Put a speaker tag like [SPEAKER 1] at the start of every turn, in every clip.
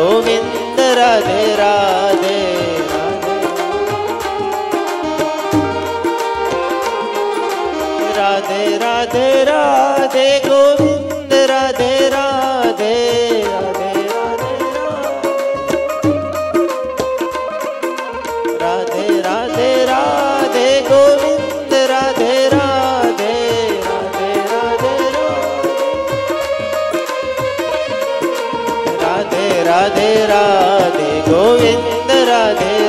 [SPEAKER 1] ગોવિંદ રાધે રાધે. गोविन्द राधे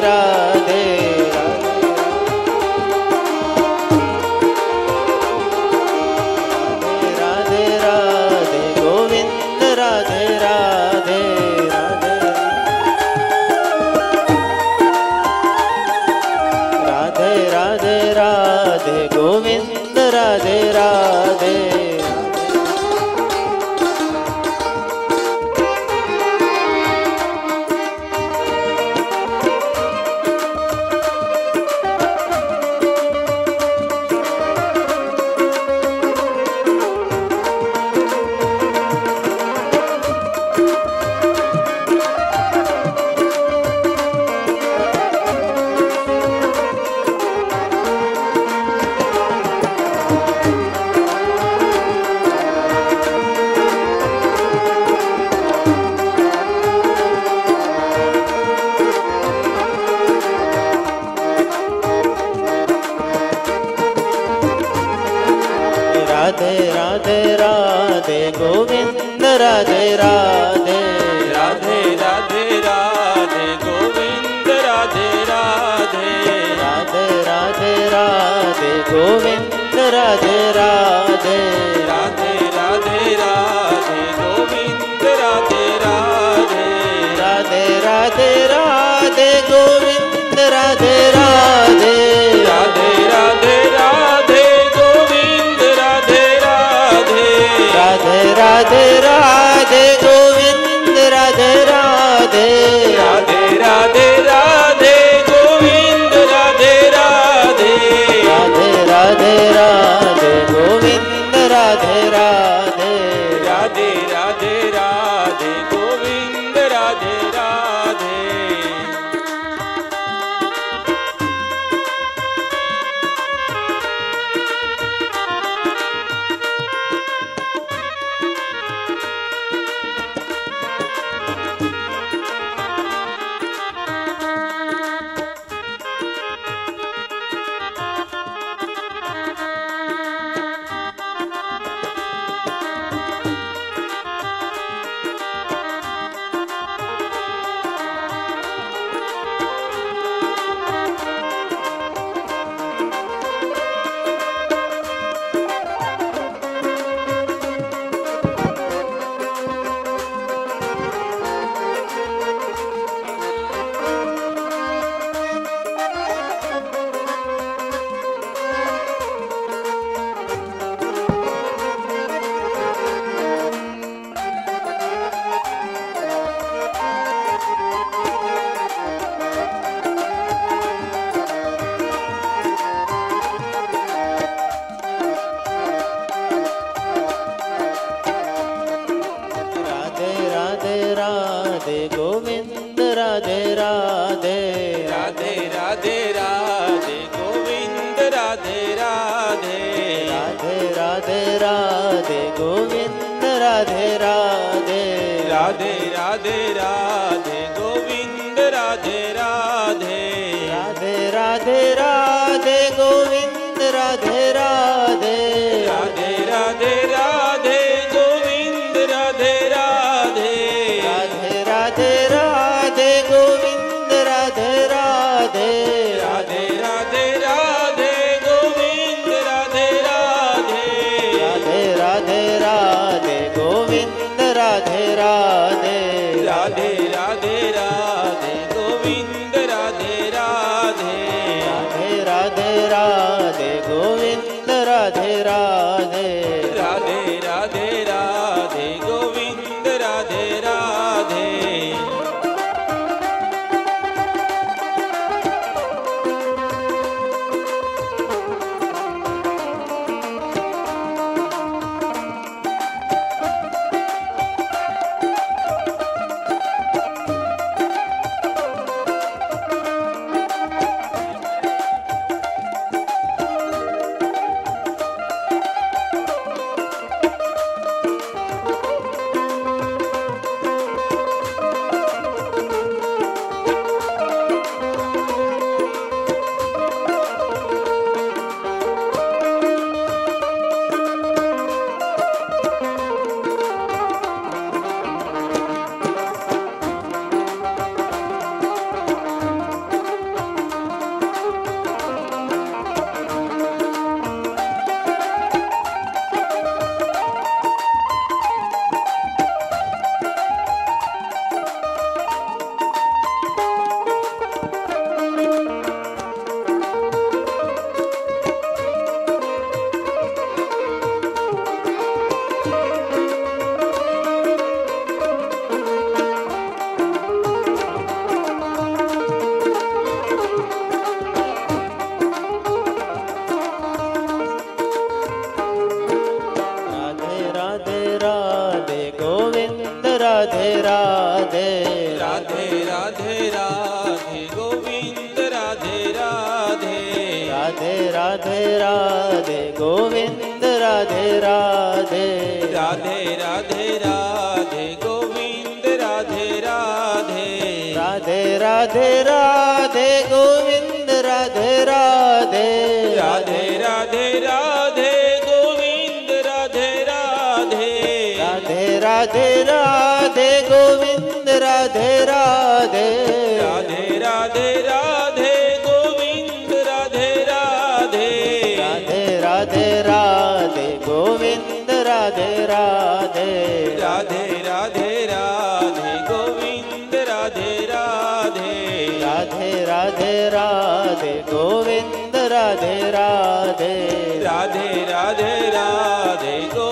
[SPEAKER 1] રાધે રાધે ગોવિંદ રાધે રાધે. રાધે રાધે રાધે ગોવિંદ રાધે રાધે. રાધે રાધે રાધે ગોવિંદ રાધે રાધે. રાધે રાધે રાધે ગોવિંદ રાધે રાધે. રાધે રાધે રાધે ગોવિંદ રાધે રાધે. રાધે રાધે રાધે ગો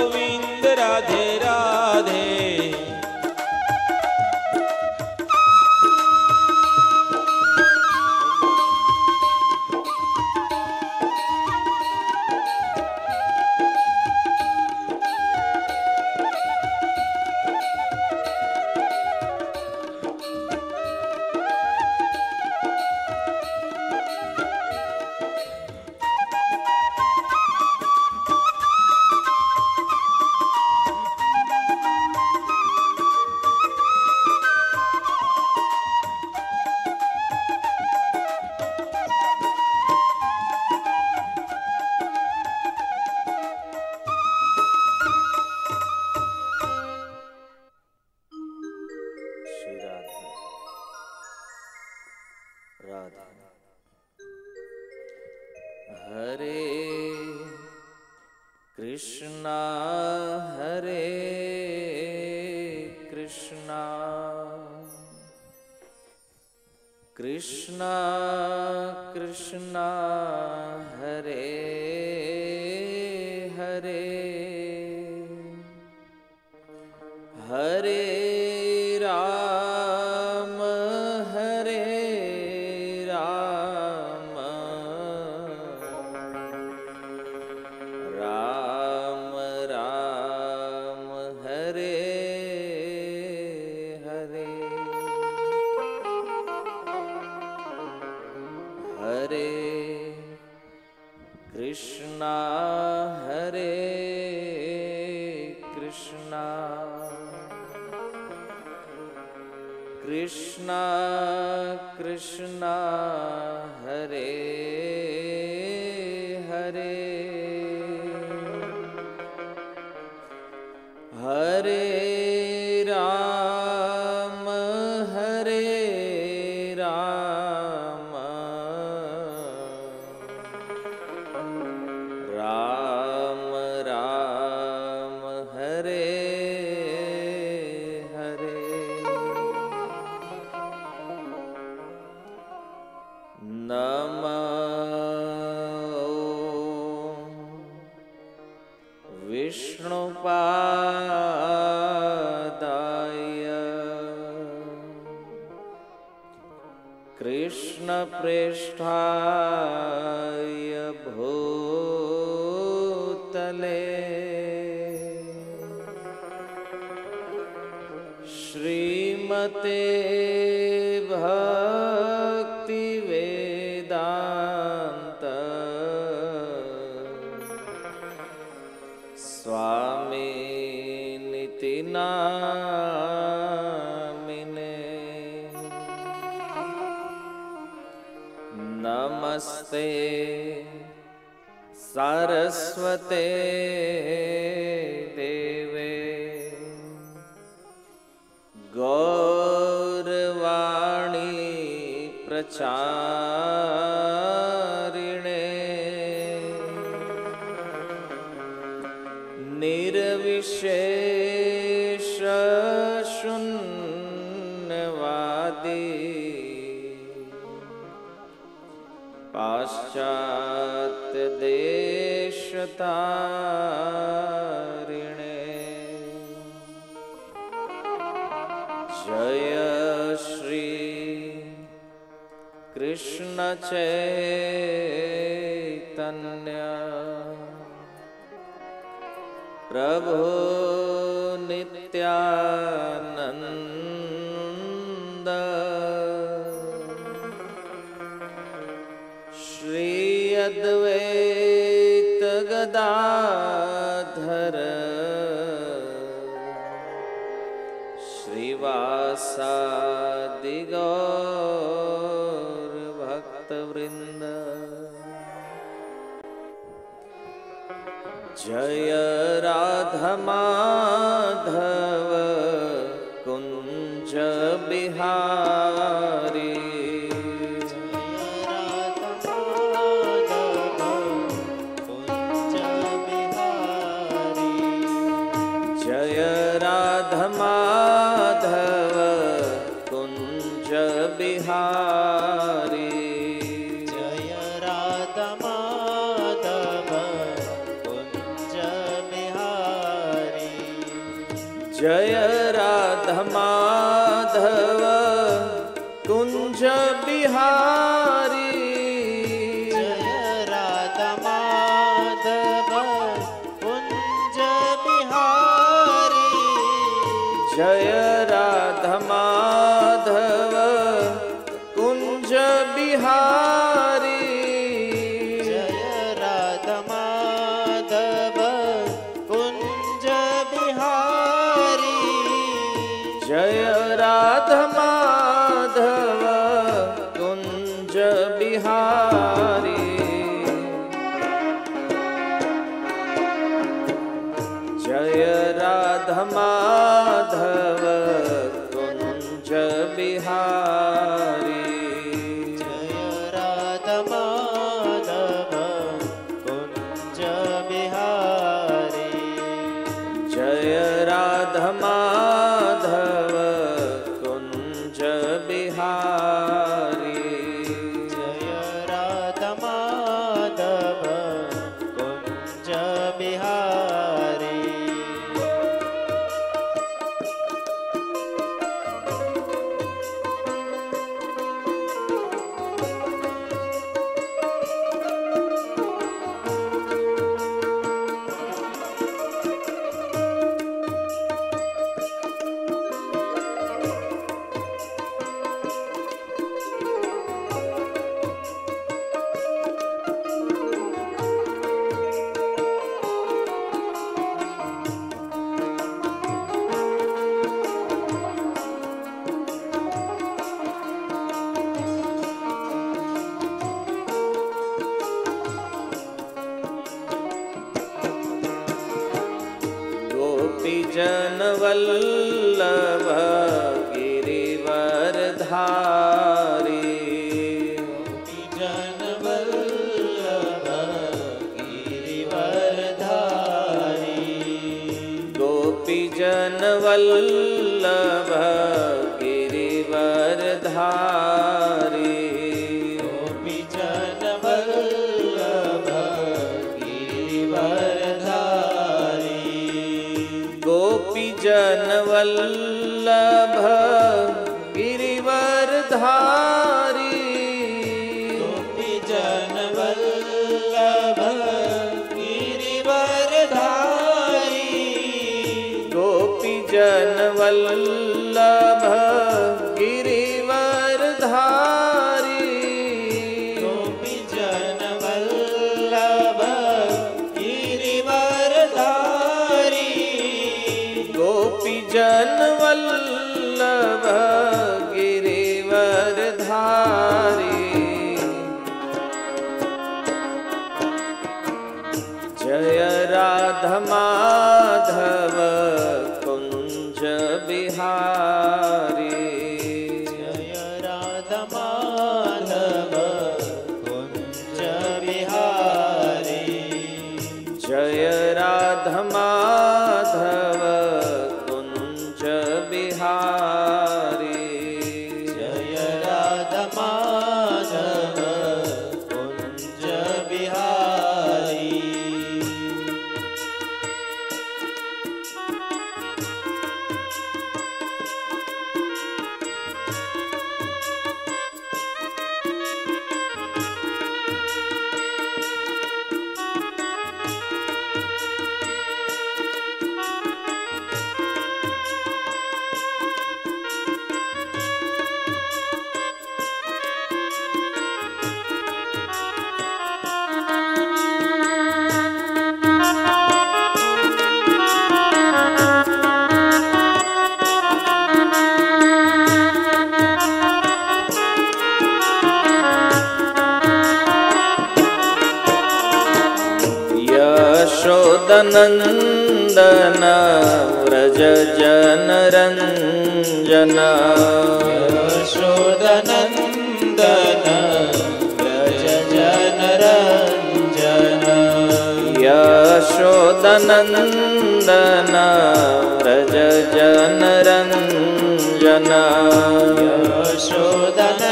[SPEAKER 1] गोपीजन वल्लभ गिरिवरधारी गोपीजन वल्लभ गिरिवरधारी गोपीजन वल्लभ नन्दन व्रज जनरञ्जन यशोदनन्दन व्रज जनरञ्जन यशोदनन्दन व्रज जनरञ्जन यशोदनन्दन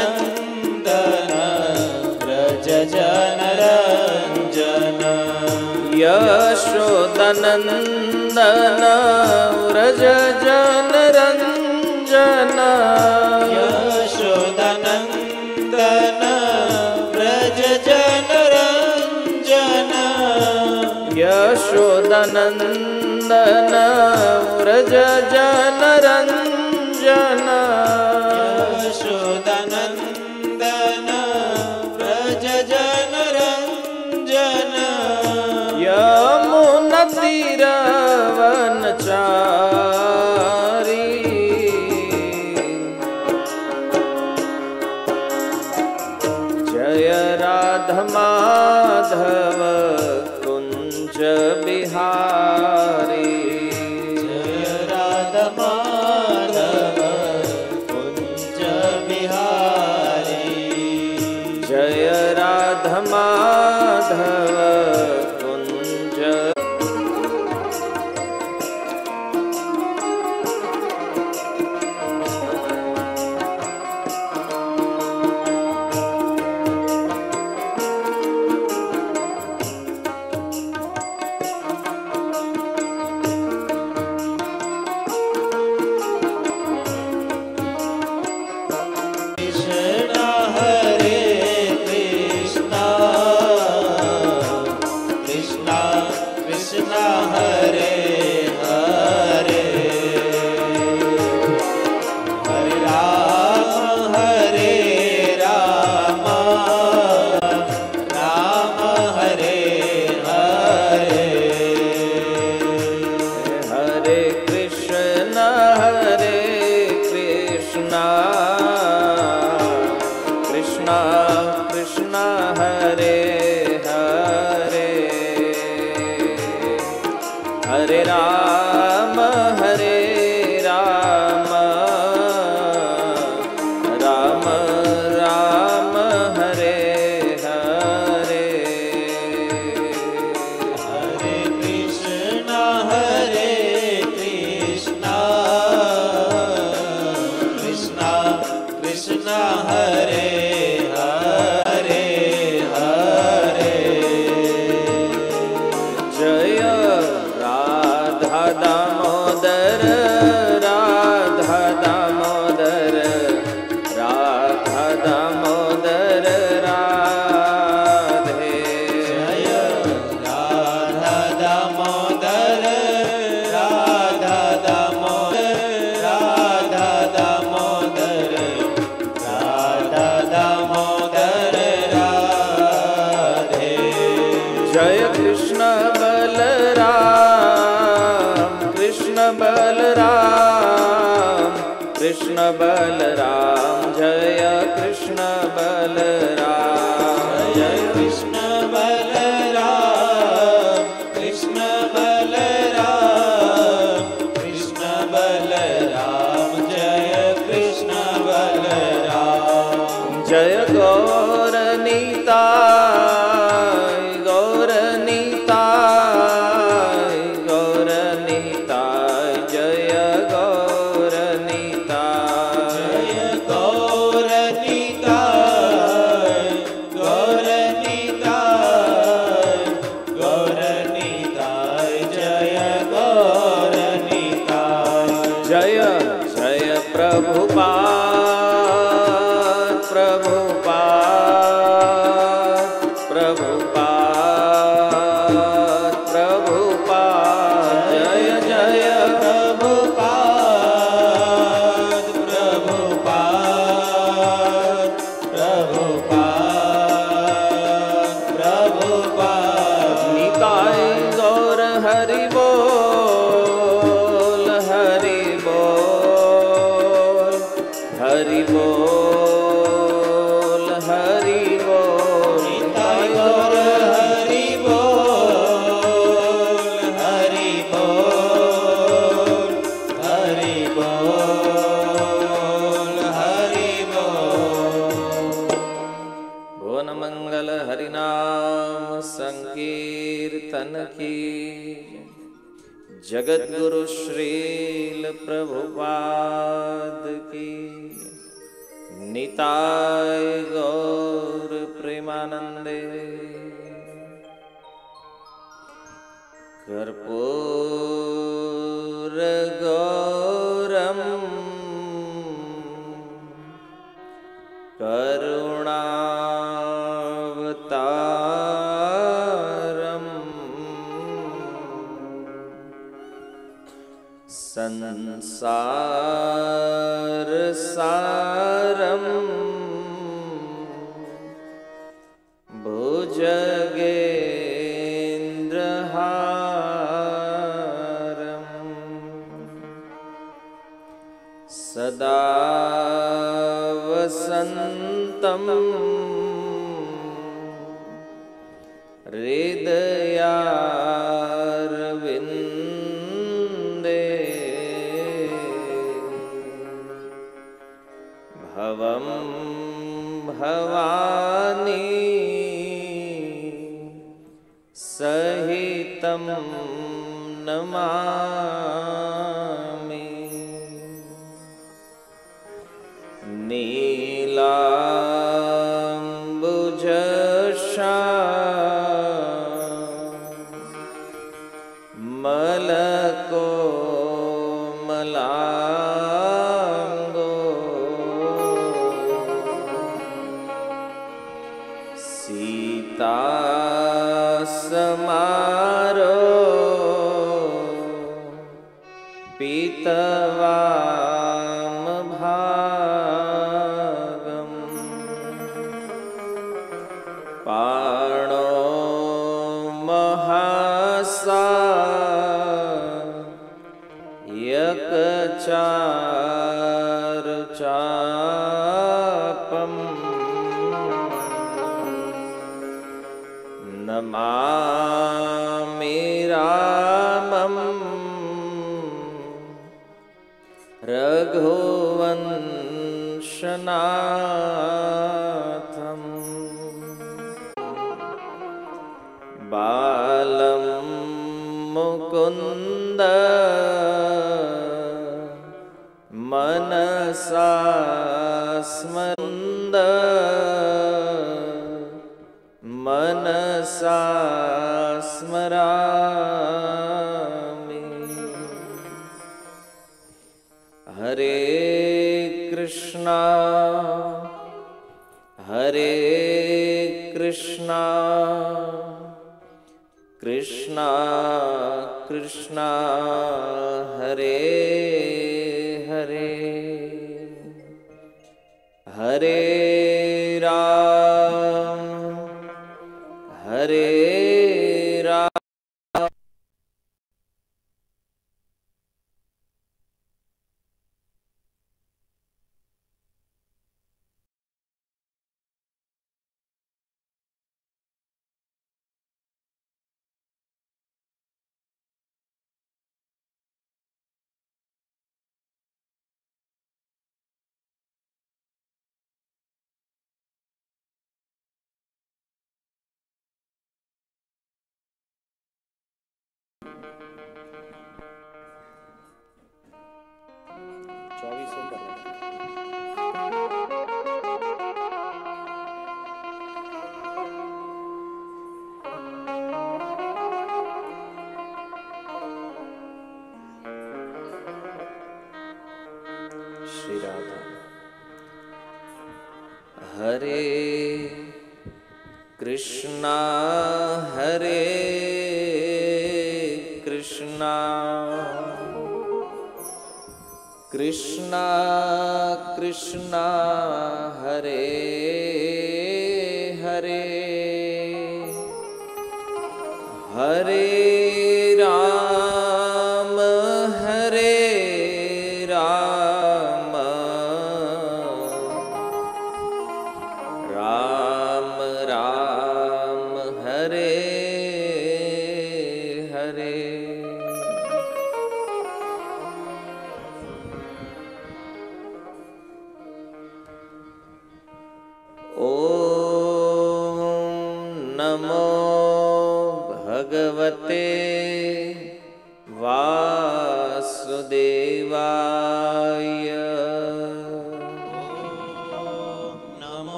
[SPEAKER 1] व्रज जनरञ्जन य नन्दन
[SPEAKER 2] व्रज जनरञ्जन यशोदनन्दन व्रज
[SPEAKER 1] जनरञ्जन यशोदनन्दन व्रज जनरञ्जन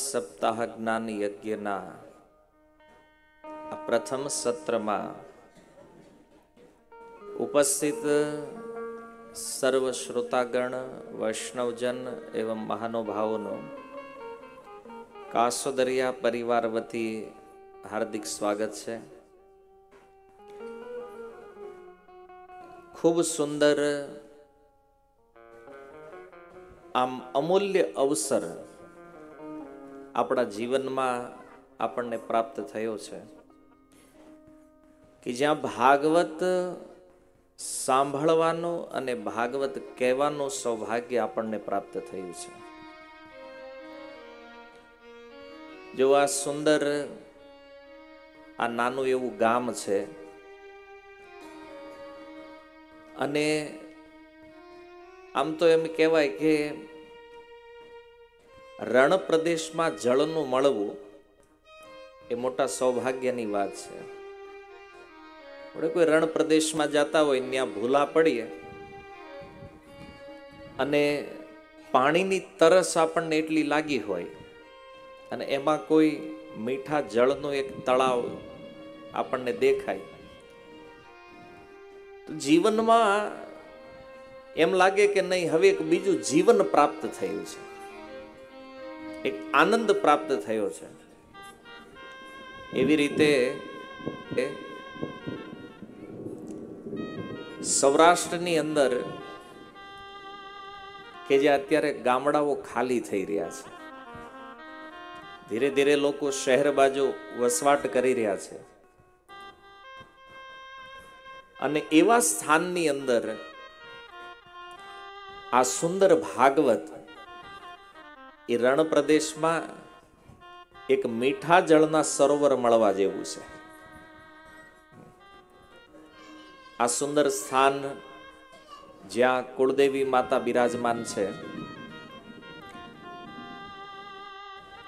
[SPEAKER 1] સપ્તાહ જ્ઞાન યજ્ઞના આ પ્રથમ સત્રમાં ઉપસ્થિત સર્વ શ્રોતાગણ, વૈષ્ણવજન એવં મહાનુભાવોનો કાસોદરિયા પરિવાર વતી હાર્દિક સ્વાગત છે. ખૂબ સુંદર આમ અમૂલ્ય અવસર આપણા જીવનમાં આપણને પ્રાપ્ત થયો છે કે જ્યાં ભાગવત સાંભળવાનો અને ભાગવત કહેવાનો સૌભાગ્ય આપણને પ્રાપ્ત થયું છે. જો આ સુંદર, આ નાનું એવું ગામ છે અને આમ તો એમ કહેવાય કે રણ પ્રદેશમાં જળનું મળવું એ મોટા સૌભાગ્યની વાત છે. આપણે કોઈ રણ પ્રદેશમાં જતા હોય, ત્યાં ભૂલા પડીએ અને પાણીની તરસ આપણને એટલી લાગી હોય અને એમાં કોઈ મીઠા જળનું એક તળાવ આપણને દેખાય. તો જીવનમાં એમ લાગે કે નહીં, હવે એક બીજું જીવન પ્રાપ્ત થયું છે. એક આનંદ પ્રાપ્ત થયો છે. એવી રીતે સૌરાષ્ટ્રની અંદર કે જે અત્યારે ગામડાઓ ખાલી થઈ રહ્યા છે. ધીરે ધીરે લોકો શહેર બાજુ વસવાટ કરી રહ્યા છે. અને એવા સ્થાનની અંદર આ સુંદર ભાગવત એ રણ પ્રદેશમાં એક મીઠા જળના સરોવર મળવા જેવું છે. આ સુંદર સ્થાન જ્યાં કુળદેવી માતા બિરાજમાન છે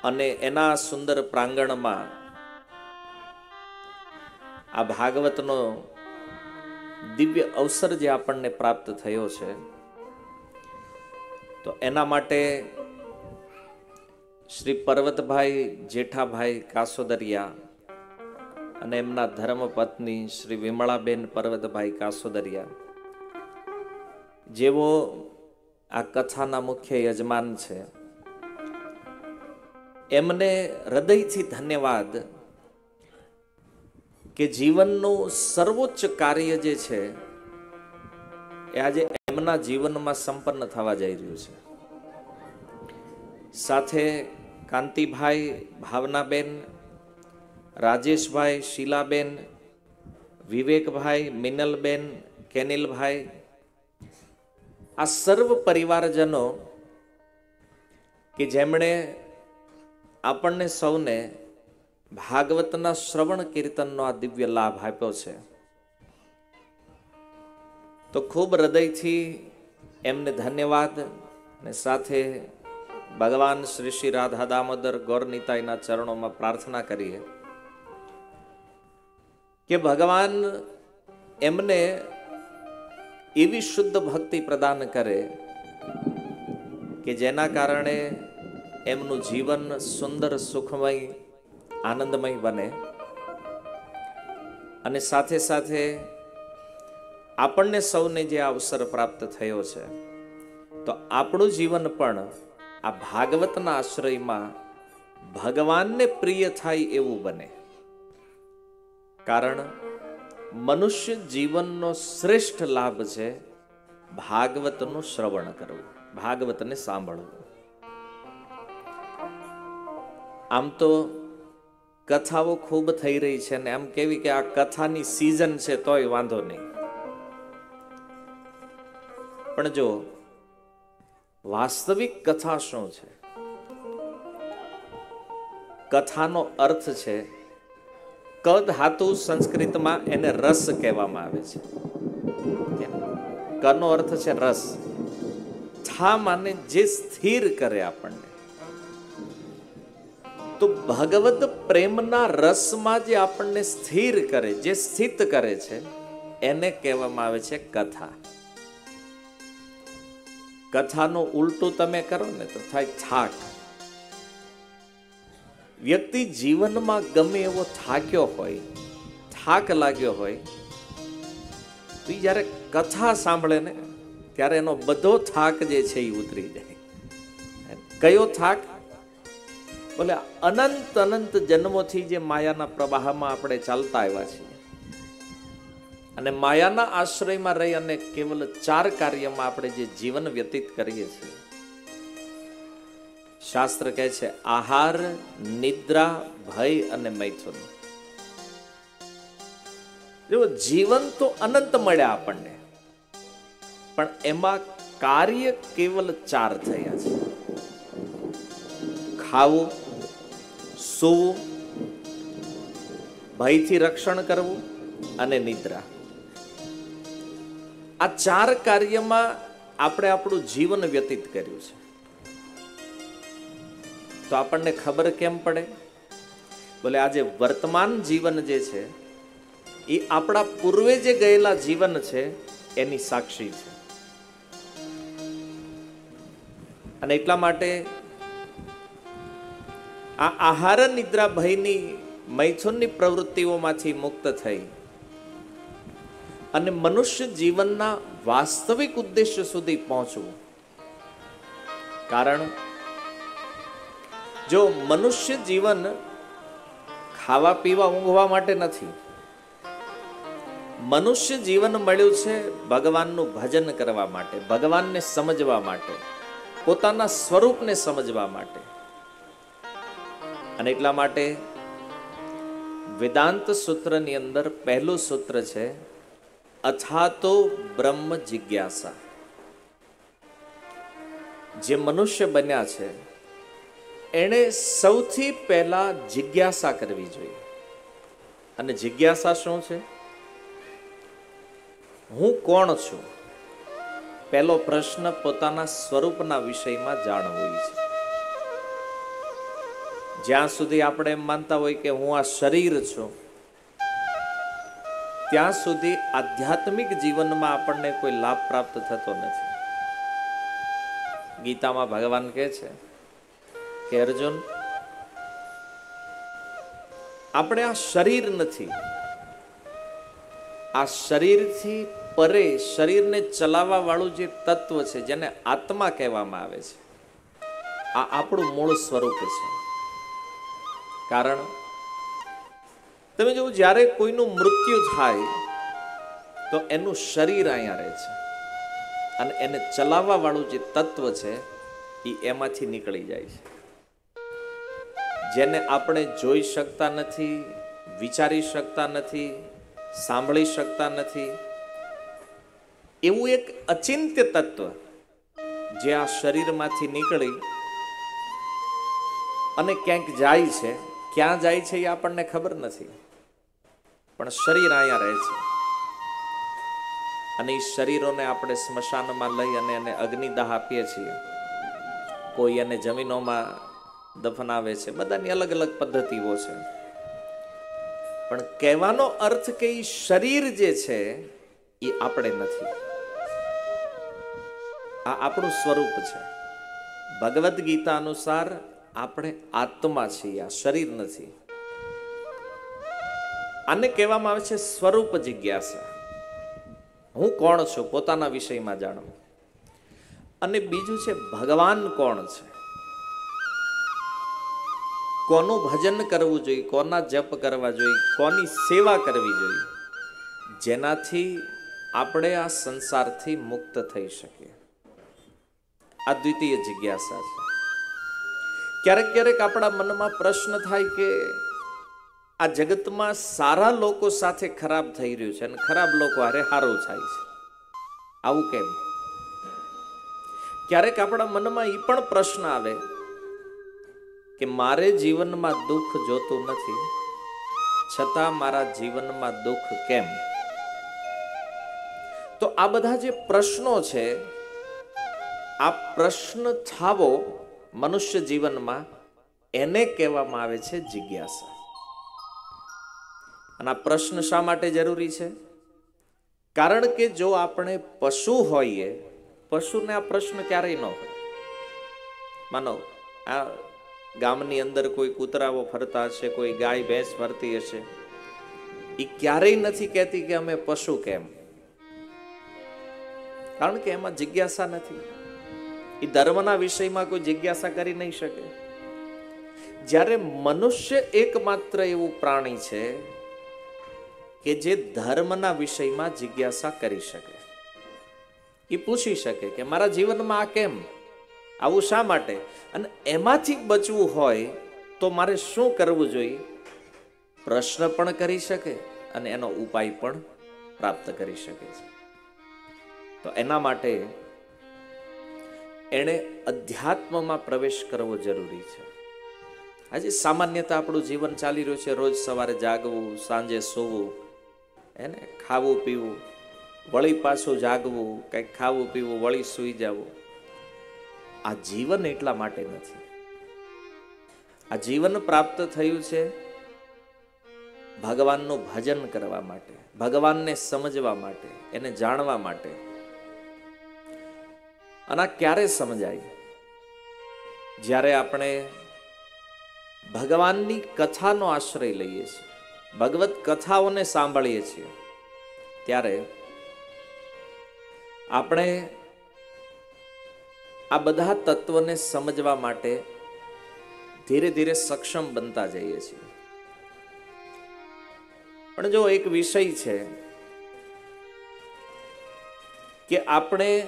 [SPEAKER 1] અને એના સુંદર પ્રાંગણમાં આ ભાગવતનો દિવ્ય અવસર જે આપણને પ્રાપ્ત થયો છે, તો એના માટે શ્રી પર્વતભાઈ જેઠાભાઈ કાસોદરિયા અને એમના ધર્મપત્ની શ્રી વિમળાબેન પર્વતભાઈ કાસોદરિયા જેવો આ કથાના મુખ્ય યજમાન છે. એમને હૃદયથી ધન્યવાદ કે જીવનનું સર્વોચ્ચ કાર્ય જે છે, એ આજે એમના જીવનમાં સંપન્ન થવા જઈ રહ્યું છે. સાથે કાંતિભાઈ ભાવનાબેન, રાજેશભાઈ શીલાબેન, વિવેકભાઈ મિનલબેન, કેનિલભાઈ, આ સર્વ પરિવારજનો કે જેમણે આપણને સૌને ભાગવતના શ્રવણ કીર્તનનો આ દિવ્ય લાભ આપ્યો છે. તો ખૂબ હૃદયથી એમને ધન્યવાદ અને સાથે ભગવાન શ્રી શ્રી રાધા દામોદર ગૌરનીતાઈના ચરણોમાં પ્રાર્થના કરીએ કે ભગવાન એમને એવી શુદ્ધ ભક્તિ પ્રદાન કરે કે જેના કારણે એમનું જીવન સુંદર, સુખમય, આનંદમય બને. અને સાથે સાથે આપણને સૌને જે અવસર પ્રાપ્ત થયો છે, તો આપણું જીવન પણ આ ભાગવતના આશ્રયમાં ભગવાનને પ્રિય થાય એવું બને. કારણ મનુષ્ય જીવનનો શ્રેષ્ઠ લાભ છે ભાગવતનું શ્રવણ કરવું. ભાગવતને સાંભળવું. આમ તો કથાઓ ખૂબ થઈ રહી છે ને આમ કેવી કે આ કથાની સિઝન છે તોય વાંધો નહીં. પણ જો વાસ્તવિક કથા શું છે? કથાનો અર્થ છે, કદ હાતુ સંસ્કૃતમાં એને રસ કહેવામાં આવે છે. કનો અર્થ છે રસ. થા માને જે સ્થિર કરે આપણને. તો ભગવત પ્રેમના રસમાં જે આપણને સ્થિર કરે, જે સ્થિત કરે છે, એને કહેવામાં આવે છે કથા. કથાનું ઉલટું તમે કરો ને તો થાય થાક વ્યક્તિ જીવનમાં ગમે એવો થાક્યો હોય, થાક લાગ્યો હોય, તો એ જ્યારે કથા સાંભળે ને, ત્યારે એનો બધો થાક જે છે એ ઉતરી જાય. કયો થાક? બોલે અનંત અનંત જન્મોથી જે માયાના પ્રવાહમાં આપણે ચાલતા આવ્યા છીએ અને માયાના આશ્રયમાં રહી અને કેવલ ચાર કાર્યમાં આપણે જે જીવન વ્યતીત કરીએ છીએ. શાસ્ત્ર કહે છે, આહાર, નિદ્રા, ભય અને મૈથુન. જો જીવન તો અનંત મળ્યા આપણને, પણ એમાં કાર્ય કેવલ ચાર થયા છે. ખાવું, સૂવું, ભયથી રક્ષણ કરવું અને નિદ્રા. આ ચાર કાર્યમાં આપણે આપણું જીવન વ્યતીત કર્યું છે. તો આપણને ખબર કેમ પડે? બોલે આજે વર્તમાન જીવન જે છે, એ આપણા પૂર્વે જે ગયેલા જીવન છે, એની સાક્ષી છે. અને એટલા માટે આ આહાર નિદ્રા ભયની મૈથુનની પ્રવૃત્તિઓમાંથી મુક્ત થઈ અને મનુષ્ય જીવનના વાસ્તવિક ઉદ્દેશ્ય સુધી પહોંચવું. કારણ, જો મનુષ્ય જીવન ખાવા, પીવા, ઊંઘવા માટે નથી, મનુષ્ય જીવન મળ્યું છે ભગવાનનું ભજન કરવા માટે, ભગવાનને સમજવા માટે, પોતાના સ્વરૂપને સમજવા માટે. અને એટલા માટે વેદાંત સૂત્રની અંદર પહેલું સૂત્ર છે અથાતો બ્રહ્મ જિજ્ઞાસા. જે મનુષ્ય બન્યા છે, એણે સૌથી પહેલા જિજ્ઞાસા કરવી જોઈએ. અને જિજ્ઞાસા શું છે? હું કોણ છું? પહેલો પ્રશ્ન પોતાના સ્વરૂપના વિષયમાં જાણવું છે. જ્યાં સુધી આપણે એમ માનતા હોય કે હું આ શરીર છું ત્યાં સુધી આધ્યાત્મિક જીવનમાં આપણને કોઈ લાભ પ્રાપ્ત થતો નથી. ગીતામાં ભગવાન કહે છે કે અર્જુન, આપણે આ શરીર નથી. આ શરીરથી પરે શરીરને ચલાવવા વાળું જે તત્વ છે, જેને આત્મા કહેવામાં આવે છે, આ આપણું મૂળ સ્વરૂપ છે. કારણ તમે જો જ્યારે કોઈનું મૃત્યુ થાય, તો એનું શરીર અહીંયા રહે છે. અને એને ચલાવવા વાળું જે તત્વ છે, એ એમાંથી નીકળી જાય છે. જેને આપણે જોઈ શકતા નથી, વિચારી શકતા નથી, સાંભળી શકતા નથી, એવું એક અચિંત્ય તત્વ જે આ શરીરમાંથી નીકળી અને ક્યાંક જાય છે. ક્યાં જાય છે એ આપણને ખબર નથી. પણ શરીર અહીંયા રહે છે. અને એ શરીરોને આપણે સ્મશાનમાં લઈ અને એને અગ્નિદાહ આપીએ છીએ. કોઈ એને જમીનોમાં દફનાવે છે, બધાની અલગ અલગ પદ્ધતિઓ છે. પણ કહેવાનો અર્થ કે એ શરીર જે છે એ આપણે નથી. આ આપણું સ્વરૂપ છે. ભગવદ્ ગીતા અનુસાર આપણે આત્મા છીએ, આ શરીર નથી. આને કહેવામાં આવે છે સ્વરૂપ જિજ્ઞાસા. હું કોણ છું પોતાના વિષયમાં જાણવું અને બીજું છે ભગવાન કોણ છે? કોનું ભજન કરવું જોઈએ, કોના જપ કરવા જોઈએ, કોની સેવા કરવી જોઈએ, જેનાથી આપણે આ સંસારથી મુક્ત થઈ શકીએ. આ દ્વિતીય જિજ્ઞાસા છે. ક્યારેક ક્યારેક આપણા મનમાં પ્રશ્ન થાય કે આ જગતમાં સારા લોકો સાથે ખરાબ થઈ રહ્યું છે અને ખરાબ લોકો હારે સારું થાય છે. આવું કેમ? ક્યારેક આપણા મનમાં એ પણ પ્રશ્ન આવે કે મારે જીવનમાં દુઃખ જોતું નથી, છતાં મારા જીવનમાં દુઃખ કેમ? તો આ બધા જે પ્રશ્નો છે, આ પ્રશ્ન થાવો મનુષ્ય જીવનમાં એને કહેવામાં આવે છે જિજ્ઞાસા. અને આ પ્રશ્ન શા માટે જરૂરી છે? કારણ કે જો આપણે પશુ હોઈએ, પશુને આ પ્રશ્ન ક્યારેય ન હોય. માનો, આ ગામની અંદર કોઈ કૂતરાઓ ફરતા હશે, કોઈ ગાય, ભેંસ ફરતી હશે એ ક્યારેય નથી કહેતી કે અમે પશુ કેમ. કારણ કે એમાં જિજ્ઞાસા નથી. એ ધર્મના વિષયમાં કોઈ જિજ્ઞાસા કરી નહીં શકે. જ્યારે મનુષ્ય એકમાત્ર એવું પ્રાણી છે કે જે ધર્મના વિષયમાં જિજ્ઞાસા કરી શકે. એ પૂછી શકે કે મારા જીવનમાં આ કેમ? આવું શા માટે? અને એમાંથી બચવું હોય તો મારે શું કરવું જોઈએ? પ્રશ્ન પણ કરી શકે અને એનો ઉપાય પણ પ્રાપ્ત કરી શકે છે. તો એના માટે એણે અધ્યાત્મમાં પ્રવેશ કરવો જરૂરી છે. આજે સામાન્યતા આપણું જીવન ચાલી રહ્યું છે. રોજ સવારે જાગવું, સાંજે સૂવું એને ખાવું, પીવું, વળી પાછું જાગવું, કંઈક ખાવું, પીવું, વળી સૂઈ જવું. આ જીવન એટલા માટે નથી. આ જીવન પ્રાપ્ત થયું છે ભગવાનનું ભજન કરવા માટે, ભગવાનને સમજવા માટે, એને જાણવા માટે. અને ક્યારે સમજાય? જ્યારે આપણે ભગવાનની કથાનો આશ્રય લઈએ છીએ. ભગવત કથાઓને સાંભળીએ છીએ. ત્યારે આપણે આ બધા તત્વને સમજવા માટે ધીરે ધીરે સક્ષમ બનતા જઈએ છીએ. પણ જો એક વિષય છે કે આપણે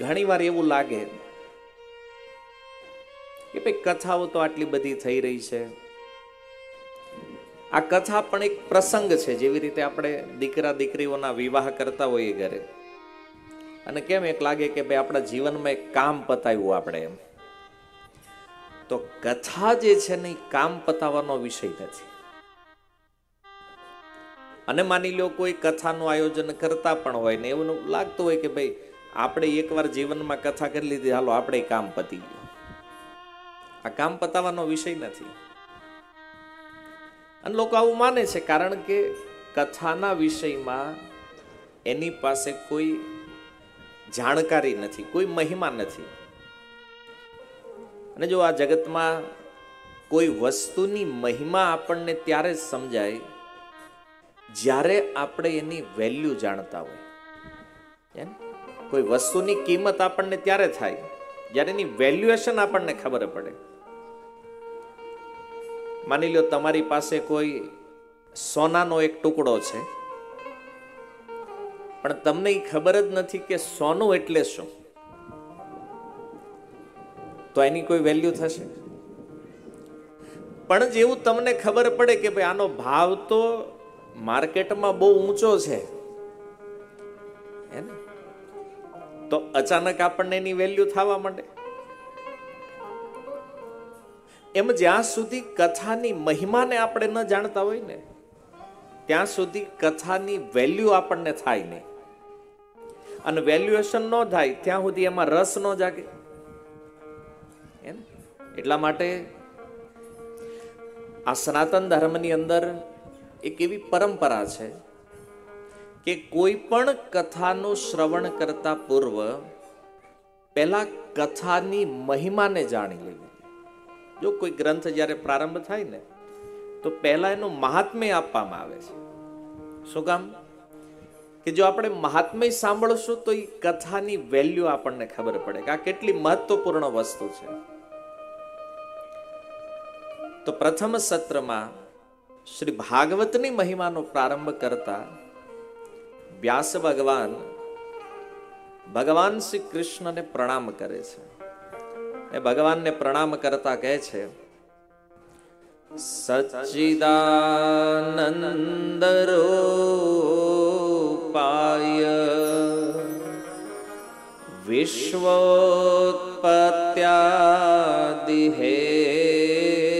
[SPEAKER 1] ઘણીવાર એવું લાગે કે ભાઈ કથાઓ તો આટલી બધી થઈ રહી છે. આ કથા પણ એક પ્રસંગ છે, જેવી રીતે આપણે દીકરા દીકરીઓના વિવાહ કરતા હોઈએ ઘરે. અને કેમ એક લાગે કે ભાઈ આપણા જીવનમાં એક કામ પતાવ્યું આપણે એમ. તો કથા જે છે ને કામ પતાવવાનો વિષય નથી. અને માની લો કોઈ કથાનું આયોજન કરતા પણ હોય ને એવું લાગતું હોય કે ભાઈ આપણે એકવાર જીવનમાં કથા કરી લીધી, હાલો આપણે કામ પતી ગયું. આ કામ પતાવવાનો વિષય નથી. અને લોકો આવું માને છે કારણ કે કથાના વિષયમાં એની પાસે કોઈ જાણકારી નથી, કોઈ મહિમા નથી. અને જો આ જગતમાં કોઈ વસ્તુની મહિમા આપણને ત્યારે જ સમજાય, જ્યારે આપણે એની વેલ્યુ જાણતા હોય. એમ? કોઈ વસ્તુની કિંમત આપણને ત્યારે થાય, જ્યારે એની વેલ્યુએશન આપણને ખબર પડે. માની લો તમારી પાસે કોઈ સોનાનો એક ટુકડો છે. પણ તમને એ ખબર જ નથી કે સોનું એટલે શું. તો એની કોઈ વેલ્યુ થશે? પણ જેવું તમને ખબર પડે કે ભાઈ આનો ભાવ તો માર્કેટમાં બહુ ઊંચો છે. તો અચાનક આપણને એની વેલ્યુ થવા માંડે. એમ જ્યાં સુધી કથાની મહિમાને આપણે ન જાણતા હોય ને, ત્યાં સુધી કથાની વેલ્યુ આપણને થાય નહીં. અને વેલ્યુએશન ન થાય, ત્યાં સુધી એમાં રસ ન જાગે. એટલા માટે આ સનાતન ધર્મની અંદર એક એવી પરંપરા છે કે કોઈ પણ કથાનું શ્રવણ કરતા પૂર્વ પહેલા કથાની મહિમાને જાણી લેવી. જો કોઈ ગ્રંથ જ્યારે પ્રારંભ થાય ને, તો પહેલા એનું મહાત્મ્ય આપવામાં આવે છે. શું કામ? કે જો આપણે મહાત્મ્ય સાંભળશું, તો એ કથાની વેલ્યુ આપણને ખબર પડે કે આ કેટલી મહત્વપૂર્ણ વસ્તુ છે. તો પ્રથમ સત્રમાં શ્રી ભાગવતની મહિમાનો પ્રારંભ કરતા વ્યાસ ભગવાન ભગવાન શ્રી કૃષ્ણને પ્રણામ કરે છે. એ ભગવાનને પ્રણામ કરતા કહે છે સચ્ચિદાનંદ રૂપાય વિશ્વોત્પત્યાદિ હેતવે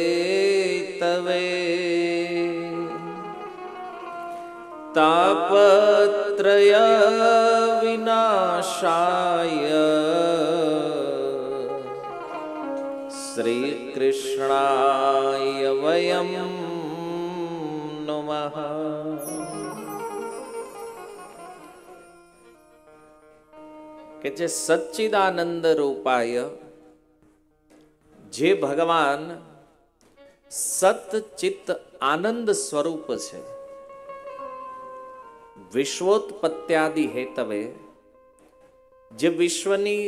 [SPEAKER 1] તાપત્રય વિનાશાય શ્રી કૃષ્ણાય વયમ નમઃ કે જે સચ્ચિદાનંદ રૂપાય જે ભગવાન સતચિત્ત આનંદ સ્વરૂપ છે વિશ્વોત્પત્યાદિ હેતવે જે વિશ્વની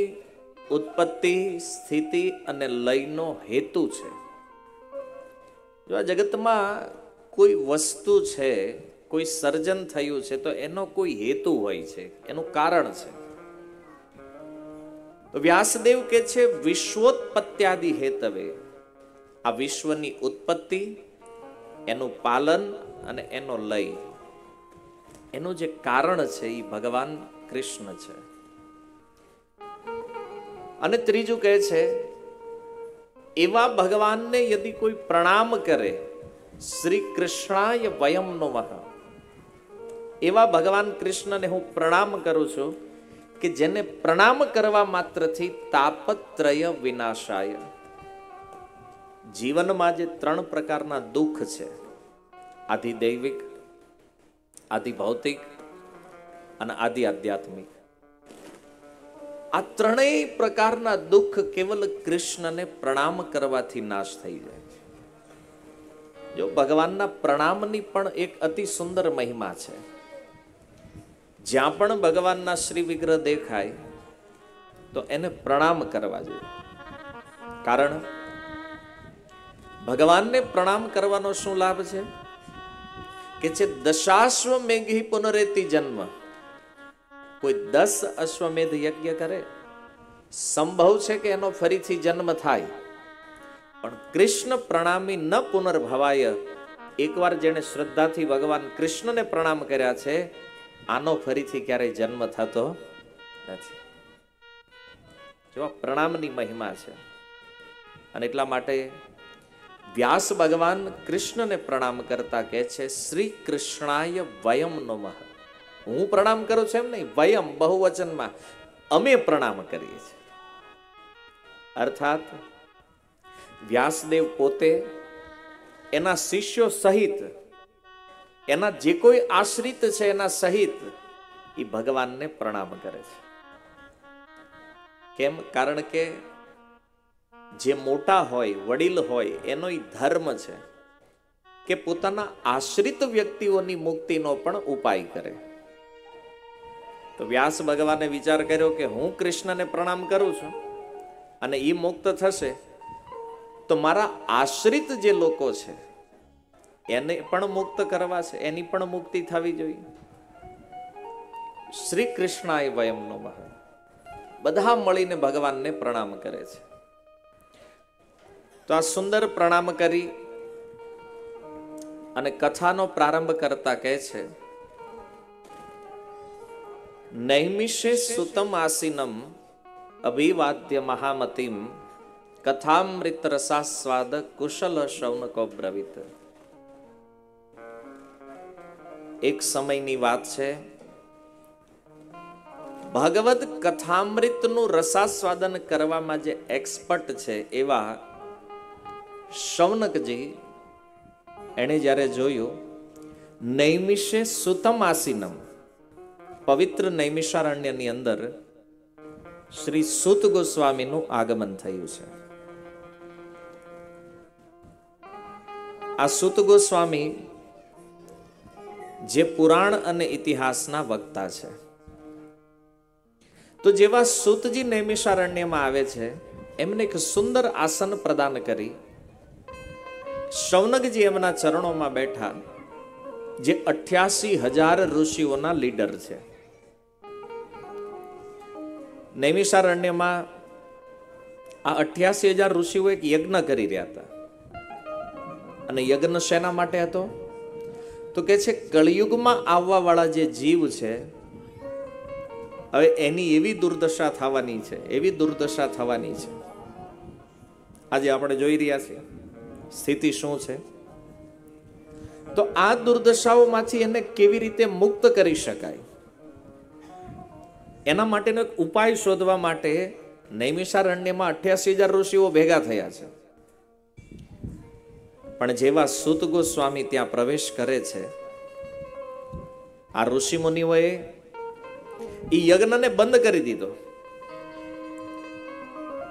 [SPEAKER 1] ઉત્પત્તિ, સ્થિતિ અને લયનો હેતુ છે. જો આ જગતમાં કોઈ વસ્તુ છે, કોઈ સર્જન થયું છે, તો એનો કોઈ હેતુ હોય છે, એનું કારણ છે. તો વ્યાસદેવ કે છે વિશ્વોત્પત્યાદિ હેતવે. આ વિશ્વની ઉત્પત્તિ, એનું પાલન અને એનો લય. એનું જે કારણ છે એ ભગવાન કૃષ્ણ છે. અને ત્રીજું કહે છે, એવા ભગવાનને યદિ કોઈ પ્રણામ કરે, શ્રી કૃષ્ણાય વયમ નો એવા ભગવાન કૃષ્ણને હું પ્રણામ કરું છું કે જેને પ્રણામ કરવા માત્રથી તાપત્રય વિનાશાય. જીવનમાં જે ત્રણ પ્રકારના દુઃખ છે આધિ દૈવિક આધિ ભૌતિક અને આધિ આધ્યાત્મિક આ ત્રણેય પ્રકારના દુઃખ કેવલ કૃષ્ણને પ્રણામ કરવાથી નાશ થઈ જાય જો ભગવાનના પ્રણામની પણ એક અતિ સુંદર મહિમા છે. જ્યાં પણ ભગવાનના શ્રી વિગ્રહ દેખાય, તો એને પ્રણામ કરવા જોઈએ. કારણ ભગવાનને પ્રણામ કરવાનો શું લાભ છે? કે છે દશાશ્વ મેઘી પુનરેતી જન્મ કોઈ દસ અશ્વમેધ યજ્ઞ કરે, સંભવ છે કે એનો ફરીથી જન્મ થાય. પણ કૃષ્ણ પ્રણામી ન પુનર્ભવાય. એકવાર જેણે શ્રદ્ધાથી ભગવાન કૃષ્ણને પ્રણામ કર્યા છે, આનો ફરીથી ક્યારેય જન્મ થતો નથી. જો પ્રણામની મહિમા છે, અને એટલા માટે વ્યાસ ભગવાન કૃષ્ણને પ્રણામ કરતા કહે છે, શ્રી કૃષ્ણાય વયમ નમઃ. હું પ્રણામ કરું છું એમ નહીં, વયમ બહુવચનમાં અમે પ્રણામ કરીએ છીએ. અર્થાત, વ્યાસદેવ પોતે એના શિષ્યો સહિત, એના જે કોઈ આશ્રિત છે એના સહિત, એ ભગવાનને પ્રણામ કરે છે. કેમ? કારણ કે જે મોટા હોય, વડીલ હોય, એનો એ ધર્મ છે કે પોતાના આશ્રિત વ્યક્તિઓની મુક્તિનો પણ ઉપાય કરે. તો વ્યાસ ભગવાને વિચાર કર્યો કે હું કૃષ્ણને પ્રણામ કરું છું અને એ મુક્ત થશે, તો મારા આશ્રિત જે લોકો છે, એને પણ મુક્ત કરવા છે, એની પણ મુક્તિ થવી જોઈએ. શ્રી કૃષ્ણાય વયમનો નમઃ બધા મળીને ભગવાનને પ્રણામ કરે છે. તો આ સુંદર પ્રણામ કરી અને કથાનો પ્રારંભ કરતા કહે છે નૈમિષે સુતમ આસીનમ અભિવાદ્ય મહામતિમ કથામૃત રસાસ્વાદ કુશલ શૌનકો બ્રવિત એક સમયની વાત છે ભગવદ કથામૃતનું રસાસ્વાદન કરવામાં જે એક્સપર્ટ છે એવા શૌનકજી એણે જ્યારે જોયું નૈમિષે સુતમ આસીનમ પવિત્ર નૈમિષારણ્યની અંદર શ્રી સુત ગોસ્વામીનું આગમન થયું છે. આ સુત ગોસ્વામી જે પુરાણ અને ઇતિહાસના વક્તા છે. તો જેવા સુતજી નૈમિષારણ્યમાં આવે છે, એમને એક સુંદર આસન પ્રદાન કરી શૌનકજી એમના ચરણોમાં બેઠા જે અઠ્યાસી હજાર ઋષિઓના લીડર છે. નૈમિષારણ્યમાં આ અઠ્યાસી હજાર ઋષિઓ એક યજ્ઞ કરી રહ્યા હતા. અને યજ્ઞ શેના માટે હતો? તો કે છે કળિયુગમાં આવવા વાળા જે જીવ છે, હવે એની એવી દુર્દશા થવાની છે, એવી દુર્દશા થવાની છે. આજે આપણે જોઈ રહ્યા છીએ, સ્થિતિ શું છે? તો આ દુર્દશાઓમાંથી એને કેવી રીતે મુક્ત કરી શકાય? એના માટેનો એક ઉપાય શોધવા માટે નૈમિષારણ્યમાં અઠ્યાસી હજાર ઋષિઓ ભેગા થયા છે. પણ જેવા સુત ગોસ્વામી ત્યાં પ્રવેશ કરે છે, આ ઋષિ મુનિઓએ એ યજ્ઞને બંધ કરી દીધો.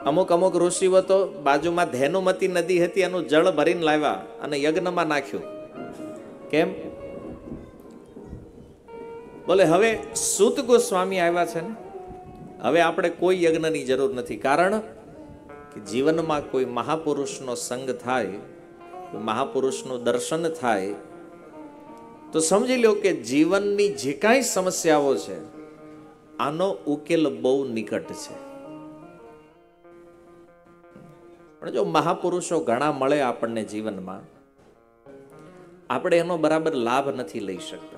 [SPEAKER 1] અમુક અમુક ઋષિઓ તો બાજુમાં ધેનુમતી નદી હતી એનું જળ ભરીને લાવ્યા અને યજ્ઞમાં નાખ્યું. કેમ? બોલે હવે સુત ગોસ્વામી આવ્યા છે ને, હવે આપણે કોઈ યજ્ઞની જરૂર નથી. કારણ કે જીવનમાં કોઈ મહાપુરુષનો સંગ થાય મહાપુરુષનું દર્શન થાય, તો સમજી લો કે જીવનની જે કાંઈ સમસ્યાઓ છે, આનો ઉકેલ બહુ નિકટ છે. પણ જો મહાપુરુષો ઘણા મળે આપણને જીવનમાં, આપણે એનો બરાબર લાભ નથી લઈ શકતા.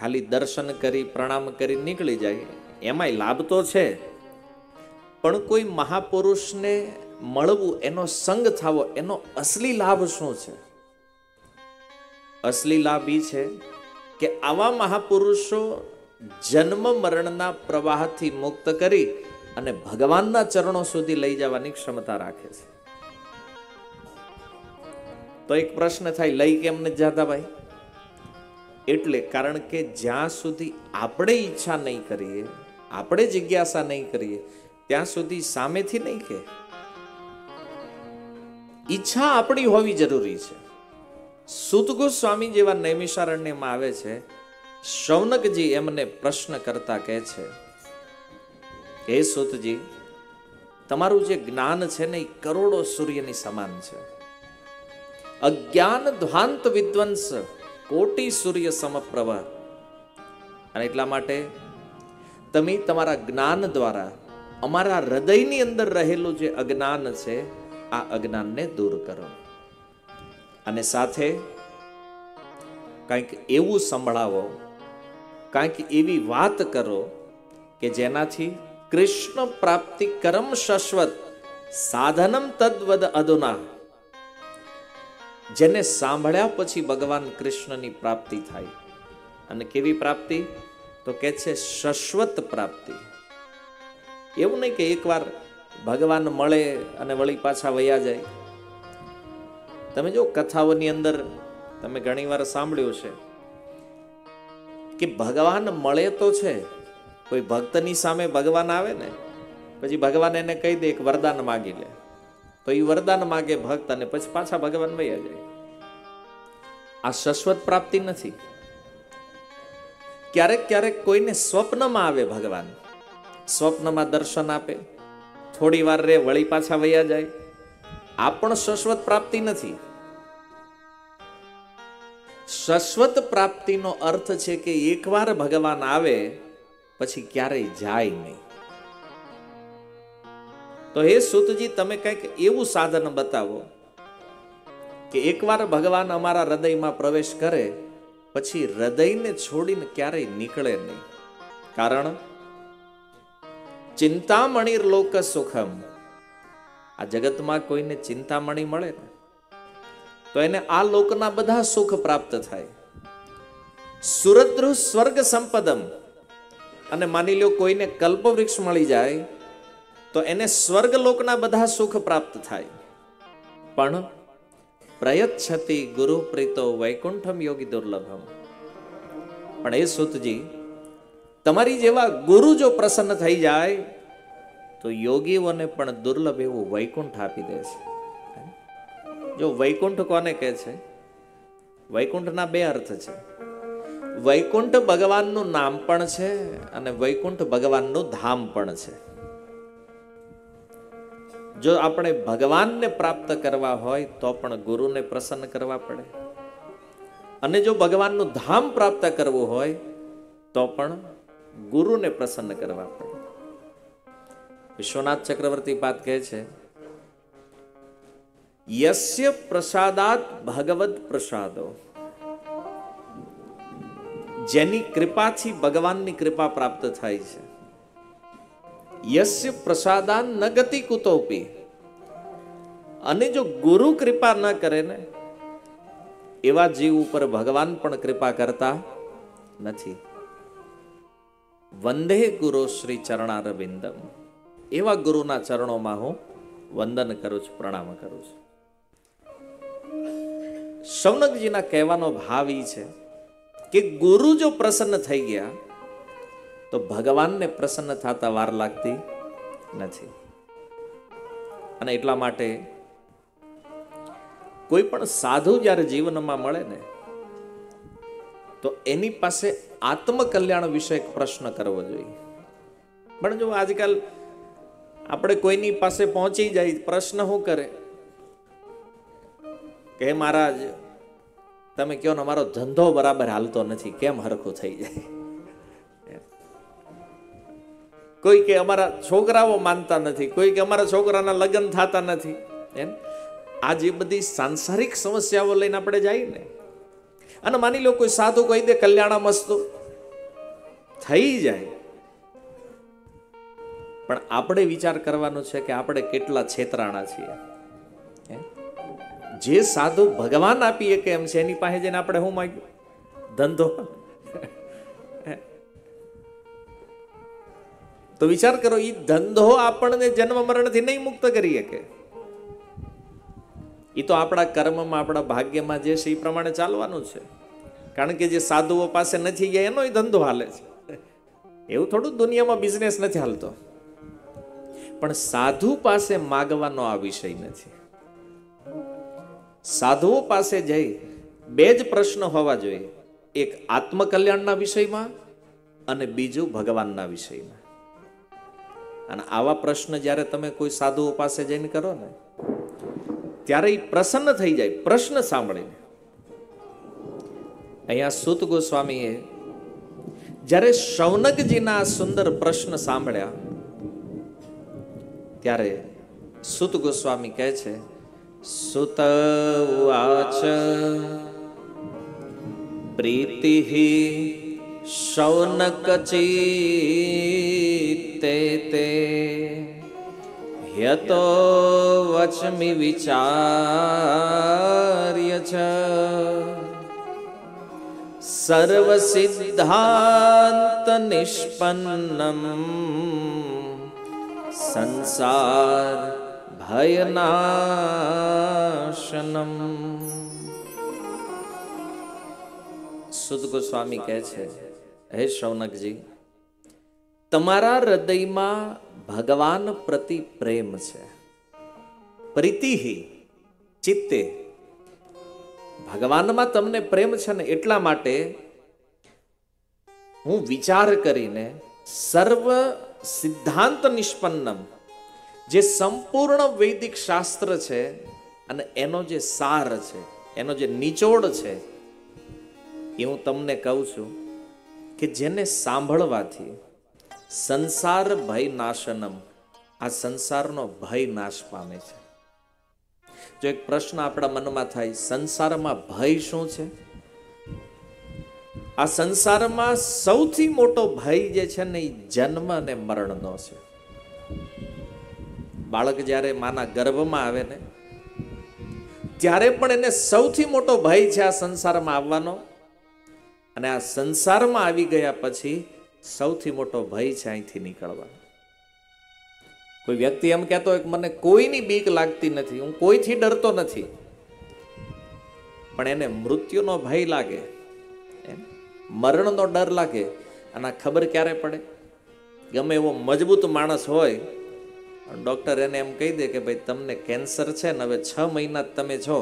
[SPEAKER 1] ખાલી દર્શન કરી, પ્રણામ કરી નીકળી જાય. એમાંય લાભ તો છે. પણ કોઈ મહાપુરુષને મળવું, એનો સંગ થવો, એનો અસલી લાભ શું છે? અસલી લાભ એ છે કે આવા મહાપુરુષો જન્મ મરણના પ્રવાહથી મુક્ત કરી અને ભગવાનના ચરણો સુધી લઈ જવાની ક્ષમતા રાખે છે. તો એક પ્રશ્ન થાય, લઈ કેમ નથી જતા ભાઈ? એટલે કારણ કે જ્યાં સુધી આપણે ઈચ્છા નહીં કરીએ, આપણે જિજ્ઞાસા નહીં કરીએ, ત્યાં સુધી સામેથી નહીં કે ઈચ્છા આપણી હોવી જરૂરી છે. સુતગુ સ્વામી જેવા નૈમિષારણ્યમાં આવે છે, શૌનકજી એમને પ્રશ્ન કરતા કહે છે, હે સુતજી, તમારું જે જ્ઞાન છે ને એ કરોડો સૂર્યની સમાન છે. અજ્ઞાન ધ્વાંત વિદ્વંસ કોટી સૂર્ય સમપ્રભ અને એટલા માટે તમે તમારા જ્ઞાન દ્વારા અમારા હૃદયની અંદર રહેલું જે અજ્ઞાન છે, આ અજ્ઞાનને દૂર કરો. અને સાથે કંઈક એવું સંભળાવો, કંઈક એવી વાત કરો કે જેનાથી કૃષ્ણ પ્રાપ્તિ કરમ શાશ્વત, સાધનમ તદ્વદ અધુના. જેને સાંભળ્યા પછી ભગવાન કૃષ્ણની પ્રાપ્તિ થાય. અને કેવી પ્રાપ્તિ? તો કે છે શાશ્વત પ્રાપ્તિ. એવું નહીં કે એકવાર ભગવાન મળે અને વળી પાછા વયા જાય. તમે જો કથાઓની અંદર તમે ઘણીવાર સાંભળ્યું છે કે ભગવાન મળે તો છે, કોઈ ભક્તની સામે ભગવાન આવે ને, પછી ભગવાન એને કહી દે, એક વરદાન માગી લે. તો એ વરદાન માગે ભક્ત અને પછી પાછા ભગવાન વૈયા જાય. આ શશ્વત પ્રાપ્તિ નથી. ક્યારેક ક્યારેક કોઈને સ્વપ્નમાં આવે ભગવાન. સ્વપ્નમાં દર્શન આપે. થોડી વાર રે વળી પાછા વયા જાય. આ પણ શશ્વત પ્રાપ્તિ નથી. શશ્વત પ્રાપ્તિનો અર્થ છે કે એકવાર ભગવાન આવે, પછી ક્યારેય જાય નહીં. તો હે સુતજી, તમે કંઈક એવું સાધન બતાવો કે એકવાર ભગવાન અમારા હૃદયમાં પ્રવેશ કરે, પછી હૃદયને છોડીને ક્યારેય નીકળે નહીં. કારણ ચિંતામણી લોક સુખમ. આ જગતમાં કોઈને ચિંતામણી મળે ને, તો એને આ લોકના બધા સુખ પ્રાપ્ત થાય. સુરદ્રુ સ્વર્ગ સંપદમ. અને માની લો કોઈને કલ્પવૃક્ષ મળી જાય તો એને સ્વર્ગ લોકના બધા સુખ પ્રાપ્ત થાય. પણ પ્રયચ્છતિ ગુરુ પ્રીતો વૈકુંઠમ યોગી દુર્લભમ. પણ એ સુતજી, તમારી જેવા ગુરુ જો પ્રસન્ન થઈ જાય, તો યોગીઓને પણ દુર્લભ એવું વૈકુંઠ આપી દે છે. જો વૈકુંઠ કોને કહે છે? વૈકુંઠના બે અર્થ છે. વૈકુંઠ ભગવાનનું નામ પણ છે અને વૈકુંઠ ભગવાનનું ધામ પણ છે. જો આપણે ભગવાનને પ્રાપ્ત કરવા હોય તો પણ ગુરુને પ્રસન્ન કરવા પડે. અને જો ભગવાનનું ધામ પ્રાપ્ત કરવું હોય તો પણ ગુરુને પ્રસન્ન કરવા પડે. વિશ્વનાથ ચક્રવર્તી પાત કહે છે, યસ્ય પ્રસાદાત ભગવદ પ્રસાદો. જેની કૃપાથી ભગવાનની કૃપા પ્રાપ્ત થાય છે. યસ્ય પ્રસાદાન ન ગતિ કુતોપી. અને જો ગુરુ કૃપા ન કરે ને, એવા જીવ ઉપર ભગવાન પણ કૃપા કરતા નથી. વંદે ગુરુ શ્રી ચરણારવિંદમ. એવા ગુરુના ચરણોમાં હું વંદન કરું છું, પ્રણામ કરું છું. સૌનકજીના કહેવાનો ભાવ એ છે કે ગુરુ જો પ્રસન્ન થઈ ગયા તો ભગવાનને પ્રસન્ન થતા વાર લાગતી નથી. અને એટલા માટે કોઈ પણ સાધુ જ્યારે જીવનમાં મળે ને, તો એની પાસે આત્મકલ્યાણ વિશે એક પ્રશ્ન કરવો જોઈએ. પણ જો આજકાલ આપણે કોઈની પાસે પહોંચી જાય, પ્રશ્ન શું કરે? કે મહારાજ, તમે કહો ને અમારો ધંધો બરાબર હાલતો નથી, કેમ હરખું થઈ જાય? કોઈ કે અમારા છોકરાઓ માનતા નથી, કોઈ કે અમારા છોકરાના લગ્ન થતા નથી. એમ? આ જે બધી સાંસારિક સમસ્યાઓ લઈને આપણે જઈએ ને. અને માની લો કોઈ સાધુ કહી દે, કલ્યાણા મસ્તો. થઈ જાય. પણ આપણે વિચાર કરવાનો છે કે આપણે કેટલા છેતરાણા છીએ? જે સાધુ ભગવાન આપીએ કે એમ છે, એની પાસે જઈને આપણે શું માગ્યું? ધંધો. તો વિચાર કરો એ ધંધો આપણને જન્મ મરણથી નહીં મુક્ત કરી શકે. એ તો આપણા કર્મમાં, આપણા ભાગ્યમાં જે છે એ પ્રમાણે ચાલવાનું છે. કારણ કે જે સાધુઓ પાસે નથી ગયા એનો ધંધો હાલે છે. એવું થોડું દુનિયામાં બિઝનેસ નથી હાલતો. પણ સાધુ પાસે માગવાનો આ વિષય નથી. સાધુઓ પાસે જઈ બે જ પ્રશ્ન હોવા જોઈએ. એક આત્મકલ્યાણના વિષયમાં અને બીજું ભગવાનના વિષયમાં. અને આવા પ્રશ્ન જ્યારે તમે કોઈ સાધુઓ પાસે જઈને કરો ને, ત્યારે એ પ્રસન્ન થઈ જાય, પ્રશ્ન સાંભળીને. અહીંયા સુત ગોસ્વામીએ જ્યારે શૌનકજીના સુંદર પ્રશ્ન સાંભળ્યા, ત્યારે સુત ગોસ્વામી કહે છે, સુત ઉવાચ પ્રીતિ શૌનકચિત્તે તે યતો વચમિ વિચાર્ય ચ સર્વસિદ્ધાંત નિષ્પન્નમ સંસાર ભયનાશનમ સુદ ગોસ્વામી કહે છે હે શૌનકજી, તમારા હૃદયમાં ભગવાન પ્રતિ પ્રેમ છે. પ્રીતિ ચિત્તે. ભગવાનમાં તમને પ્રેમ છે ને એટલા માટે હું વિચાર કરીને સર્વ સિદ્ધાંત નિષ્પન્નમ, જે સંપૂર્ણ વૈદિક શાસ્ત્ર છે અને એનો જે સાર છે, એનો જે નિચોડ છે, એ હું તમને કહું છું. કે જેને સાંભળવાથી સંસાર ભય નાશનમ આ સંસારનો ભય નાશ પામે છે. જો એક પ્રશ્ન આપણા મનમાં થાય, સંસારમાં ભય શું છે? આ સંસારમાં સૌથી મોટો ભય જે છે ને એ જન્મ અને મરણનો છે. બાળક જ્યારે માના ગર્ભમાં આવે ને, ત્યારે પણ એને સૌથી મોટો ભય છે આ સંસારમાં આવવાનો. અને આ સંસારમાં આવી ગયા પછી સૌથી મોટો ભય છે અહીંથી નીકળવાનો. કોઈ વ્યક્તિ એમ કહેતો કે મને કોઈની બીક લાગતી નથી, હું કોઈથી ડરતો નથી. પણ એને મૃત્યુનો ભય લાગે, એમ. મરણનો ડર લાગે અને ખબર ક્યારે પડે? ગમે એવો મજબૂત માણસ હોય ડૉક્ટર એને એમ કહી દે કે ભાઈ, તમને કેન્સર છે ને હવે છ મહિના તમે છો.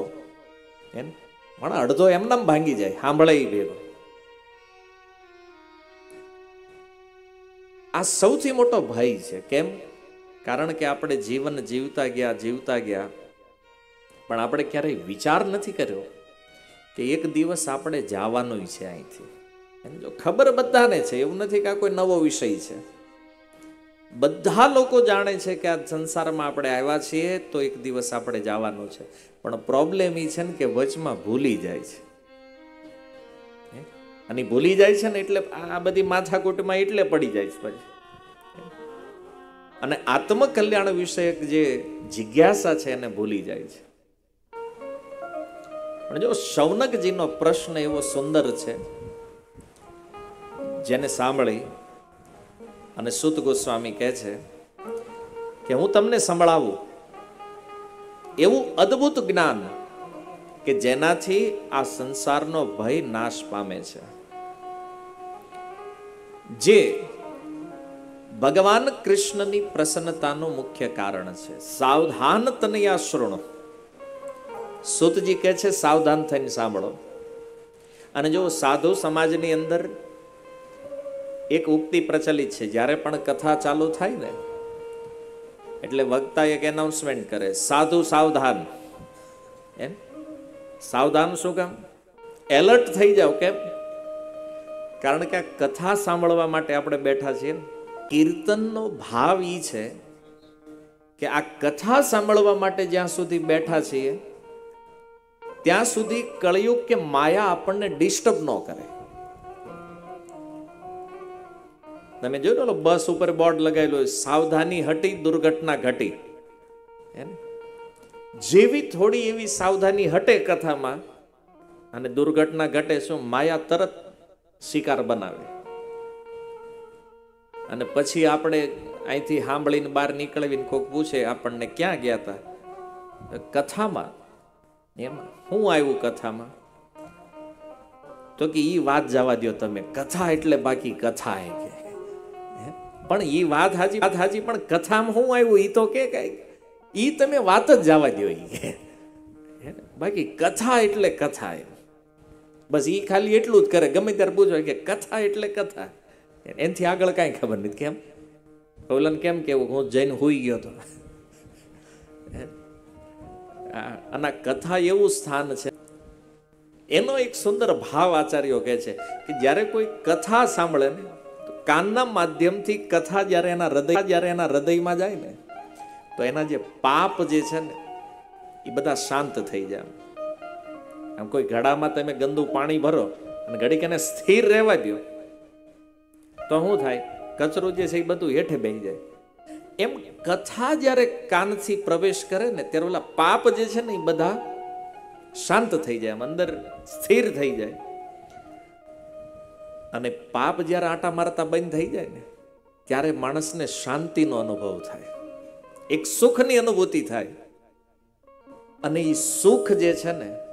[SPEAKER 1] એમ. પણ અડધો એમનામ ભાંગી જાય, સાંભળે ઈ ભેગો આ સૌથી મોટો ભય છે. કેમ? કારણ કે આપણે જીવન જીવતા ગયા જીવતા ગયા, પણ આપણે ક્યારેય વિચાર નથી કર્યો કે એક દિવસ આપણે જવાનું છે અહીંથી. જો ખબર બધાને છે, એવું નથી કે આ કોઈ નવો વિષય છે. બધા લોકો જાણે છે કે આ સંસારમાં આપણે આવ્યા છીએ, તો એક દિવસ આપણે જવાનું છે. પણ પ્રોબ્લેમ એ છે ને કે વચમાં ભૂલી જાય છે? અને ભૂલી જાય છે ને એટલે આ બધી માથાકૂટમાં એટલે પડી જાય છે પછી. અને આત્મકલ્યાણ વિષયક જે જિજ્ઞાસા છે એને ભૂલી જાય છે. પણ જો શૌનકજીનો પ્રશ્ન એવો સુંદર છે, જેને સાંભળી અને સુત ગોસ્વામી કહે છે કે હું તમને સંભળાવું એવું અદ્ભુત જ્ઞાન કે જેનાથી આ સંસારનો ભય નાશ પામે છે. જે ભગવાન કૃષ્ણની પ્રસન્નતાનું મુખ્ય કારણ છે. સાવધાન તનયા શૃણો સુતજી કહે છે, સાવધાન થઈને સાંભળો. અને જો સાધુ સમાજની અંદર એક ઉક્તિ પ્રચલિત છે, જ્યારે પણ કથા ચાલુ થાય ને, એટલે વક્તા એક એનાઉન્સમેન્ટ કરે, સાધુ સાવધાન. એમ? સાવધાન શું કામ? એલર્ટ થઈ જાઓ, કેમ? કારણ કે આ કથા સાંભળવા માટે આપણે બેઠા છીએ. કીર્તનનો ભાવ એ છે કે આ કથા સાંભળવા માટે જ્યાં સુધી બેઠા છીએ, ત્યાં સુધી કળિયુગ કે માયા આપણને ડિસ્ટર્બ ન કરે. તમે જોયું ને બસ ઉપર બોર્ડ લગાવેલું સાવધાની હટી, દુર્ઘટના ઘટી. જેવી થોડી એવી સાવધાની હટે કથામાં, અને દુર્ઘટના ઘટે શું, માયા તરત શિકાર બનાવે. અને પછી આપણે અહીંથી સાંભળીને બહાર નીકળવીને કોક પૂછે, આપણને ક્યાં ગયા હતા કથામાં, એમાં હું આવ્યું કથામાં? તો કે એ વાત જવા દો તમે, કથા એટલે બાકી કથા એ કે. પણ ઈ વાત હાજી વાત હાજી, પણ કથામાં હું આવ્યું એ તો કે કઈ એ તમે વાત જ જવા દો એ? બાકી કથા એટલે કથા એમ. બસ એ ખાલી એટલું જ કરે. ગમે ત્યારે પૂછો કે કથા એટલે કથા. એનાથી આગળ કાંઈ ખબર નથી. કેમ? ઓલન કેમ કેવું? હું જઈને હોઈ ગયો તો. આ- અને કથા એવું સ્થાન છે. એનો એક સુંદર ભાવ આચાર્યો કહે છે કે જ્યારે કોઈ કથા સાંભળે ને કાનના માધ્યમથી કથા જ્યારે એના હૃદય, જ્યારે એના હૃદયમાં જાય ને, તો એના જે પાપ જે છે ને, એ બધા શાંત થઈ જાય. આમ કોઈ ઘડામાં તમે ગંદુ પાણી ભરો અને ઘડીક એને સ્થિર રહેવા દો તો શું થાય? કચરો જે છે એ બધું હેઠે બેસી જાય. એમ કથા જ્યારે કાનથી પ્રવેશ કરે ને ત્યારે ઓલા પાપ જે છે ને એ બધા શાંત થઈ જાય આમ અંદર સ્થિર થઈ જાય. અને પાપ જ્યારે આટા મારતા બંધ થઈ જાય ને, ત્યારે માણસને શાંતિનો અનુભવ થાય. એક સુખની અનુભૂતિ થાય. અને એ સુખ જે છે ને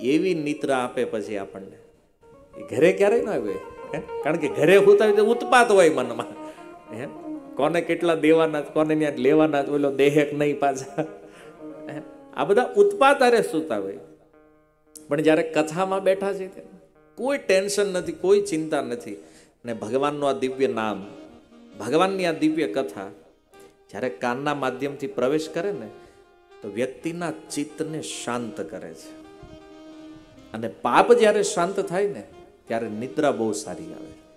[SPEAKER 1] એવી નિદ્રા આપે પછી આપણને. એ ઘરે ક્યારેય ના આવે. કારણ કે ઘરે હોતા હોય ઉત્પાત હોય મનમાં. હે? કોને કેટલા દેવાના, કોને ત્યાં લેવાના ઓલો દેહેક નહીં પાછા? આ બધા ઉત્પાત અરે સુતા હોય. પણ જ્યારે કથામાં બેઠા છે કોઈ ટેન્શન નથી, કોઈ ચિંતા નથી. અને ભગવાનનું આ દિવ્ય નામ, ભગવાનની આ દિવ્ય કથા જ્યારે કાનના માધ્યમથી પ્રવેશ કરે ને, તો વ્યક્તિના ચિત્તને શાંત કરે છે. અને પાપ જ્યારે શાંત થાય ને, ત્યારે નિદ્રા બહુ સારી આવે.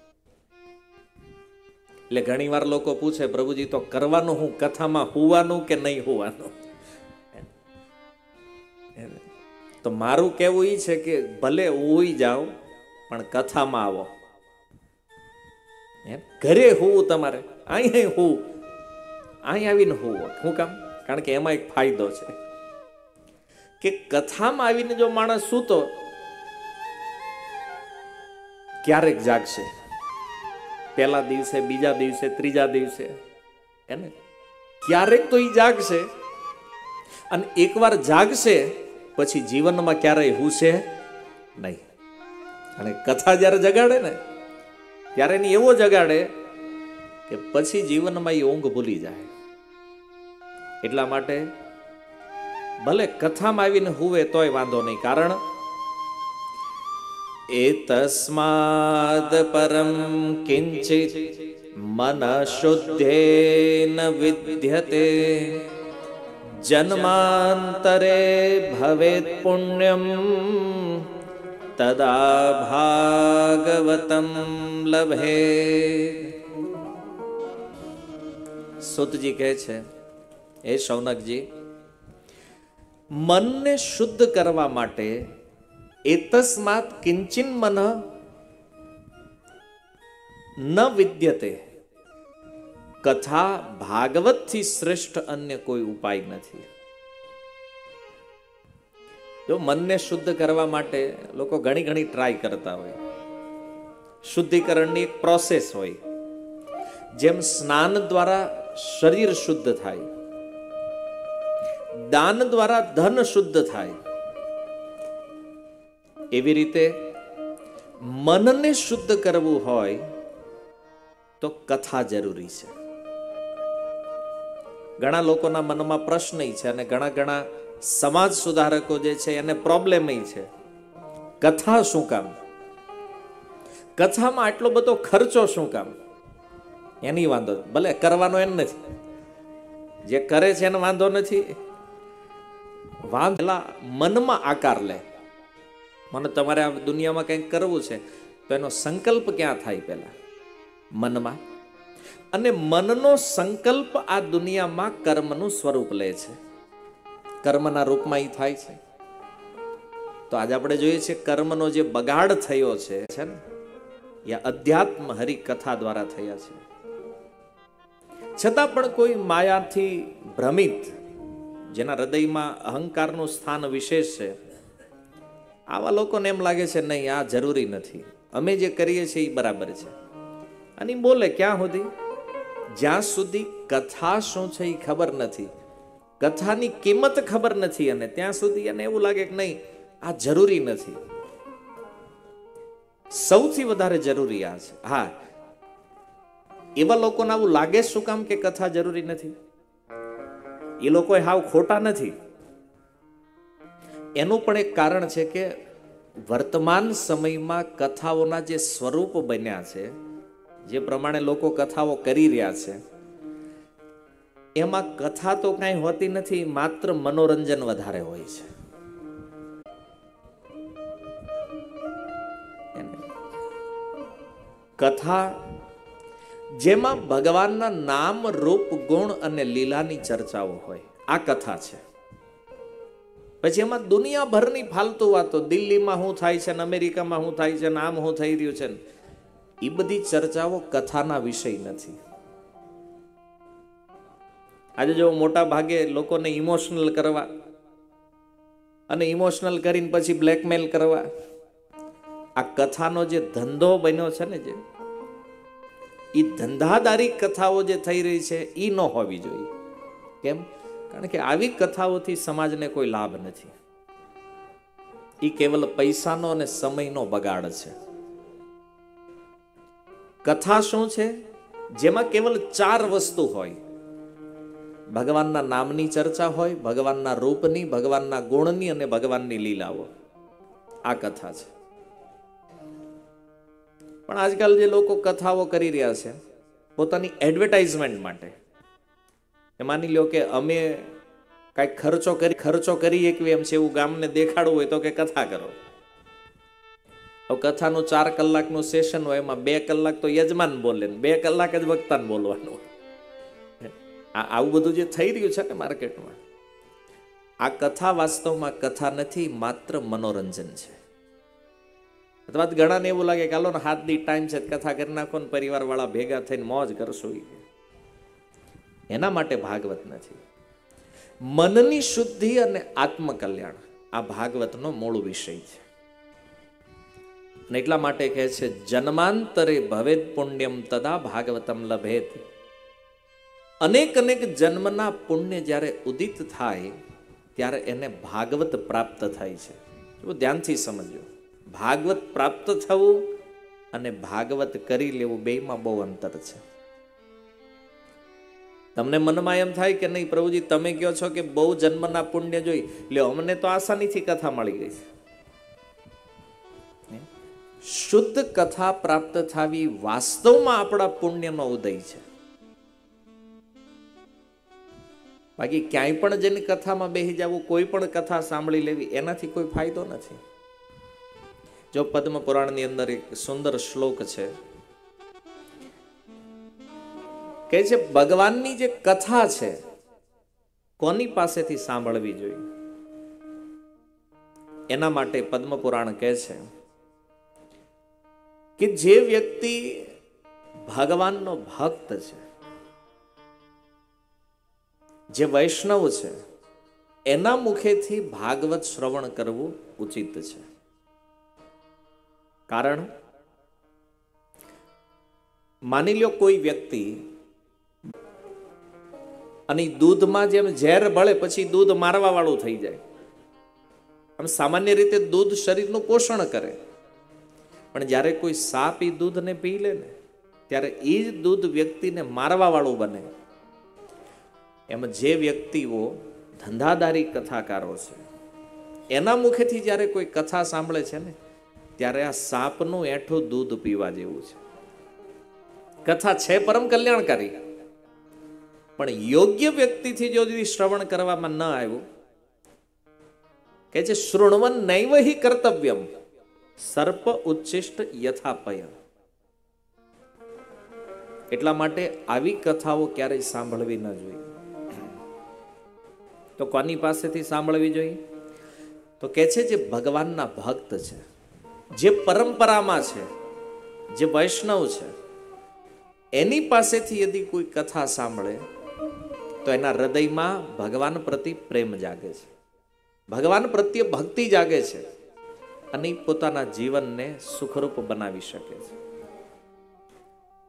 [SPEAKER 1] એટલે ઘણીવાર લોકો પૂછે, પ્રભુજી, તો કરવાનું હું કથામાં હોવાનું કે નહીં હોવાનું? તો મારું કહેવું એ છે કે ભલે હોઈ જાઓ પણ કથામાં આવો. એમ. ઘરે હોવું તમારે. અહીં હોવું અહીં આવીને હોવું. શું કામ? કારણ કે એમાં એક ફાયદો છે. કે કથામાં આવીને જો માણસ સૂતો, ક્યારેક જાગશે? પહેલા દિવસે, બીજા દિવસે, ત્રીજા દિવસે એને ક્યારેક તો એ જાગશે અને એકવાર જાગશે, પછી જીવનમાં ક્યારેય હુશે નહીં. અને કથા જ્યારે જગાડે ને, ત્યારે એની એવો જગાડે કે પછી જીવનમાં એ ઊંઘ ભૂલી જાય. એટલા માટે ભલે કથામાં આવીને હુવે તોય વાંધો નહીં. કારણ એ તસ્માદ પરમ કિંચિત મન શુદ્ધેન વિદ્યતે. જન્માંતરે ભવેત પુણ્યમ તદા ભાગવતમ લભે. સુતજી કહે છે એ શૌનકજી મનને શુદ્ધ કરવા માટે એતસ્માત કિંચિન મન ન વિદ્યતે. કથા ભાગવતથી શ્રેષ્ઠ અન્ય કોઈ ઉપાય નથી. જો મનને શુદ્ધ કરવા માટે લોકો ઘણી ઘણી ટ્રાય કરતા હોય. શુદ્ધિકરણની એક પ્રોસેસ હોય. જેમ સ્નાન દ્વારા શરીર શુદ્ધ થાય. દાન દ્વારા ધન શુદ્ધ થાય. એવી રીતે મનને શુદ્ધ કરવું હોય તો કથા જરૂરી છે. ઘણા લોકોના મનમાં પ્રશ્ન છે અને ઘણા ઘણા સમાજ સુધારકો જે છે એને પ્રોબ્લેમ છે. કથા શું કામ? કથામાં આટલો બધો ખર્ચો શું કામ? એની વાંધો, ભલે કરવાનો એમ નથી. જે કરે છે એને વાંધો નથી. વાંધલા મનમાં આકાર લે. મને તમારે આ દુનિયામાં કંઈક કરવું છે, તો એનો સંકલ્પ ક્યાં થાય પહેલા? મનમાં. અને મનનો સંકલ્પ આ દુનિયામાં કર્મનું સ્વરૂપ લે છે. કર્મના રૂપમાં એ થાય છે. તો આજે આપણે જોઈએ છીએ કર્મનો જે બગાડ થયો છે છે ને? એ અધ્યાત્મ હરિકથા દ્વારા થયા છે. છતાં પણ કોઈ માયાથી ભ્રમિત જેના હૃદયમાં અહંકારનું સ્થાન વિશેષ છે. આવા લોકોને એમ લાગે છે, નહીં, આ જરૂરી નથી. અમે જે કરીએ છીએ એ બરાબર છે. અને બોલે, ક્યાં સુધી? જ્યાં સુધી કથા શું છે એ ખબર નથી. કથાની કિંમત ખબર નથી અને ત્યાં સુધી એને એવું લાગે કે, નહીં, આ જરૂરી નથી. સૌથી વધારે જરૂરી આ છે. હા. એવા લોકોને આવું લાગે શું કામ કે કથા જરૂરી નથી? એ લોકો હાવ ખોટા નથી. એનું પણ એક કારણ છે કે વર્તમાન સમયમાં કથાઓના જે સ્વરૂપ બન્યા છે, જે પ્રમાણે લોકો કથાઓ કરી રહ્યા છે, એમાં કથા તો કાંઈ હોતી નથી, માત્ર મનોરંજન વધારે હોય છે. કથા જેમાં ભગવાનના નામ, રૂપ, ગુણ અને લીલાની ચર્ચાઓ હોય. આ કથા છે. પછી એમાં દુનિયાભરની ફાલતુ વાતો, દિલ્હીમાં શું થાય છે ને અમેરિકામાં શું થાય છે ને આમ શું થઈ રહ્યું છે ને એ બધી ચર્ચાઓ કથાના વિષય નથી. આજે જો મોટા ભાગે લોકોને ઇમોશનલ કરવા અને ઇમોશનલ કરીને પછી બ્લેકમેલ કરવા, આ કથાનો જે ધંધો બન્યો છે ને જે એ ધંધાદારી કથાઓ જે થઈ રહી છે એ ન હોવી જોઈએ. કેમ? કારણ કે આવી કથાઓથી સમાજને કોઈ લાભ નથી. એ કેવલ પૈસાનો અને સમયનો બગાડ છે. કથા શું છે? જેમાં કેવલ ચાર વસ્તુ હોય. ભગવાનના નામની ચર્ચા હોય, ભગવાનના રૂપની, ભગવાનના ગુણની અને ભગવાનની લીલાઓ. આ કથા છે. પણ આજકાલ જે લોકો કથાઓ કરી રહ્યા છે, પોતાની એડવર્ટાઇઝમેન્ટ માટે, એ માની લો કે અમે કાંઈક ખર્ચો કરી ખર્ચો કરી એકવી એમ છે એવું ગામને દેખાડવું હોય તો કે કથા કરો. કથાનું ચાર કલાકનું સેશન હોય, એમાં બે કલાક તો યજમાન બોલે ને, બે કલાક જ વક્તાને બોલવાનું આ, આવું બધું જે થઈ રહ્યું છે ને માર્કેટમાં આ કથા વાસ્તવમાં કથા નથી, માત્ર મનોરંજન છે. અથવા ઘણાને એવું લાગે કે હાલો ને હાથ દી ટાઈમ છે, કથા કરી નાખો ને પરિવારવાળા ભેગા થઈને મોજ કરશો. એના માટે ભાગવત નથી. મનની શુદ્ધિ અને આત્મકલ્યાણ આ ભાગવતનો મૂળ વિષય છે. અને એટલા માટે કહે છે, જન્માંતરે ભવેદ પુણ્યમ તદા ભાગવતમ લભેત. અનેક અનેક જન્મના પુણ્ય જ્યારે ઉદિત થાય, ત્યારે એને ભાગવત પ્રાપ્ત થાય છે. ધ્યાનથી સમજો ભાગવત પ્રાપ્ત થવું અને ભાગવત કરી લેવું બેમાં બહુ અંતર છે. તમને મનમાં એમ થાય કે નહીં પ્રભુજી, તમે કહો છો કે બહુ જન્મના પુણ્ય જોઈ, લ્યો, અમને તો આસાનીથી કથા મળી ગઈ છે. શુદ્ધ કથા પ્રાપ્ત થવી વાસ્તવમાં આપણા પુણ્યનો ઉદય છે. બાકી ક્યાંય પણ જેની કથામાં બેસી જવું, કોઈ પણ કથા સાંભળી લેવી, એનાથી કોઈ ફાયદો નથી. જો પદ્મ પુરાણની અંદર એક સુંદર શ્લોક છે કે છે, ભગવાનની જે કથા છે, કોની પાસેથી સાંભળવી જોઈએ? એના માટે પદ્મ પુરાણ કહે છે કે જે વ્યક્તિ ભગવાનનો ભક્ત છે, જે વૈષ્ણવ છે, એના મુખેથી ભાગવત શ્રવણ કરવું ઉચિત છે. કારણ? માની લ્યો કોઈ વ્યક્તિ અને દૂધમાં જેમ ઝેર ભળે પછી દૂધ મારવા વાળું થઈ જાય. આમ સામાન્ય રીતે દૂધ શરીરનું પોષણ કરે. પણ જ્યારે કોઈ સાપ એ દૂધને પી લે ને, ત્યારે એ જ દૂધ વ્યક્તિને મારવા વાળું બને. એમ જે વ્યક્તિઓ ધંધાદારી કથાકારો છે, એના મુખેથી જ્યારે કોઈ કથા સાંભળે છે ને ત્યારે આ સાપનું એઠું દૂધ પીવા જેવું છે. કથા છે પરમ કલ્યાણકારી. પણ યોગ્ય વ્યક્તિથી જો શ્રવણ કરવામાં ન આવ્યું કે છે, શૃણવન નૈવ હિ કર્તવ્યમ, સર્પ ઉચ્ચિષ્ટ યથાપય. એટલા માટે આવી કથાઓ ક્યારેય સાંભળવી ન જોઈએ. તો કોની પાસેથી સાંભળવી જોઈએ? તો કે છે જે ભગવાનના ભક્ત છે. જે પરંપરામાં છે, જે વૈષ્ણવ છે, એની પાસેથી યદિ કોઈ કથા સાંભળે, તો એના હૃદયમાં ભગવાન પ્રતિ પ્રેમ જાગે છે. ભગવાન પ્રત્યે ભક્તિ જાગે છે અને પોતાના જીવનને સુખરૂપ બનાવી શકે છે.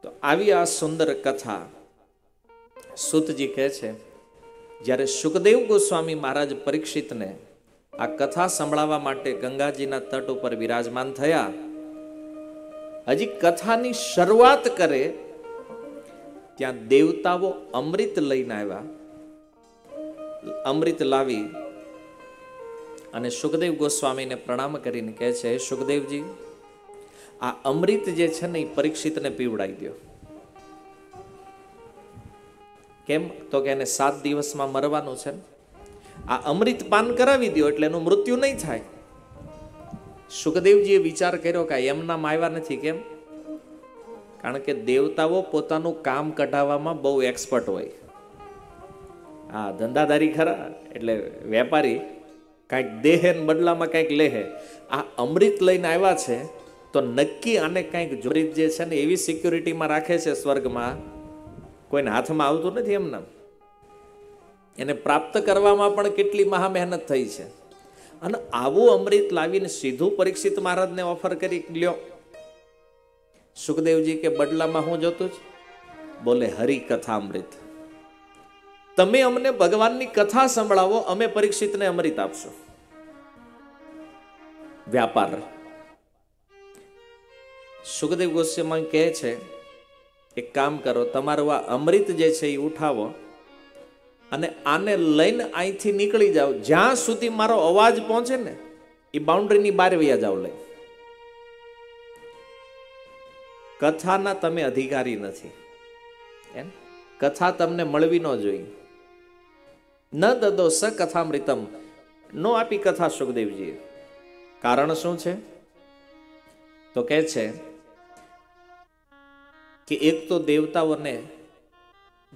[SPEAKER 1] તો આવી આ સુંદર કથા સુતજી કહે છે, જ્યારે સુખદેવ ગોસ્વામી મહારાજ પરીક્ષિતને આ કથા સંભળાવવા માટે ગંગાજીના તટ ઉપર વિરાજમાન થયા. હજી કથાની શરૂઆત કરે, ત્યાં દેવતાઓ અમૃત લઈને આવ્યા. અમૃત લાવી અને સુખદેવ ગોસ્વામીને પ્રણામ કરીને કહે છે સુખદેવજી, આ અમૃત જે છે ને એ પરીક્ષિતને પીવડાવી દો કેમ? તો કે એને સાત દિવસમાં મરવાનું છે ને. આ અમૃત પાન કરાવી દો એટલે એનું મૃત્યુ નહીં થાય. સુખદેવજીએ વિચાર કર્યો કે આ એમનામ આવ્યા નથી કેમ? કારણ કે દેવતાઓ પોતાનું કામ કઢાવવામાં બહુ એક્સપર્ટ હોય. હા ધંધાદારી ખરા, એટલે વેપારી કાંઈક દેહે બદલામાં કાંઈક લેહે. આ અમૃત લઈને આવ્યા છે, તો નક્કી અને કાંઈક જોરીત જે છે ને એવી સિક્યુરિટીમાં રાખે છે સ્વર્ગમાં. કોઈને હાથમાં આવતું નથી એમના એને પ્રાપ્ત કરવામાં પણ કેટલી મહા મહેનત થઈ છે. અને આવું અમૃત લાવીને સીધું પરીક્ષિત મહારાજને ઓફર કરી લ્યો. સુખદેવજી કે, બદલામાં હું જોતું જ બોલે, હરિ કથા અમૃત. તમે અમને ભગવાનની કથા સંભળાવો, અમે પરીક્ષિતને અમૃત આપશો. વ્યાપાર. સુખદેવ ગોસ્વામી કહે છે, એક કામ કરો, તમારું આ અમૃત જે છે એ ઉઠાવો અને આને લઈને અહીંથી નીકળી જાઓ. જ્યાં સુધી મારો અવાજ પહોંચે ને એ બાઉન્ડ્રીની બહાર વ્યા જાઓ લઈ. કથાના તમે અધિકારી નથી. એમ? કથા તમને મળવી ન જોઈએ. ન દદો સ કથામૃતમ. નો આપી કથા સુખદેવજીએ. કારણ શું છે? તો કહે છે કે એક તો દેવતાઓને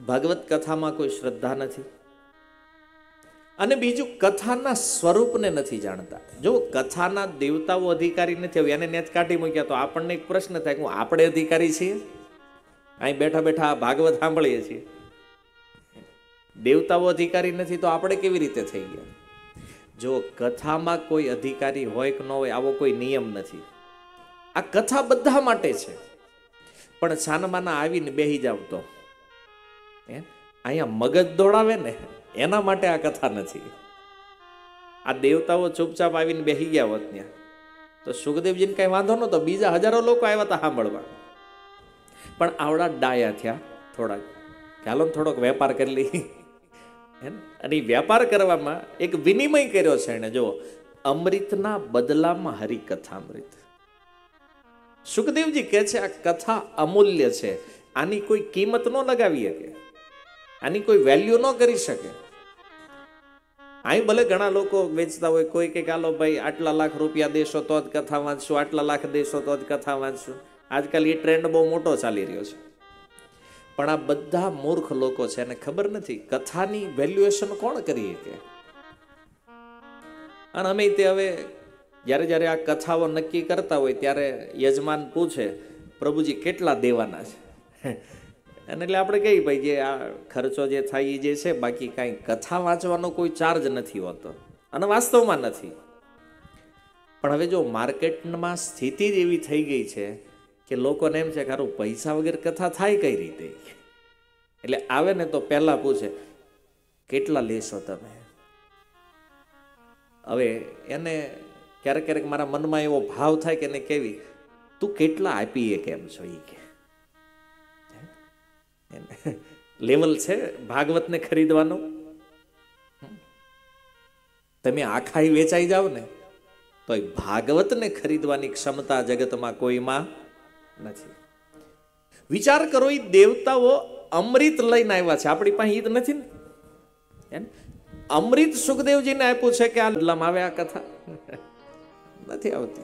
[SPEAKER 1] ભગવત કથામાં કોઈ શ્રદ્ધા નથી. અને બીજું કથાના સ્વરૂપને નથી જાણતા. જો કથાના દેવતાઓ અધિકારી નથી હવે એને નેચ કાઢી મૂક્યા, તો આપણને એક પ્રશ્ન થાય કે આપણે અધિકારી છીએ? અહીં બેઠા બેઠા ભાગવત સાંભળીએ છીએ. દેવતાઓ અધિકારી નથી તો આપણે કેવી રીતે થઈ ગયા? જો કથામાં કોઈ અધિકારી હોય કે ન હોય, આવો કોઈ નિયમ નથી. આ કથા બધા માટે છે. પણ છાનમાના આવીને બેહી જાવ તો? અહીંયા મગજ દોડાવે ને, એના માટે આ કથા નથી. આ દેવતાઓ ચૂપચાપ આવીને બેસી ગયા હોત ત્યાં. તો સુખદેવજીને કઈ વાંધો નહોતો, બીજા હજારો લોકો આવ્યા હતા સાંભળવા. પણ આવડા ડાયા થયા થોડાક. ચાલો થોડોક વેપાર કરી લઈ હે ને? અને વેપાર કરવામાં એક વિનિમય કર્યો છે એને જો અમૃતના બદલામાં હરિકથા અમૃત. સુખદેવજી કહે છે, આ કથા અમૂલ્ય છે. આની કોઈ કિંમત ન લગાવી શકે. આની કોઈ વેલ્યુ ન કરી શકે. અહીં ભલે ઘણા લોકો વેચતા હોય, કોઈ કે ચાલો ભાઈ, આટલા લાખ રૂપિયા દેશો તો જ કથા વાંચશું, આટલા લાખ દેશો તો જ કથા વાંચશું. આજકાલ એ ટ્રેન્ડ બહુ મોટો ચાલી રહ્યો છે. પણ આ બધા મૂર્ખ લોકો છે એને ખબર નથી કથાની વેલ્યુએશન કોણ કરી શકે? અને અમે તે હવે જ્યારે જ્યારે આ કથાઓ નક્કી કરતા હોય ત્યારે યજમાન પૂછે, પ્રભુજી, કેટલા દેવાના છે? અને એટલે આપણે કહીએ, ભાઈ, જે આ ખર્ચો જે થાય એ જે છે, બાકી કાંઈ કથા વાંચવાનો કોઈ ચાર્જ નથી હોતો. અને વાસ્તવમાં નથી. પણ હવે જો માર્કેટમાં સ્થિતિ જ એવી થઈ ગઈ છે કે લોકોને એમ છે કે હારું, પૈસા વગર કથા થાય કઈ રીતે? એટલે આવે ને તો પહેલાં પૂછે, કેટલા લેશો તમે? હવે એને ક્યારેક ક્યારેક મારા મનમાં એવો ભાવ થાય કે એને કેવી, તું કેટલા આપીએ કેમ છો એ કે? લેવલ છે ભાગવતને ખરીદવાનું? તમે આખાઈ વેચાઈ જાઓ ને તો ભાગવતને ખરીદવાની ક્ષમતા જગતમાં કોઈમાં નથી. વિચાર કરો એ દેવતાઓ અમૃત લઈને આવ્યા છે. આપણી પાસે ઈદ નથી ને? અમૃત સુખદેવજીને આપ્યું છે કે આ બદલામાં આવે આ કથા? નથી આવતી.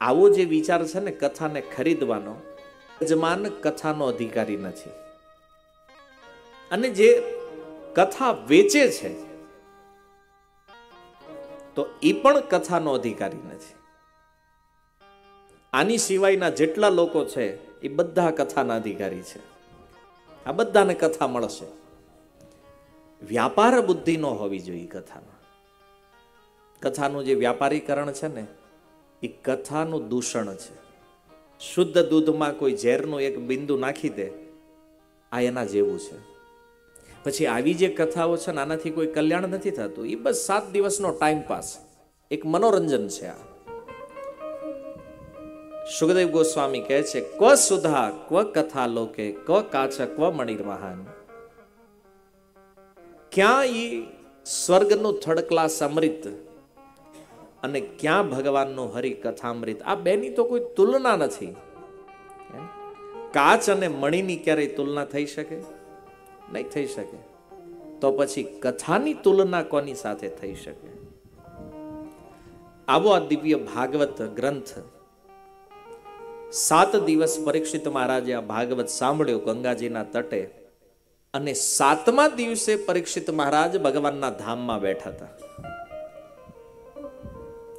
[SPEAKER 1] આવો જે વિચાર છે ને કથાને ખરીદવાનો યજમાન કથાનો અધિકારી નથી. અને જે કથા વેચે છે, તો એ પણ કથાનો અધિકારી નથી. આની સિવાયના જેટલા લોકો છે એ બધા કથાના અધિકારી છે. આ બધાને કથા મળશે. વ્યાપાર બુદ્ધિ ન હોવી જોઈએ કથામાં. કથાનું જે વ્યાપારીકરણ છે ને એ કથાનું દૂષણ છે. શુદ્ધ દૂધમાં કોઈ ઝેરનું એક બિંદુ નાખી દે, આ એના જેવું છે. પછી આવી જે કથાઓ છે આનાથી કોઈ કલ્યાણ નથી થતું. એ બસ સાત દિવસનો ટાઈમ પાસ એક મનોરંજન છે આ. સુખદેવ ગોસ્વામી કહે છે, ક્વ સુધા, ક્વ કથા લોકે, ક્વ કાચ, ક્વ મણિર્વાહન ક્યાં એ સ્વર્ગનું થર્ડ ક્લાસ અમૃત અને ક્યાં ભગવાનનું હરિ કથામૃત આ બેની તો કોઈ તુલના નથી? કાચ અને મણીની ક્યારેય તુલના થઈ શકે? નહીં થઈ શકે. તો પછી કથાની તુલના કોની સાથે થઈ શકે? આવો આ દિવ્ય ભાગવત ગ્રંથ સાત દિવસ પરીક્ષિત મહારાજે આ ભાગવત સાંભળ્યો ગંગાજીના તટે અને સાતમા દિવસે પરીક્ષિત મહારાજ ભગવાનના ધામમાં બેઠા હતા.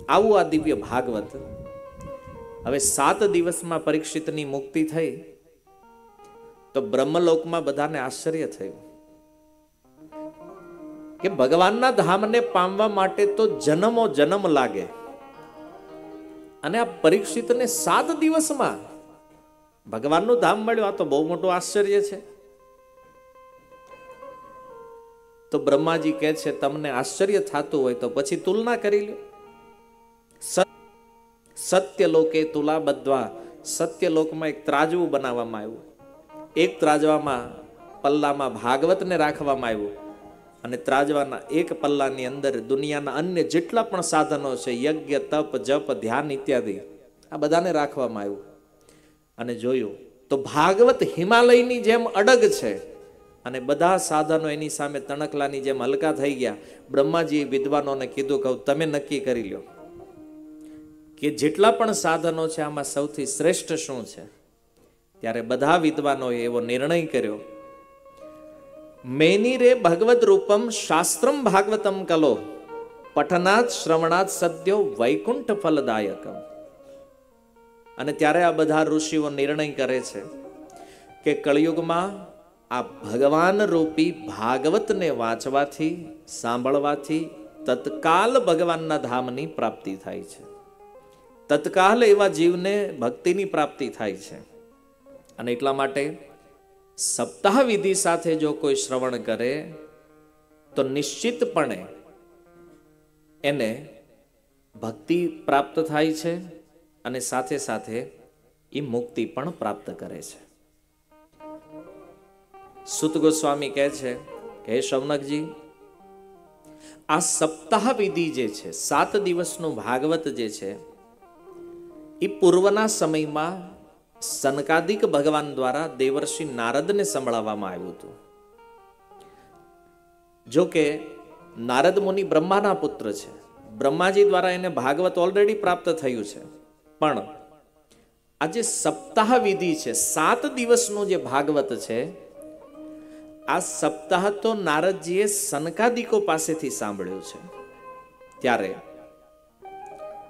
[SPEAKER 1] આવું આ દિવ્ય ભાગવત હવે સાત દિવસમાં પરીક્ષિતની મુક્તિ થઈ તો બ્રહ્મલોકમાં બધાને આશ્ચર્ય થયું કે ભગવાનના ધામને પામવા માટે તો જન્મો જન્મ લાગે. અને આ પરીક્ષિતને સાત દિવસમાં ભગવાનનું ધામ મળ્યું. આ તો બહુ મોટું આશ્ચર્ય છે. તો બ્રહ્માજી કહે છે, તમને આશ્ચર્ય થતું હોય તો પછી તુલના કરી લો. સત- સત્ય લોકે તુલા બધવા સત્ય લોકમાં એક ત્રાજવું બનાવવામાં આવ્યું. એક ત્રાજવામાં પલ્લામાં ભાગવતને રાખવામાં આવ્યું અને ત્રાજવાના એક પલ્લાની અંદર દુનિયાના અન્ય જેટલા પણ સાધનો છે, યજ્ઞ, તપ, જપ, ધ્યાન ઇત્યાદિ, આ બધાને રાખવામાં આવ્યું. અને જોયું, તો ભાગવત હિમાલયની જેમ અડગ છે અને બધા સાધનો એની સામે તણકલાની જેમ હલકા થઈ ગયા. બ્રહ્માજીએ વિદ્વાનોને કીધું કહું તમે નક્કી કરી લો કે જેટલા પણ સાધનો છે, આમાં સૌથી શ્રેષ્ઠ શું છે? ત્યારે બધા વિદ્વાનોએ એવો નિર્ણય કર્યો. મેની રે ભગવદ રૂપમ શાસ્ત્રમ ભાગવતમ કલો પઠનાત શ્રવણાત સદ્યો વૈકુંઠ ફલદાયકમ. અને ત્યારે આ બધા ઋષિઓ નિર્ણય કરે છે કે કળિયુગમાં આ ભગવાન રૂપી ભાગવતને વાંચવાથી, સાંભળવાથી તત્કાલ ભગવાનના ધામની પ્રાપ્તિ થાય છે. તત્કાલ એવા જીવને ભક્તિની પ્રાપ્તિ થાય છે. અને એટલા માટે સપ્તાહ વિધિ સાથે જો કોઈ શ્રવણ કરે, તો નિશ્ચિતપણે એને ભક્તિ પ્રાપ્ત થાય છે અને સાથે સાથે એ મુક્તિ પણ પ્રાપ્ત કરે છે. સુત ગોસ્વામી કહે છે, હે શૌનકજી, આ સપ્તાહ વિધિ જે છે, સાત દિવસનું ભાગવત જે છે એ પૂર્વના સમયમાં સનકાદિક ભગવાન દ્વારા દેવર્ષિ નારદને સંભળાવવામાં આવ્યું હતું. જો કે, નારદ મુનિ બ્રહ્માના પુત્ર છે. બ્રહ્માજી દ્વારા એને ભાગવત ઓલરેડી પ્રાપ્ત થયું છે. પણ આ જે સપ્તાહ વિધિ છે, સાત દિવસનું જે ભાગવત છે, આ સપ્તાહ તો નારદજીએ સનકાદિકો પાસેથી સાંભળ્યું છે. ત્યારે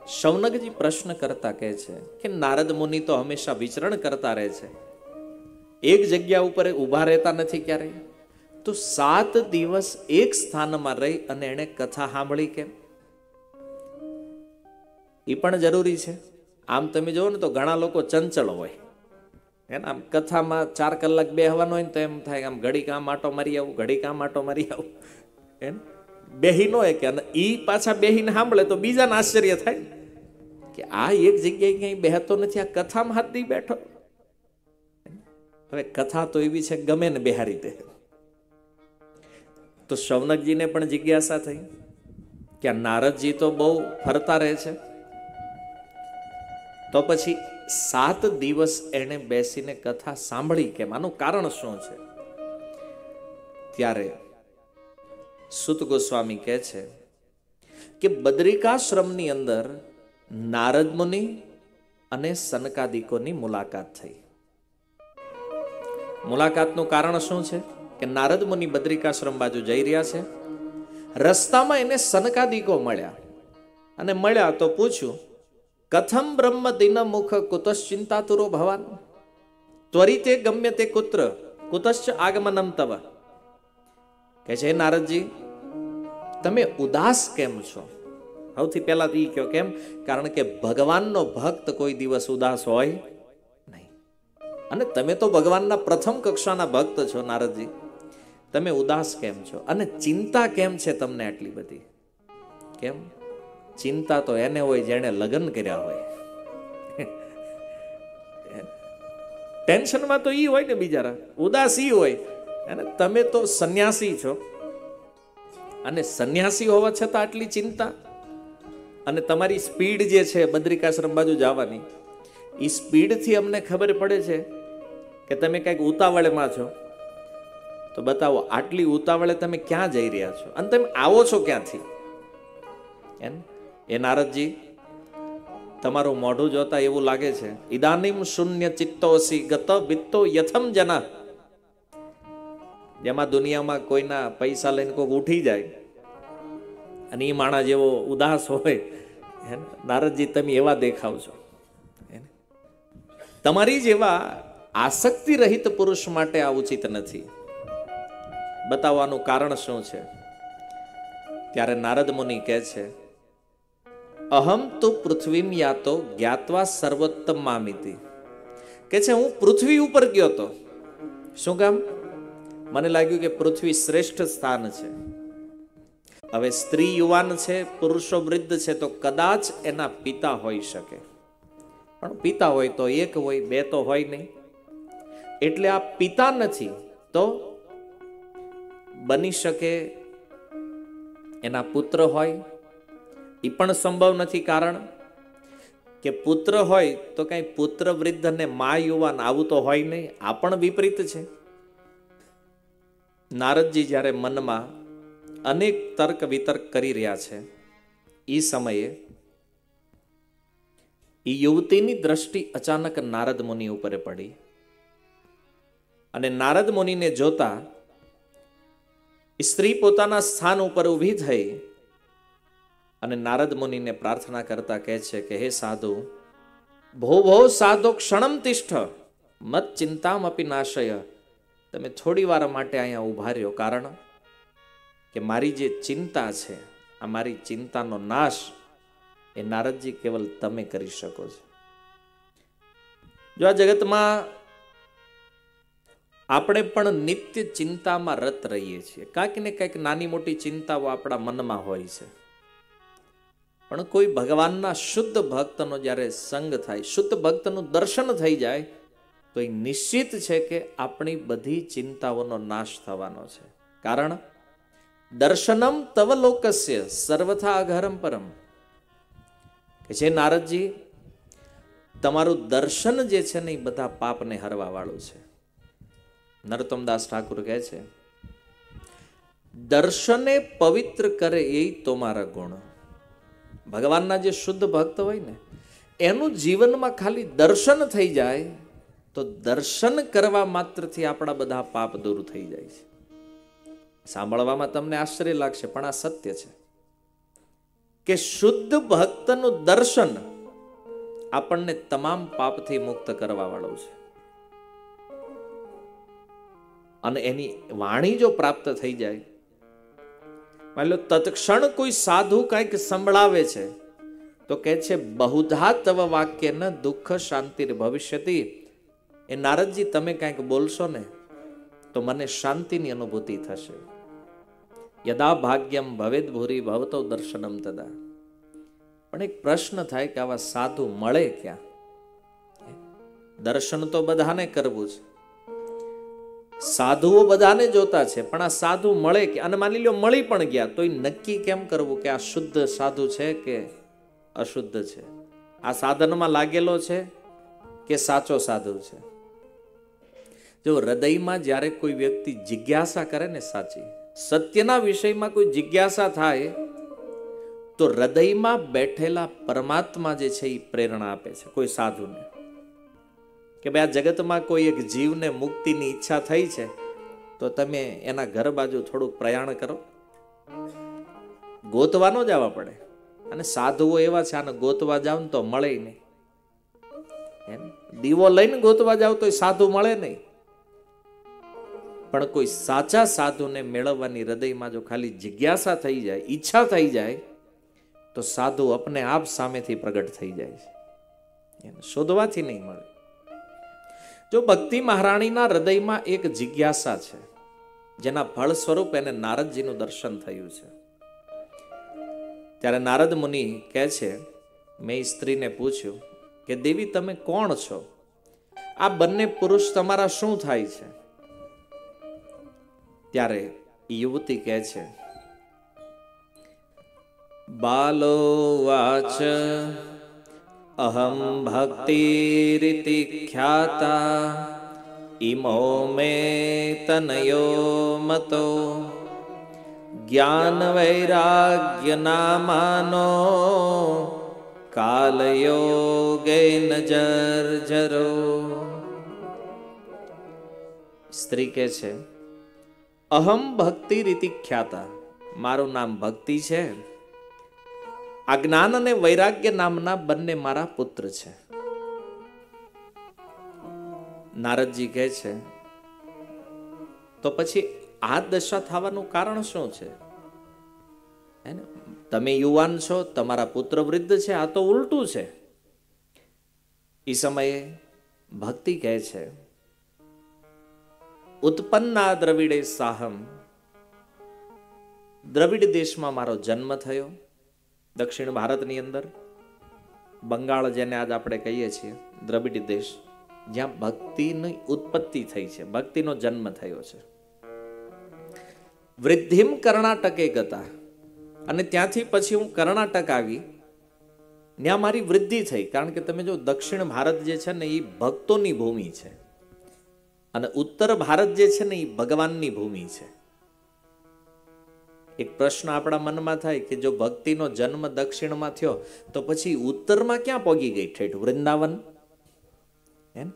[SPEAKER 1] શૌનકજી પ્રશ્ન કરતા કહે છે કે નારદ મુનિ તો હંમેશા વિચરણ કરતા રહે છે. એક જગ્યા ઉપર ઊભા રહેતા નથી ક્યારેય? તો સાત દિવસ એક સ્થાનમાં રહી અને એણે કથા સાંભળી કેમ? એ પણ જરૂરી છે. આમ તમે જુઓ ને તો ઘણા લોકો ચંચળ હોય. એને આમ કથામાં ચાર કલાક બેહવાનું હોય ને તો એમ થાય આમ ઘડી કામ આટો મારી આવું, ઘડી કામ આટો મારી આવું. એમ બેહી નો કે, અને એ પાછા બેહીને સાંભળે તો બીજાને આશ્ચર્ય થાય કે આ એક જગ્યાએ ક્યાંય બેહતો નથી, આ કથામાં હાથ દી બેઠો. હવે કથા તો એવી છે, ગમે ને બેહારી દે. તો શૌનકજીને પણ જિજ્ઞાસા થઈ કે નારદજી તો બહુ ફરતા રહે છે. તો પછી સાત દિવસ એણે બેસીને કથા સાંભળી કે આનું કારણ શું છે? ત્યારે સુત ગોસ્વામી કહે છે કે બદ્રિકાશ્રમની અંદર નારદ મુનિ અને સનકાદિકોની મુલાકાત થઈ. મુલાકાતનું કારણ શું છે? કે નારદ મુનિ બદ્રિકાશ્રમ બાજુ જઈ રહ્યા છે. રસ્તામાં એને સનકાદિકો મળ્યા. અને મળ્યા તો પૂછ્યું, કથમ બ્રહ્મ દિન મુખ કુતશ્ચિંતાતુરો ભવાન? ત્વરિતે ગમ્ય તે કુત્ર, કુતશ્ચ આગમનમ તવ? કે છે નારદજી, તમે ઉદાસ કેમ છો? સૌથી પહેલા તો એ કયો કેમ? કારણ કે ભગવાનનો ભક્ત કોઈ દિવસ ઉદાસ હોય નહીં. અને તમે તો ભગવાનના પ્રથમ કક્ષાના ભક્ત છો, નારદજી. તમે ઉદાસ કેમ છો? અને ચિંતા કેમ છે તમને આટલી બધી? કેમ? ચિંતા તો એને હોય જેણે લગ્ન કર્યા હોય. ટેન્શનમાં તો એ હોય ને બિચારા. ઉદાસ એ હોય. અને તમે તો સંન્યાસી છો. અને સંન્યાસી હોવા છતાં આટલી ચિંતા? અને તમારી સ્પીડ જે છે બદ્રિકાશ્રમ બાજુ જવાની એ સ્પીડથી અમને ખબર પડે છે કે તમે કંઈક ઉતાવળમાં છો. તો બતાવો, આટલી ઉતાવળે તમે ક્યાં જઈ રહ્યા છો? અને તમે આવો છો ક્યાંથી? એમ? એ નારદજી, તમારું મોઢું જોતા એવું લાગે છે, ઇદાનીમ શૂન્ય ચિત્તોસી ગત વિત્તો યથમ જના. જેમાં દુનિયામાં કોઈના પૈસા લઈને કોઈક ઉઠી જાય અને એ માણા જેવો ઉદાસ હોય, હે? નારદજી, તમે એવા દેખાવ છો હે તમારી જેવા આસક્તિ રહિત પુરુષ માટે આ ઉચિત નથી. બતાવવાનું કારણ શું છે? ત્યારે નારદ મુનિ કહે છે, અહમ તો પૃથ્વીમ યાતો જ્ઞાતવા સર્વોત્તમ મામિતી. કે છે, હું પૃથ્વી ઉપર ગયો તો. શું કામ? મને લાગ્યું કે પૃથ્વી શ્રેષ્ઠ સ્થાન છે. હવે સ્ત્રી યુવાન છે, પુરુષો વૃદ્ધ છે, તો કદાચ એના પિતા હોઈ શકે. પણ પિતા હોય તો એક હોય, બે તો હોય નહીં. એટલે આ પિતા નથી, તો બની શકે એના પુત્ર હોય. એ પણ સંભવ નથી કારણ કે પુત્ર હોય તો કઈ પુત્ર વૃદ્ધ અને મા યુવાન આવું તો હોય નહીં. આ પણ વિપરીત છે. નારદજી જ્યારે મનમાં અનેક તર્ક વિતર્ક કરી રહ્યા છે. એ સમયે એ યુવતીની દ્રષ્ટિ અચાનક નારદ મુનિ ઉપર પડી. અને નારદ મુનિને જોતા સ્ત્રી પોતાના સ્થાન ઉપર ઊભી થઈ અને નારદ મુનિને પ્રાર્થના કરતા કહે છે કે, હે સાધુ, ભો ભો સાધો ક્ષણમ તિષ્ઠ, મત ચિંતામ અપી નાશય. તમે થોડી વાર માટે અહીંયા ઊભા રહ્યો. કારણ કે મારી જે ચિંતા છે, આ મારી ચિંતાનો નાશ એ નારદજી કેવલ તમે કરી શકો છો. જો આ જગતમાં આપણે પણ નિત્ય ચિંતામાં રત રહીએ છીએ, કાંઈક ને કાંઈક નાની મોટી ચિંતાઓ આપણા મનમાં હોય છે. પણ કોઈ ભગવાનના શુદ્ધ ભક્તનો જ્યારે સંગ થાય, શુદ્ધ ભક્તનું દર્શન થઈ જાય, તો એ નિશ્ચિત છે કે આપણી બધી ચિંતાઓનો નાશ થવાનો છે. કારણ દર્શનમ તવ લોકસ્ય સર્વથા અઘરમ પરમ કે જે નારદજી, તમારું દર્શન જે છે ને એ બધા પાપને હરવા વાળું છે. નરોત્તમદાસ ઠાકુર કહે છે, દર્શને પવિત્ર કરે એ તો મારા ગુણ. ભગવાનના જે શુદ્ધ ભક્ત હોય ને, એનું જીવનમાં ખાલી દર્શન થઈ જાય તો દર્શન કરવા માત્રથી આપણા બધા પાપ દૂર થઈ જાય છે. સાંભળવામાં તમને આશ્ચર્ય લાગશે, પણ આ સત્ય છે કે શુદ્ધ ભક્તનું દર્શન આપણને તમામ પાપથી મુક્ત કરવા વાળું છે. અને એની વાણી જો પ્રાપ્ત થઈ જાય, માની લો તત્ક્ષણ કોઈ સાધુ કંઈક સંભળાવે છે, તો કહે છે, બહુધા તવ વાક્ય ન દુઃખ શાંતિ ભવિષ્યતી. એ નારદજી, તમે કંઈક બોલશો ને, તો મને શાંતિની અનુભૂતિ થશે. યદા ભાગ્યમ ભવેદ ભૂરી ભવતો દર્શનમ તદા. પણ એક પ્રશ્ન થાય કે આવા સાધુ મળે ક્યાં? દર્શન તો બધાને કરવું છે. સાધુઓ બધાને જોતા છે, પણ આ સાધુ મળે કે? અને માની લો મળી પણ ગયા તો એ નક્કી કેમ કરવું કે આ શુદ્ધ સાધુ છે કે અશુદ્ધ છે? આ સાધનમાં લાગેલો છે કે સાચો સાધુ છે? જો હૃદયમાં જ્યારે કોઈ વ્યક્તિ જિજ્ઞાસા કરે ને સાચી સત્યના વિષયમાં કોઈ જિજ્ઞાસા થાય, તો હૃદયમાં બેઠેલા પરમાત્મા જે છે એ પ્રેરણા આપે છે કોઈ સાધુને. કે ભાઈ, આ જગતમાં કોઈ એક જીવને મુક્તિની ઈચ્છા થઈ છે, તો તમે એના ઘર બાજુ થોડુંક પ્રયાણ કરો. ગોતવાનો જ આવવા પડે. અને સાધુઓ એવા છે, આને ગોતવા જાવ ને તો મળે નહીં. દીવો લઈને ગોતવા જાવ તો સાધુ મળે નહીં. પણ કોઈ સાચા સાધુને મેળવવાની હૃદયમાં જો ખાલી જિજ્ઞાસા થઈ જાય, ઈચ્છા થઈ જાય, તો સાધુ અપને આપ સામેથી પ્રગટ થઈ જાય છે. એને શોધવાથી નહીં મળે. જો ભક્તિ મહારાણીના હૃદયમાં એક જિજ્ઞાસા છે, જેના ફળ સ્વરૂપ એને નારદજીનું દર્શન થયું છે. ત્યારે નારદ મુનિ કહે છે, મેં સ્ત્રીને પૂછ્યું કે, દેવી, તમે કોણ છો? આ બંને પુરુષ તમારા શું થાય છે? ત્યારે યુવતી કહે છે, બાલો વાચ, અહમ ભક્તિરીતિ ખ્યાતા ઇમો મે તનયો મતો, જ્ઞાન વૈરાગ્ય નામાનો, કાલયોગે નજર જરો સ્ત્રી કે છે અહમ ભક્તિ રીતિ ખ્યાતા. મારું નામ ભક્તિ છે. આ જ્ઞાન અને વૈરાગ્ય નામના બંને મારા પુત્ર છે. નારદજી કહે છે, તો પછી આ દશા થવાનું કારણ શું છે? તમે યુવાન છો, તમારા પુત્ર વૃદ્ધ છે, આ તો ઉલટું છે. એ સમયે ભક્તિ કહે છે ઉત્પન્ના દ્રવિડે સાહમ. દ્રવિડ દેશમાં મારો જન્મ થયો, દક્ષિણ ભારતની અંદર. બંગાળ જેને આજ આપણે કહીએ છીએ, દ્રવિડ દેશ, જ્યાં ભક્તિની ઉત્પત્તિ થઈ છે, ભક્તિનો જન્મ થયો છે. વૃદ્ધિમ કર્ણાટકે ગતા, અને ત્યાંથી પછી હું કર્ણાટક આવી, ત્યાં મારી વૃદ્ધિ થઈ, કારણ કે તમે જો દક્ષિણ ભારત જે છે ને, એ ભક્તોની ભૂમિ છે. અને ઉત્તર ભારત જે છે ને, એ ભગવાનની ભૂમિ છે. એક પ્રશ્ન આપણા મનમાં થાય કે જો ભક્તિનો જન્મ દક્ષિણમાં થયો, તો પછી ઉત્તરમાં ક્યાં પોગી ગઈ ઠેઠ? વૃંદાવન? એમ?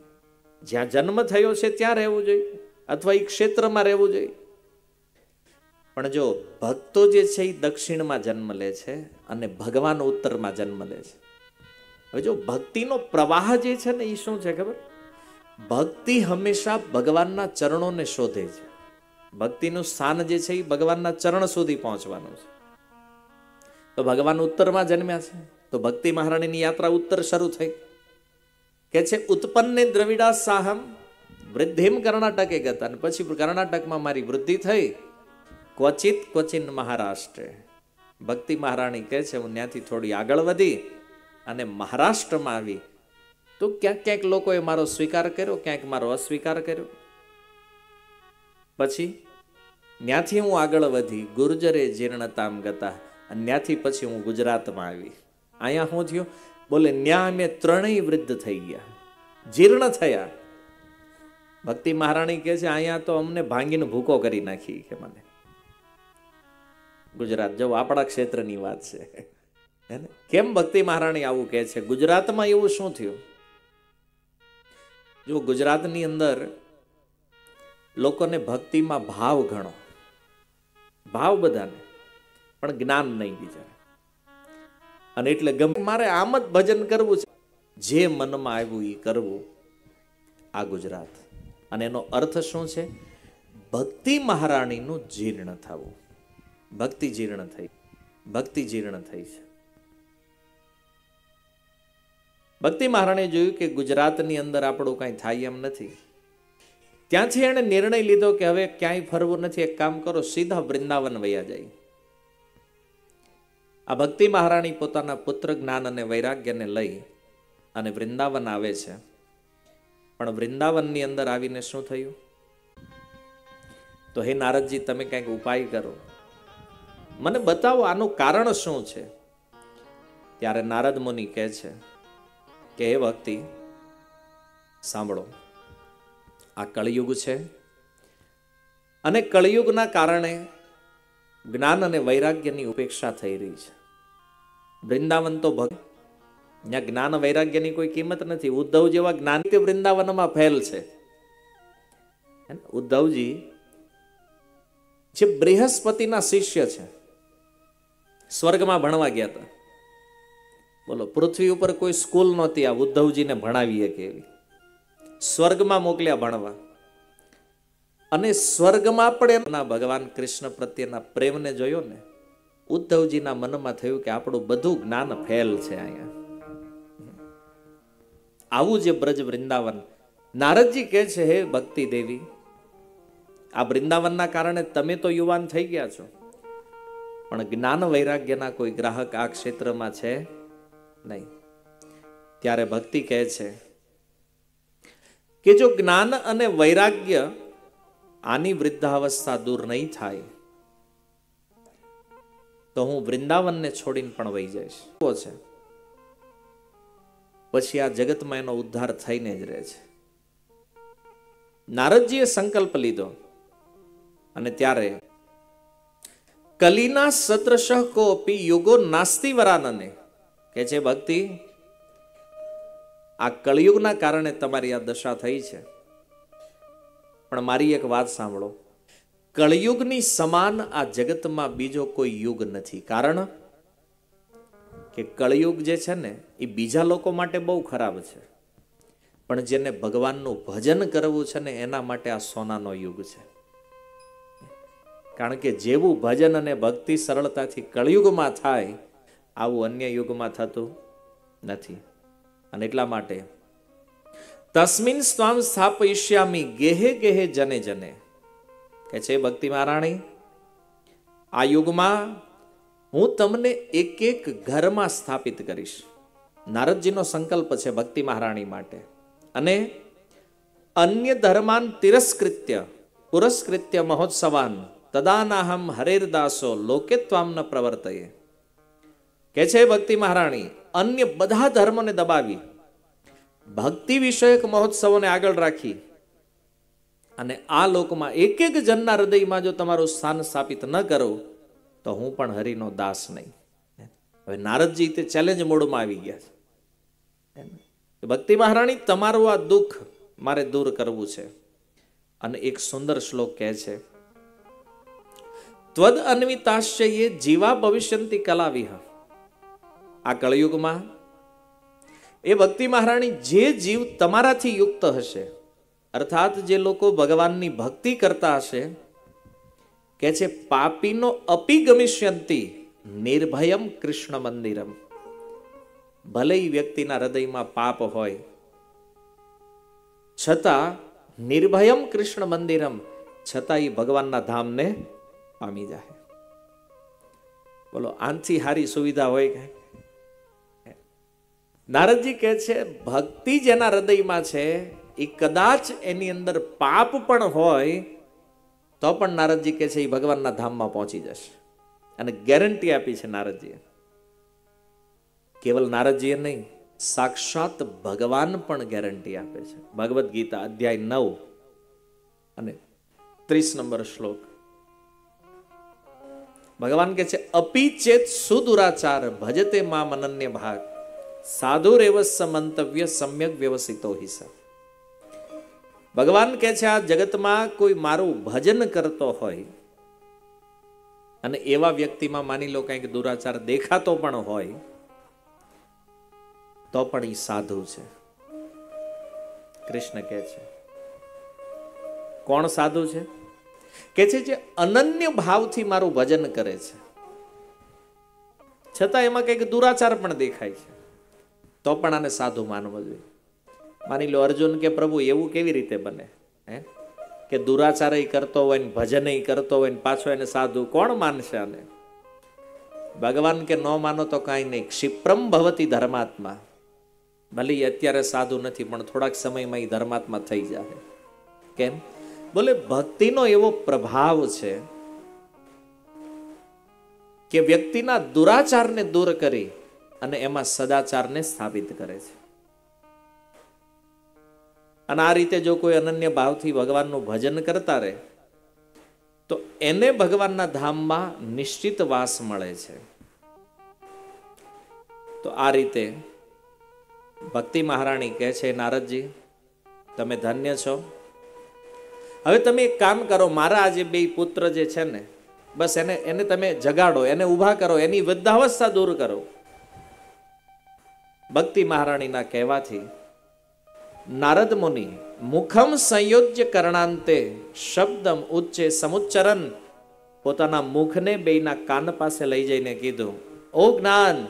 [SPEAKER 1] જ્યાં જન્મ થયો છે, ત્યાં રહેવું જોઈએ, અથવા એ ક્ષેત્રમાં રહેવું જોઈએ. પણ જો ભક્તો જે છે, એ દક્ષિણમાં જન્મ લે છે અને ભગવાન ઉત્તરમાં જન્મ લે છે. હવે જો ભક્તિનો પ્રવાહ જે છે ને, એ શું છે ખબર? ભક્તિ હંમેશા ભગવાનના ચરણોને શોધે છે. ભક્તિનું સ્થાન જે છે એ ભગવાનના ચરણ સુધી પહોંચવાનું છે. તો ભગવાન ઉત્તરમાં જન્મ્યા છે. તો ભક્તિ મહારાણીની યાત્રા ઉત્તર શરૂ થઈ. કે છે, ઉત્પન્ને દ્રવિડા સાહમ, વૃદ્ધિમ કર્ણાટકે ગતા. અને પછી કર્ણાટકમાં મારી વૃદ્ધિ થઈ. ક્વચિત ક્વચિન મહારાષ્ટ્ર. ભક્તિ મહારાણી કહે છે, હું ત્યાંથી થોડી આગળ વધી અને મહારાષ્ટ્રમાં આવી તો ક્યાંક ક્યાંક લોકોએ મારો સ્વીકાર કર્યો, ક્યાંક મારો અસ્વીકાર કર્યો. પછી ત્યાંથી હું આગળ વધી, ગુર્જરે જીર્ણતામ ગતા અને ત્યાંથી પછી હું ગુજરાતમાં આવી. અહીંયા શું થયું. બોલે, ન્યા અમે ત્રણેય વૃદ્ધ થઈ ગયા. જીર્ણ થયા. ભક્તિ મહારાણી કહે છે, અહીંયા તો અમને ભાંગીને ભૂકો કરી નાખી કે મને. ગુજરાત, જો આપણા ક્ષેત્રની વાત છે. હે કેમ ભક્તિ મહારાણી આવું કહે છે? ગુજરાતમાં એવું શું થયું? જો ગુજરાતની અંદર લોકોને ભક્તિમાં ભાવ ઘણો, ભાવ બધાને, પણ જ્ઞાન નહીં બીજાને. અને એટલે ગમે, મારે આમ જ ભજન કરવું છે. જે મનમાં આવ્યું એ કરવું આ ગુજરાત. અને એનો અર્થ શું છે? ભક્તિ મહારાણીનું જીર્ણ થવું. ભક્તિ જીર્ણ થઈ, ભક્તિ જીર્ણ થઈ છે. ભક્તિ મહારાણે જોયું કે ગુજરાતની અંદર આપણું કાંઈ થાય એમ નથી. ત્યાંથી એણે નિર્ણય લીધો કે હવે ક્યાંય ફરવું નથી, એક કામ કરો, સીધા વૃંદાવન વયા જાય. આ ભક્તિ મહારાણી પોતાના પુત્ર જ્ઞાન અને વૈરાગ્યને લઈ અને વૃંદાવન આવે છે. પણ વૃંદાવનની અંદર આવીને શું થયું? તો હે નારદજી, તમે કંઈક ઉપાય કરો. મને બતાવો આનું કારણ શું છે? ત્યારે નારદ મુનિ કહે છે કે હે ભક્તિ સાંભળો, આ કળિયુગ છે અને કળિયુગના કારણે જ્ઞાન અને વૈરાગ્યની ઉપેક્ષા થઈ રહી છે. વૃંદાવન તો ભગ, જ્યાં જ્ઞાન વૈરાગ્યની કોઈ કિંમત નથી. ઉદ્ધવ જેવા જ્ઞાની વૃંદાવનમાં ફેલ છે. ઉદ્ધવજી જે બૃહસ્પતિના શિષ્ય છે, સ્વર્ગમાં ભણવા ગયા હતા. બોલો, પૃથ્વી ઉપર કોઈ સ્કૂલ નહોતી, આ ઉદ્ધવજીને ભણાવીએ કે એવી સ્વર્ગમાં મોકલ્યા ભણવા. અને સ્વર્ગમાં પણ એમના ભગવાન કૃષ્ણ પ્રત્યેના પ્રેમને જોયો ને, ઉદ્ધવજીના મનમાં થયું કે આપણું બધું જ્ઞાન ફેલ છે અહીંયા. આવું જે બ્રજ વૃંદાવન. નારદજી કહે છે, હે ભક્તિ દેવી, આ વૃંદાવનના કારણે તમે તો યુવાન થઈ ગયા છો. પણ જ્ઞાન વૈરાગ્યના કોઈ ગ્રાહક આ ક્ષેત્રમાં છે? નહીં. ત્યારે ભક્તિ કહે છે કે જો જ્ઞાન અને વૈરાગ્ય આની વૃદ્ધાવસ્થા દૂર નહીં થાય, તો હું વૃંદાવનને છોડીને પણ વહી જઈશ. છે. પછી આ જગતમાં એનો ઉદ્ધાર થઈને જ રહે છે. નારદજીએ સંકલ્પ લીધો અને ત્યારે કલીના સદ્રશ કોપી યુગો નાસ્તિ વરાનને કે છે ભક્તિ આ કળિયુગના કારણે તમારી આ દશા થઈ છે. પણ મારી એક વાત સાંભળો. કળિયુગની સમાન આ જગતમાં બીજો કોઈ યુગ નથી. કારણ કે કળિયુગ જે છે ને, એ બીજા લોકો માટે બહુ ખરાબ છે. પણ જેને ભગવાનનું ભજન કરવું છે ને, એના માટે આ સોનાનો યુગ છે. કારણ કે જેવું ભજન અને ભક્તિ સરળતાથી કળિયુગમાં થાય આવું અન્ય યુગમાં થતું નથી. અને એટલા માટે તસ્મિન સ્વામ સ્થાપયિષ્યામી ગેહે ગેહે જને જને. કે છે, ભક્તિ મહારાણી, આ યુગમાં હું તમને એક એક ઘરમાં સ્થાપિત કરીશ. નારદજીનો સંકલ્પ છે ભક્તિ મહારાણી માટે. અને અન્ય ધર્માન તિરસ્કૃત્ય, પુરસ્કૃત્ય મહોત્સવાન, તદાનાહમ હરેરદાસો, લોકે ત્વામ ન પ્રવર્તયે. કે છે ભક્તિ મહારાણી, અન્ય બધા ધર્મને દબાવી, ભક્તિ વિષયક મહોત્સવોને આગળ રાખી. અને આ લોકમાં એક એક જનના હૃદયમાં જો તમારું સ્થાન સ્થાપિત ન કરો, તો હું પણ હરિનો દાસ નહીં. હવે નારદજી તે ચેલેન્જ મોડમાં આવી ગયા છે. ભક્તિ મહારાણી, તમારું આ દુઃખ મારે દૂર કરવું છે. અને એક સુંદર શ્લોક કહે છે, ત્વદ અન્વિતાશ્ચય જીવા ભવિષ્યંતી કલાવિહ. આ કળયુગમાં? એ ભક્તિ મહારાણી જે જીવ તમારાથી યુક્ત હશે, અર્થાત જે લોકો ભગવાનની ભક્તિ કરતા હશે, કે છે પાપીનો અપિગમિષ્યંતી નિર્ભયમ કૃષ્ણ મંદિરમ. ભલે વ્યક્તિના હૃદયમાં પાપ હોય, છતાં નિર્ભયમ કૃષ્ણ મંદિરમ, છતાં એ ભગવાનના ધામને પામી જાય બોલો, આનથી હારી સુવિધા હોય કે? નારદજી કહે છે, ભક્તિ જેના હૃદયમાં છે, એ કદાચ એની અંદર પાપ પણ હોય, તો પણ નારદજી કહે છે, એ ભગવાનના ધામમાં પહોંચી જશે. અને ગેરંટી આપી છે નારદજીએ. કેવલ નારદજીએ નહીં, સાક્ષાત ભગવાન પણ ગેરંટી આપે છે. ભગવદ્ ગીતા અધ્યાય નવ અને ત્રીસ નંબર શ્લોક. ભગવાન કે છે અપિચેત સુદુરાચાર ભજતે મામ અનન્ય ભાગ. સાધુ સમંતવ્ય મંતવ્ય સમ્યક વ્યવસિતો હિસા ભગવાન કે છે, આ જગતમાં કોઈ મારું ભજન કરતો હોય અને એવા વ્યક્તિમાં માની લો કંઈક દુરાચાર દેખાતો પણ હોય, તો પણ એ સાધુ છે. કૃષ્ણ કે છે, કોણ સાધુ છે? કે છે જે અનન્ય ભાવથી મારું ભજન કરે છે. છતાં એમાં કંઈક દુરાચાર પણ દેખાય છે. તો પણ આને સાધુ માનવો જોઈએ. માની લો અર્જુન કે પ્રભુ એવું કેવી રીતે બને? હે? કે દુરાચાર કરતો હોય ને ભજન કરતો હોય ને પાછો એને સાધુ કોણ માનશે આને? ભગવાન કે ન માનો તો કાંઈ નહીં. ક્ષિપ્રમ ભવતી ધર્માત્મા. ભલે અત્યારે સાધુ નથી, પણ થોડાક સમયમાં એ ધર્માત્મા થઈ જાય કેમ? બોલે ભક્તિનો એવો પ્રભાવ છે કે વ્યક્તિના દુરાચારને દૂર કરી અને એમાં સદાચારને સ્થાપિત કરે છે. અને આ રીતે જો કોઈ અનન્ય ભાવથી ભગવાનનું ભજન કરતા રહે, તો એને ભગવાનના ધામમાં નિશ્ચિત વાસ મળે છે. તો આ રીતે ભક્તિ મહારાણી કહે છે, નારદજી, તમે ધન્ય છો. હવે તમે એક કામ કરો, મારા આજે બે પુત્ર જે છે ને, બસ એને એને તમે જગાડો, એને ઊભા કરો, એની વૃદ્ધાવસ્થા દૂર કરો. ભક્તિ મહારાણીના કહેવાથી નારદ મુનિ મુખમ સંયોજ્ય કરણાંતે શબ્દમ ઉચ્ચે સમુચ્ચરણ પોતાના મુખને બેના કાન પાસે લઈ જઈને કીધું, ઓ જ્ઞાન,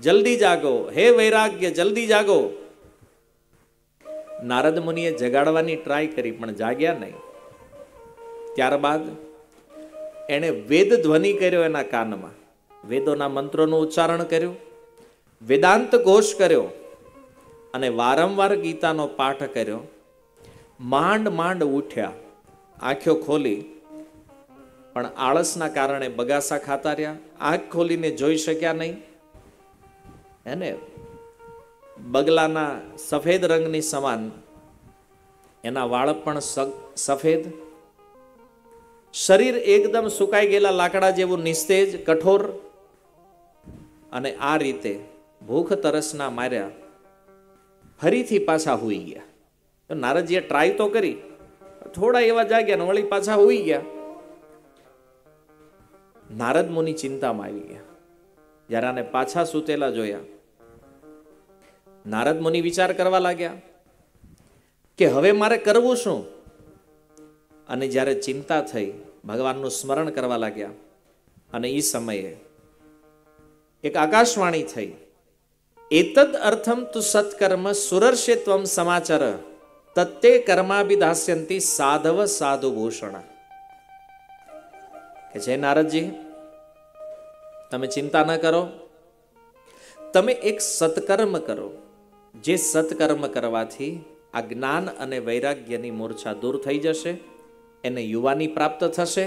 [SPEAKER 1] જલ્દી જાગો. હે વૈરાગ્ય, જલ્દી જાગો. નારદ મુનિએ જગાડવાની ટ્રાય કરી, પણ જાગ્યા નહીં. ત્યારબાદ એણે વેદ ધ્વનિ કર્યો એના કાનમાં. વેદોના મંત્રોનું ઉચ્ચારણ કર્યું. વેદાંત ઘોષ કર્યો અને વારંવાર ગીતાનો પાઠ કર્યો. માંડ માંડ ઉઠ્યા, આંખો ખોલી, પણ આળસના કારણે બગાસા ખાતા રહ્યા. આંખ ખોલીને જોઈ શક્યા નહીં. એને બગલાના સફેદ રંગની સમાન, એના વાળ પણ સફેદ. શરીર એકદમ સુકાઈ ગયેલા લાકડા જેવું નિસ્તેજ, કઠોર. અને આ રીતે ભૂખ તરસના માર્યા. ફરીથી પાછા હોઈ ગયા. તો નારદજીએ ટ્રાય તો કરી. થોડા એવા જાગ્યા ને વળી પાછા હોઈ ગયા. નારદ મુનિ ચિંતામાં આવી ગયા. જ્યારે આને પાછા સૂતેલા જોયા. નારદ મુનિ વિચાર કરવા લાગ્યા કે હવે મારે કરવું શું? અને જ્યારે ચિંતા થઈ, ભગવાનનું સ્મરણ કરવા લાગ્યા. અને એ સમયે એક આકાશવાણી થઈ. એતદ અર્થમ તુ સત્કર્મ સુરર્ષે ત્વમ સમાચર તત્તે કર્માભિદાસ્યંતી સાધવ સાધુ ભૂષણ કે છે નારદજી તમે ચિંતા ન કરો તમે એક સત્કર્મ કરો જે સત્કર્મ કરવાથી આ જ્ઞાન અને વૈરાગ્યની મૂર્છા દૂર થઈ જશે એને યુવાની પ્રાપ્ત થશે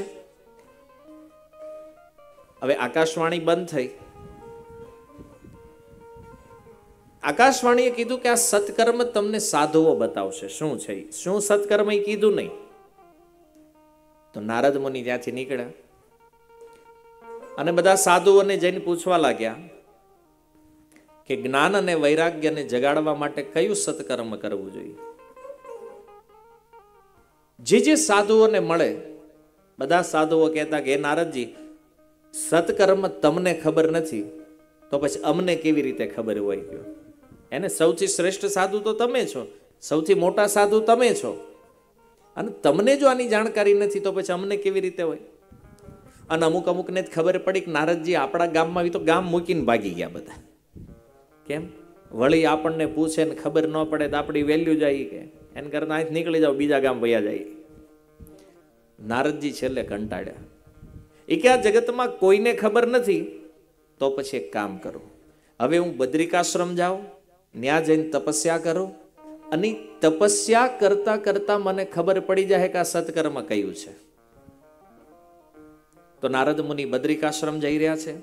[SPEAKER 1] હવે આકાશવાણી બંધ થઈ આકાશવાણીએ કીધું કે આ સત્કર્મ તમને સાધુઓ બતાવશે. શું છે શું સત્કર્મ એ કીધું નહીં? તો નારદ મુનિ ત્યાંથી નીકળ્યા અને બધા સાધુઓને જઈને પૂછવા લાગ્યા કે જ્ઞાન અને વૈરાગ્યને જગાડવા માટે કયું સત્કર્મ કરવું જોઈએ? જે જે સાધુઓને મળે, બધા સાધુઓ કહેતા કે નારદજી, સત્કર્મ તમને ખબર નથી, તો પછી અમને કેવી રીતે ખબર હોય ગયો? એને સૌથી શ્રેષ્ઠ સાધુ તો તમે છો, સૌથી મોટા સાધુ તમે છો. અને તમને જો આની જાણકારી નથી તો પછી અમને કેવી રીતે હોય? અને અમુક અમુકને જ ખબર પડી કે નારદજી આપણા ગામમાં આવી તો ગામ મૂકીને ભાગી ગયા બધા. કેમ? વળી આપણને પૂછે ને ખબર ન પડે તો આપણી વેલ્યુ જાય કે. એને કરતા અહીંથી નીકળી જાઓ, બીજા ગામ વયા જાય. નારદજી છેલ્લે કંટાળ્યા. એ કે આ જગતમાં કોઈને ખબર નથી? તો પછી એક કામ કરો. હવે હું બદ્રિકાશ્રમ જાઉં ત્યાં જઈને તપસ્યા કરો. અને તપસ્યા કરતા કરતા મને ખબર પડી જાય કે આ સત્કર્મ કયું છે. તો નારદ મુનિ બદ્રિકાશ્રમ જઈ રહ્યા છે.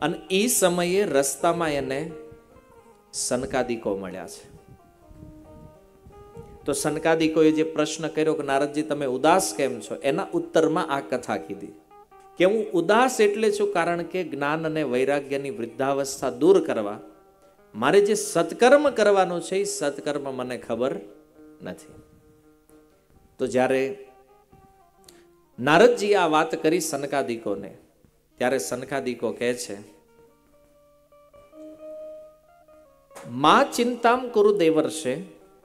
[SPEAKER 1] અને એ સમયે રસ્તામાં એને સનકાદિકો મળ્યા છે. તો સનકાદિકોએ જે પ્રશ્ન કર્યો કે નારદજી, તમે ઉદાસ કેમ છો? એના ઉત્તરમાં આ કથા કીધી. કે હું ઉદાસ એટલે છું કારણ કે જ્ઞાન અને વૈરાગ્યની વૃદ્ધાવસ્થા દૂર કરવા મારે જે સત્કર્મ કરવાનું છે એ સત્કર્મ મને ખબર નથી. તો જ્યારે નારદજી આ વાત કરી સનકાદિકોને, ત્યારે સનકાદિકો કહે છે, મા ચિંતામ કુરુ દેવર્ષે,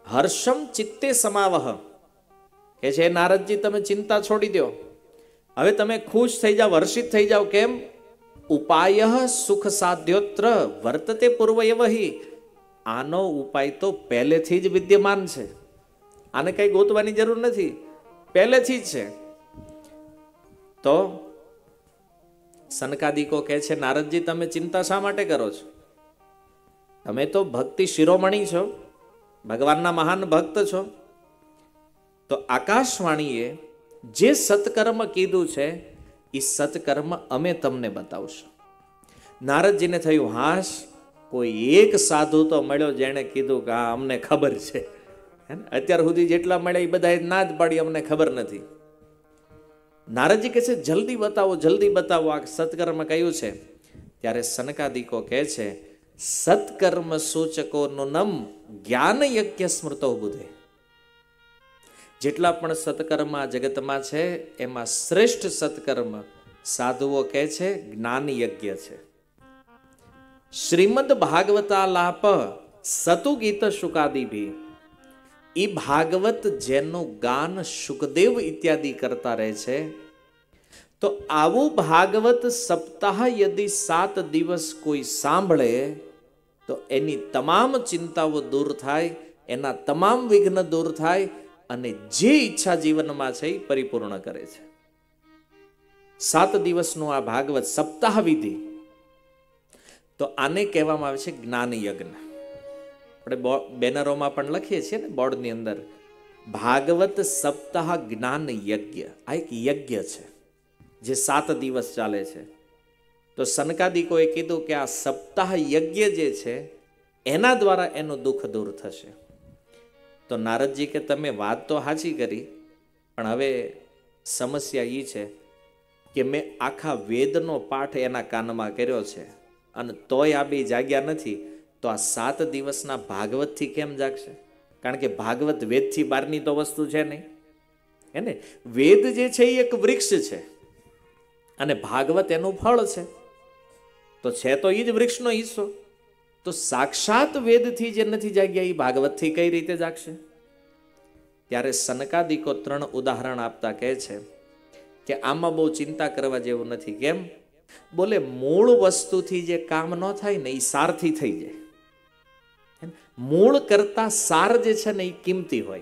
[SPEAKER 1] હર્ષમ ચિત્તે સમાવહ. કે છે નારદજી, તમે ચિંતા છોડી દો હવે તમે ખુશ થઈ જાઓ, હર્ષિત થઈ જાઓ, કેમ? ઉપાય સુખ સાધ્યોત્ર વર્તતે પૂર્વ એવહી આનો ઉપાય તો પહેલેથી જ વિદ્યમાન છે. આને કઈ ગોતવાની જરૂર નથી. પહેલેથી જ છે. તો સનકાદિકો કહે છે, નારદજી, તમે ચિંતા શા માટે કરો છો? તમે તો ભક્તિ શિરોમણી છો. ભગવાનના મહાન ભક્ત છો. તો આકાશવાણીએ જે સત્કર્મ કીધું છે એ સત્કર્મ અમે તમને બતાવશું. નારદજીને થયું હાશ, કોઈ એક સાધુ તો મળ્યો જેણે કીધું કે હા અમને ખબર છે? અત્યાર સુધી જેટલા મળ્યા એ બધા ના જ પાડી, અમને ખબર નથી. નારદજી કહે છે, જલ્દી બતાવો જલ્દી બતાવો, આ સત્કર્મ કયું છે? ત્યારે સનકાદિકો કહે છે, સત્કર્મ સૂચકોનું નમ જ્ઞાન યજ્ઞ સ્મૃતો બુધે જેટલા પણ સત્કર્મ આ જગતમાં છે, એમાં શ્રેષ્ઠ સત્કર્મ સાધુઓ કહે છે જ્ઞાન યજ્ઞ છે. શ્રીમદ ભાગવતા લાપ સતુ ગીત શુકાદી ભી ઈ ભાગવત જેનું ગાન સુખદેવ ઇત્યાદિ કરતા રહે છે. તો આવું ભાગવત સપ્તાહ યદિ સાત દિવસ કોઈ સાંભળે, તો એની તમામ ચિંતાઓ દૂર થાય, એના તમામ વિઘ્ન દૂર થાય અને જે ઈચ્છા જીવનમાં છે એ પરિપૂર્ણ કરે છે. સાત દિવસનું આ ભાગવત સપ્તાહ વિધિ. તો આને કહેવામાં આવે છે જ્ઞાન યજ્ઞ આપણે બેનરોમાં પણ લખીએ છીએ ને બોર્ડની અંદર, ભાગવત સપ્તાહ જ્ઞાન યજ્ઞ આ એક યજ્ઞ છે, જે સાત દિવસ ચાલે છે. તો સનકાદિકોએ કીધું કે આ સપ્તાહ યજ્ઞ જે છે, એના દ્વારા એનું દુઃખ દૂર થશે. તો નારદજી કે તમે વાત તો સાચી કરી, પણ હવે સમસ્યા એ છે કે મેં આખા વેદનો પાઠ એના કાનમાં કર્યો છે અને તોય આ બે જાગ્યા નથી, તો આ સાત દિવસના ભાગવતથી કેમ જાગશે? કારણ કે ભાગવત વેદથી બહારની તો વસ્તુ છે નહીં. હે ને? વેદ જે છે એ એક વૃક્ષ છે અને ભાગવત એનું ફળ છે. તો છે તો એ જ વૃક્ષનો હિસ્સો. તો સાક્ષાત વેદથી જે નથી જાગ્યા એ ભાગવતથી કઈ રીતે જાગશે? ત્યારે સનકાદિકો ત્રણ ઉદાહરણ આપતા કહે છે કે આમાં બહુ ચિંતા કરવા જેવું નથી. કેમ? બોલે મૂળ વસ્તુથી જે કામ ન થાય ને એ સારથી થઈ જાય. મૂળ કરતા સાર જે છે ને એ કિંમતી હોય.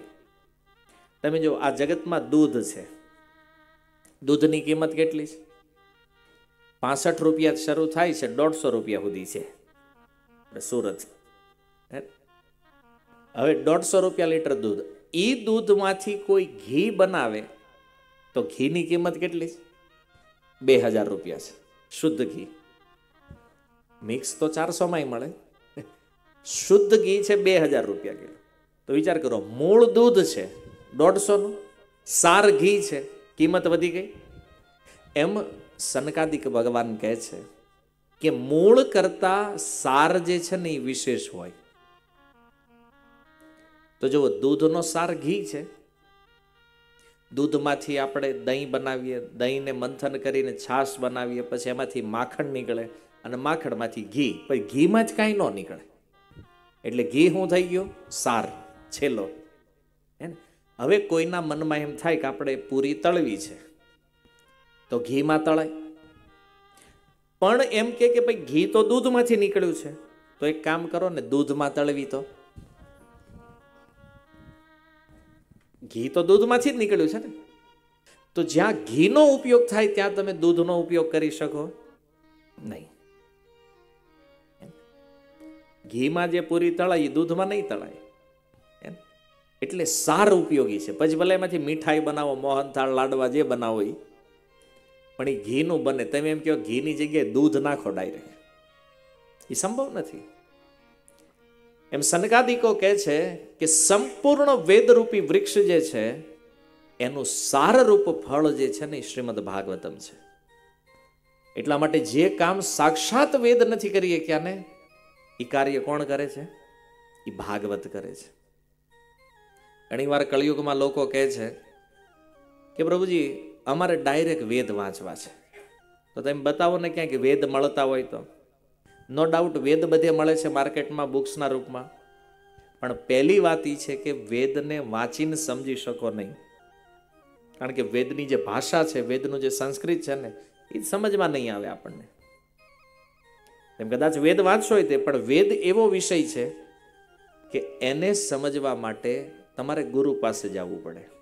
[SPEAKER 1] તમે જો આ જગતમાં દૂધ છે. દૂધની કિંમત કેટલી છે? પાસઠ રૂપિયા શરૂ થાય છે, દોઢસો રૂપિયા સુધી છે. આપણે સુરત? હવે દોઢસો રૂપિયા લીટર દૂધ. એ દૂધમાંથી કોઈ ઘી બનાવે તો ઘીની કિંમત કેટલી? છે બે હજાર રૂપિયા છે. શુદ્ધ ઘી. મિક્સ તો ચારસોમાંય મળે. શુદ્ધ ઘી છે બે હજાર રૂપિયા કિલો. તો વિચાર કરો, મૂળ દૂધ છે દોઢસોનું, સાર ઘી છે, કિંમત વધી ગઈ. એમ સનકાદિક ભગવાન કહે છે કે મૂળ કરતા સાર જે છે ને એ વિશેષ હોય. તો જુઓ, દૂધનો સાર ઘી છે. દૂધમાંથી આપણે દહીં બનાવીએ, દહીંને મંથન કરીને છાશ બનાવીએ, પછી એમાંથી માખણ નીકળે અને માખણમાંથી ઘી. પછી ઘીમાં જ કાંઈ ન નીકળે. એટલે ઘી શું થઈ ગયો? સાર, છેલ્લો. હે હવે કોઈના મનમાં એમ થાય કે આપણે પૂરી તળવી છે. તો ઘીમાં તળાય. પણ એમ કે ભાઈ, ઘી તો દૂધમાંથી નીકળ્યું છે. તો એક કામ કરો ને, દૂધમાં તળવી તો. ઘી તો દૂધમાંથી જ નીકળ્યું છે ને? તો જ્યાં ઘીનો ઉપયોગ થાય, ત્યાં તમે દૂધનો ઉપયોગ કરી શકો. નહીં. ઘીમાં જે પૂરી તળાય, એ દૂધમાં નહીં તળાય? એટલે સાર ઉપયોગી છે. પછી ભલે એમાંથી મીઠાઈ બનાવો, મોહનથાળ, લાડવા જે બનાવો એ પણ એ ઘીનું બને. તમે એમ કહો ઘીની જગ્યાએ દૂધ નાખો ડાયરેક્ટ. એ સંભવ નથી. એમ સનકાદિકો કહે છે કે સંપૂર્ણ વેદરૂપી વૃક્ષ જે છે, એનું સારરૂપ ફળ જે છે ને એ શ્રીમદ ભાગવતમ છે. એટલા માટે જે કામ સાક્ષાત વેદ નથી કરી ક્યાંને, એ કાર્ય કોણ કરે છે? એ ભાગવત કરે છે. ઘણીવાર કળિયુગમાં લોકો કહે છે કે પ્રભુજી અમારે ડાયરેક્ટ વેદ વાંચવા છે. તો તમે બતાવો ને ક્યાંક વેદ મળતા હોય તો. નો ડાઉટ વેદ બધે મળે છે માર્કેટમાં, બુક્સના રૂપમાં. પણ પહેલી વાત એ છે કે વેદને વાંચીને સમજી શકો નહીં. કારણ કે વેદની જે ભાષા છે, વેદનું જે સંસ્કૃત છે ને એ સમજમાં નહીં આવે આપણને. એમ કદાચ વેદ વાંચશો હોય તે, પણ વેદ એવો વિષય છે કે એને સમજવા માટે તમારે ગુરુ પાસે જવું પડે.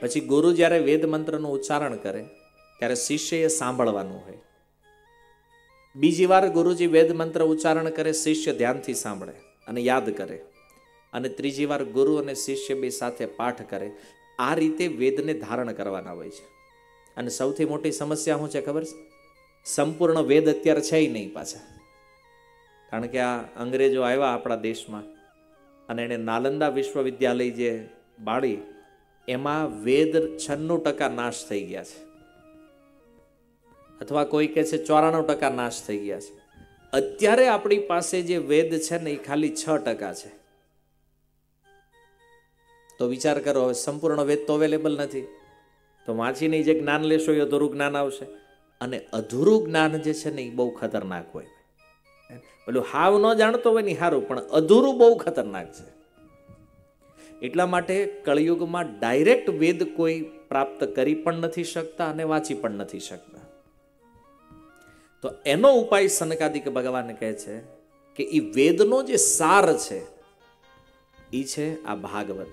[SPEAKER 1] પછી ગુરુ જ્યારે વેદ મંત્રનું ઉચ્ચારણ કરે, ત્યારે શિષ્યએ સાંભળવાનું હોય. બીજી વાર ગુરુજી વેદ મંત્ર ઉચ્ચારણ કરે, શિષ્ય ધ્યાનથી સાંભળે અને યાદ કરે. અને ત્રીજી વાર ગુરુ અને શિષ્ય બે સાથે પાઠ કરે. આ રીતે વેદને ધારણ કરવાના હોય છે. અને સૌથી મોટી સમસ્યા શું છે ખબર છે? સંપૂર્ણ વેદ અત્યારે છે નહીં પાછા. કારણ કે આ અંગ્રેજો આવ્યા આપણા દેશમાં અને એણે નાલંદા વિશ્વવિદ્યાલય જે બાળી એમાં વેદ છન્નું ટકા નાશ થઈ ગયા છે. અથવા કોઈ કહે છે ચોરાણું ટકા નાશ થઈ ગયા છે. અત્યારે આપણી પાસે જે વેદ છે ને એ ખાલી છ ટકા છે. તો વિચાર કરો હવે સંપૂર્ણ વેદ તો અવેલેબલ નથી. તો વાંચીને જે જ્ઞાન લેશો એ અધૂરું જ્ઞાન આવશે. અને અધૂરું જ્ઞાન જે છે ને એ બહુ ખતરનાક હોય. પેલું હાવ ન જાણતો હોય ને સારું પણ અધૂરું બહુ ખતરનાક છે. એટલા માટે કળિયુગમાં ડાયરેક્ટ વેદ કોઈ પ્રાપ્ત કરી પણ નથી શકતા અને વાંચી પણ નથી શકતા. તો એનો ઉપાય સનકાદિક ભગવાન કહે છે કે એ વેદનો જે સાર છે એ છે આ ભાગવત.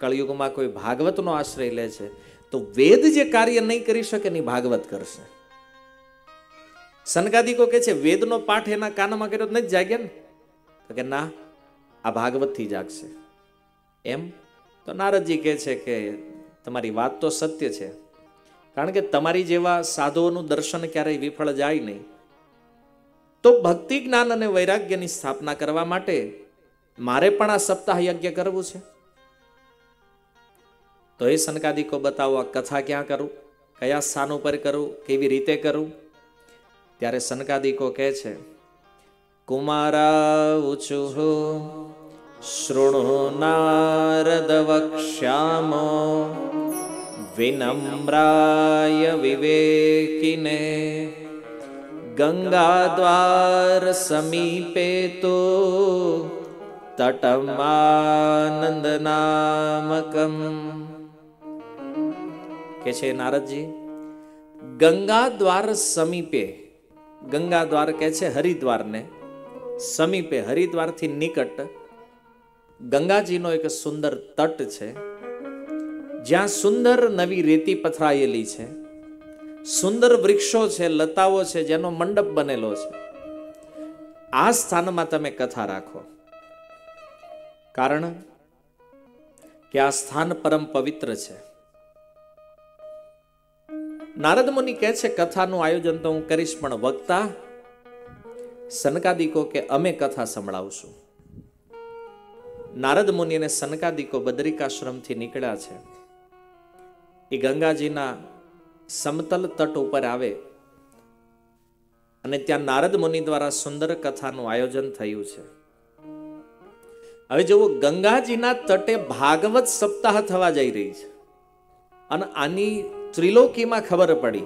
[SPEAKER 1] કળિયુગમાં કોઈ ભાગવતનો આશ્રય લે છે, તો વેદ જે કાર્ય નહીં કરી શકે એની ભાગવત કરશે. સનકાદિકો કે છે વેદનો પાઠ એના કાનમાં કર્યો નથી જાગ્યા ને? તો કે ના, આ ભાગવતથી જાગશે. એમ? તો નારદજી કહે છે કે તમારી વાત તો સત્ય છે. કારણ કે તમારી જેવા સાધુઓનું દર્શન ક્યારેય વિફળ જાય નહીં. તો ભક્તિ જ્ઞાન અને વૈરાગ્યની સ્થાપના કરવા માટે મારે પણ આ સપ્તાહ યજ્ઞ કરવું છે? તો એ સનકાદિકો બતાવો, આ કથા ક્યાં કરું? કયા સ્થાન ઉપર કરું? કેવી રીતે કરું? ત્યારે સનકાદિકો કહે છે, કુમારા ઉચુઃ શૃણુ નારદ વક્ષ્યામો વિનમ્રાય વિવેકિને ગંગાદ્વાર સમીપે તો તટમાનંદ નામકમ કે છે નારદજી ગંગા દ્વાર સમીપે ગંગા દ્વાર કે છે હરિદ્વારને સમીપે હરિદ્વારથી નિકટ ગંગાજીનો એક સુંદર તટ છે. જ્યાં સુંદર નવી રેતી પથરાયેલી છે. સુંદર વૃક્ષો છે, લતાઓ છે, જેનો મંડપ બનેલો છે. આ સ્થાનમાં તમે કથા રાખો. કારણ કે આ સ્થાન પરમ પવિત્ર છે. નારદ મુનિ કહે છે, કથાનું આયોજન તો હું કરીશ, પણ વક્તા સનકાદિકો કે અમે કથા સંભળાવશું. નારદ મુનિ અને સનકાદિકો બદ્રિકાશ્રમથી નીકળ્યા છે. એ ગંગાજીના સમતલ તટ ઉપર આવે અને ત્યાં નારદ મુનિ દ્વારા સુંદર કથાનું આયોજન થયું છે. હવે જુઓ, ગંગાજીના તટે ભાગવત સપ્તાહ થવા જઈ રહી છે. અને આની ત્રિલોકીમાં ખબર પડી.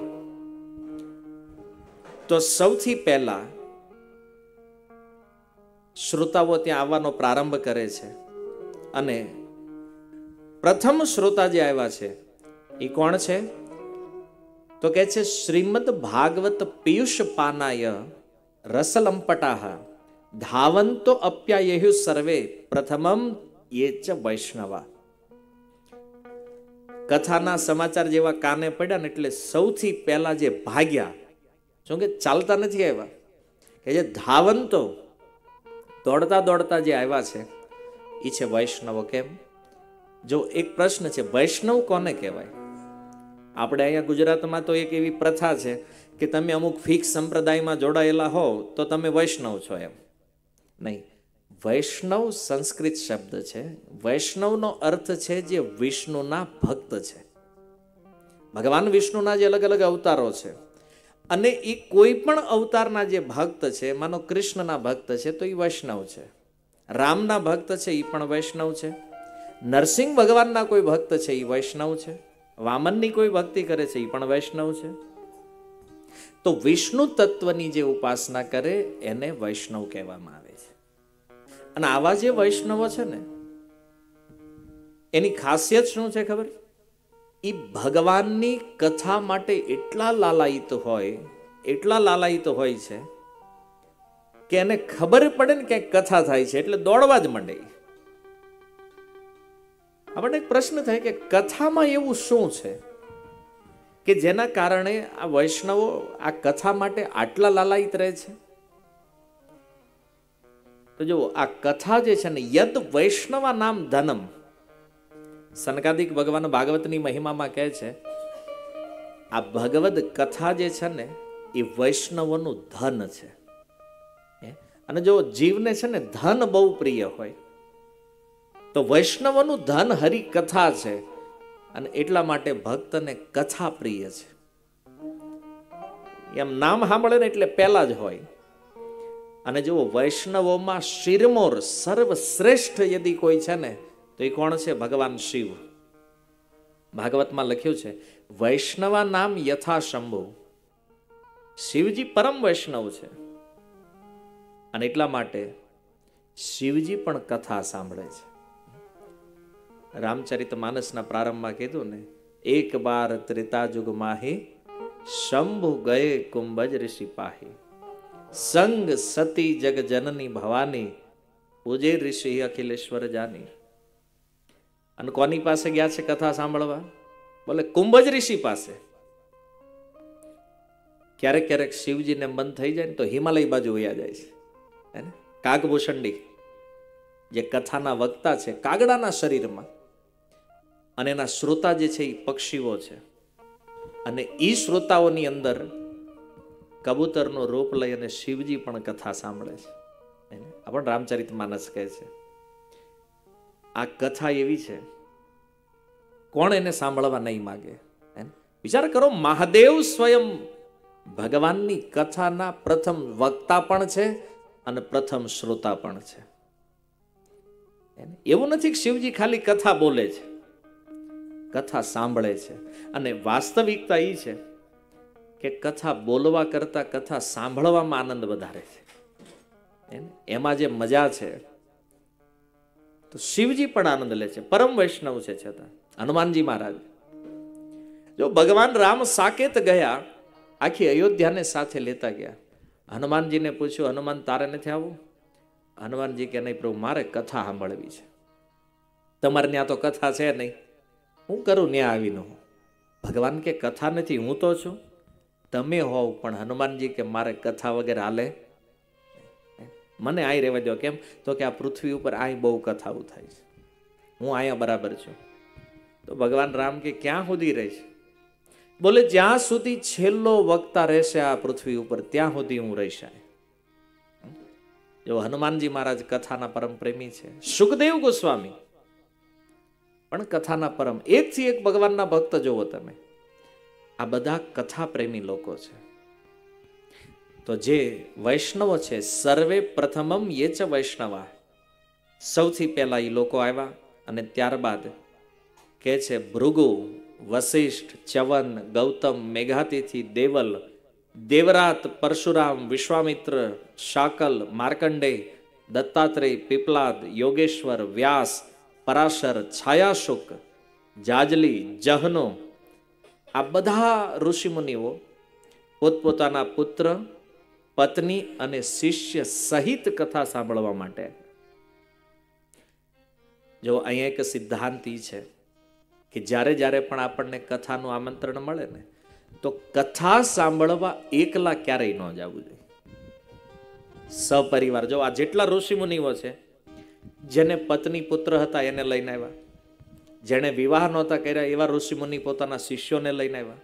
[SPEAKER 1] તો સૌથી પહેલા શ્રોતાઓ ત્યાં આવવાનો પ્રારંભ કરે છે. અને પ્રથમ શ્રોતા જે આવ્યા છે, એ કોણ છે? તો કે છે, શ્રીમદ ભાગવત પિયુષ પાનાય રસલંપટાહ, ધાવંતો અપ્યાયુ સર્વે પ્રથમમ એ ચ વૈષ્ણવા. કથાના સમાચાર જેવા કાને પડ્યા ને એટલે સૌથી પહેલા જે ભાગ્યા શું કે ચાલતા નથી આવ્યા, કે જે ધાવંતો દોડતા દોડતા જે આવ્યા છે એ છે વૈષ્ણવ કેમ? જો એક પ્રશ્ન છે, વૈષ્ણવ કોને કહેવાય? આપણે અહીંયા ગુજરાતમાં તો એક એવી પ્રથા છે કે તમે અમુક ફિક્સ સંપ્રદાયમાં જોડાયેલા હોવ તો તમે વૈષ્ણવ છો એમ. નહીં, વૈષ્ણવ સંસ્કૃત શબ્દ છે. વૈષ્ણવનો અર્થ છે જે વિષ્ણુના ભક્ત છે. ભગવાન વિષ્ણુના જે અલગ અલગ અવતારો છે. અને એ કોઈ પણ અવતારના જે ભક્ત છે, માનો કૃષ્ણના ભક્ત છે, તો એ વૈષ્ણવ છે. રામના ભક્ત છે, એ પણ વૈષ્ણવ છે. નરસિંહ ભગવાનના કોઈ ભક્ત છે, એ વૈષ્ણવ છે. વામનની કોઈ ભક્તિ કરે છે, એ પણ વૈષ્ણવ છે. તો વિષ્ણુ તત્વની જે ઉપાસના કરે, એને વૈષ્ણવ કહેવામાં આવે છે. અને આવા જે વૈષ્ણવો છે ને, એની ખાસિયત શું છે ખબર? એ ભગવાનની કથા માટે એટલા લાલાયિત હોય, એટલા લાલાયિત હોય છે કે એને ખબર પડે ને ક્યાંક કથા થાય છે, એટલે દોડવા જ માંડે. આપણને એક પ્રશ્ન થાય કે કથામાં એવું શું છે? કે જેના કારણે આ વૈષ્ણવો આ કથા માટે આટલા લાલાયિત રહે છે? તો જો આ કથા જે છે ને યદ વૈષ્ણવા નામ ધનમ સનકાદિક ભગવાન ભાગવતની મહિમામાં કહે છે, આ ભગવદ કથા જે છે ને, એ વૈષ્ણવોનું ધન છે. અને જો જીવને છે ને, ધન બહુ પ્રિય હોય, તો વૈષ્ણવનું ધન હરિ કથા છે અને એટલા માટે ભક્તને કથા પ્રિય છે. એમ નામ સાંભળે ને એટલે પહેલા જ હોય. અને જો વૈષ્ણવોમાં શિરમોર સર્વશ્રેષ્ઠ યદી કોઈ છે ને તો એ કોણ છે ભગવાન શિવ. ભાગવતમાં લખ્યું છે, વૈષ્ણવા નામ યથા શંભુ. શિવજી પરમ વૈષ્ણવ છે. અને એટલા માટે શિવજી પણ કથા સાંભળે છે. રામચરિત માનસના પ્રારંભમાં કીધું ને, એક બાર ત્રેતાજુગ માહી, શંભુ ગયે કુંભજ ઋષિ પાહી. સંગ સતી જગ જનની ભવાની, પૂજે ઋષિ અખિલેશ્વર જાની. અને કોની પાસે ગયા છે કથા સાંભળવા? બોલે, કુંભજ ઋષિ પાસે. ક્યારેક ક્યારેક શિવજીને મન થઈ જાય ને તો હિમાલય બાજુ વયા જાય છે. હે ને? કાગભૂષણડી જે કથાના વક્તા છે, કાગડાના શરીરમાં. અને એના શ્રોતા જે છે એ પક્ષીઓ છે. અને એ શ્રોતાઓની અંદર કબૂતરનો રૂપ લઈ અને શિવજી પણ કથા સાંભળે છે. એને પણ રામચરિત માનસ કહે છે. આ કથા એવી છે. કોણ એને સાંભળવા નહીં માગે? વિચાર કરો, મહાદેવ સ્વયં ભગવાનની કથાના પ્રથમ વક્તા પણ છે અને પ્રથમ શ્રોતા પણ છે. એવું નથી કે શિવજી ખાલી કથા બોલે છે. કથા સાંભળે છે. અને વાસ્તવિકતા એ છે કે કથા બોલવા કરતા કથા સાંભળવામાં આનંદ વધારે છે. એમાં જે મજા છે તો શિવજી પણ આનંદ લે છે. પરમ વૈષ્ણવ છે છતાં. હનુમાનજી મહારાજ. જો ભગવાન રામ સાકેત ગયા, આખી અયોધ્યાને સાથે લેતા ગયા. હનુમાનજીને પૂછ્યું, હનુમાન, તારે નથી આવવું? હનુમાનજી કે, નહીં પ્રભુ, મારે કથા સાંભળવી છે. તમારે ત્યાં તો કથા છે નહીં. હું કરું ત્યાં આવીને હું. ભગવાન કે, કથા નથી, હું તો છું. તમે હોવ, પણ હનુમાનજી કે, મારે કથા વગેરે હાલે. મને અહીં રહેવા દો કેમ? તો કે આ પૃથ્વી ઉપર અહીં બહુ કથાઓ થાય છે. હું અહીંયા બરાબર છું. તો ભગવાન રામ કે ક્યાં સુધી રહીશ બોલે, જ્યાં સુધી છેલ્લો વક્તા રહેશે આ પૃથ્વી ઉપર, ત્યાં સુધી હું રહીશ જો હનુમાનજી મહારાજ કથાના પરમ પ્રેમી છે. સુખદેવ ગોસ્વામી. પણ કથાના પરમ, એકથી એક ભગવાનના ભક્ત જોવો તમે. આ બધા કથા પ્રેમી લોકો છે. તો જે વૈષ્ણવો છે, સર્વે પ્રથમમ એ ચ વૈષ્ણવા. સૌથી પહેલાં એ લોકો આવ્યા અને ત્યારબાદ કે છે, ભૃગુ વશિષ્ઠ ચ્યવન, ગૌતમ, મેઘાતિથિ, દેવલ, દેવરાત, પરશુરામ, વિશ્વામિત્ર, શાકલ માર્કંડે દત્તાત્રેય, પીપલાદ, યોગેશ્વર, વ્યાસ, પરાશર, છાયાશુક, જાજલી, જહનો. આ બધા ઋષિમુનિઓ પોતપોતાના પુત્ર પત્ની અને શિષ્ય સહિત કથા સાંભળવા માટે. જો અહીંયા એક સિદ્ધાંત છે કે જ્યારે જ્યારે પણ આપણને કથાનું આમંત્રણ મળે ને, તો કથા સાંભળવા એકલા ક્યારેય ન જવું જોઈએ. સપરિવાર, જો આ જેટલા ઋષિમુનિઓ છે, જેને પત્ની પુત્ર હતા એને લઈને આવ્યા, જેણે વિવાહ નહોતા કર્યા એવા ઋષિમુનિ પોતાના શિષ્યોને લઈને આવ્યા,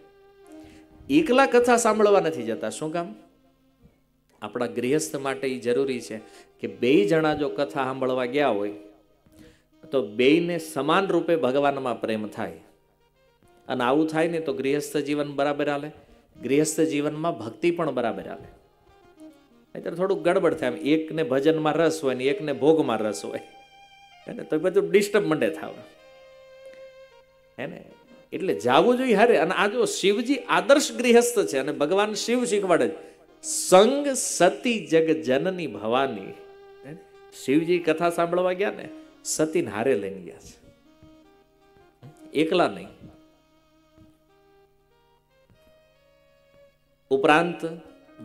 [SPEAKER 1] એકલા કથા સાંભળવા નથી જતા. શું કામ? આપણા ગૃહસ્થ માટે એ જરૂરી છે કે બે જણા જો કથા સાંભળવા ગયા હોય, તો બેયને સમાન રૂપે ભગવાનમાં પ્રેમ થાય. અને આવું થાય ને તો ગૃહસ્થ જીવન બરાબર હાલે, ગૃહસ્થ જીવનમાં ભક્તિ પણ બરાબર હાલે. નહીતર થોડુંક ગડબડ થાય એકને ભજનમાં રસ હોય ને એકને ભોગમાં રસ હોય, હે તો બધું ડિસ્ટર્બ મંડે થાવ. હે ને, એટલે જાવું જોઈએ હારે. અને આ જો શિવજી આદર્શ ગૃહસ્થ છે અને ભગવાન શિવ શીખવાડે છે સંગ સતી જગ જનની ભવાની. શિવજી કથા સાંભળવા ગયા ને, સતીને હારે લઈને ગયા છે. એકલા નહીં. ઉપરાંત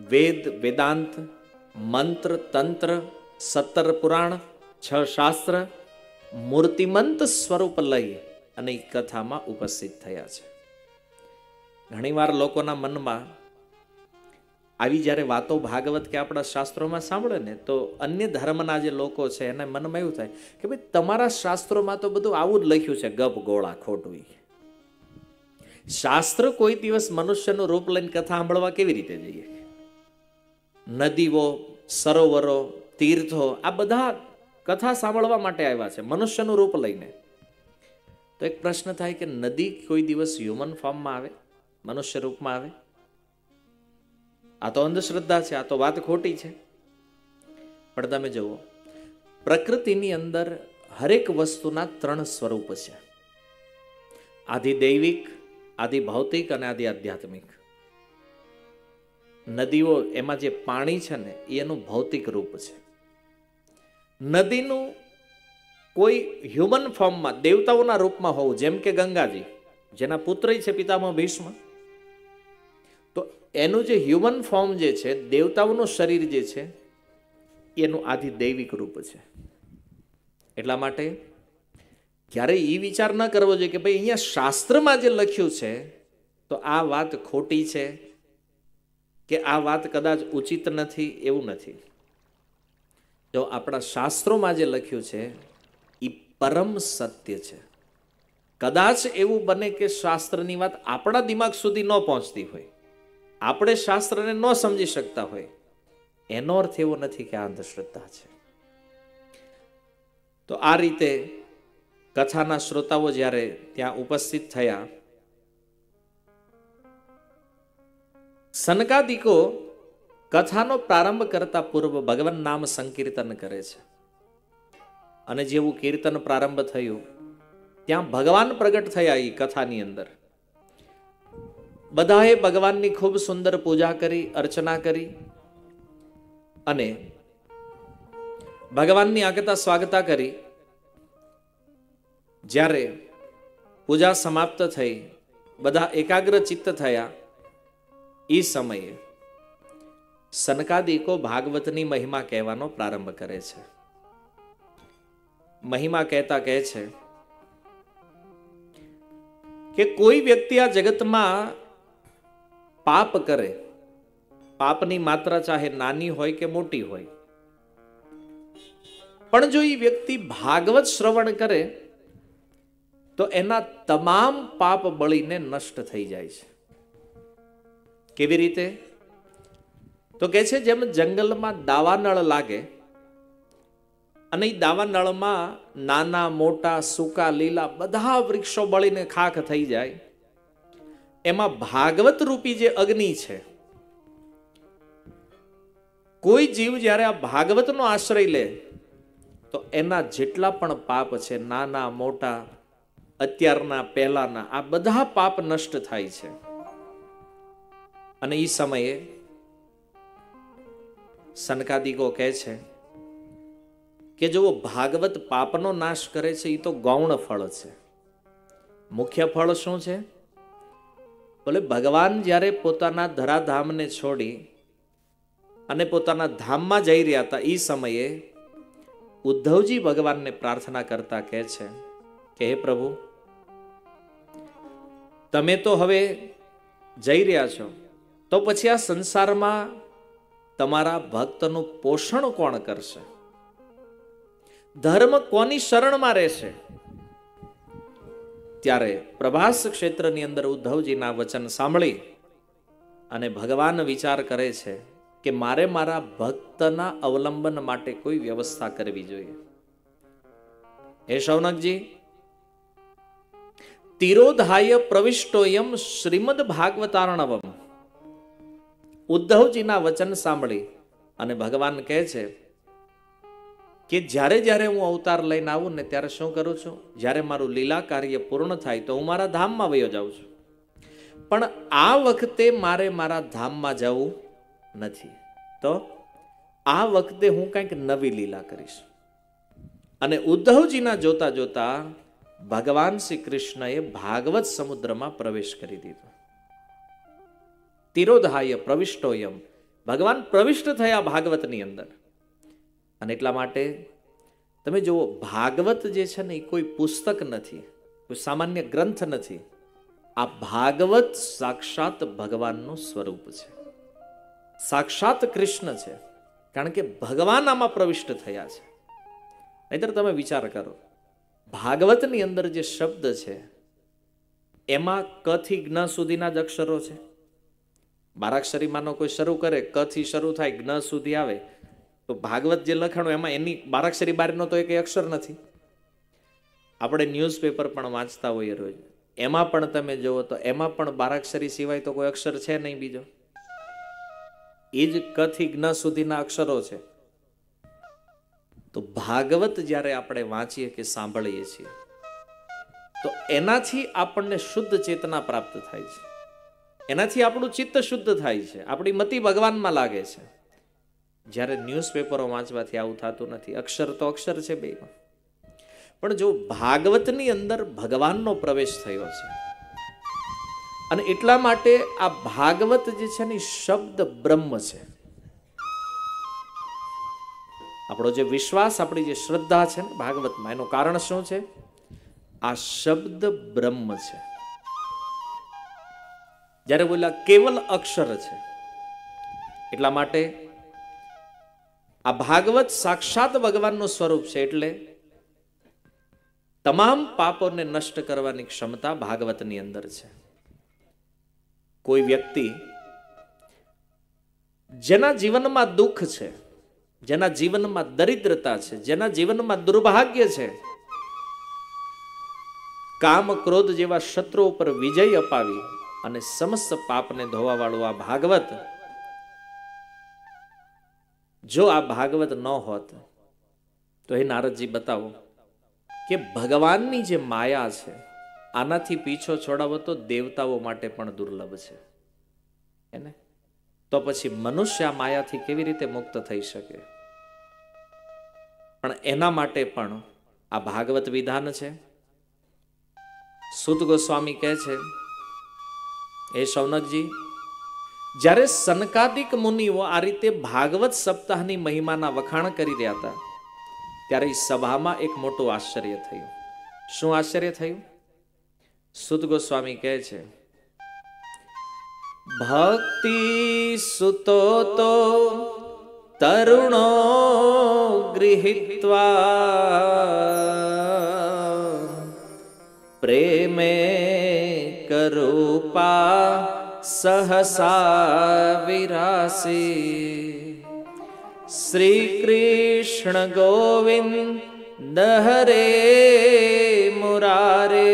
[SPEAKER 1] વેદ, વેદાંત, મંત્ર, તંત્ર, સત્તર પુરાણ, છ શાસ્ત્ર, મૂર્તિમંત સ્વરૂપ લઈ અને કથામાં ઉપસ્થિત થયા છે. ઘણીવાર લોકોના મનમાં આવી જ્યારે વાતો ભાગવત કે આપણા શાસ્ત્રોમાં સાંભળે ને, તો અન્ય ધર્મના જે લોકો છે, એના મનમાં એવું થાય કે ભાઈ તમારા શાસ્ત્રોમાં તો બધું આવું જ લખ્યું છે, ગપ, ગોળા ખોટવી શાસ્ત્ર કોઈ દિવસ મનુષ્યનું રૂપ લઈને કથા સાંભળવા કેવી રીતે જઈએ? નદીઓ, સરોવરો, તીર્થો, આ બધા કથા સાંભળવા માટે આવ્યા છે, મનુષ્યનું રૂપ લઈને. તો એક પ્રશ્ન થાય કે નદી કોઈ દિવસ હ્યુમન ફોર્મમાં આવે? મનુષ્ય રૂપમાં આવે? આ તો અંધશ્રદ્ધા છે, આ તો વાત ખોટી છે. પણ તમે જુઓ, પ્રકૃતિની અંદર હરેક વસ્તુના ત્રણ સ્વરૂપ છે. આધિ દૈવિક, આદિ ભૌતિક અને આદિ આધ્યાત્મિક. નદીઓ એમાં જે પાણી છે ને એનું ભૌતિક રૂપ છે. નદીનું કોઈ હ્યુમન ફોર્મમાં દેવતાઓના રૂપમાં હોવું, જેમ કે ગંગાજી, જેના પુત્ર છે પિતામહ ભીષ્મ તો એનું જે હ્યુમન ફોર્મ જે છે, દેવતાઓનું શરીર જે છે, એનું આદિ દૈવિક રૂપ છે. એટલા માટે ક્યારેય એ વિચાર ન કરવો જોઈએ કે ભાઈ અહીંયા શાસ્ત્રમાં જે લખ્યું છે, તો આ વાત ખોટી છે કે આ વાત કદાચ ઉચિત નથી, એવું નથી. જો આપણા શાસ્ત્રોમાં જે લખ્યું છે એ પરમ સત્ય છે. કદાચ એવું બને કે શાસ્ત્રની વાત આપણા દિમાગ સુધી ન પહોંચતી હોય. આપણે શાસ્ત્રને ન સમજી શકતા હોય, એનો અર્થ એવો નથી કે આ અંધશ્રદ્ધા છે. તો આ રીતે કથાના શ્રોતાઓ જ્યારે ત્યાં ઉપસ્થિત થયા, સનકાદિકો કથાનો પ્રારંભ કરતા પૂર્વ ભગવાન નામ સંકીર્તન કરે છે. અને જેવું કીર્તન પ્રારંભ થયું, ત્યાં ભગવાન પ્રગટ થયા એ કથાની અંદર. બધાએ ભગવાનની ખૂબ સુંદર પૂજા કરી, અર્ચના કરી અને ભગવાનની આગતા સ્વાગતા કરી. જ્યારે પૂજા સમાપ્ત થઈ, બધા એકાગ્ર ચિત્ત થયા એ સમયે સનકાદિકો ભાગવતની મહિમા કહેવાનો પ્રારંભ કરે છે. મહિમા કહેતા કહે છે કે કોઈ વ્યક્તિ આ જગતમાં પાપ કરે. પાપની માત્રા ચાહે નાની હોય કે મોટી હોય. પણ જો એ વ્યક્તિ ભાગવત શ્રવણ કરે, તો એના તમામ પાપ બળીને નષ્ટ થઈ જાય છે. કેવી રીતે? તો કે છે જેમ જંગલમાં દાવાનળ લાગે, અને એ દાવાનળમાં નાના, મોટા, સૂકા, લીલા બધા વૃક્ષો બળીને ખાખ થઈ જાય એમાં ભાગવત રૂપી જે અગ્નિ છે, કોઈ જીવ જ્યારે આ ભાગવતનો આશ્રય લે, તો એના જેટલા પણ પાપ છે, નાના, મોટા, અત્યારના, પહેલાના, આ બધા પાપ નષ્ટ થાય છે. અને એ સમયે સનકાદિકો કહે છે કે જો ભાગવત પાપનો નાશ કરે છે એ તો ગૌણ ફળ છે. મુખ્ય ફળ શું છે? બોલે ભગવાન જ્યારે પોતાના ધરાધામને છોડી અને પોતાના ધામમાં જઈ રહ્યા હતા એ સમયે ઉદ્ધવજી ભગવાનને પ્રાર્થના કરતા કહે છે કે, હે પ્રભુ, તમે તો હવે જઈ રહ્યા છો, તો પછી આ સંસારમાં તમારા ભક્તનું પોષણ કોણ કરશે? ધર્મ કોની શરણમાં રહેશે? ત્યારે પ્રભાસ ક્ષેત્રની અંદર ઉદ્ધવજીના વચન સાંભળી અને ભગવાન વિચાર કરે છે કે મારે મારા ભક્તના અવલંબન માટે કોઈ વ્યવસ્થા કરવી જોઈએ. હે શૌનકજી, તિરોધાય પ્રવિષ્ટોયમ શ્રીમદ ભાગવતાર્ણવમ. ઉદ્ધવજીના વચન સાંભળી અને ભગવાન કહે છે કે જ્યારે જ્યારે હું અવતાર લઈને આવું ને ત્યારે શું કરું છું? જ્યારે મારું લીલા કાર્ય પૂર્ણ થાય તો હું મારા ધામમાં વયો જાઉં છું. પણ આ વખતે મારે મારા ધામમાં જવું નથી. તો આ વખતે હું કંઈક નવી લીલા કરીશ. અને ઉદ્ધવજીના જોતા જોતા ભગવાન શ્રી કૃષ્ણએ ભાગવત સમુદ્રમાં પ્રવેશ કરી દીધો. તિરોધાય પ્રવિષ્ટોયમ. ભગવાન પ્રવિષ્ટ થયા ભાગવતની અંદર. અને એટલા માટે તમે જુઓ, ભાગવત જે છે ને, એ કોઈ પુસ્તક નથી, કોઈ સામાન્ય ગ્રંથ નથી. આ ભાગવત સાક્ષાત ભગવાનનું સ્વરૂપ છે. સાક્ષાત કૃષ્ણ છે, કારણ કે ભગવાન આમાં પ્રવિષ્ટ થયા છે. નહીતર તમે વિચાર કરો, ભાગવતની અંદર જે શબ્દ છે, એમાં ક થી જ્ઞ સુધીના જ અક્ષરો છે. બારાક્ષરીમાંનો કોઈ શરૂ કરે ક થી શરૂ થાય, જ્ઞ સુધી આવે તો ભાગવત જે લખાણું, એમાં એની બારાક્ષરી બારનો તો એક અક્ષર નથી. આપણે ન્યૂઝપેપર પણ વાંચતા હોઈએ રોજ. એમાં પણ તમે જુઓ તો એમાં પણ બારાક્ષરી સિવાય તો કોઈ અક્ષર છે નહીં બીજો. એ જ કથી જ્ઞ સુધીના અક્ષરો છે. તો ભાગવત જ્યારે આપણે વાંચીએ કે સાંભળીએ છીએ, તો એનાથી આપણને શુદ્ધ ચેતના પ્રાપ્ત થાય છે. એનાથી આપણું ચિત્ત શુદ્ધ થાય છે. આપણી મતિ ભગવાનમાં લાગે છે. જ્યારે ન્યૂઝપેપરો વાંચવાથી આવું થતું નથી. અક્ષર તો અક્ષર છે બેમાં પણ જો ભાગવતની અંદર ભગવાનનો પ્રવેશ થયો છે, અને એટલા માટે આ ભાગવત જે છે ને શબ્દ બ્રહ્મ છે. આપણો જે વિશ્વાસ, આપણી જે શ્રદ્ધા છે ને ભાગવતમાં, એનું કારણ શું છે? આ શબ્દ બ્રહ્મ છે. જ્યારે બોલ્યા, કેવલ અક્ષર છે. એટલા માટે આ ભાગવત સાક્ષાત ભગવાનનું સ્વરૂપ છે એટલે તમામ પાપોને નષ્ટ કરવાની ક્ષમતા ભાગવતની અંદર છે. કોઈ વ્યક્તિ જેના જીવનમાં દુઃખ છે, જેના જીવનમાં દરિદ્રતા છે, જેના જીવનમાં દુર્ભાગ્ય છે, કામ ક્રોધ જેવા શત્રુઓ પર વિજય અપાવી અને સમસ્ત પાપને ધોવાવાળું આ ભાગવત જો આ ભાગવત ન હોત, તો હે નારદજી બતાવો કે ભગવાનની જે માયા છે, આનાથી પીછો છોડાવો તો દેવતાઓ માટે પણ દુર્લભ છે. એને તો પછી મનુષ્ય આ માયાથી કેવી રીતે મુક્ત થઈ શકે? પણ એના માટે પણ આ ભાગવત વિધાન છે. સુત ગોસ્વામી કહે છે એ શૌનકજી જ્યારે સનકાદિક મુનિઓ આ રીતે ભાગવત સપ્તાહની મહિમાના વખાણ કરી રહ્યા હતા, ત્યારે સભામાં એક મોટું આશ્ચર્ય થયું. શું આશ્ચર્ય થયું? સુત ગોસ્વામી કહે છે, ભક્તિ સુતો તો તરુણો ગૃહિત્વા, પ્રેમે કરૂપા સહસા વિરાસી શ્રી કૃષ્ણ ગોવિંદ હરે મુરારે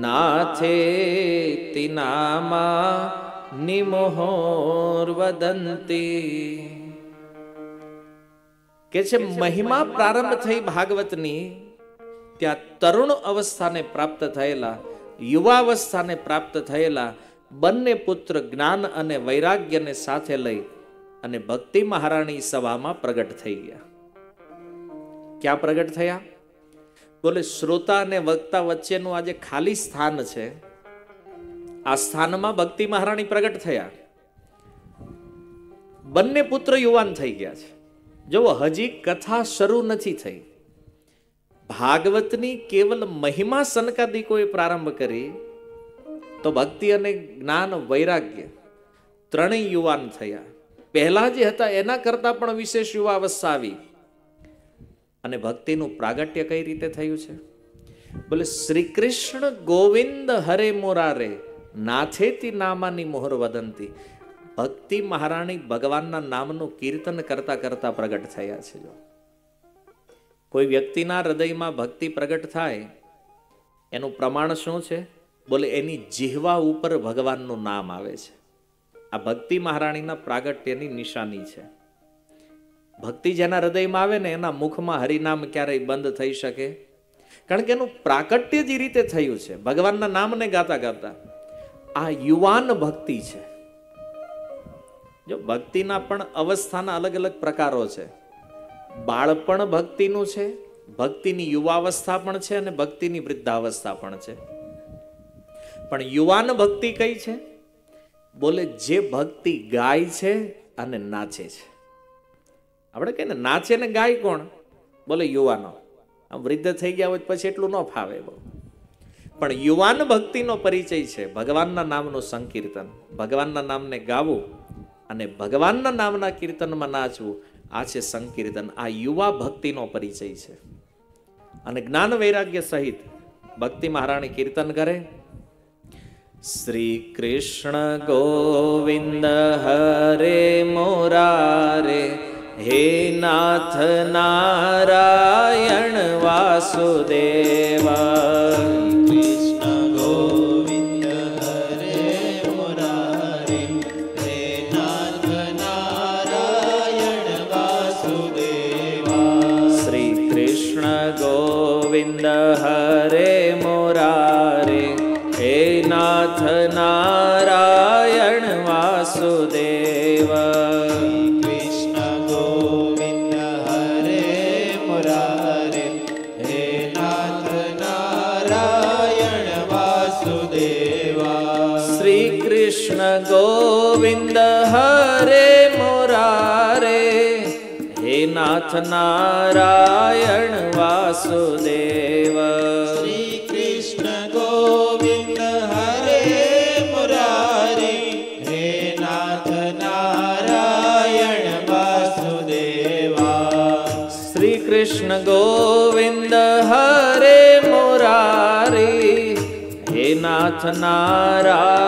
[SPEAKER 1] નાથે તિનામા નિમોહોર્વદંતી કે છે મહિમા પ્રારંભ થઈ ભાગવતની ત્યાં તરુણ અવસ્થાને પ્રાપ્ત થયેલા યુવાવસ્થાને પ્રાપ્ત થયેલા બંને પુત્ર જ્ઞાન અને વૈરાગ્યને સાથે લઈ અને ભક્તિ મહારાણી સભામાં પ્રગટ થઈ ગયા. ક્યાં પ્રગટ થયા? બોલે, શ્રોતા અને વક્તા વચ્ચેનું આજે ખાલી સ્થાન છે. આ સ્થાનમાં ભક્તિ મહારાણી પ્રગટ થયા. બંને પુત્ર યુવાન થઈ ગયા છે. જો હજી કથા શરૂ નથી થઈ. ભાગવતની કેવલ મહિમા સનકાદિકોએ પ્રારંભ કરી, તો ભક્તિ અને જ્ઞાન વૈરાગ્ય ત્રણેય યુવાન થયા. પહેલા જે હતા, એના કરતા પણ વિશેષ યુવા અવસ્થા આવી. અને ભક્તિનું પ્રાગટ્ય કઈ રીતે થયું છે? બોલે શ્રી કૃષ્ણ ગોવિંદ હરે મોરારે નાથેતી નામાની મોહર વદંતી. ભક્તિ મહારાણી ભગવાનના નામનું કીર્તન કરતા કરતા પ્રગટ થયા છે જો. કોઈ વ્યક્તિના હૃદયમાં ભક્તિ પ્રગટ થાય, એનું પ્રમાણ શું છે? બોલે એની જીહવા ઉપર ભગવાનનું નામ આવે છે. આ ભક્તિ મહારાણીના પ્રાગટ્યની નિશાની છે. ભક્તિ જેના હૃદયમાં આવે ને એના મુખમાં હરિનામ ક્યારેય બંધ થઈ શકે? કારણ કે એનું પ્રાગટ્ય જે રીતે થયું છે. ભગવાનના નામને ગાતા ગાતા આ યુવાન ભક્તિ છે. જો ભક્તિના પણ અવસ્થાના અલગ અલગ પ્રકારો છે બાળપણ ભક્તિનું છે, ભક્તિની યુવાવસ્થા પણ છે અને ભક્તિની વૃદ્ધાવસ્થા પણ છે. પણ યુવાન ભક્તિ કઈ છે? બોલે જે ભક્તિ ગાય છે અને નાચે છે. આપણે કહીએ ને, નાચે ને ગાય કોણ? બોલે યુવાનો. આમ વૃદ્ધ થઈ ગયા હોય પછી એટલું ન ફાવે બહુ. પણ યુવાન ભક્તિનો પરિચય છે. ભગવાનના નામનું સંકીર્તન. ભગવાનના નામને ગાવું અને ભગવાનના નામના કીર્તનમાં નાચવું. આ છે સંકીર્તન. આ યુવા ભક્તિનો પરિચય છે. અને જ્ઞાન વૈરાગ્ય સહિત ભક્તિ મહારાણી કીર્તન કરે. શ્રી કૃષ્ણ ગોવિંદ હરે મોરારે, હે નાથ નારાયણ વાસુદેવા.
[SPEAKER 2] નાથ નારાયણ વાસુદેવ
[SPEAKER 1] શ્રી કૃષ્ણ ગોવિંદ હરે મુરારી હે નાથ નારાયણ વાસુદેવા શ્રી કૃષ્ણ ગોવિંદ હરે મુરારી હે નાથ નારાયણ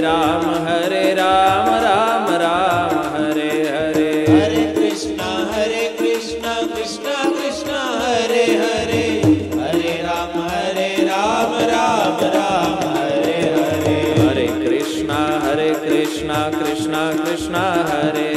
[SPEAKER 2] રામ હરે રામ રામ રામ હરે હરે
[SPEAKER 1] હરે કૃષ્ણ હરે
[SPEAKER 2] કૃષ્ણ કૃષ્ણ કૃષ્ણ હરે હરે હરે રામ હરે રામ રામ રામ હરે હરે
[SPEAKER 1] હરે કૃષ્ણ હરે કૃષ્ણ કૃષ્ણ કૃષ્ણ હરે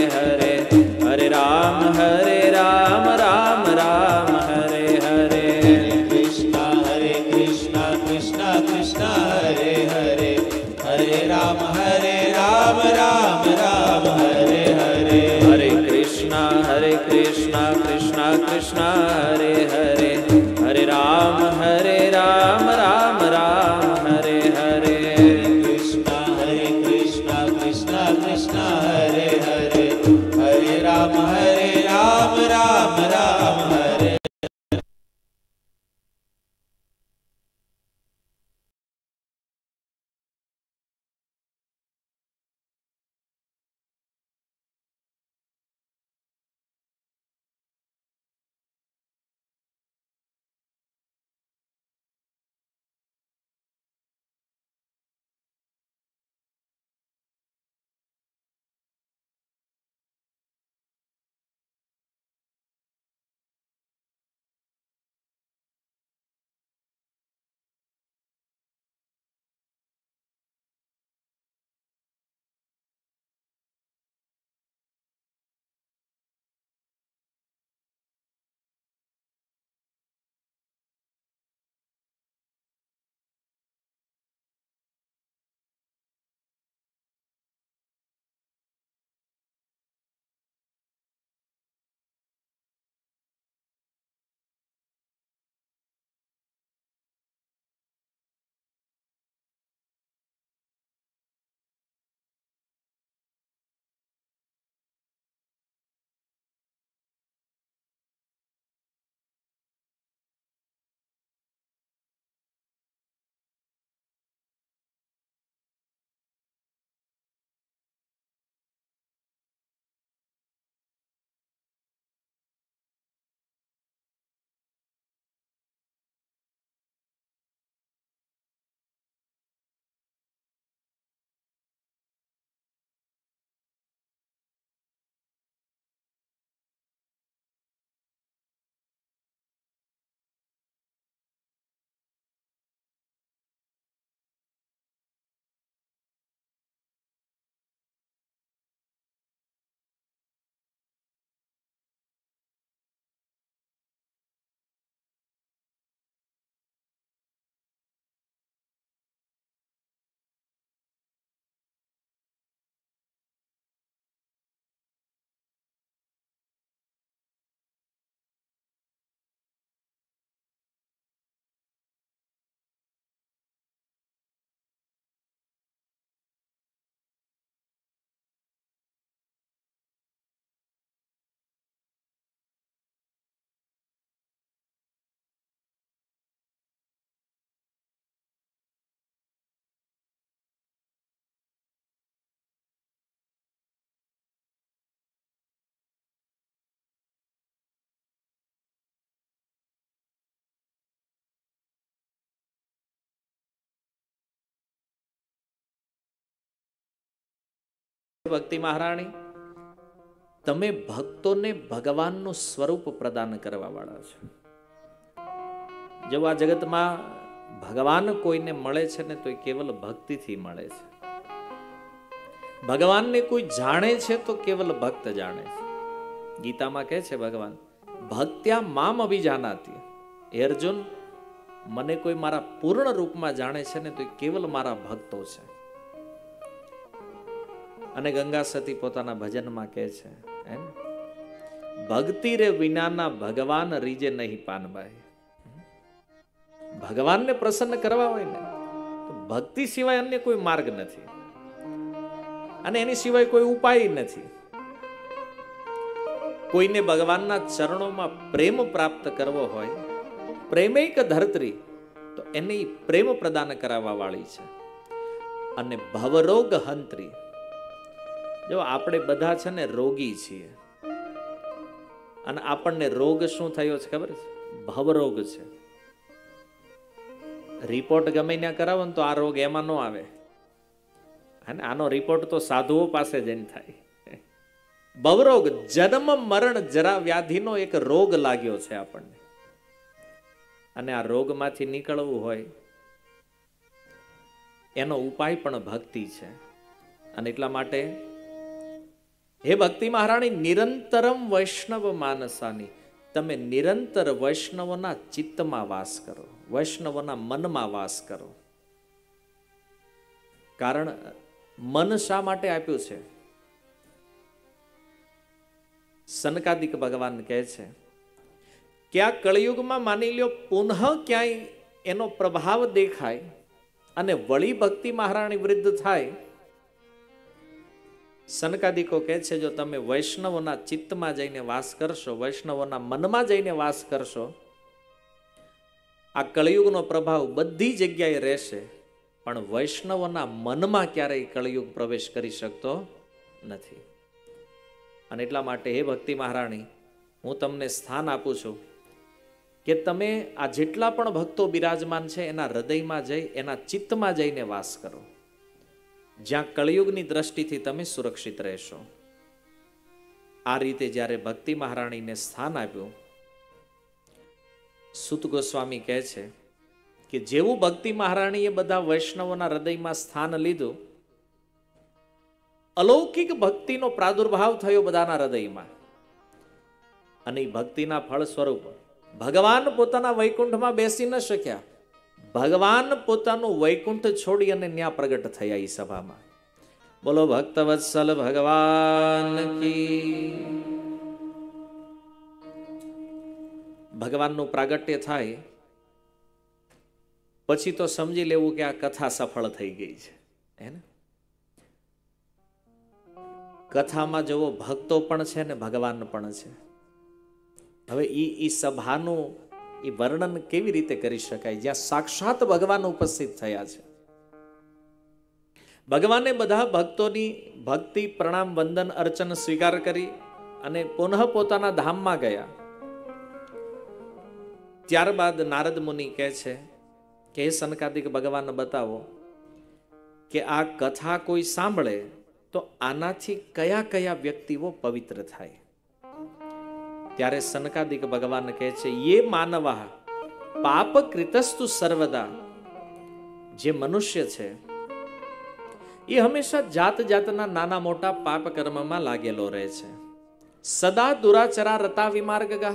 [SPEAKER 1] ભક્તિ મહારાણી, તમે ભક્તોને ભગવાનનું સ્વરૂપ પ્રદાન કરવા વાળા છો. જો આ જગતમાં ભગવાન કોઈને મળે છે ને તો એ કેવલ ભક્તિથી મળે છે. ભગવાનને કોઈ જાણે છે તો કેવલ ભક્ત જાણે છે. ગીતામાં કહે છે ભગવાન, ભક્ત્યા મામ અભિજાનાતી. અર્જુન, મને કોઈ મારા પૂર્ણ રૂપમાં જાણે છે ને તો કેવલ મારા ભક્તો છે. અને ગંગા સતી પોતાના ભજનમાં કહે છે હે ભક્તિ રે વિનાના ભગવાન રીજે નહીં પાનબાઈ. ભગવાનને પ્રસન્ન કરવા હોય ને, તો ભક્તિ સિવાય અન્ય કોઈ માર્ગ નથી. અને એની સિવાય કોઈ ઉપાય નથી. કોઈને ભગવાનના ચરણોમાં પ્રેમ પ્રાપ્ત કરવો હોય, પ્રેમેક ધરત્રી, તો એને પ્રેમ પ્રદાન કરાવવા વાળી છે. અને ભવરોગ હંત્રી જો આપણે બધા છે ને રોગી છીએ, અને આપણને રોગ શું થયો છે ખબર છે? ભવરોગ છે. રિપોર્ટ ગમે ત્યાં કરાવો ને તો આ રોગ એમાં ન આવે. અને આનો રિપોર્ટ તો સાધુઓ પાસે જઈને થાય. ભવરોગ, જન્મ, મરણ જરા વ્યાધિનો એક રોગ લાગ્યો છે આપણને. અને આ રોગમાંથી નીકળવું હોય, એનો ઉપાય પણ ભક્તિ છે. અને એટલા માટે હે ભક્તિ મહારાણી, નિરંતરમ વૈષ્ણવ માનસાની, તમે નિરંતર વૈષ્ણવના ચિત્તમાં વાસ કરો, વૈષ્ણવના મનમાં વાસ કરો. કારણ, મન શા માટે આપ્યું છે? સનકાદિક ભગવાન કહે છે કે આ કળિયુગમાં માની લ્યો, પુનઃ ક્યાંય એનો પ્રભાવ દેખાય અને વળી ભક્તિ મહારાણી વૃદ્ધ થાય સનકાદિકો કહે છે, જો તમે વૈષ્ણવોના ચિત્તમાં જઈને વાસ કરશો, વૈષ્ણવોના મનમાં જઈને વાસ કરશો, આ કળિયુગનો પ્રભાવ બધી જગ્યાએ રહેશે, પણ વૈષ્ણવોના મનમાં ક્યારેય કળિયુગ પ્રવેશ કરી શકતો નથી. અને એટલા માટે, હે ભક્તિ મહારાણી, હું તમને સ્થાન આપું છું કે તમે આ જેટલા પણ ભક્તો બિરાજમાન છે, એના હૃદયમાં જઈ, એના ચિત્તમાં જઈને વાસ કરો. જ્યાં કળિયુગની દ્રષ્ટિથી તમે સુરક્ષિત રહેશો. આ રીતે જ્યારે ભક્તિ મહારાણીને સ્થાન આપ્યું, સુત ગોસ્વામી કહે છે કે જેવું ભક્તિ મહારાણીએ બધા વૈષ્ણવોના હૃદયમાં સ્થાન લીધું, અલૌકિક ભક્તિનો પ્રાદુર્ભાવ થયો બધાના હૃદયમાં. અને ભક્તિના ફળ સ્વરૂપ ભગવાન પોતાના વૈકુંઠમાં બેસી ન શક્યા. ભગવાન પોતાનું વૈકુંઠ છોડી અને ન્યા પ્રગટ થયા એ સભામાં. બોલો ભક્તવત્સલ ભગવાન ભગવાનનું પ્રાગટ્ય થાય. પછી તો સમજી લેવું કે આ કથા સફળ થઈ ગઈ છે. હે ને? કથામાં જવો ભક્તો પણ છે ને ભગવાન પણ છે. હવે એ સભાનું એ વર્ણન કેવી રીતે કરી શકાય? જ્યાં સાક્ષાત ભગવાન ઉપસ્થિત થયા છે. ભગવાને બધા ભક્તોની ભક્તિ, પ્રણામ, વંદન, અર્ચન સ્વીકાર કરી અને પુનઃ પોતાના ધામમાં ગયા. ત્યારબાદ નારદ મુનિ કહે છે કે, હે સનકાદિક ભગવાન, બતાવો કે આ કથા કોઈ સાંભળે તો આનાથી કયા કયા વ્યક્તિઓ પવિત્ર થાય? ત્યારે સનકાદિક ભગવાન કહે છે એ માનવા પાપ કૃતસ્તુ સર્વદા. જે મનુષ્ય છે, એ હંમેશા જાત જાતના નાના મોટા પાપ કર્મમાં લાગેલો રહે છે. સદા દુરાચરા રતા વિમાર્ગ ગા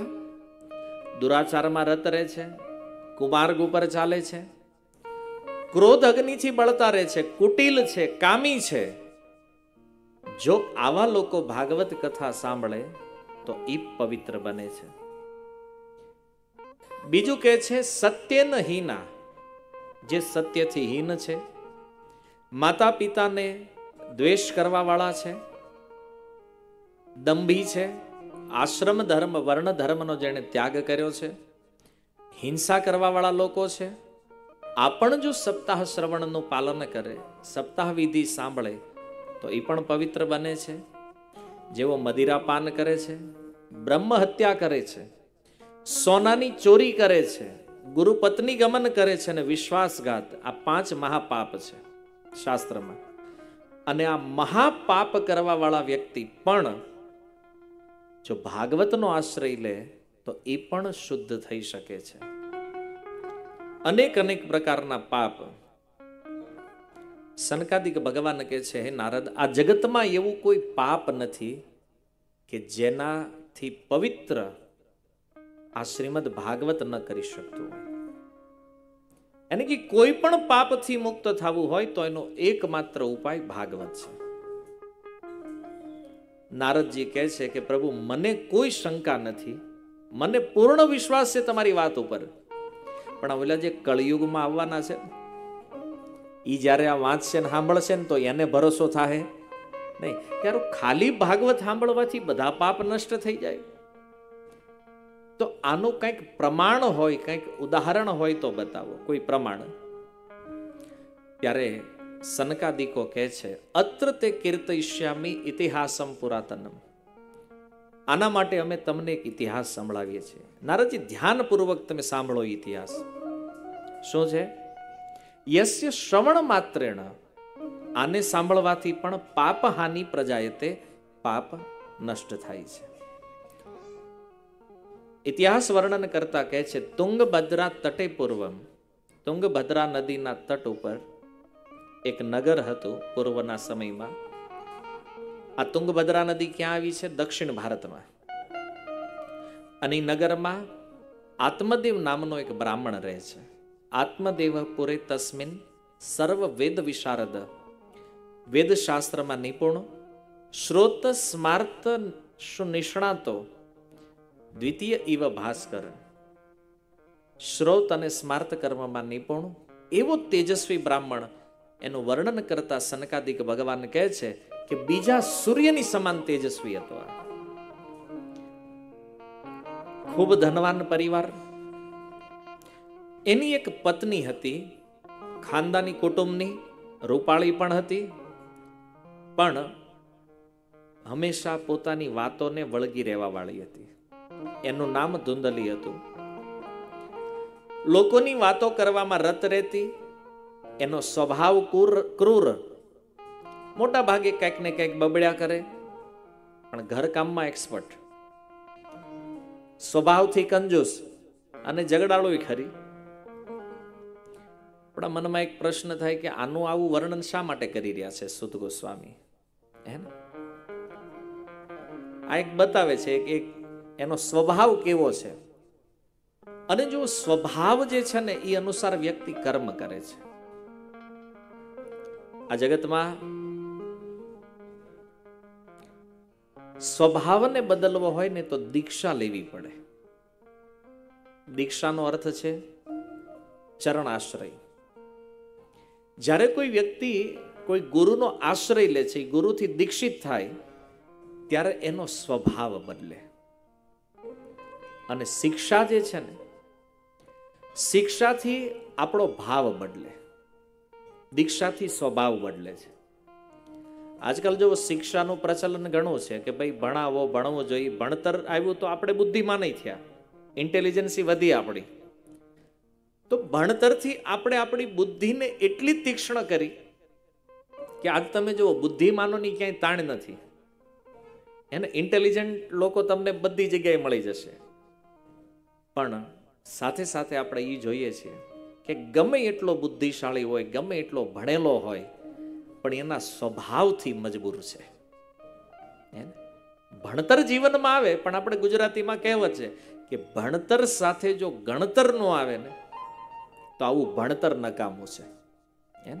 [SPEAKER 1] દુરાચારમાં રત રહે છે, કુમાર્ગ ઉપર ચાલે છે. ક્રોધ અગ્નિથી બળતા રહે છે, કુટિલ છે, કામી છે. જો આવા લોકો ભાગવત કથા સાંભળે તો એ પવિત્ર બને છે. બીજું કે છે સત્યન હીના જે સત્યથી હીન છે. માતા પિતાને દ્વેષ કરવાવાળા છે. દંભી છે. આશ્રમ ધર્મ, વર્ણ ધર્મનો જેણે ત્યાગ કર્યો છે. હિંસા કરવાવાળા લોકો છે. આ પણ જો સપ્તાહ શ્રવણનું પાલન કરે સપ્તાહ વિધિ સાંભળે, તો એ પણ પવિત્ર બને છે. જેવો મદિરા પાન કરે છે, બ્રહ્મ હત્યા કરે છે, સોનાની ચોરી કરે છે ગુરુ પત્ની ગમન કરે છે અને વિશ્વાસઘાત, આ પાંચ મહાપાપ છે શાસ્ત્રમાં. અને આ મહાપાપ કરવાવાળા વ્યક્તિ પણ જો ભાગવતનો આશ્રય લે, તો એ પણ શુદ્ધ થઈ શકે છે. અનેક અનેક પ્રકારના પાપ સનકાદિક ભગવાન કહે છે, હે નારદ, આ જગતમાં એવું કોઈ પાપ નથી કે જેનાથી પવિત્ર આ શ્રીમદ ભાગવત ન કરી શકતું એને કે કોઈ પણ પાપથી મુક્ત થવું હોય તો એનો એકમાત્ર ઉપાય ભાગવત છે. નારદજી કહે છે કે, પ્રભુ, મને કોઈ શંકા નથી. મને પૂર્ણ વિશ્વાસ છે તમારી વાત ઉપર. પણ ઓલા જે કળિયુગમાં આવવાના છે ઈ જ્યારે આ વાંચશે ને સાંભળશે ને તો એને ભરોસો થાય નહીં. ત્યારે ખાલી ભાગવત સાંભળવાથી બધા પાપ નષ્ટ થઈ જાય. તો આનું કંઈક પ્રમાણ હોય, કંઈક ઉદાહરણ હોય તો બતાવો, કોઈ પ્રમાણ. ત્યારે સનકાદિકો કહે છે, અત્ર તે કીર્તયિષ્યામી ઇતિહાસમ પુરાતનમ. આના માટે અમે તમને એક ઇતિહાસ સંભળાવીએ છીએ. નારદજી, ધ્યાનપૂર્વક તમે સાંભળો ઇતિહાસ. શું છે? યસ્ય શ્રવણ માત્રેણ આને સાંભળવાથી પણ પાપ હાનિ પ્રજાયતે પાપ નષ્ટ થાય છે. ઇતિહાસ વર્ણન કરતા કહે છે, તુંગભદ્રા તટે પૂર્વમ. તુંગભદ્રા નદીના તટ ઉપર એક નગર હતું પૂર્વના સમયમાં. આ તુંગભદ્રા નદી ક્યાં આવી છે? દક્ષિણ ભારતમાં. અને નગરમાં આત્મદેવ નામનો એક બ્રાહ્મણ રહે છે. આત્મદેવ પુરે તસ્મિન સર્વ વેદ વિશારદ વેદશાસ્ત્રમાં નિપુણ શ્રોત સ્માર્ત સુનિષ્ણાતો દ્વિતીય ઇવ ભાસ્કર શ્રોત અને સ્માર્ત કર્મમાં નિપુણ એવો તેજસ્વી બ્રાહ્મણ એનું વર્ણન કરતા સનકાદિક ભગવાન કહે છે કે બીજા સૂર્યની સમાન તેજસ્વી હતો ખૂબ ધનવાન પરિવાર એની એક પત્ની હતી, ખાનદાની કુટુંબની, રૂપાળી પણ હતી. પણ હંમેશા પોતાની વાતોને વળગી રહેવા વાળી હતી. એનું નામ ધુંદલી હતું. લોકોની વાતો કરવામાં રત રહેતી, એનો સ્વભાવ કુર, ક્રૂર. મોટા ભાગે કંઈક ને કંઈક બબડ્યા કરે, પણ ઘરકામમાં એક્સપર્ટ સ્વભાવથી કંજૂસ અને ઝઘડાળુય ખરી. પણ મનમાં એક પ્રશ્ન થાય કે આનું આવું વર્ણન શા માટે કરી રહ્યા છે સુદ ગોસ્વામી? હે ને? આ એક બતાવે છે કે એનો સ્વભાવ કેવો છે? અને જો સ્વભાવ જે છે ને એ અનુસાર વ્યક્તિ કર્મ કરે છે. આ જગતમાં સ્વભાવને બદલવો હોય ને તો દીક્ષા લેવી પડે. દીક્ષાનો અર્થ છે ચરણ આશ્રય જ્યારે કોઈ વ્યક્તિ કોઈ ગુરુનો આશ્રય લે છે, ગુરુથી દીક્ષિત થાય, ત્યારે એનો સ્વભાવ બદલે. અને શિક્ષા જે છે ને, શિક્ષાથી આપણો ભાવ બદલે. દીક્ષાથી સ્વભાવ બદલે છે. આજકાલ જો શિક્ષાનું પ્રચલન ઘણું છે કે ભાઈ ભણાવો, ભણવું જોઈએ, ભણતર આવ્યું તો આપણે બુદ્ધિમાં નહીં થયા. ઇન્ટેલિજન્સી વધી આપણી. તો ભણતરથી આપણે આપણી બુદ્ધિને એટલી તીક્ષ્ણ કરી કે આજ તમે જુઓ, બુદ્ધિમાનોની ક્યાંય તાણ નથી. એને ઇન્ટેલિજન્ટ લોકો તમને બધી જગ્યાએ મળી જશે. પણ સાથે સાથે આપણે એ જોઈએ છીએ કે ગમે એટલો બુદ્ધિશાળી હોય, ગમે એટલો ભણેલો હોય, પણ એના સ્વભાવથી મજબૂર છે. ભણતર જીવનમાં આવે, પણ આપણે ગુજરાતીમાં કહેવત છે કે ભણતર સાથે જો ગણતર નો આવે ને તો આવું ભણતર નકામું છે. હે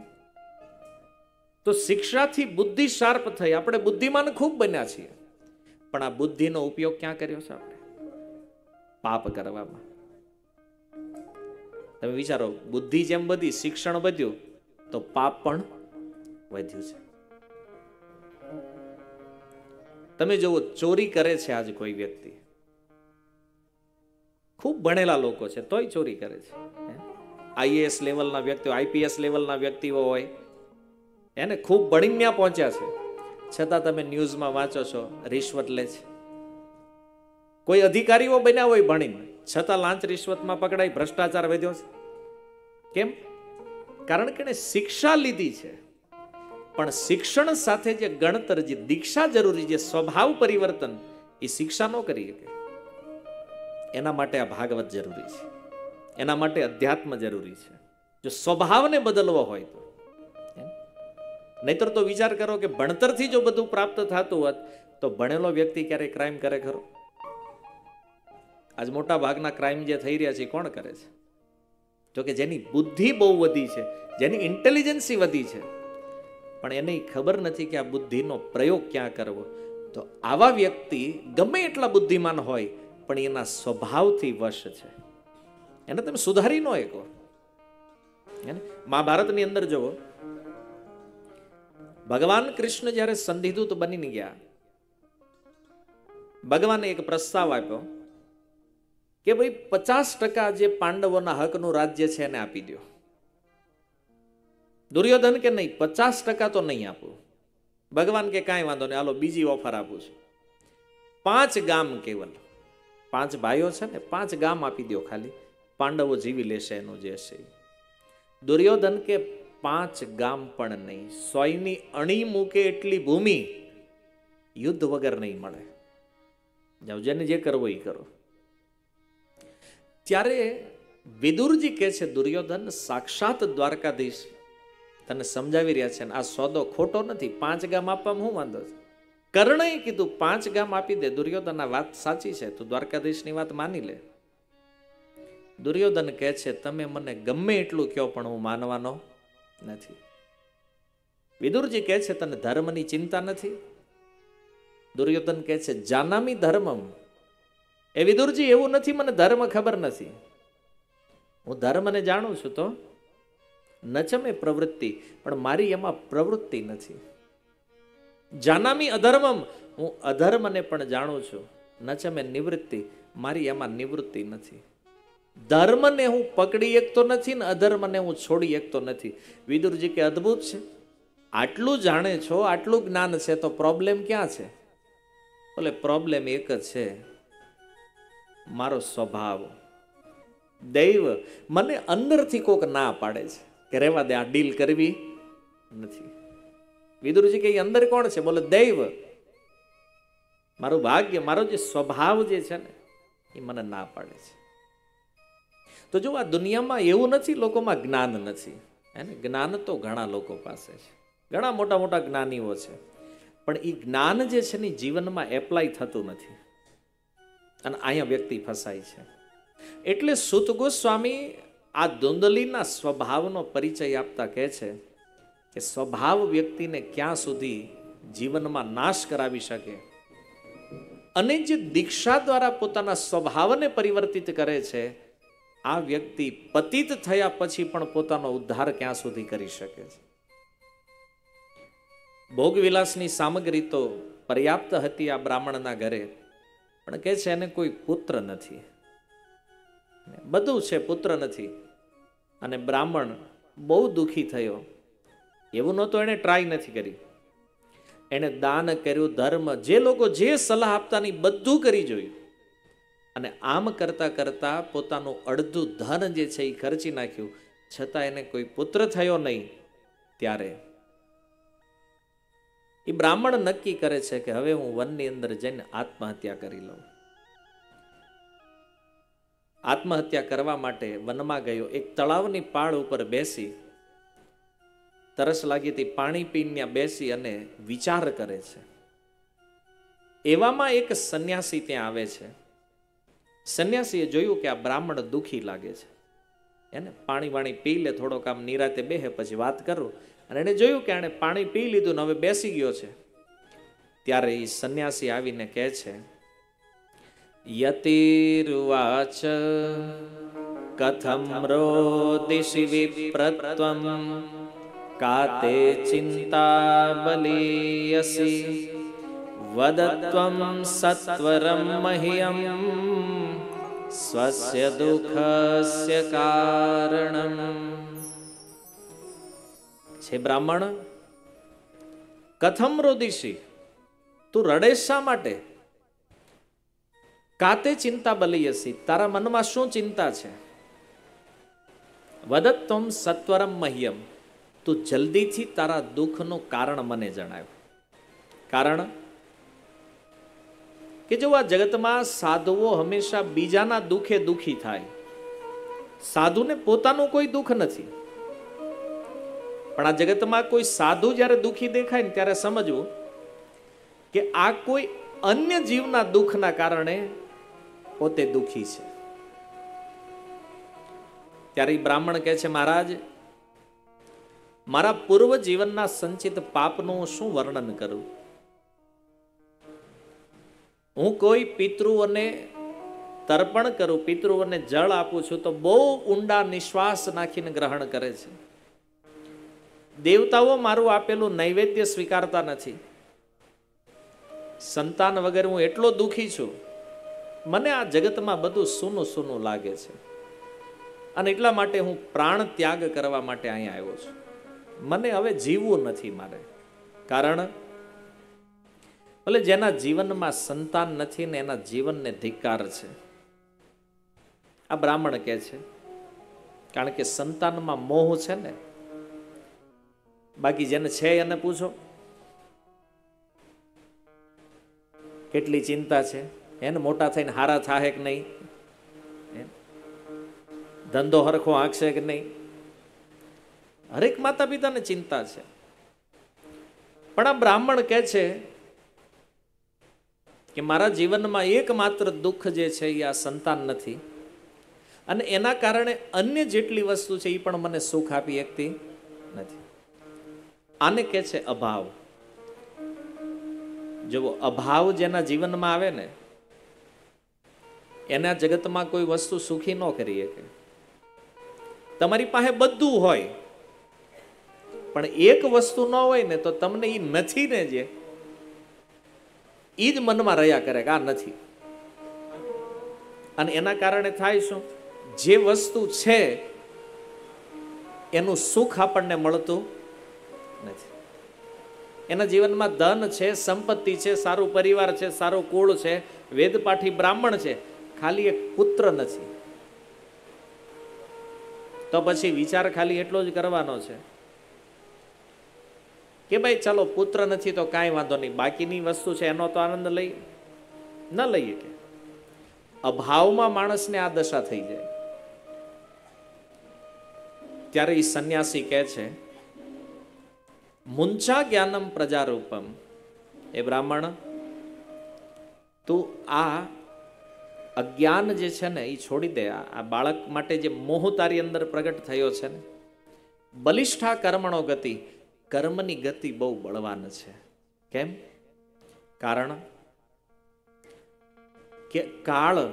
[SPEAKER 1] તો શિક્ષાથી બુદ્ધિ શાર્પ થઈ આપણે બુદ્ધિમાન ખૂબ બન્યા છીએ. પણ આ બુદ્ધિનો ઉપયોગ ક્યાં કર્યો છે આપણે? પાપ કરવામાં. તમે વિચારો, બુદ્ધિ જેમ બધી, શિક્ષણ વધ્યું, તો પાપ પણ વધ્યું છે. તમે જુઓ, ચોરી કરે છે આજ કોઈ વ્યક્તિ. ખૂબ ભણેલા લોકો છે, તોય ચોરી કરે છે. આઈએએસ લેવલના વ્યક્તિઓ, આઈપીએસ લેવલના વ્યક્તિઓ હોય, એને ખૂબ ભણીને પહોંચ્યા છે. છતાં તમે ન્યૂઝમાં વાંચો છો, રિશ્વત લે છે. કોઈ અધિકારીઓ બન્યા હોય ભણીને છતાં લાંચ રિશ્વતમાં પકડાઈ, ભ્રષ્ટાચાર વધ્યો છે. કેમ? કારણ કે એણે શિક્ષા લીધી છે. પણ શિક્ષણ સાથે જે ગણતર, જે દીક્ષા જરૂરી, જે સ્વભાવ પરિવર્તન, એ શિક્ષા ન કરી શકે. એના માટે આ ભાગવત જરૂરી છે. એના માટે અધ્યાત્મ જરૂરી છે. જો સ્વભાવને બદલવો હોય તો? નહીતર તો વિચાર કરો કે ભણતરથી જો બધું પ્રાપ્ત થતું હોત, તો ભણેલો વ્યક્તિ ક્યારેય ક્રાઇમ કરે ખરો? આજ મોટા ભાગના ક્રાઇમ જે થઈ રહ્યા છે કોણ કરે છે? જો કે જેની બુદ્ધિ બહુ વધી છે, જેની ઇન્ટેલિજન્સી વધી છે, પણ એને ખબર નથી કે આ બુદ્ધિનો પ્રયોગ ક્યાં કરવો. તો આવા વ્યક્તિ ગમે એટલા બુદ્ધિમાન હોય, પણ એના સ્વભાવથી વશ છે. એને તમે સુધારી ન એકો મહાભારતની અંદર જુઓ. ભગવાન કૃષ્ણ જ્યારે સંધિદૂત બની ગયા, ભગવાને એક પ્રસ્તાવ આપ્યો કે ભાઈ પચાસ ટકા જે પાંડવોના હકનું રાજ્ય છે એને આપી દો દુર્યોધન કે નહીં, પચાસ ટકા તો નહીં આપું. ભગવાન કે કાંઈ વાંધો નહીં, હાલો બીજી ઓફર આપું છું. પાંચ ગામ કેવલ, પાંચ ભાઈઓ છે ને, પાંચ ગામ આપી દો ખાલી. પાંડવો જીવી લેશે એનું જે છે દુર્યોધન કે પાંચ ગામ પણ નહીં, સોયની અણી મૂકે એટલી ભૂમિ યુદ્ધ વગર નહીં મળે. જાઓ, જેને જે કરવો એ કરો. ત્યારે વિદુરજી કહે છે, દુર્યોધન, સાક્ષાત દ્વારકાધીશ. તને સમજાવી રહ્યા છે આ સોદો ખોટો નથી, પાંચ ગામ આપવામાં શું વાંધો છે? કર્ણએ કીધું, પાંચ ગામ આપી દે, દુર્યોધન, આ વાત સાચી છે, તું દ્વારકાધીશની વાત માની લે. દુર્યોધન કહે છે, તમે મને ગમે એટલું કહો, પણ હું માનવાનો નથી. વિદુરજી કહે છે, તને ધર્મની ચિંતા નથી? દુર્યોધન કહે છે, જાનામી ધર્મમ. એ વિદુરજી, એવું નથી, મને ધર્મ ખબર નથી. હું ધર્મને જાણું છું તો? નચમે પ્રવૃત્તિ, પણ મારી એમાં પ્રવૃત્તિ નથી. જાનામી અધર્મમ, હું અધર્મને પણ જાણું છું. નચમે નિવૃત્તિ, મારી એમાં નિવૃત્તિ નથી. ધર્મને હું પકડી એકતો નથી ને અધર્મને હું છોડી એકતો નથી. વિદુરજી કે, અદ્ભુત છે. આટલું જાણે છો, આટલું જ્ઞાન છે, તો પ્રોબ્લેમ ક્યાં છે? બોલે પ્રોબ્લેમ એક જ છે. મારો સ્વભાવ. દૈવ મને અંદરથી કોક ના પાડે છે. કે રહેવા દે, આ ડીલ કરવી? નથી. વિદુરજી કે, "ઈ અંદર કોણ છે? બોલે, દૈવ. મારું ભાગ્ય, મારો જે સ્વભાવ જે છે ને એ મને ના પાડે છે. તો જો આ દુનિયામાં એવું નથી, લોકોમાં જ્ઞાન નથી. હે ને? જ્ઞાન તો ઘણા લોકો પાસે છે. ઘણા મોટા મોટા જ્ઞાનીઓ છે. પણ એ જ્ઞાન જે છે ને જીવનમાં એપ્લાય થતું નથી. અને અહીંયા વ્યક્તિ ફસાય છે. એટલે સુત ગોસ્વામી આ ધુંદલીના સ્વભાવનો પરિચય આપતા કહે છે કે સ્વભાવ વ્યક્તિને ક્યાં સુધી જીવનમાં નાશ કરાવી શકે. અને જે દીક્ષા દ્વારા પોતાના સ્વભાવને પરિવર્તિત કરે છે આ વ્યક્તિ પતિત થયા પછી પણ પોતાનો ઉદ્ધાર ક્યાં સુધી કરી શકે છે? ભોગવિલાસની સામગ્રી તો પર્યાપ્ત હતી આ બ્રાહ્મણના ઘરે, પણ કહે છે એને કોઈ પુત્ર નથી. બધું છે પુત્ર નથી. અને બ્રાહ્મણ બહુ દુઃખી થયો. એવું નહોતું એણે ટ્રાય નથી કરી. એણે દાન કર્યું, ધર્મ, જે લોકો જે સલાહ આપતાની બધું કરી જોયું. અને આમ કરતા કરતા પોતાનું અડધું ધન જે છે એ ખર્ચી નાખ્યું, છતાં એને કોઈ પુત્ર થયો નહીં ત્યારે. એ બ્રાહ્મણ નક્કી કરે છે કે હવે હું વનની અંદર જઈને આત્મહત્યા કરી લઉં. આત્મહત્યા કરવા માટે વનમાં ગયો, એક તળાવની પાળ ઉપર બેસી, તરસ લાગી હતી, પાણી પીને બેસી અને વિચાર કરે છે. એવામાં એક સંન્યાસી ત્યાં આવે છે. સંન્યાસીએ જોયું કે આ બ્રાહ્મણ દુઃખી લાગે છે. એને પાણી વાણી પી લે, થોડોક આમ નિરાતે બેહે, પછી વાત કરું. અને એને જોયું કે એને પાણી પી લીધું ને હવે બેસી ગયો છે. ત્યારે એ સંન્યાસી આવીને કહે છે, યતિર્વાચ, કથમ રોદિશિ વિપ્રત્વમ, કાતે ચિંતા બલીયસી વદત્વમ સત્વરમ મહ્યમ. સ્વસ્ય દુઃખસ્ય કારણમ છે બ્રાહ્મણ કથમ રોદિશી તું રડે શા માટે કાતે ચિંતા બલિયસી તારા મનમાં શું ચિંતા છે વદત્વમ સત્વરમ મહ્યમ તું જલ્દીથી તારા દુઃખનું કારણ મને જણાવ કારણ કે જો આ જગતમાં સાધુઓ હંમેશા બીજાના દુઃખે દુઃખી થાય, સાધુને પોતાનું કોઈ દુઃખ નથી. પણ આ જગતમાં કોઈ સાધુ જ્યારે દુઃખી દેખાય ને ત્યારે સમજવું કે આ કોઈ અન્ય જીવના દુઃખના કારણે પોતે દુઃખી છે. ત્યારે બ્રાહ્મણ કહે છે, મહારાજ, મારા પૂર્વ જીવનના સંચિત પાપનું શું વર્ણન કરું? હું કોઈ પિતૃઓને તર્પણ કરું, પિતૃઓને જળ આપું છું, તો બહુ ઊંડા નિશ્વાસ નાખીને ગ્રહણ કરે છે. દેવતાઓ મારું આપેલું નૈવેદ્ય સ્વીકારતા નથી. સંતાન વગર હું એટલો દુઃખી છું. મને આ જગતમાં બધું સૂનું સૂનું લાગે છે. અને એટલા માટે હું પ્રાણ ત્યાગ કરવા માટે અહીંયા આવ્યો છું. મને હવે જીવવું નથી મારે. કારણ ભલે જેના જીવનમાં સંતાન નથી ને એના જીવનને ધિક્કાર છે. આ બ્રાહ્મણ કહે છે, કારણ કે સંતાનમાં મોહ છે ને, બાકી જેને છે એને પૂછો. કેટલી ચિંતા છે, એને મોટા થઈને હારા થાહે કે નહીં? ધંધો હરખો આંકશે કે નહીં? હરેક માતા પિતાને ચિંતા છે. પણ આ બ્રાહ્મણ કહે છે કે મારા જીવનમાં એકમાત્ર દુઃખ જે છે એ આ સંતાન નથી. અને એના કારણે અન્ય જેટલી વસ્તુ છે એ પણ મને સુખ આપી શકતી નથી. આને કે છે અભાવ. જો અભાવ જેના જીવનમાં આવે ને, એના જગતમાં કોઈ વસ્તુ સુખી ન કરી શકે. તમારી પાસે બધું હોય, પણ એક વસ્તુ ન હોય ને તો તમને એ નથી ને જે એ જ મનમાં રહ્યા કરે કે આ નથી. અને એના કારણે થાય શું? જે વસ્તુ છે, એનું સુખ આપણને મળતું નથી. એના જીવનમાં ધન છે, સંપત્તિ છે, સારું પરિવાર છે, સારો કુળ છે વેદપાઠી બ્રાહ્મણ છે, ખાલી એક પુત્ર નથી. તો પછી વિચાર ખાલી એટલો જ કરવાનો છે. કે ભાઈ, ચાલો, પુત્ર નથી તો કાંઈ વાંધો નહીં. બાકીની વસ્તુ છે, એનો તો આનંદ લઈ ન લઈએ કે. અભાવમાં માણસને આ દશા થઈ જાય. ત્યારે એ સંન્યાસી કહે છે, મુંચા જ્ઞાનમ પ્રજારૂપમ. એ બ્રાહ્મણ, તું આ અજ્ઞાન જે છે ને એ છોડી દે. આ બાળક માટે જે મોહ તારી અંદર પ્રગટ થયો છે ને, બલિષ્ઠા કર્મણો ગતિ કર્મની ગતિ બહુ બળવાન છે. કેમ? કારણ કે કાળ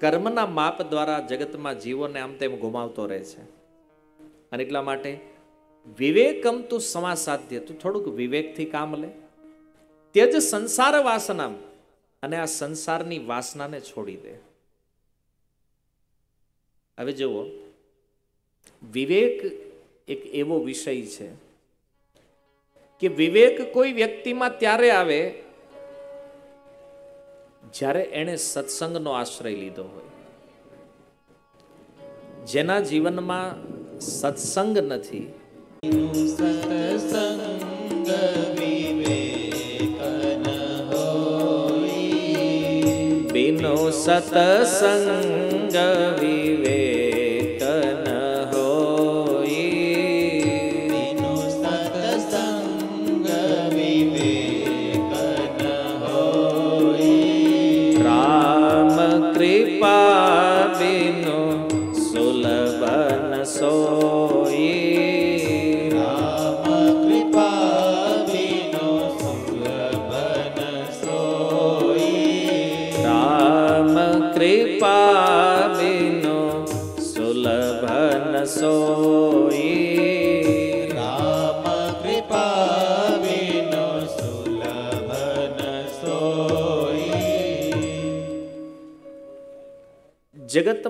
[SPEAKER 1] કર્મના માપ દ્વારા જગતમાં જીવોને આમ તેમ ગુમાવતો રહે છે. અને એટલા માટે વિવેકમ તું સમાસાધ્ય તું થોડુંક વિવેકથી કામ લે. તે જ સંસાર વાસના અને આ સંસારની વાસનાને છોડી દે. હવે જુઓ, વિવેક એક એવો વિષય છે કે વિવેક કોઈ વ્યક્તિમાં ત્યારે આવે જ્યારે એણે સત્સંગનો આશ્રય લીધો હોય. જેના જીવનમાં સત્સંગ નથી. બિનો સતસંગ વિવેક.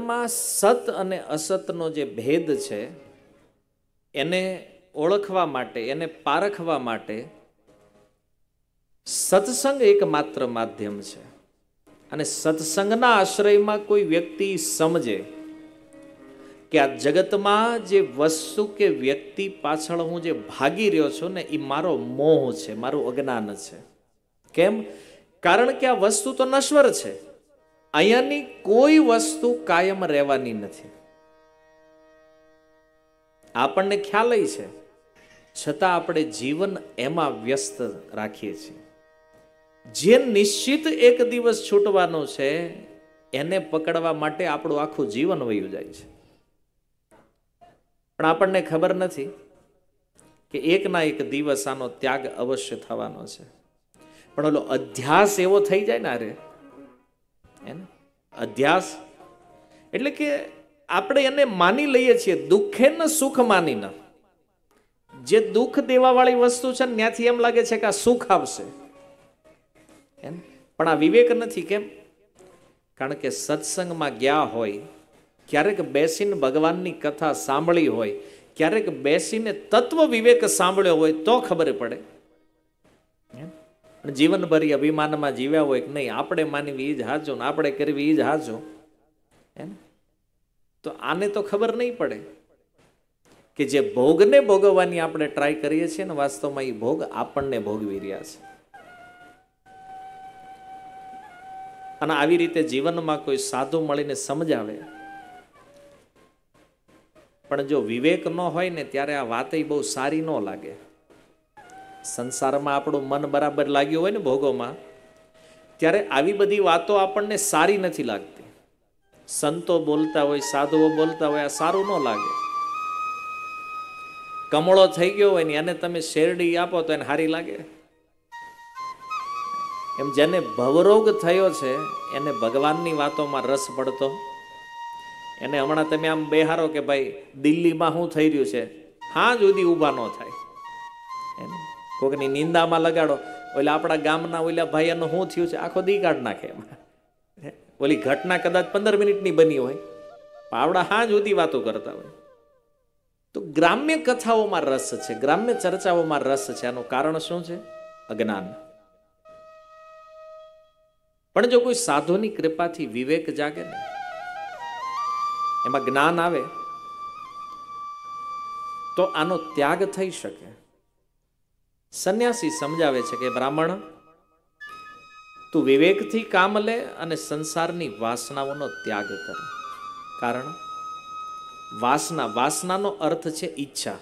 [SPEAKER 1] જગતમાં સત અને અસતનો જે ભેદ છે, એને ઓળખવા માટે, એને પારખવા માટે સત્સંગ એકમાત્ર માધ્યમ છે. અને સત્સંગના આશ્રયમાં કોઈ વ્યક્તિ સમજે કે આ જગતમાં જે વસ્તુ કે વ્યક્તિ પાછળ હું જે ભાગી રહ્યો છું ને એ મારો મોહ છે, મારું અજ્ઞાન છે. કેમ? કારણ કે આ વસ્તુ તો નશ્વર છે. અહીંયાની કોઈ વસ્તુ કાયમ રહેવાની નથી. આપણને ખ્યાલ છે, છતાં આપણે જીવન એમાં વ્યસ્ત રાખીએ છીએ. જે નિશ્ચિત એક દિવસ છૂટવાનો છે, એને પકડવા માટે આપણું આખું જીવન વયું જાય છે. પણ આપણને ખબર નથી કે એકના એક દિવસ આનો ત્યાગ અવશ્ય થવાનો છે. પણ ઓલો અધ્યાસ એવો થઈ જાય ને અરે એને અધ્યાસ. એટલે કે આપણે એને માની લઈએ છીએ, દુઃખે ને સુખ માની ન જે દુઃખ દેવાવાળી વસ્તુ છે ને, ત્યાંથી એમ લાગે છે કે આ સુખ આવશે. એમ પણ આ વિવેક નથી કેમ? કારણ કે સત્સંગમાં ગયા હોય, ક્યારેક બેસીને ભગવાનની કથા સાંભળી હોય, ક્યારેક બેસીને તત્વ વિવેક સાંભળ્યો હોય, તો ખબર પડે? અને જીવનભરી અભિમાનમાં જીવ્યા હોય કે નહીં, આપણે માનવી એ જ હાચો ને આપણે કરવી એ જ હાચું. હે ને તો આને તો ખબર નહીં પડે કે જે ભોગને ભોગવવાની આપણે ટ્રાય કરીએ છીએ ને વાસ્તવમાં એ ભોગ આપણને ભોગવી રહ્યા છે. અને આવી રીતે જીવનમાં કોઈ સાધુ મળીને સમજાવે. પણ જો વિવેક ન હોય ને ત્યારે આ વાતે બહુ સારી ન લાગે. સંસારમાં આપણું મન બરાબર લાગ્યું હોય ને ભોગોમાં, ત્યારે આવી બધી વાતો આપણને સારી નથી લાગતી. સંતો બોલતા હોય, સાધુઓ બોલતા હોય, આ સારું ન લાગે. કમળો થઈ ગયો હોય ને એને તમે શેરડી આપો તો એને હારી લાગે. એમ જેને ભવરોગ થયો છે, એને ભગવાનની વાતોમાં રસ પડતો. એને હમણાં તમે આમ બેહારો કે ભાઈ, દિલ્હીમાં શું થઈ રહ્યું છે? હા, જુદી ઊભા ન થાય. એને કોકની નિંદામાં લગાડો. ઓલા આપણા ગામના ઓલા ભાઈ એનું શું થયું છે? આખો દી કાઢ નાખે ઓલી ઘટના કદાચ પંદર મિનિટની બની હોય. પાવડા હા જુદી વાતો કરતા હોય. તો ગ્રામ્ય કથાઓમાં રસ છે. ગ્રામ્ય ચર્ચાઓમાં રસ છે. આનું કારણ શું છે? અજ્ઞાન. પણ જો કોઈ સાધુની કૃપાથી વિવેક જાગે ને, એમાં જ્ઞાન આવે, તો આનો ત્યાગ થઈ શકે. સંન્યાસી સમજાવે છે કે બ્રાહ્મણ, તું વિવેકથી કામ લે અને સંસારની વાસનાઓનો ત્યાગ કર. કારણ વાસના, વાસનાનો અર્થ છે ઈચ્છા.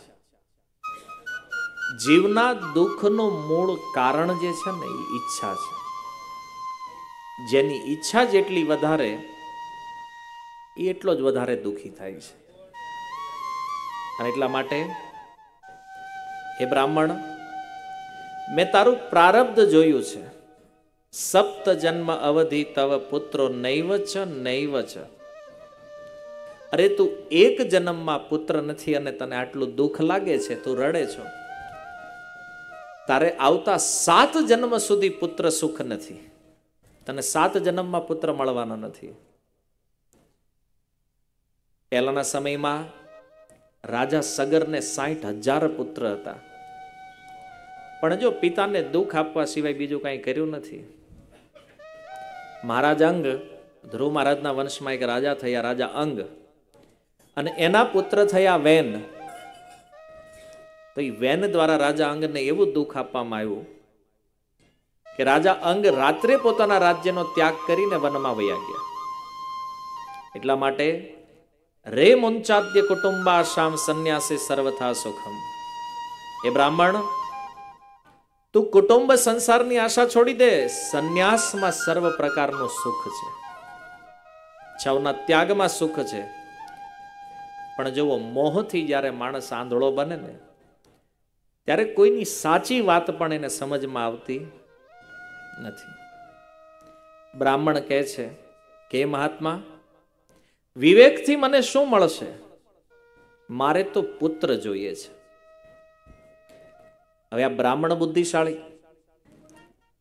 [SPEAKER 1] જીવના દુઃખનું મૂળ કારણ જે છે ને, એ ઈચ્છા છે. જેની ઈચ્છા જેટલી વધારે, એ એટલો જ વધારે દુઃખી થાય છે. અને એટલા માટે, હે બ્રાહ્મણ મેં તારું પ્રારબ્ધ જોયું છે. સપ્ત જન્મ અવધિ તવ પુત્રો નૈવ છે નૈવ છે. અરે તું એક જન્મમાં પુત્ર નથી અને તને આટલું દુઃખ લાગે છે, તું રડે છો. તારે આવતા સાત જન્મ સુધી પુત્ર સુખ નથી. તને સાત જન્મમાં પુત્ર મળવાનો નથી. પહેલાના સમયમાં રાજા સગરને સાઠ હજાર પુત્ર હતા. પણ જો પિતાને દુઃખ આપવા સિવાય બીજું કાંઈ કર્યું નથી. મહારાજ અંગ, ધ્રુવ મહારાજના વંશમાં એક રાજા થયા, રાજા અંગ. અને એના પુત્ર થયા વેન. તો એ વેન દ્વારા રાજા અંગને એવું દુઃખ આપવામાં આવ્યું કે રાજા અંગ રાત્રે પોતાના રાજ્યનો ત્યાગ કરીને વનમાં વયા ગયા. એટલા માટે રે મુંચાદ્ય કુટુંબાશામ સંન્યાસી સર્વથા સુખમ. એ બ્રાહ્મણ તું કુટુંબ સંસારની આશા છોડી દે, સંન્યાસમાં સર્વ પ્રકારનું સુખ છે. છવના ત્યાગમાં સુખ છે. પણ જુઓ, મોહથી જ્યારે માણસ આંધળો બને ને, ત્યારે કોઈની સાચી વાત પણ એને સમજમાં આવતી નથી. બ્રાહ્મણ કહે છે, કે મહાત્મા, વિવેકથી મને શું મળશે? મારે તો પુત્ર જોઈએ છે. હવે આ બ્રાહ્મણ બુદ્ધિશાળી.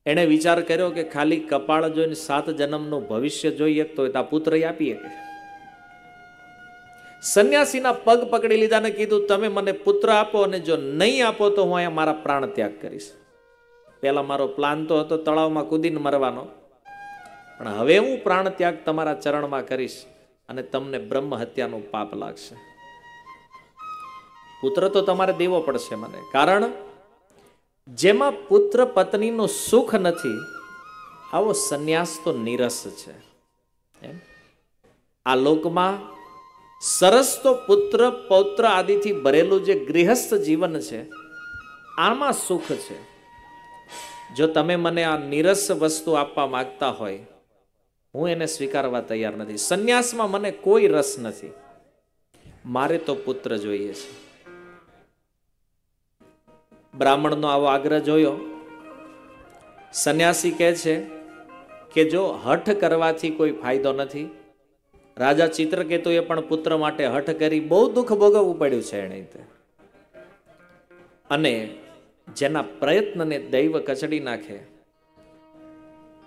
[SPEAKER 1] એણે વિચાર કર્યો કે ખાલી કપાળ જોઈને સાત જન્મનું ભવિષ્ય જોઈએ તો આ પુત્ર આપીએ કે સંન્યાસીના પગ પકડી લીધા ને કીધું, તમે મને પુત્ર આપો અને જો નહીં આપો તો હું અહીંયા મારા પ્રાણ ત્યાગ કરીશ. પહેલા મારો પ્લાન તો હતો તળાવમાં કૂદીને મરવાનો. પણ હવે હું પ્રાણ ત્યાગ તમારા ચરણમાં કરીશ અને તમને બ્રહ્મ હત્યાનું પાપ લાગશે. પુત્ર તો તમારે દેવો પડશે મને. કારણ જેમાં પુત્ર પત્નીનું સુખ નથી, આવો સંન્યાસ તો નિરસ છે. એમ? આ લોકમાં સરસ તો પુત્ર, પૌત્ર આદિથી ભરેલું જે ગૃહસ્થ જીવન છે, આમાં સુખ છે. જો તમે મને આ નિરસ વસ્તુ આપવા માંગતા હોય, હું એને સ્વીકારવા તૈયાર નથી. સંન્યાસમાં મને કોઈ રસ નથી. મારે તો પુત્ર જોઈએ છે. બ્રાહ્મણનો આવો આગ્રહ જોયો. સંન્યાસી કહે છે કે જો હઠ કરવાથી કોઈ ફાયદો નથી, રાજા ચિત્રકેતુએ પણ પુત્ર માટે હઠ કરી બહુ દુઃખ ભોગવવું પડ્યું છે એણે તે. અને જેના પ્રયત્નને દૈવ કચડી નાખે.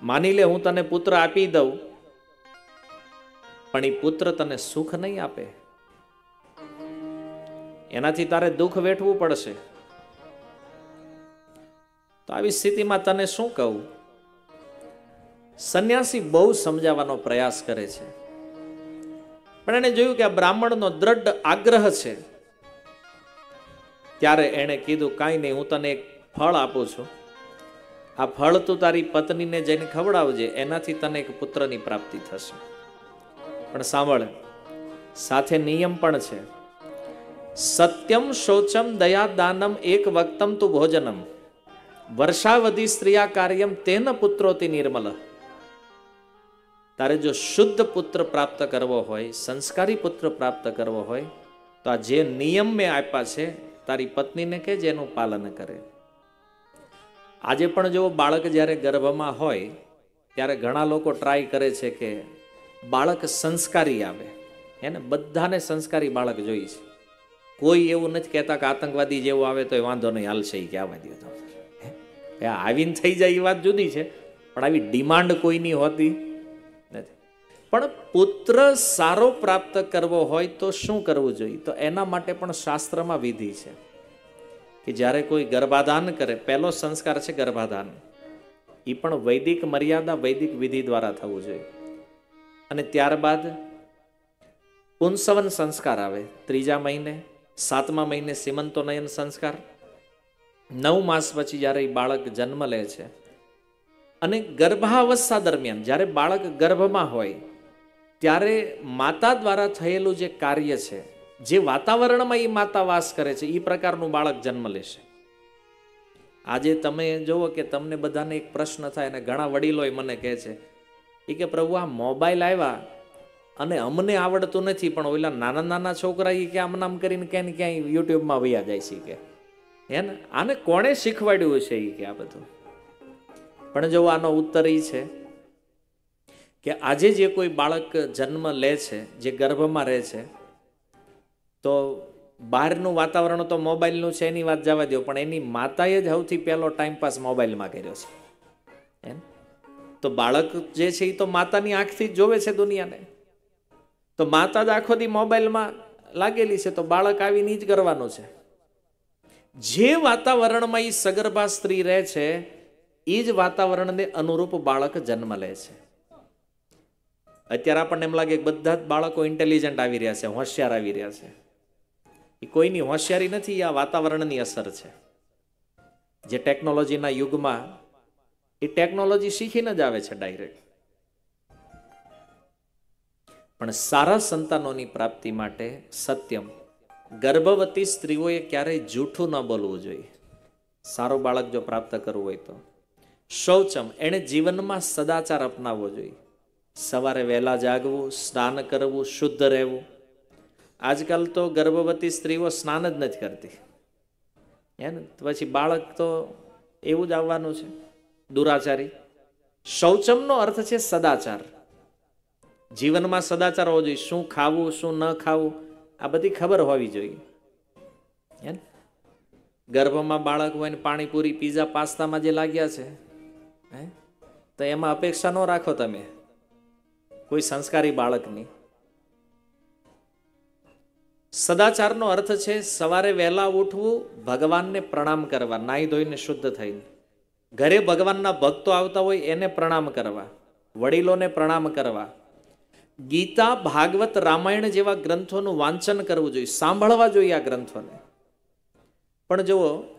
[SPEAKER 1] માની લે હું તને પુત્ર આપી દઉં, પણ એ પુત્ર તને સુખ નહીં આપે. એનાથી તારે દુઃખ વેઠવું પડશે. તો આવી સ્થિતિમાં તને શું કહું? સંન્યાસી બહુ સમજાવવાનો પ્રયાસ કરે છે. પણ એણે જોયું કે આ બ્રાહ્મણનો દ્રઢ આગ્રહ છે. ત્યારે એણે કીધું, કાંઈ નહીં, હું તને એક ફળ આપું છું. આ ફળ તું તારી પત્નીને જઈને ખવડાવજે, એનાથી તને એક પુત્રની પ્રાપ્તિ થશે. પણ સાંભળ, સાથે નિયમ પણ છે. સત્યમ શોચમ દયા દાનમ એક વક્તમ તું ભોજનમ. વર્ષાવધિ સ્ત્રીયા કાર્યમ તેન પુત્રોથી નિર્મલ. તારે જો શુદ્ધ પુત્ર પ્રાપ્ત કરવો હોય, સંસ્કારી પુત્ર પ્રાપ્ત કરવો હોય, તો આ જે નિયમ મેં આપ્યા છે, તારી પત્નીને કે જેનું પાલન કરે. આજે પણ જો બાળક જ્યારે ગર્ભમાં હોય, ત્યારે ઘણા લોકો ટ્રાય કરે છે કે બાળક સંસ્કારી આવે. એને બધાને સંસ્કારી બાળક જોઈએ છે. કોઈ એવું નથી કહેતા કે આતંકવાદી જેવું આવે તો એ વાંધો નહીં હાલશે એ કે આવવા દો તો. એ આવીને થઈ જાય એ વાત જુદી છે, પણ આવી ડિમાન્ડ કોઈની હોતી નથી. પણ પુત્ર સારો પ્રાપ્ત કરવો હોય તો શું કરવું જોઈએ? તો એના માટે પણ શાસ્ત્રમાં વિધિ છે કે જ્યારે કોઈ ગર્ભાધાન કરે, પહેલો સંસ્કાર છે ગર્ભાધાન. એ પણ વૈદિક મર્યાદા, વૈદિક વિધિ દ્વારા થવું જોઈએ. અને ત્યારબાદ પુંસવન સંસ્કાર આવે. ત્રીજા મહિને, સાતમા મહિને સીમંતોનયન સંસ્કાર. નવ માસ પછી જ્યારે એ બાળક જન્મ લે છે અને ગર્ભાવસ્થા દરમિયાન, જ્યારે બાળક ગર્ભમાં હોય, ત્યારે માતા દ્વારા થયેલું જે કાર્ય છે, જે વાતાવરણમાં એ માતા વાસ કરે છે, એ પ્રકારનું બાળક જન્મ લેશે આજે તમે જુઓ કે તમને બધાને એક પ્રશ્ન થાય અને ઘણા વડીલોય મને કહે છે, એ કે પ્રભુ, આ મોબાઈલ આવ્યા અને અમને આવડતું નથી, પણ ઓલા નાના નાના છોકરા એ કે આમ નામ કરીને ક્યાંય ક્યાંય યુટ્યુબમાં વૈયા જાય છે કે. હે ને? આને કોણે શીખવાડ્યું છે એ કે આ બધું? પણ જો આનો ઉત્તર એ છે કે આજે જે કોઈ બાળક જન્મ લે છે, જે ગર્ભમાં રહે છે, તો બહારનું વાતાવરણ તો મોબાઈલનું છે એની વાત જવા દો પણ એની માતાએ જ સૌથી પહેલો ટાઈમ પાસ મોબાઈલમાં કર્યો છે. એમ તો બાળક જે છે એ તો માતાની આંખથી જ જોવે છે દુનિયાને. તો માતા જ આખો દી મોબાઈલમાં લાગેલી છે, તો બાળક આવીને જ કરવાનું છે. જે વાતાવરણમાં એ સગર્ભા સ્ત્રી રહે છે એ જ વાતાવરણને અનુરૂપ બાળક જન્મ લે છે. અત્યારે આપણને એમ લાગે બધા જ બાળકો ઇન્ટેલિજન્ટ આવી રહ્યા છે, હોશિયાર આવી રહ્યા છે. એ કોઈની હોશિયારી નથી, આ વાતાવરણની અસર છે. જે ટેકનોલોજીના યુગમાં એ ટેકનોલોજી શીખીને જ આવે છે ડાયરેક્ટ પણ સારા સંતાનોની પ્રાપ્તિ માટે સત્યમ ગર્ભવતી સ્ત્રીઓએ ક્યારેય જૂઠું ન બોલવું જોઈએ. સારો બાળક જો પ્રાપ્ત કરવું હોય તો. શૌચમ, એણે જીવનમાં સદાચાર અપનાવવો જોઈએ. સવારે વહેલા જાગવું, સ્નાન કરવું, શુદ્ધ રહેવું. આજકાલ તો ગર્ભવતી સ્ત્રીઓ સ્નાન જ નથી કરતી. હે ને? પછી બાળક તો એવું જ આવવાનું છે. દુરાચારી. શૌચમનો અર્થ છે સદાચાર. જીવનમાં સદાચાર હોવો જોઈએ. શું ખાવું, શું ન ખાવું આ બધી ખબર હોવી જોઈએ. હે ગર્ભમાં બાળક હોય ને પાણીપુરી, પીઝા, પાસ્તામાં જે લાગ્યા છે, હે? તો એમાં અપેક્ષા ન રાખો તમે. કોઈ સંસ્કારી બાળકની. સદાચારનો અર્થ છે સવારે વહેલા ઉઠવું, ભગવાનને પ્રણામ કરવા, નાહી ધોઈને શુદ્ધ થઈને. ઘરે ભગવાનના ભક્તો આવતા હોય એને પ્રણામ કરવા, વડીલોને પ્રણામ કરવા ગીતા ભાગવત રામાયણ જેવા ગ્રંથોનું વાંચન કરવું જોઈએ, સાંભળવા જોઈએ આ ગ્રંથોને. પણ જુઓ,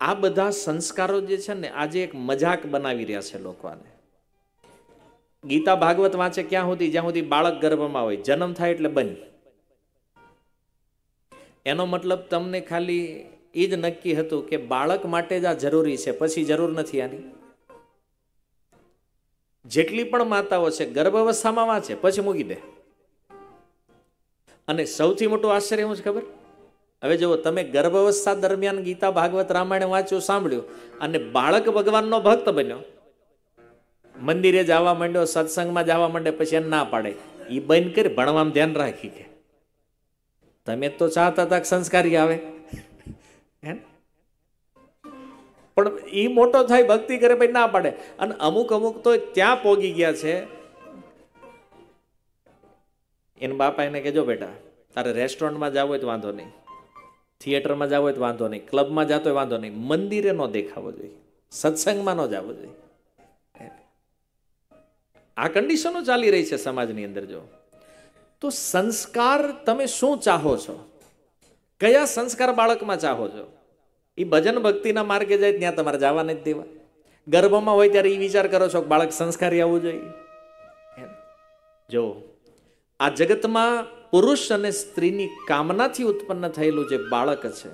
[SPEAKER 1] આ બધા સંસ્કારો જે છે ને, આજે એક મજાક બનાવી રહ્યા છે લોકોને. ગીતા ભાગવત વાંચે ક્યાં સુધી? જ્યાં સુધી બાળક ગર્ભમાં હોય. જન્મ થાય એટલે બંધ એનો મતલબ તમને ખાલી એ જ નક્કી હતું કે બાળક માટે જ આ જરૂરી છે. પછી જરૂર નથી આની. જેટલી પણ માતાઓ છે, ગર્ભાવસ્થામાં વાંચે, પછી મૂકી દે. અને સૌથી મોટું આશ્ચર્ય શું છે ખબર? હવે જુઓ, તમે ગર્ભાવસ્થા દરમિયાન ગીતા ભાગવત રામાયણ વાંચ્યું, સાંભળ્યું, અને બાળક ભગવાનનો ભક્ત બન્યો. મંદિરે જવા માંડ્યો, સત્સંગમાં જવા માંડે પછી એને ના પાડે. એ બંધ કરી, ભણવામાં ધ્યાન રાખી કે. તમે તો ચાહતા હતા સંસ્કારી આવે. હે? પણ એ મોટો થાય, ભક્તિ કરે ભાઈ ના પાડે. અને અમુક અમુક તો ત્યાં પોગી ગયા છે. એના બાપા એને કહેજો બેટા, તારે રેસ્ટોરન્ટમાં જવું હોય તો વાંધો નહીં. થિયેટરમાં જવું હોય તો વાંધો નહીં. ક્લબમાં જતો હોય વાંધો નહીં. મંદિરે ન દેખાવો જોઈએ. સત્સંગમાં ન જવો જોઈએ. આ કન્ડિશનો ચાલી રહી છે સમાજની અંદર જો. તો સંસ્કાર તમે શું ચાહો છો? કયા સંસ્કાર બાળકમાં ચાહો છો? એ ભજન ભક્તિના માર્ગે જાય ત્યાં તમારે જવા નથી દેવા. ગર્ભમાં હોય ત્યારે એ વિચાર કરો છો કે બાળક સંસ્કારી આવવું જોઈએ. જો, આ જગતમાં પુરુષ અને સ્ત્રીની કામનાથી ઉત્પન્ન થયેલું જે બાળક છે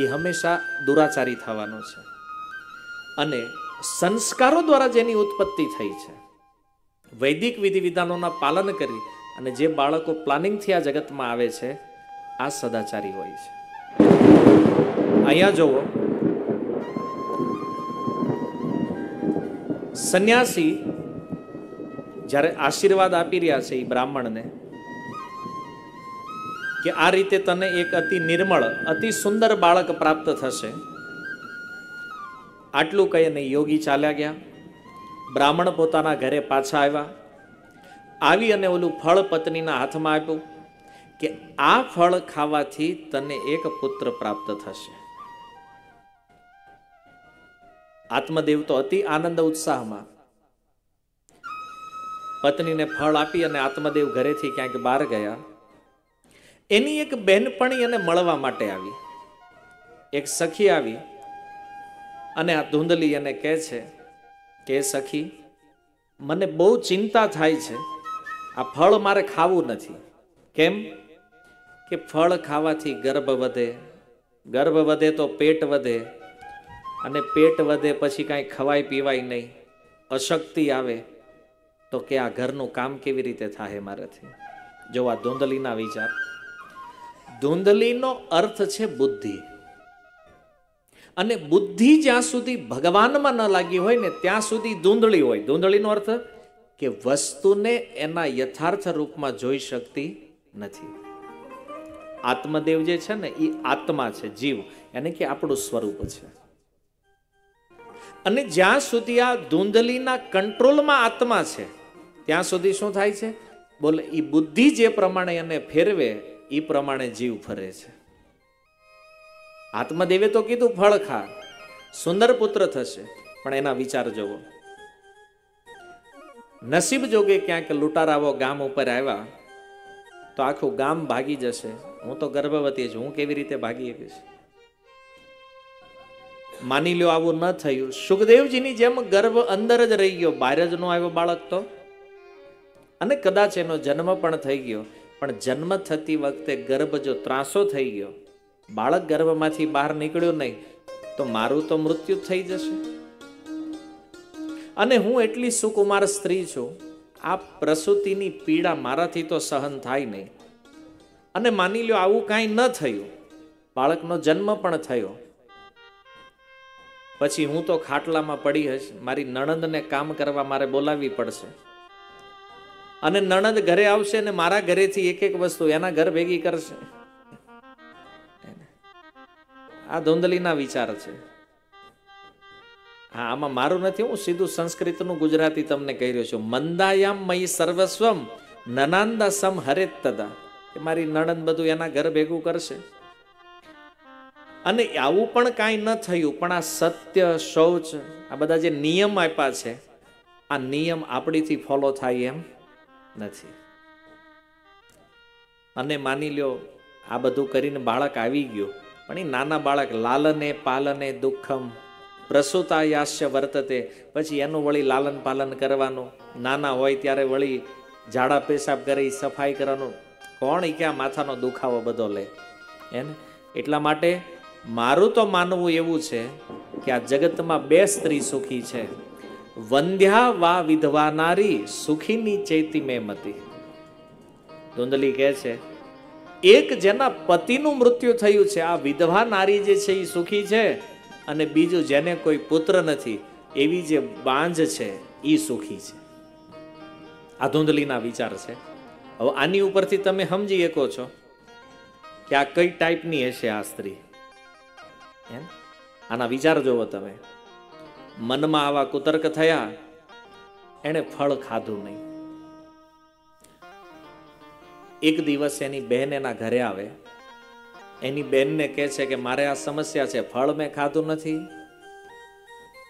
[SPEAKER 1] એ હંમેશા દુરાચારી થવાનું છે. અને સંસ્કારો દ્વારા જેની ઉત્પત્તિ થઈ છે, વૈદિક વિધિ વિધાનોના પાલન કરી અને જે બાળકો પ્લાનિંગથી આ જગતમાં આવે છે, આ સદાચારી હોય છે. અહીંયા જુઓ. સંન્યાસી જ્યારે આશીર્વાદ આપી રહ્યા છે એ બ્રાહ્મણને, કે આ રીતે તને એક અતિ નિર્મળ, અતિ સુંદર બાળક પ્રાપ્ત થશે. આટલું કહીને યોગી ચાલ્યા ગયા. બ્રાહ્મણ પોતાના ઘરે પાછા આવ્યા. આવી અને ઓલું ફળ પત્નીના હાથમાં આપ્યું કે આ ફળ ખાવાથી તને એક પુત્ર પ્રાપ્ત થશે. આત્મદેવ તો અતિ આનંદ ઉત્સાહમાં. પત્નીને ફળ આપી અને આત્મદેવ ઘરેથી ક્યાંક બહાર ગયા. એની એક બહેનપણી એને મળવા માટે આવી. એક સખી આવી અને આ ધૂંધલી એને કહે છે કે, સખી, મને બહુ ચિંતા થાય છે. આ ફળ મારે ખાવું નથી. કેમ? કે ફળ ખાવાથી ગર્ભ વધે. ગર્ભ વધે તો પેટ વધે. અને પેટ વધે પછી કાંઈ ખવાય પીવાય નહીં. અશક્તિ આવે તો કે આ ઘરનું કામ કેવી રીતે થાય મારાથી? જો આ ધૂંધલીના વિચાર. ધૂંધલીનો અર્થ છે બુદ્ધિ. અને બુદ્ધિ જ્યાં સુધી ભગવાનમાં ન લાગી હોય ને ત્યાં સુધી ધૂંધળી હોય. ધૂંધળીનો અર્થ કે વસ્તુને એના યથાર્થ રૂપમાં જોઈ શકતી નથી. આત્મદેવ જે છે ને એ આત્મા છે, જીવ. એને કે આપણું સ્વરૂપ છે. અને જ્યાં સુધી આ ધૂંધલીના કંટ્રોલમાં આત્મા છે, ત્યાં સુધી શું થાય છે? બોલે એ બુદ્ધિ જે પ્રમાણે એને ફેરવે એ પ્રમાણે જીવ ફરે છે. આત્મદેવે તો કીધું, ફળ ખા, સુંદર પુત્ર થશે. પણ એના વિચાર જોવો નસીબ જોગે ક્યાંક લૂંટારાવો ગામ ઉપર આવ્યા, તો આખું ગામ ભાગી જશે. હું તો ગર્ભવતી છું હું કેવી રીતે ભાગી શકીશ? માની લ્યો આવું ન થયું. સુખદેવજીની જેમ ગર્ભ અંદર જ રહી ગયો. બહાર જ નો આવ્યો બાળક તો. અને કદાચ એનો જન્મ પણ થઈ ગયો. પણ જન્મ થતી વખતે ગર્ભ જો ત્રાસો થઈ ગયો. બાળક ગર્ભમાંથી બહાર નીકળ્યો નહીં, તો મારું તો મૃત્યુ થઈ જશે. અને હું એટલી સુકુમાર સ્ત્રી છું, આ પ્રસૂતિની પીડા મારાથી તો સહન થાય નહીં. અને માની લ્યો આવું કાંઈ ન થયું. બાળકનો જન્મ પણ થયો. પછી હું તો ખાટલામાં પડી હશ. મારી નણંદને કામ કરવા મારે બોલાવવી પડશે. અને નણંદ ઘરે આવશે ને મારા ઘરેથી એક એક વસ્તુ એના ઘર ભેગી કરશે. આ ધોંધલીના વિચાર છે. હા, આમાં મારું નથી, હું સીધું સંસ્કૃતનું ગુજરાતી તમને કહી રહ્યો છું. મંદાયામ મય સર્વસ્વમ નનાંદા સમ હરેત તદા. મારી નણંદ બધું એના ઘર ભેગું કરશે. અને આવું પણ કાંઈ ન થયું, પણ આ સત્ય, શૌચ, આ બધા જે નિયમ આપ્યા છે, આ નિયમ આપણીથી ફોલો થાય એમ નથી. અને માની લ્યો, આ બધું કરીને બાળક આવી ગયું, પણ એ નાના બાળક લાલને, પાલને, દુઃખમ, પ્રસૂતાયાસ્ય વર્તતે, પછી એનું વળી લાલન પાલન કરવાનું, નાના હોય ત્યારે વળી ઝાડા પેશાબ કરી સફાઈ કરવાનું, કોણ ક્યાં માથાનો દુખાવો બધો લે? એને એટલા માટે મારું તો માનવું એવું છે કે આ જગતમાં બે સ્ત્રી સુખી છે. વંધ્યા વા વિધવાનારી સુખીની ચૈતી મેં મતી. ધુંધલી કહે છે, એક જેના પતિનું મૃત્યુ થયું છે, આ વિધવા નારી જે છે એ સુખી છે અને બીજું જેને કોઈ પુત્ર નથી, એવી જે બાંજ છે એ સુખી છે. આ ધૂંધલીના વિચાર છે. હવે આની ઉપરથી તમે સમજી શકો છો કે આ કઈ ટાઈપની હશે આ સ્ત્રી? એમ? આના વિચાર જોવો તમે. મનમાં આવા કુતર્ક થયા, એણે ફળ ખાધું નહીં. એક દિવસ એની બહેન એના ઘરે આવે. એની બહેનને કહે છે કે, મારે આ સમસ્યા છે, ફળ મેં ખાધું નથી.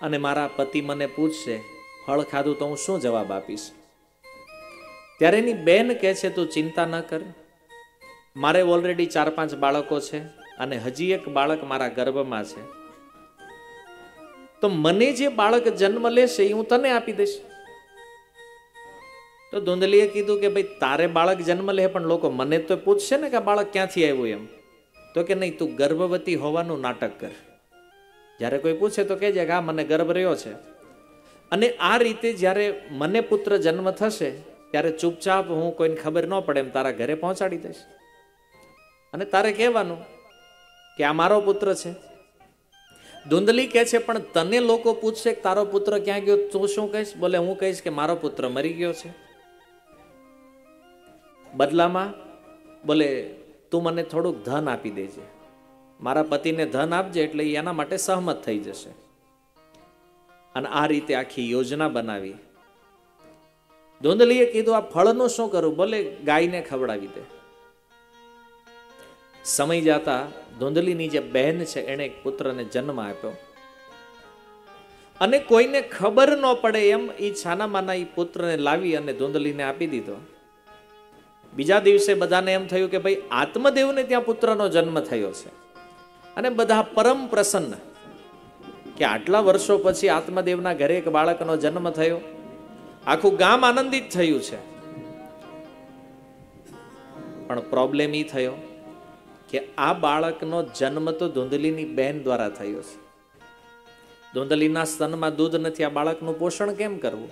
[SPEAKER 1] અને મારા પતિ મને પૂછશે, ફળ ખાધું તો હું શું જવાબ આપીશ? ત્યારે એની બેન કહે છે, તું ચિંતા ન કર. મારે ઓલરેડી ચાર પાંચ બાળકો છે. અને હજી એક બાળક મારા ગર્ભમાં છે. તો મને જે બાળક જન્મ લેશે એ હું તને આપી દઈશ. તો ધૂંધલીએ કીધું કે ભાઈ, તારે બાળક જન્મ લે, પણ લોકો મને તો પૂછશે ને કે બાળક ક્યાંથી આવ્યું એમ. તો કે નહીં, તું ગર્ભવતી હોવાનું નાટક કર. જ્યારે કોઈ પૂછે તો કહેજે કે આ મને ગર્ભ રહ્યો છે. અને આ રીતે જ્યારે મને પુત્ર જન્મ થશે, ત્યારે ચૂપચાપ હું કોઈને ખબર ન પડે એમ તારા ઘરે પહોંચાડી દઈશ. અને તારે કહેવાનું કે આ મારો પુત્ર છે? ધૂંધલી કહે છે, પણ તને લોકો પૂછશે કે તારો પુત્ર ક્યાં ગયો? તું શું કહીશ? બોલે, હું કહીશ કે મારો પુત્ર મરી ગયો છે. બદલામાં બોલે, તું મને થોડુંક ધન આપી દેજે. મારા પતિને ધન આપજે એટલે એના માટે સહમત થઈ જશે. અને આ રીતે આખી યોજના બનાવી. ધૂંધલીએ કીધું, આ ફળનું શું કરું? બોલે, ગાયને ખવડાવી દે. સમય જતા ધૂંધલીની જે બહેન છે, એણે એક પુત્રને જન્મ આપ્યો. અને કોઈને ખબર ન પડે એમ એ છાનામાના એ પુત્રને લાવી અને ધૂંધલીને આપી દીધો. બીજા દિવસે બધાને એમ થયું કે ભાઈ આત્મદેવને ત્યાં પુત્રનો જન્મ થયો છે. અને બધા પરમ પ્રસન્ન. કે આટલા વર્ષો પછી આત્મદેવના ઘરે એક બાળકનો જન્મ થયો. આખું ગામ આનંદિત થયું છે. પણ પ્રોબ્લેમ એ થયો. કે આ બાળકનો જન્મ તો ધૂંધલીની બહેન દ્વારા થયો છે. ધૂંધલીના સ્તનમાં દૂધ નથી, આ બાળકનું પોષણ કેમ કરવું?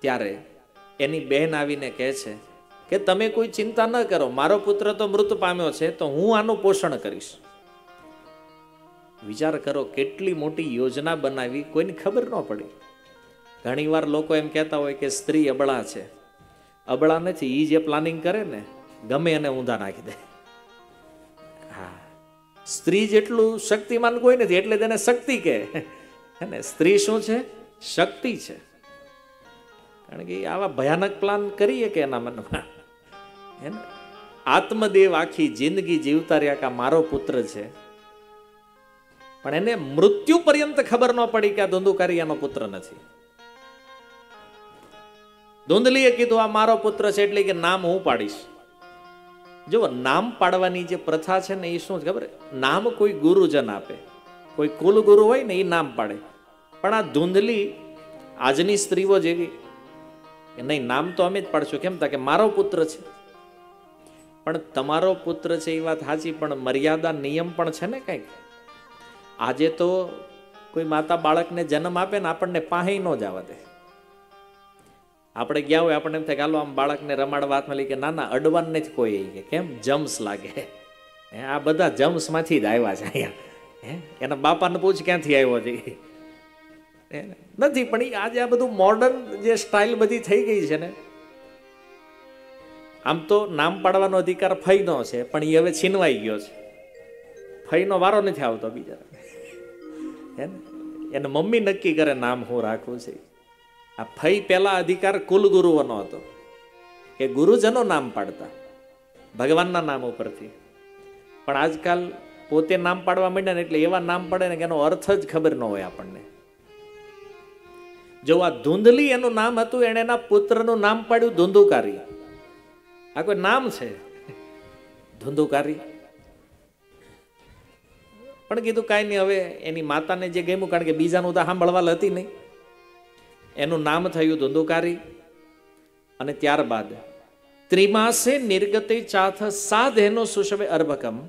[SPEAKER 1] ત્યારે એની બહેન આવીને કહે છે કે તમે કોઈ ચિંતા ન કરો, મારો પુત્ર તો મૃત પામ્યો છે, તો હું આનું પોષણ કરીશ. વિચાર કરો, કેટલી મોટી યોજના બનાવી, કોઈને ખબર ન પડી. ઘણીવાર લોકો એમ કહેતા હોય કે સ્ત્રી અબળા છે. અબળા નથી એ જે પ્લાનિંગ કરે ને, ગમે એને ઊંધા નાખી દે. સ્ત્રી જેટલું શક્તિમાન કોઈ નથી, એટલે તેને શક્તિ કહે. અને સ્ત્રી શું છે? શક્તિ છે. કારણ કે આવા ભયાનક પ્લાન કરીએ કે એના મનમાં. હે ને? આત્મદેવ આખી જિંદગી જીવતા રહ્યા કે મારો પુત્ર છે. પણ એને મૃત્યુ પર્યંત ખબર ન પડી કે આ ધુંધુકારી એનો પુત્ર નથી. ધુંધલીએ કીધું, આ મારો પુત્ર છે, એટલે કે નામ હું પાડીશ. જો નામ પાડવાની જે પ્રથા છે ને એ શું છે ખબર? નામ કોઈ ગુરુજન આપે. કોઈ કુલ ગુરુ હોય ને એ નામ પાડે. પણ આ ધૂંધલી આજની સ્ત્રીઓ જેવી કે નહીં, નામ તો અમે જ પાડશું. કેમ તા કે મારો પુત્ર છે. પણ તમારો પુત્ર છે એ વાત સાચી, પણ મર્યાદા નિયમ પણ છે ને કંઈક? આજે તો કોઈ માતા બાળકને જન્મ આપે ને આપણને પાહી ન જવા દે. આપણે ગયા હોય, આપણને એમ થાય કે હાલો, આમ બાળકને રમાડવા હાથમાં લઈ કે ના ના અડવાનને જ કોઈ આવી કે, કેમ? જમ્સ લાગે. હે, આ બધા જમ્સમાંથી જ આવ્યા છે અહીંયા. હે, એના બાપાને પૂછ ક્યાંથી આવ્યો છે? નથી, પણ આજે આ બધું મોડર્ન જે સ્ટાઇલ બધી થઈ ગઈ છે ને, આમ તો નામ પાડવાનો અધિકાર ફઈનો છે, પણ એ હવે છીનવાઈ ગયો છે. ફઈનો વારો નથી આવતો બીજા હે એને મમ્મી નક્કી કરે, નામ હું રાખવું છે. આ ફઈ પહેલા અધિકાર કુલ ગુરુઓનો હતો કે ગુરુજનો નામ પાડતા, ભગવાનના નામ ઉપરથી. પણ આજકાલ પોતે નામ પાડવા માંડ્યા ને એટલે એવા નામ પડે ને કે એનો અર્થ જ ખબર ન હોય આપણને. જો આ ધૂંધલી એનું નામ હતું, એણે એના પુત્રનું નામ પાડ્યું ધૂંધુકારી. આ કોઈ નામ છે? ધૂંધુકારી. પણ કીધું કાંઈ નહીં, હવે એની માતાને જે ગમ્યું, કારણ કે બીજાનું તો સાંભળવાલ હતી નહીં. એનું નામ થયું ધુંધુકારી. અને ત્યારબાદ ત્રિમાસે નિર્ગતે ચાથ સાધેનો સુષવે અર્ભકમ.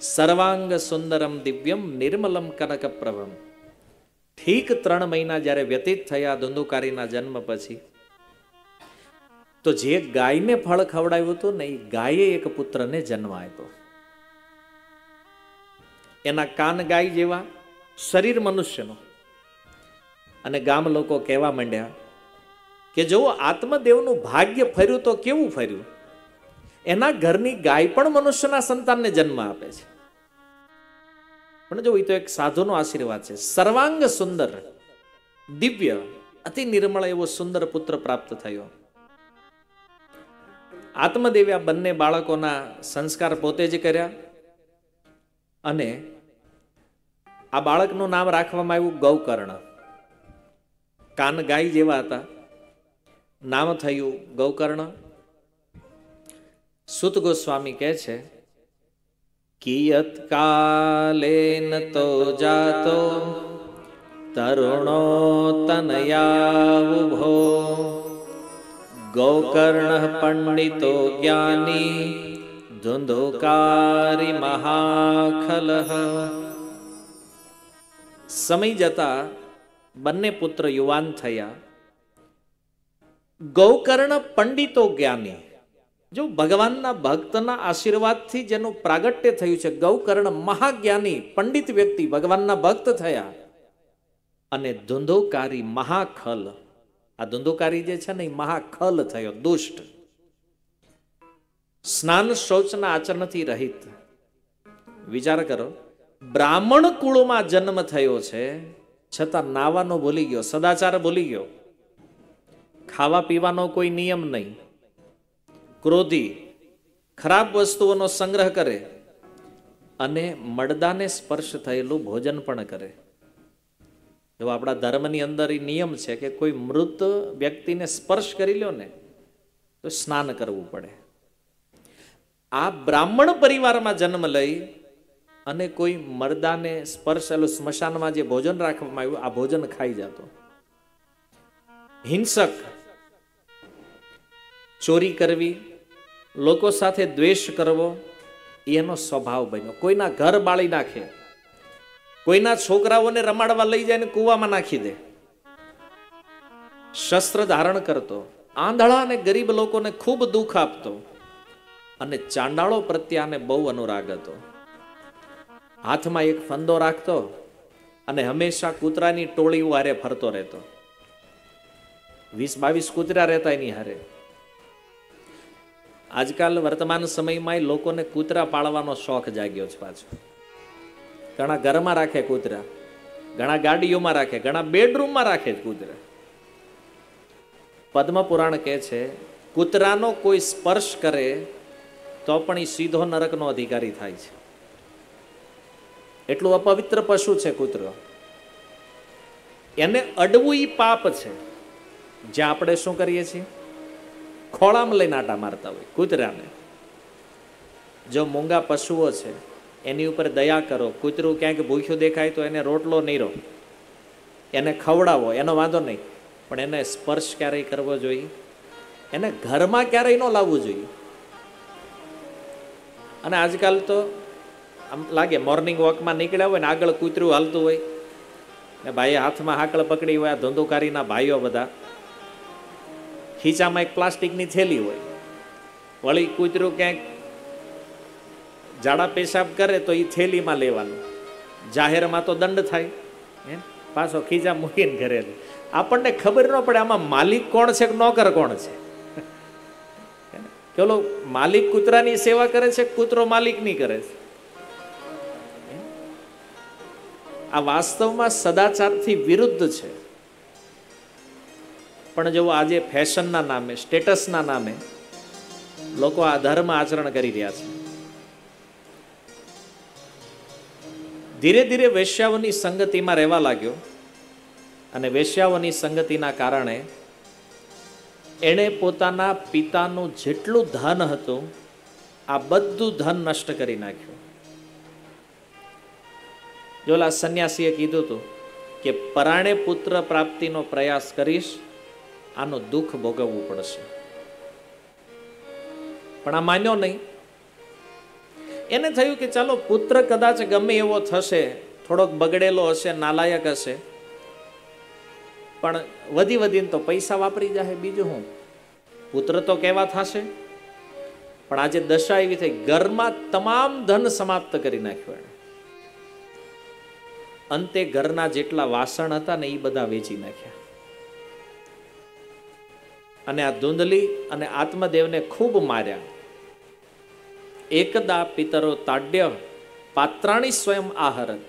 [SPEAKER 1] સર્વાંગ સુંદરમ દિવ્યમ નિર્મલમ કનક પ્રભમ ઠીક ત્રણ મહિના જ્યારે વ્યતીત થયા ધુંધુકારીના જન્મ પછી. તો જે ગાયને ફળ ખવડાવ્યું હતું ને એ ગાયે એક પુત્રને જન્મ આપ્યો. એના કાન ગાય જેવા શરીર મનુષ્યનો અને ગામ લોકો કહેવા માંડ્યા કે જો આત્મદેવનું ભાગ્ય ફર્યું તો કેવું ફર્યું? એના ઘરની ગાય પણ મનુષ્યના સંતાનને જન્મ આપે છે. પણ જો એ તો એક સાધુનો આશીર્વાદ છે. સર્વાંગ સુંદર, દિવ્ય, અતિ નિર્મળ એવો સુંદર પુત્ર પ્રાપ્ત થયો. આત્મદેવે આ બંને બાળકોના સંસ્કાર પોતે જ કર્યા અને આ બાળકનું નામ રાખવામાં આવ્યું ગૌકર્ણ. કાન ગાય જેવા હતા. નામ થયું ગૌકર્ણ. સુત ગોસ્વામી કહે છે, કિયત કાલેન તો જાતો, તરુણો તનયાવુભો ગૌકર્ણ પંડિતો જ્ઞાની, ધુંધુકારી મહાખલ સમય જતા બંને પુત્ર યુવાન થયા. ગૌકર્ણ પંડિતો જ્ઞાની. જો ભગવાનના ભક્તના આશીર્વાદથી જેનું પ્રાગટ્ય થયું છે, ગૌકર્ણ મહાજ્ઞાની પંડિત વ્યક્તિ ભગવાનના ભક્ત થયા. અને ધુંધોકારી મહાખલ. આ ધુંધોકારી જે છે ને મહાખલ થયો, દુષ્ટ. સ્નાન શૌચના આચરણથી રહિત. વિચાર કરો, બ્રાહ્મણ કુળમાં જન્મ થયો છે છતાં નાવાનો ભૂલી ગયો, સદાચાર ભૂલી ગયો. ખાવા પીવાનો કોઈ નિયમ નહીં. ક્રોધી ખરાબ વસ્તુઓનો સંગ્રહ કરે અને મડદાને સ્પર્શ થયેલું ભોજન પણ કરે. એવો આપણા ધર્મની અંદર એ નિયમ છે કે કોઈ મૃત વ્યક્તિને સ્પર્શ કરી લ્યો ને, તો સ્નાન કરવું પડે. આ બ્રાહ્મણ પરિવારમાં જન્મ લઈ અને કોઈ મર્દાને સ્પર્શેલું સ્મશાનમાં જે ભોજન રાખવામાં આવ્યું, આ ભોજન ખાઈ જતો. હિંસક ચોરી કરવી, લોકો સાથે દ્વેષ કરવો, એનો સ્વભાવ બન્યો. કોઈના ઘર બાળી નાખે, કોઈના છોકરાઓને રમાડવા લઈ જાય ને કૂવામાં નાખી દે. શસ્ત્ર ધારણ કરતો, આંધળા અને ગરીબ લોકોને ખૂબ દુઃખ આપતો અને ચાંડાળો પ્રત્યે આને બહુ અનુરાગ હતો. હાથમાં એક ફંદો રાખતો અને હંમેશા કૂતરાની ટોળી વારે ફરતો રહેતો. વીસ બાવીસ કૂતરા રહેતા એની હારે. આજકાલ વર્તમાન સમયમાં લોકોને કૂતરા પાળવાનો શોખ જાગ્યો છે પાછો. ઘણા ઘરમાં રાખે કૂતરા, ઘણા ગાડીઓમાં રાખે, ઘણા બેડરૂમમાં રાખે કૂતરા. પદ્મ પુરાણ કહે છે, કૂતરાનો કોઈ સ્પર્શ કરે તો પણ એ સીધો નરકનો અધિકારી થાય છે. એટલું અપવિત્ર પશુ છે કૂતરો. એને અડવું એ પાપ છે. જ્યાં આપણે શું કરીએ છીએ? ખોળામાં લઈને આટા મારતા હોય, કૂતરાને. જો મૂંગા પશુઓ છે, એની ઉપર દયા કરો. કૂતરું ક્યાંક ભૂખ્યું દેખાય તો એને રોટલો નહીં રહો. એને ખવડાવો, એનો વાંધો નહીં. પણ એને સ્પર્શ ક્યારેય કરવો જોઈએ? એને ઘરમાં ક્યારેય ન લાવવું જોઈએ? અને આજકાલ તો આમ લાગે મોર્નિંગ વોકમાં નીકળ્યા હોય ને આગળ કૂતરું હાલતું હોય. ને ભાઈએ હાથમાં હાકળ પકડી હોય, આ ધંધોકારીના ભાઈઓ બધા. ખીચામાં એક પ્લાસ્ટિકની થેલી હોય. વળી કૂતરું ક્યાંક જાડા પેશાબ કરે તો એ થેલીમાં લેવાનું. જાહેરમાં તો દંડ થાય. હે? પાછો ખીચા મૂકીને ઘરે આપણને ખબર ન પડે આમાં માલિક કોણ છે કે નોકર કોણ છે. પેલો માલિક કૂતરાની સેવા કરે છે કૂતરો માલિકની કરે છે? આ વાસ્તવમાં સદાચારથી વિરુદ્ધ છે. પણ જો આજે ફેશનના નામે, સ્ટેટસના નામે લોકો આ ધર્મ આચરણ કરી રહ્યા છે. ધીરે ધીરે વેશ્યાઓની સંગતિમાં રહેવા લાગ્યો અને વેશ્યાઓની સંગતિના કારણે એણે પોતાના પિતાનું જેટલું ધન હતું, આ બધું ધન નષ્ટ કરી નાખ્યું. જોલા સંન્યાસીએ કીધું હતું કે પરાણે પુત્ર પ્રાપ્તિનો પ્રયાસ કરીશ, આનું દુઃખ ભોગવવું પડશે. પણ આ માન્યો નહીં. એને થયું કે ચાલો પુત્ર કદાચ ગમે એવો થશે, થોડોક બગડેલો હશે, નાલાયક હશે, પણ વધી વધીને તો પૈસા વાપરી જાય બીજું હું. પુત્ર તો કેવા થશે? પણ આજે દશા એવી થઈ, ઘરમાં તમામ ધન સમાપ્ત કરી નાખ્યું એણે. અંતે ઘરના જેટલા વાસણ હતા ને એ બધા વેચી નાખ્યા. અને આ ધૂંધલી અને આત્મદેવને ખૂબ માર્યા. એકદા પિતરો તાડ્ય પાત્રાણી સ્વયં આહરત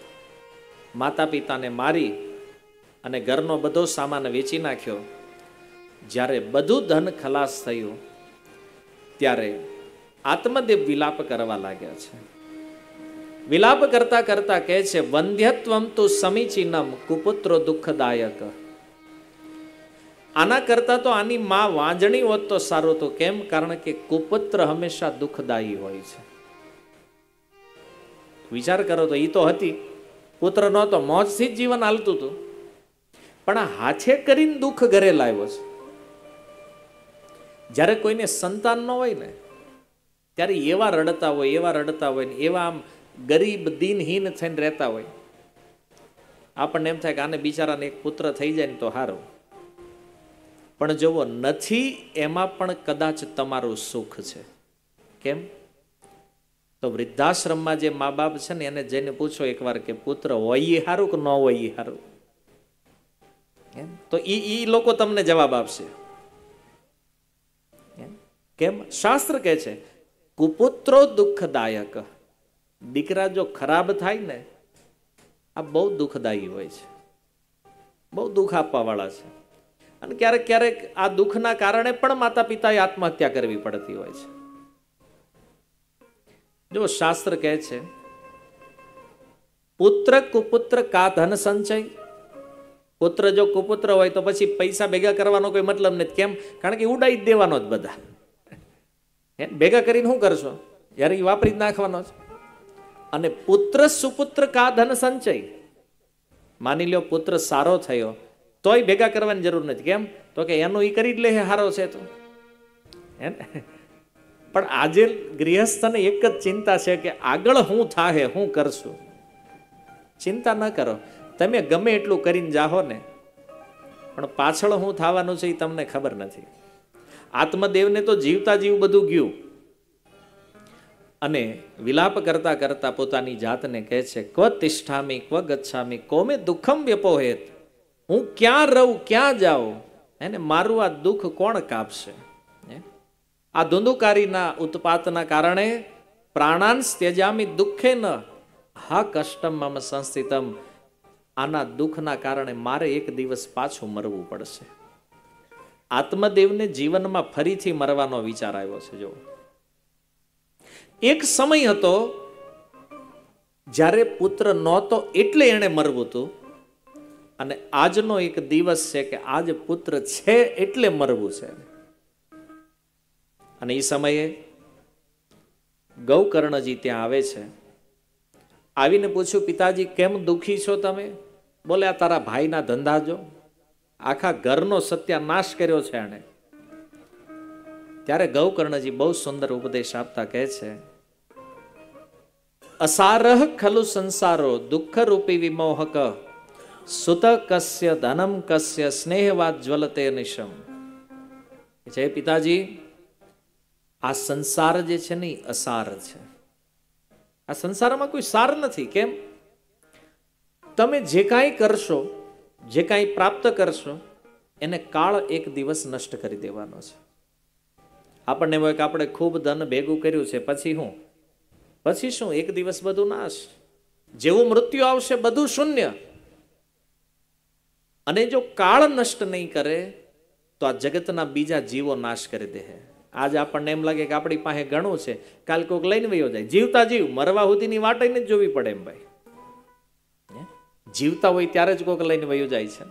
[SPEAKER 1] માતા પિતાને મારી અને ઘરનો બધો સામાન વેચી નાખ્યો. જ્યારે બધું ધન ખલાસ થયું, ત્યારે આત્મદેવ વિલાપ કરવા લાગ્યા છે. વિલાપ કરતા કરતા કહે છે, વંધ્યત્વમ તો સમીચીનમ કુપુત્રો દુઃખદાયક. આના કરતા તો આની માં વાંજણી હોત તો સારું તો કેમ? કારણ કે કુપુત્ર હંમેશા દુઃખદાયી હોય છે. વિચાર કરો તો એ તો હતી. પુત્ર નો તો મોજથી જ જીવન હાલતું હતું. પણ હાથે કરીને દુઃખ ઘરે લાવ્યો છે. જ્યારે કોઈને સંતાન ન હોય ને, ત્યારે એવા રડતા હોય, એવા રડતા હોય ને એવા આમ ગરીબ દિનહીન થઈને રહેતા હોય. આપણને એમ થાય કે આને બિચારાને એક પુત્ર થઈ જાય ને તો સારું પણ જુઓ, નથી એમાં પણ કદાચ તમારું સુખ છે. કેમ? તો વૃદ્ધાશ્રમમાં જે મા બાપ છે ને, એને જઈને પૂછો એકવાર કે પુત્ર હોય સારું કે ન હોય સારું એમ? તો એ એ લોકો તમને જવાબ આપશે? કેમ? શાસ્ત્ર કહે છે, કુપુત્રો દુઃખદાયક. દીકરા જો ખરાબ થાય ને, આ બહુ દુઃખદાયી હોય છે. બહુ દુઃખ આપવા વાળા છે. અને ક્યારેક ક્યારેક આ દુઃખના કારણે પણ માતા પિતાએ આત્મહત્યા કરવી પડતી હોય છે. જો શાસ્ત્ર કહે છે, પુત્ર કુપુત્ર કા ધન સંચય? પુત્ર જો કુપુત્ર હોય તો પછી પૈસા ભેગા કરવાનો કોઈ મતલબ નથી. કેમ? કારણ કે ઉડાઈ જ દેવાનો જ બધા. ભેગા કરીને શું કરશો? યાર એ વાપરી જ નાખવાનો છે. અને પુત્ર સુપુત્ર કા ધન સંચય? માની લ્યો પુત્ર સારો થયો, તોય ભેગા કરવાની જરૂર નથી. કેમ? તો કે એનું એ કરી જ લે હારો છે તો. પણ આજે ગૃહસ્થને એક જ ચિંતા છે કે આગળ હું થાહે, હું કરશું? ચિંતા ન કરો. તમે ગમે એટલું કરીને જાહો ને, પણ પાછળ હું થવાનું છે એ તમને ખબર નથી. આત્મદેવને તો જીવતા જીવ બધું ગયું. અને વિલાપ કરતા કરતા પોતાની જાતને કહે છે, ક્વ તિષ્ઠામી, ક્વ ગચ્છામી, કોમે દુઃખમ વ્યપોહેત. હું ક્યાં રહું, ક્યાં જાઉં? એને મારું આ દુઃખ કોણ કાપશે? આ ધુંધુકારીના ઉત્પાતના કારણે પ્રાણાન ત્યજામી દુઃખે ન. હા, કષ્ટમ મમ સંસ્થિતમ. આના દુઃખના કારણે મારે એક દિવસ પાછું મરવું પડશે. આત્મદેવને જીવનમાં ફરીથી મરવાનો વિચાર આવ્યો છે જો એક સમય હતો, જ્યારે પુત્ર નહોતો એટલે એણે મરવું હતું. અને આજનો એક દિવસ છે કે આજ પુત્ર છે એટલે મરવું છે. અને એ સમયે ગૌકર્ણજી ત્યાં આવે છે. આવીને પૂછ્યું, પિતાજી, કેમ દુઃખી છો તમે? બોલે, આ તારા ભાઈના ધંધા જો. આખા ઘરનો સત્યાનાશ કર્યો છે એણે. ત્યારે ગૌકર્ણજી બહુ સુંદર ઉપદેશ આપતા કહે છે, અસારહ ખલુ સંસારો દુઃખ રૂપી વિમોહક, સુત કસ્ય ધનમ કસ્ય સ્નેહવાદ જ્વલતે નિશમ. જય પિતાજી, આ સંસાર જે છે ને અસાર છે. આ સંસારમાં કોઈ સાર નથી, કેમ? તમે જે કાંઈ કરશો, જે કાંઈ પ્રાપ્ત કરશો, એને કાળ એક દિવસ નષ્ટ કરી દેવાનો છે. આપણને એવું કે આપણે ખૂબ ધન ભેગું કર્યું છે, પછી શું પછી શું? એક દિવસ બધું નાશ. જેવું મૃત્યુ આવશે, બધું શૂન્ય. અને જો કાળ નષ્ટ નહીં કરે, તો આ જગતના બીજા જીવો નાશ કરી દે આજ આપણને એમ લાગે કે આપણી પાસે ઘણું છે. કાલ કોઈક લઈને વયો જાય. જીવતા જીવ, મરવા સુધીની વાટે જ જોવી પડે એમ ભાઈ. જીવતા હોય ત્યારે જ કોઈક લઈને વયો જાય છે.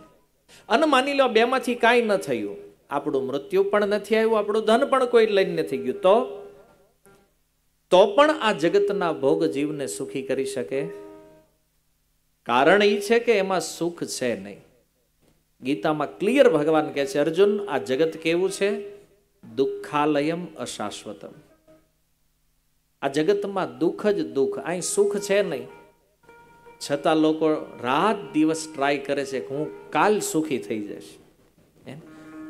[SPEAKER 1] અને માની લો બેમાંથી કાંઈ ન થયું. આપણું મૃત્યુ પણ નથી આવ્યું, આપણું ધન પણ કોઈ લઈને નથી ગયું. તો? તો પણ આ જગતના ભોગ જીવને સુખી કરી શકે? કારણ એ છે કે એમાં સુખ છે નહીં. ગીતામાં ક્લિયર ભગવાન કહે છે, અર્જુન, આ જગત કેવું છે? દુઃખાલયમ અશાશ્વતમ. આ જગતમાં દુઃખ જ દુઃખ, અહીં સુખ છે નહીં. છતાં લોકો રાત દિવસ ટ્રાય કરે છે કે હું કાલ સુખી થઈ જઈશ?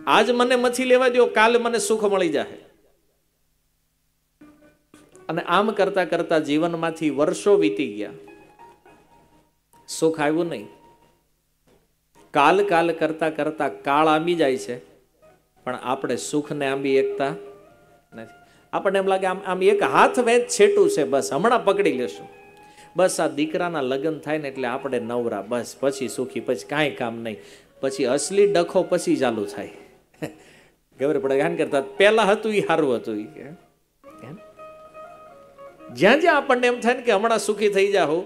[SPEAKER 1] આજ મને મથી લેવા દો કાલ મને સુખ મળી જાય અને આમ કરતા કરતા જીવનમાંથી વર્ષો વીતી ગયા. સુખ આવ્યું નહીં. કાલ કાલ કરતા કરતા કાળ આંબી જાય છે, પણ આપણે સુખને આંબી એકતા નથી. આપણને એમ લાગે આમ આમ એક હાથ વેચ છેટું છે, બસ હમણાં પકડી લેશું. બસ આ દીકરાના લગ્ન થાય ને એટલે આપણે નવરા, બસ પછી સુખી, પછી કાંઈ કામ નહીં. પછી અસલી ડખો પછી ચાલુ થાય. ખબર પડે કાન કરતા પહેલા હતું એ સારું હતું એ? જ્યાં જ્યાં આપણને એમ થાય ને કે હમણાં સુખી થઈ જાઓ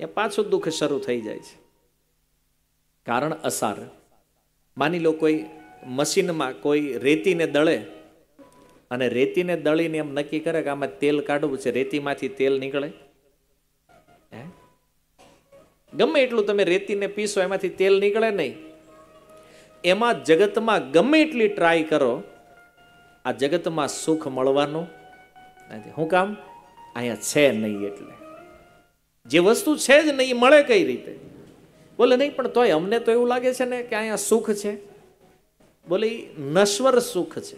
[SPEAKER 1] એ પાછું દુઃખ શરૂ થઈ જાય છે. કારણ અસાર. માની લો કોઈ મશીનમાં કોઈ રેતીને દળે અને રેતીને દળીને એમ નક્કી કરે કે આમાં તેલ કાઢવું છે, રેતીમાંથી તેલ નીકળે. હે? ગમે એટલું તમે રેતીને પીસો એમાંથી તેલ નીકળે નહીં. એમાં જગતમાં ગમે એટલી ટ્રાય કરો, આ જગતમાં સુખ મળવાનું નથી. શું કામ? અહીંયા છે નહીં એટલે. જે વસ્તુ છે જ નહીં, મળે કઈ રીતે? બોલે, નહીં, પણ તોય અમને તો એવું લાગે છે ને કે અહીંયા સુખ છે. બોલે નશ્વર સુખ છે.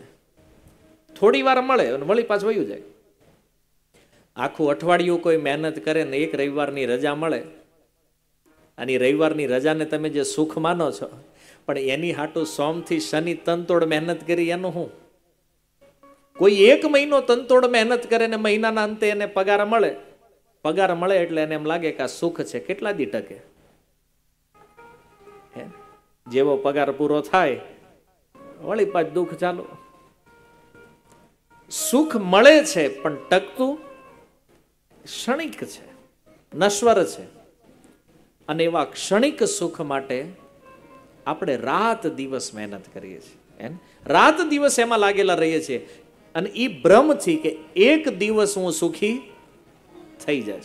[SPEAKER 1] થોડી વાર મળે અને વળી પાછું વયું જાય. આખું અઠવાડિયું કોઈ મહેનત કરે ને એક રવિવારની રજા મળે. અને રવિવારની રજાને તમે જે સુખ માનો છો પણ એની હાટું સોમથી શનિ તનતોડ મહેનત કરી એનું શું કોઈ એક મહિનો તનતોડ મહેનત કરે ને મહિનાના અંતે એને પગાર મળે. પગાર મળે એટલે એને એમ લાગે કે આ સુખ છે, કેટલા દી ટકે? જેવો પગાર પૂરો થાય, વળી પાછ દુઃખ ચાલુ. સુખ મળે છે, પણ ટકતું ક્ષણિક છે, નશ્વર છે. અને એવા ક્ષણિક સુખ માટે આપણે રાત દિવસ મહેનત કરીએ છીએ. એમ રાત દિવસ એમાં લાગેલા રહીએ છીએ. અને એ ભ્રમથી કે એક દિવસ હું સુખી થઈ જઈશ.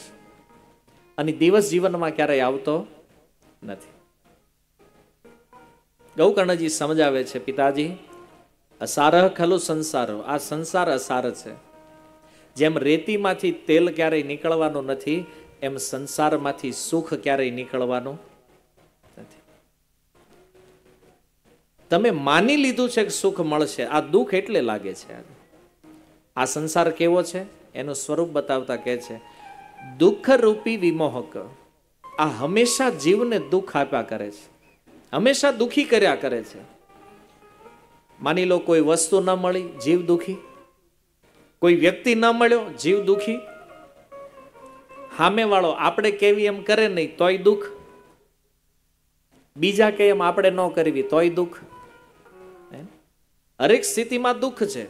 [SPEAKER 1] અને દિવસ જીવનમાં ક્યારેય આવતો નથી. ગૌકર્ણજી સમજાવે છે, પિતાજી, અસારહ ખલો સંસારો. આ સંસાર અસાર છે. જેમ રેતીમાંથી તેલ ક્યારેય નીકળવાનું નથી, એમ સંસારમાંથી સુખ ક્યારેય નીકળવાનું નથી તમે માની લીધું છે કે સુખ મળશે? આ દુઃખ એટલે લાગે છે. આ સંસાર કેવો છે? એનું સ્વરૂપ બતાવતા કહે છે દુઃખ રૂપી વિમોહક આ હંમેશા જીવને દુઃખ આપ્યા કરે છે. હંમેશા દુઃખી કર્યા કરે છે. માની લો કોઈ વસ્તુ ન મળી, જીવ દુઃખી. કોઈ વ્યક્તિ ન મળ્યો, જીવ દુઃખી. સામેવાળો આપણે કેવી એમ કરે નહીં, તોય દુઃખ. બીજા કે એમ આપણે ન કરવી, તોય દુઃખ? હરેક સ્થિતિમાં દુઃખ છે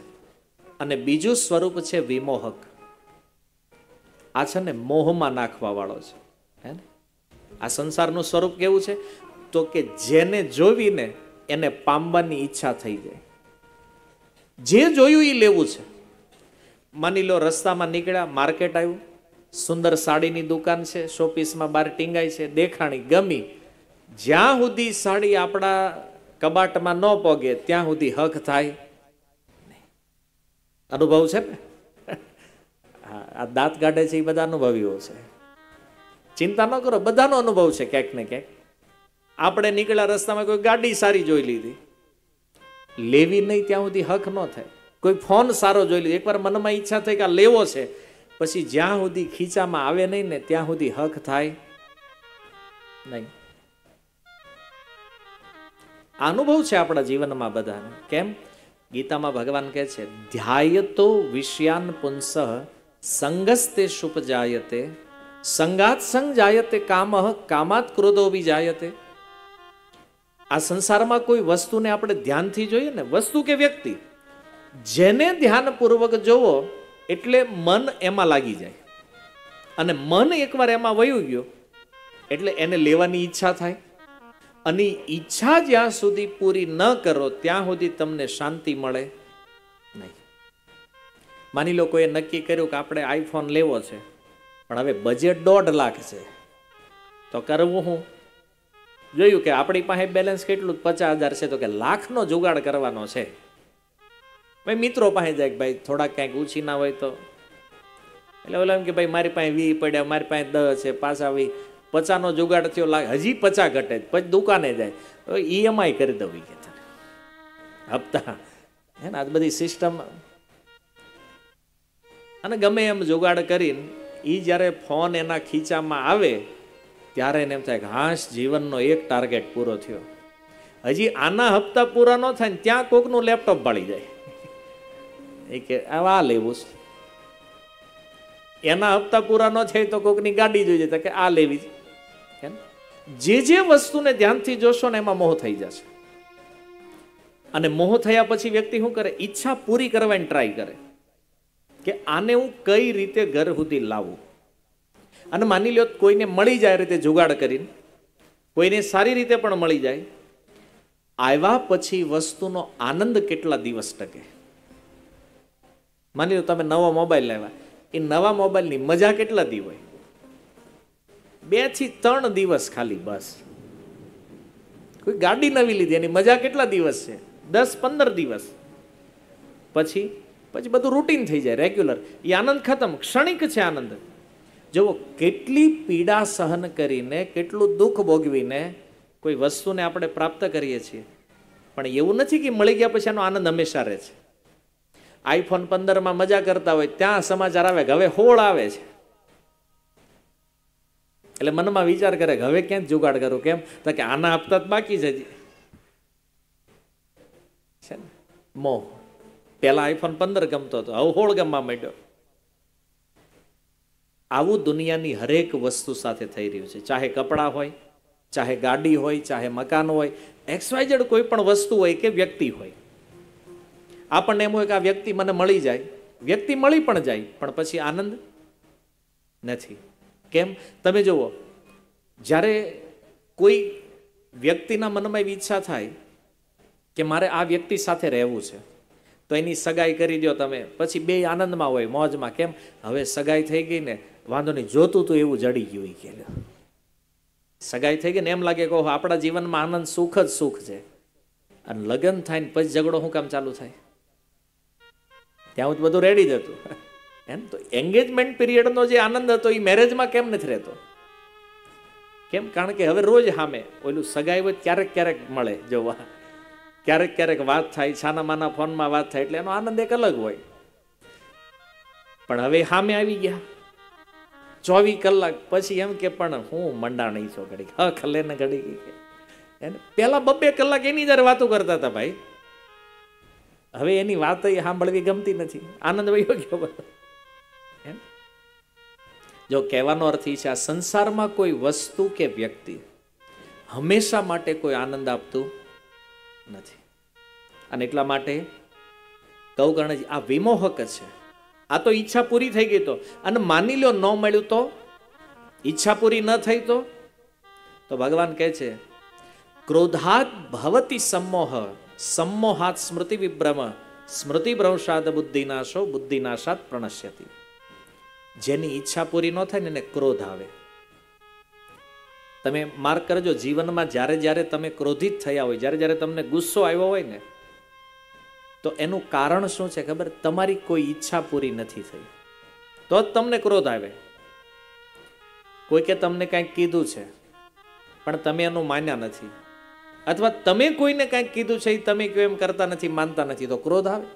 [SPEAKER 1] અને બીજું સ્વરૂપ છે વિમોહક. આ છે ને મોહમાં નાખવા વાળો છે. હે? આ સંસારનું સ્વરૂપ કેવું છે? તો કે જેને જોવીને એને પામવાની ઈચ્છા થઈ જાય. જે જોયું એ લેવું છે. માની લો રસ્તામાં નીકળ્યા, માર્કેટ આવ્યું, સુંદર સાડીની દુકાન છે શોપીસમાં બહાર ટીંગાઈ છે, દેખાણી ગમી. જ્યાં સુધી સાડી આપણા કબાટમાં ન પોગે, ત્યાં સુધી હક થાય. અનુભવ છે ને? આ દાંત કાઢે છે એ બધા અનુભવીઓ છે. ચિંતા ન કરો, બધાનો અનુભવ છે ક્યાંક ને ક્યાંક. આપણે નીકળ્યા રસ્તામાં કોઈ ગાડી સારી જોઈ લીધી. લેવી નહીં ત્યાં સુધી હક ન થાય. કોઈ ફોન સારો જોઈ લીધો. એકવાર મનમાં ઈચ્છા થઈ કે આ લેવો છે. પછી જ્યાં સુધી ખીચામાં આવે નહીં ને, ત્યાં સુધી હક થાય. નહીં. અનુભવ છે આપણા જીવનમાં બધાને. કેમ? ગીતામાં ભગવાન કહે છે, ધ્યાયતો વિષયાન પુંસ સંગસ્તે શુપ જાયતે સંગાત સંગ જાયતે કામ, કામાત ક્રોધો બી જાયતે. આ સંસારમાં કોઈ વસ્તુને આપણે ધ્યાનથી જોઈએ ને, વસ્તુ કે વ્યક્તિ, જેને ધ્યાનપૂર્વક જોવો એટલે મન એમાં લાગી જાય. અને મન એકવાર એમાં વયું ગયો, એટલે એને લેવાની ઈચ્છા થાય. અને ઈચ્છા જ્યાં સુધી પૂરી ન કરો, ત્યાં સુધી તમને શાંતિ મળે નહીં. માની લો કોઈએ નક્કી કર્યું કે આપણે આઈફોન લેવો છે, પણ હવે બજેટ દોઢ લાખ છે. તો કરવું હું? જોયું કે આપણી પાસે બેલેન્સ કેટલું? પચાસ હજાર છે. તો કે લાખનો જુગાડ કરવાનો છે. ભાઈ, મિત્રો પાસે જાય કે ભાઈ થોડાક ક્યાંક ઊંચી ના હોય તો. એટલે ઓલા એમ કે ભાઈ, મારી પાસે વી પડ્યા, મારી પાસે દસ છે, પાછા વી પચાનો જુગાડ થયો, લાગે હજી પચા ઘટે. પછી દુકાને જાય. ઈએમઆઈ કરી દઉં કે હપ્તા. હે ને, આ બધી સિસ્ટમ અને ગમે એમ જુગાડ કરીને એ જ્યારે ફોન એના ખીચામાં આવે, ત્યારે એને એમ થાય કે હાશ, જીવનનો એક ટાર્ગેટ પૂરો થયો. હજી આના હપ્તા પૂરા ન થાય ને, ત્યાં કોકનું લેપટોપ બાળી જાય. એ કે, આ લેવું છે. એના હપ્તા પૂરા ન થાય તો કોકની ગાડી જોઈ જતા કે આ લેવી છે? જે જે વસ્તુને ધ્યાનથી જોશો ને એમાં મોહ થઈ જશે. અને મોહ થયા પછી વ્યક્તિ શું કરે? ઈચ્છા પૂરી કરવાની ટ્રાય કરે. કે આને હું કઈ રીતે ઘર સુધી લાવું? અને માની લો કોઈને મળી જાય રીતે જુગાડ કરીને, કોઈને સારી રીતે પણ મળી જાય, આવ્યા પછી વસ્તુનો આનંદ કેટલા દિવસ ટકે? માની લો તમે નવો મોબાઈલ લાવ્યા. એ નવા મોબાઈલની મજા કેટલા દી હોય? બેથી ત્રણ દિવસ ખાલી, બસ. કોઈ ગાડી નવી લીધી, એની મજા કેટલા દિવસ છે? દસ પંદર દિવસ. પછી પછી બધું રૂટીન થઈ જાય રેગ્યુલર એ આનંદ ખતમ, ક્ષણિક છે આનંદ. જુઓ, કેટલી પીડા સહન કરીને, કેટલું દુઃખ ભોગવીને કોઈ વસ્તુને આપણે પ્રાપ્ત કરીએ છીએ. પણ એવું નથી કે મળી ગયા પછી એનો આનંદ હંમેશા રહે છે. આઈફોન પંદરમાં મજા કરતા હોય, ત્યાં સમાચાર આવે કે હવે હોળ આવે છે. એટલે મનમાં વિચાર કરે કે હવે ક્યાં જુગાડ કરું, કેમ? તો કે આના હપ્તા જ બાકી છે છે ને? મોહ પેલા આઈફોન પંદર ગમતો હતો, હવે હોળ ગમવા માંડ્યો. આવું દુનિયાની હરેક વસ્તુ સાથે થઈ રહ્યું છે. ચાહે કપડાં હોય, ચાહે ગાડી હોય, ચાહે મકાન હોય એક્સવાયઝેડ કોઈ પણ વસ્તુ હોય કે વ્યક્તિ હોય. આપણને એમ હોય કે આ વ્યક્તિ મને મળી જાય. વ્યક્તિ મળી પણ જાય, પણ પછી આનંદ નથી. કેમ? તમે જુઓ, જ્યારે કોઈ વ્યક્તિના મનમાં એવી ઈચ્છા થાય કે મારે આ વ્યક્તિ સાથે રહેવું છે, તો એની સગાઈ કરી દો તમે. પછી બે આનંદમાં હોય, મોજમાં. કેમ? હવે સગાઈ થઈ ગઈ ને, વાંધો નહીં, જોતું તો એવું જડી ગયું કે સગાઈ થઈ ગઈ ને, એમ લાગે કે આપણા જીવનમાં આનંદ સુખ જ સુખ છે. અને લગ્ન થાય ને, પછી ઝઘડો શું કામ ચાલુ થાય? ત્યાં જ બધું રેડી જ એમ તો એન્ગેજમેન્ટ પીરિયડનો જે આનંદ હતો એ મેરેજમાં કેમ નથી રહેતો? કેમ? કારણ કે હવે રોજ સામે ઓલું સગાઈ હોય ક્યારેક ક્યારેક મળે જોવા ક્યારેક ક્યારેક વાત થાય, છાના માના ફોનમાં વાત થાય, એટલે એનો આનંદ એક અલગ હોય. પણ હવે સામે આવી ગયા. ચોવીસ કલાક પછી એમ કે પણ હું મંડાણી છો ઘડી હ ખલે ને ઘડી ગઈ એને પેલા બબ્બે કલાક એની જયારે વાતો કરતા હતા ભાઈ. હવે એની વાત સાંભળવી ગમતી નથી. આનંદ વયો ગયો. બધો? જો કહેવાનો અર્થ એ છે, આ સંસારમાં કોઈ વસ્તુ કે વ્યક્તિ હંમેશા માટે કોઈ આનંદ આપતું નથી. અને એટલા માટે કહું કારણ આ વિમોહક છે. આ તો ઈચ્છા પૂરી થઈ ગઈ તો. અને માની લ્યો, ન મળ્યું તો? ઈચ્છા પૂરી ન થઈ તો? તો ભગવાન કહે છે ક્રોધાત ભવતી સમોહ, સમોહાત સ્મૃતિ વિભ્રમ, સ્મૃતિ ભ્રંશાદ બુદ્ધિનાશો બુદ્ધિનાશાત પ્રણશ્યતિ. જેની ઈચ્છા પૂરી ન થાય ને એને ક્રોધ આવે. તમે માર્ક કરજો, જીવનમાં જ્યારે જ્યારે તમે ક્રોધિત થયા હોય, જ્યારે જ્યારે તમને ગુસ્સો આવ્યો હોય ને, તો એનું કારણ શું છે ખબર? તમારી કોઈ ઈચ્છા પૂરી નથી થઈ. તો જ તમને ક્રોધ આવે. કોઈકે તમને કાંઈક કીધું છે, પણ તમે એનું માન્યા નથી. અથવા તમે કોઈને કાંઈક કીધું છે એ તમે કેમ કરતા નથી, માનતા નથી, તો ક્રોધ આવે.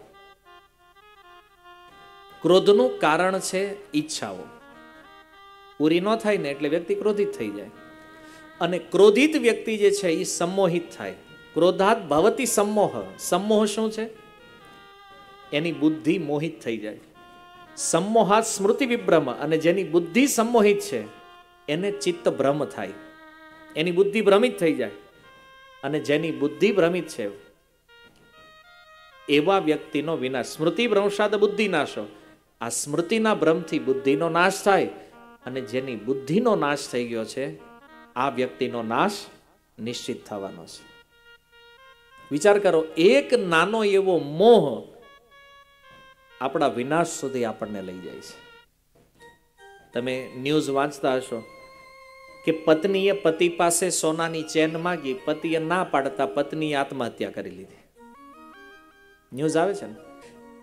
[SPEAKER 1] ક્રોધનું કારણ છે ઈચ્છાઓ. પૂરી ન થાય ને એટલે વ્યક્તિ ક્રોધિત થઈ જાય. અને ક્રોધિત વ્યક્તિ જે છે એ સંમોહિત થાય. ક્રોધાત ભવતી સંમોહ. સંમોહ શું છે? એની બુદ્ધિ મોહિત થઈ જાય. સંમોહાત સ્મૃતિ વિભ્રમ અને જેની બુદ્ધિ સંમોહિત છે, એને ચિત્ત ભ્રમ થાય. એની બુદ્ધિ ભ્રમિત થઈ જાય. અને જેની બુદ્ધિ ભ્રમિત છે, એવા વ્યક્તિનો વિનાશ. સ્મૃતિ ભ્રંશાદ બુદ્ધિ નાશો આ સ્મૃતિના ભ્રમથી બુદ્ધિનો નાશ થાય અને જેની બુદ્ધિનો નાશ થઈ ગયો છે, આ વ્યક્તિનો નાશ નિશ્ચિત થવાનો છે. વિચાર કરો, એક નાનો એવો મોહ આપણા વિનાશ સુધી આપણને લઈ જાય છે. તમે ન્યૂઝ વાંચતા હશો કે પત્નીએ પતિ પાસે સોનાની ચેન માગી, પતિએ ના પાડતા પત્નીએ આત્મહત્યા કરી લીધી. ન્યૂઝ આવે છે ને?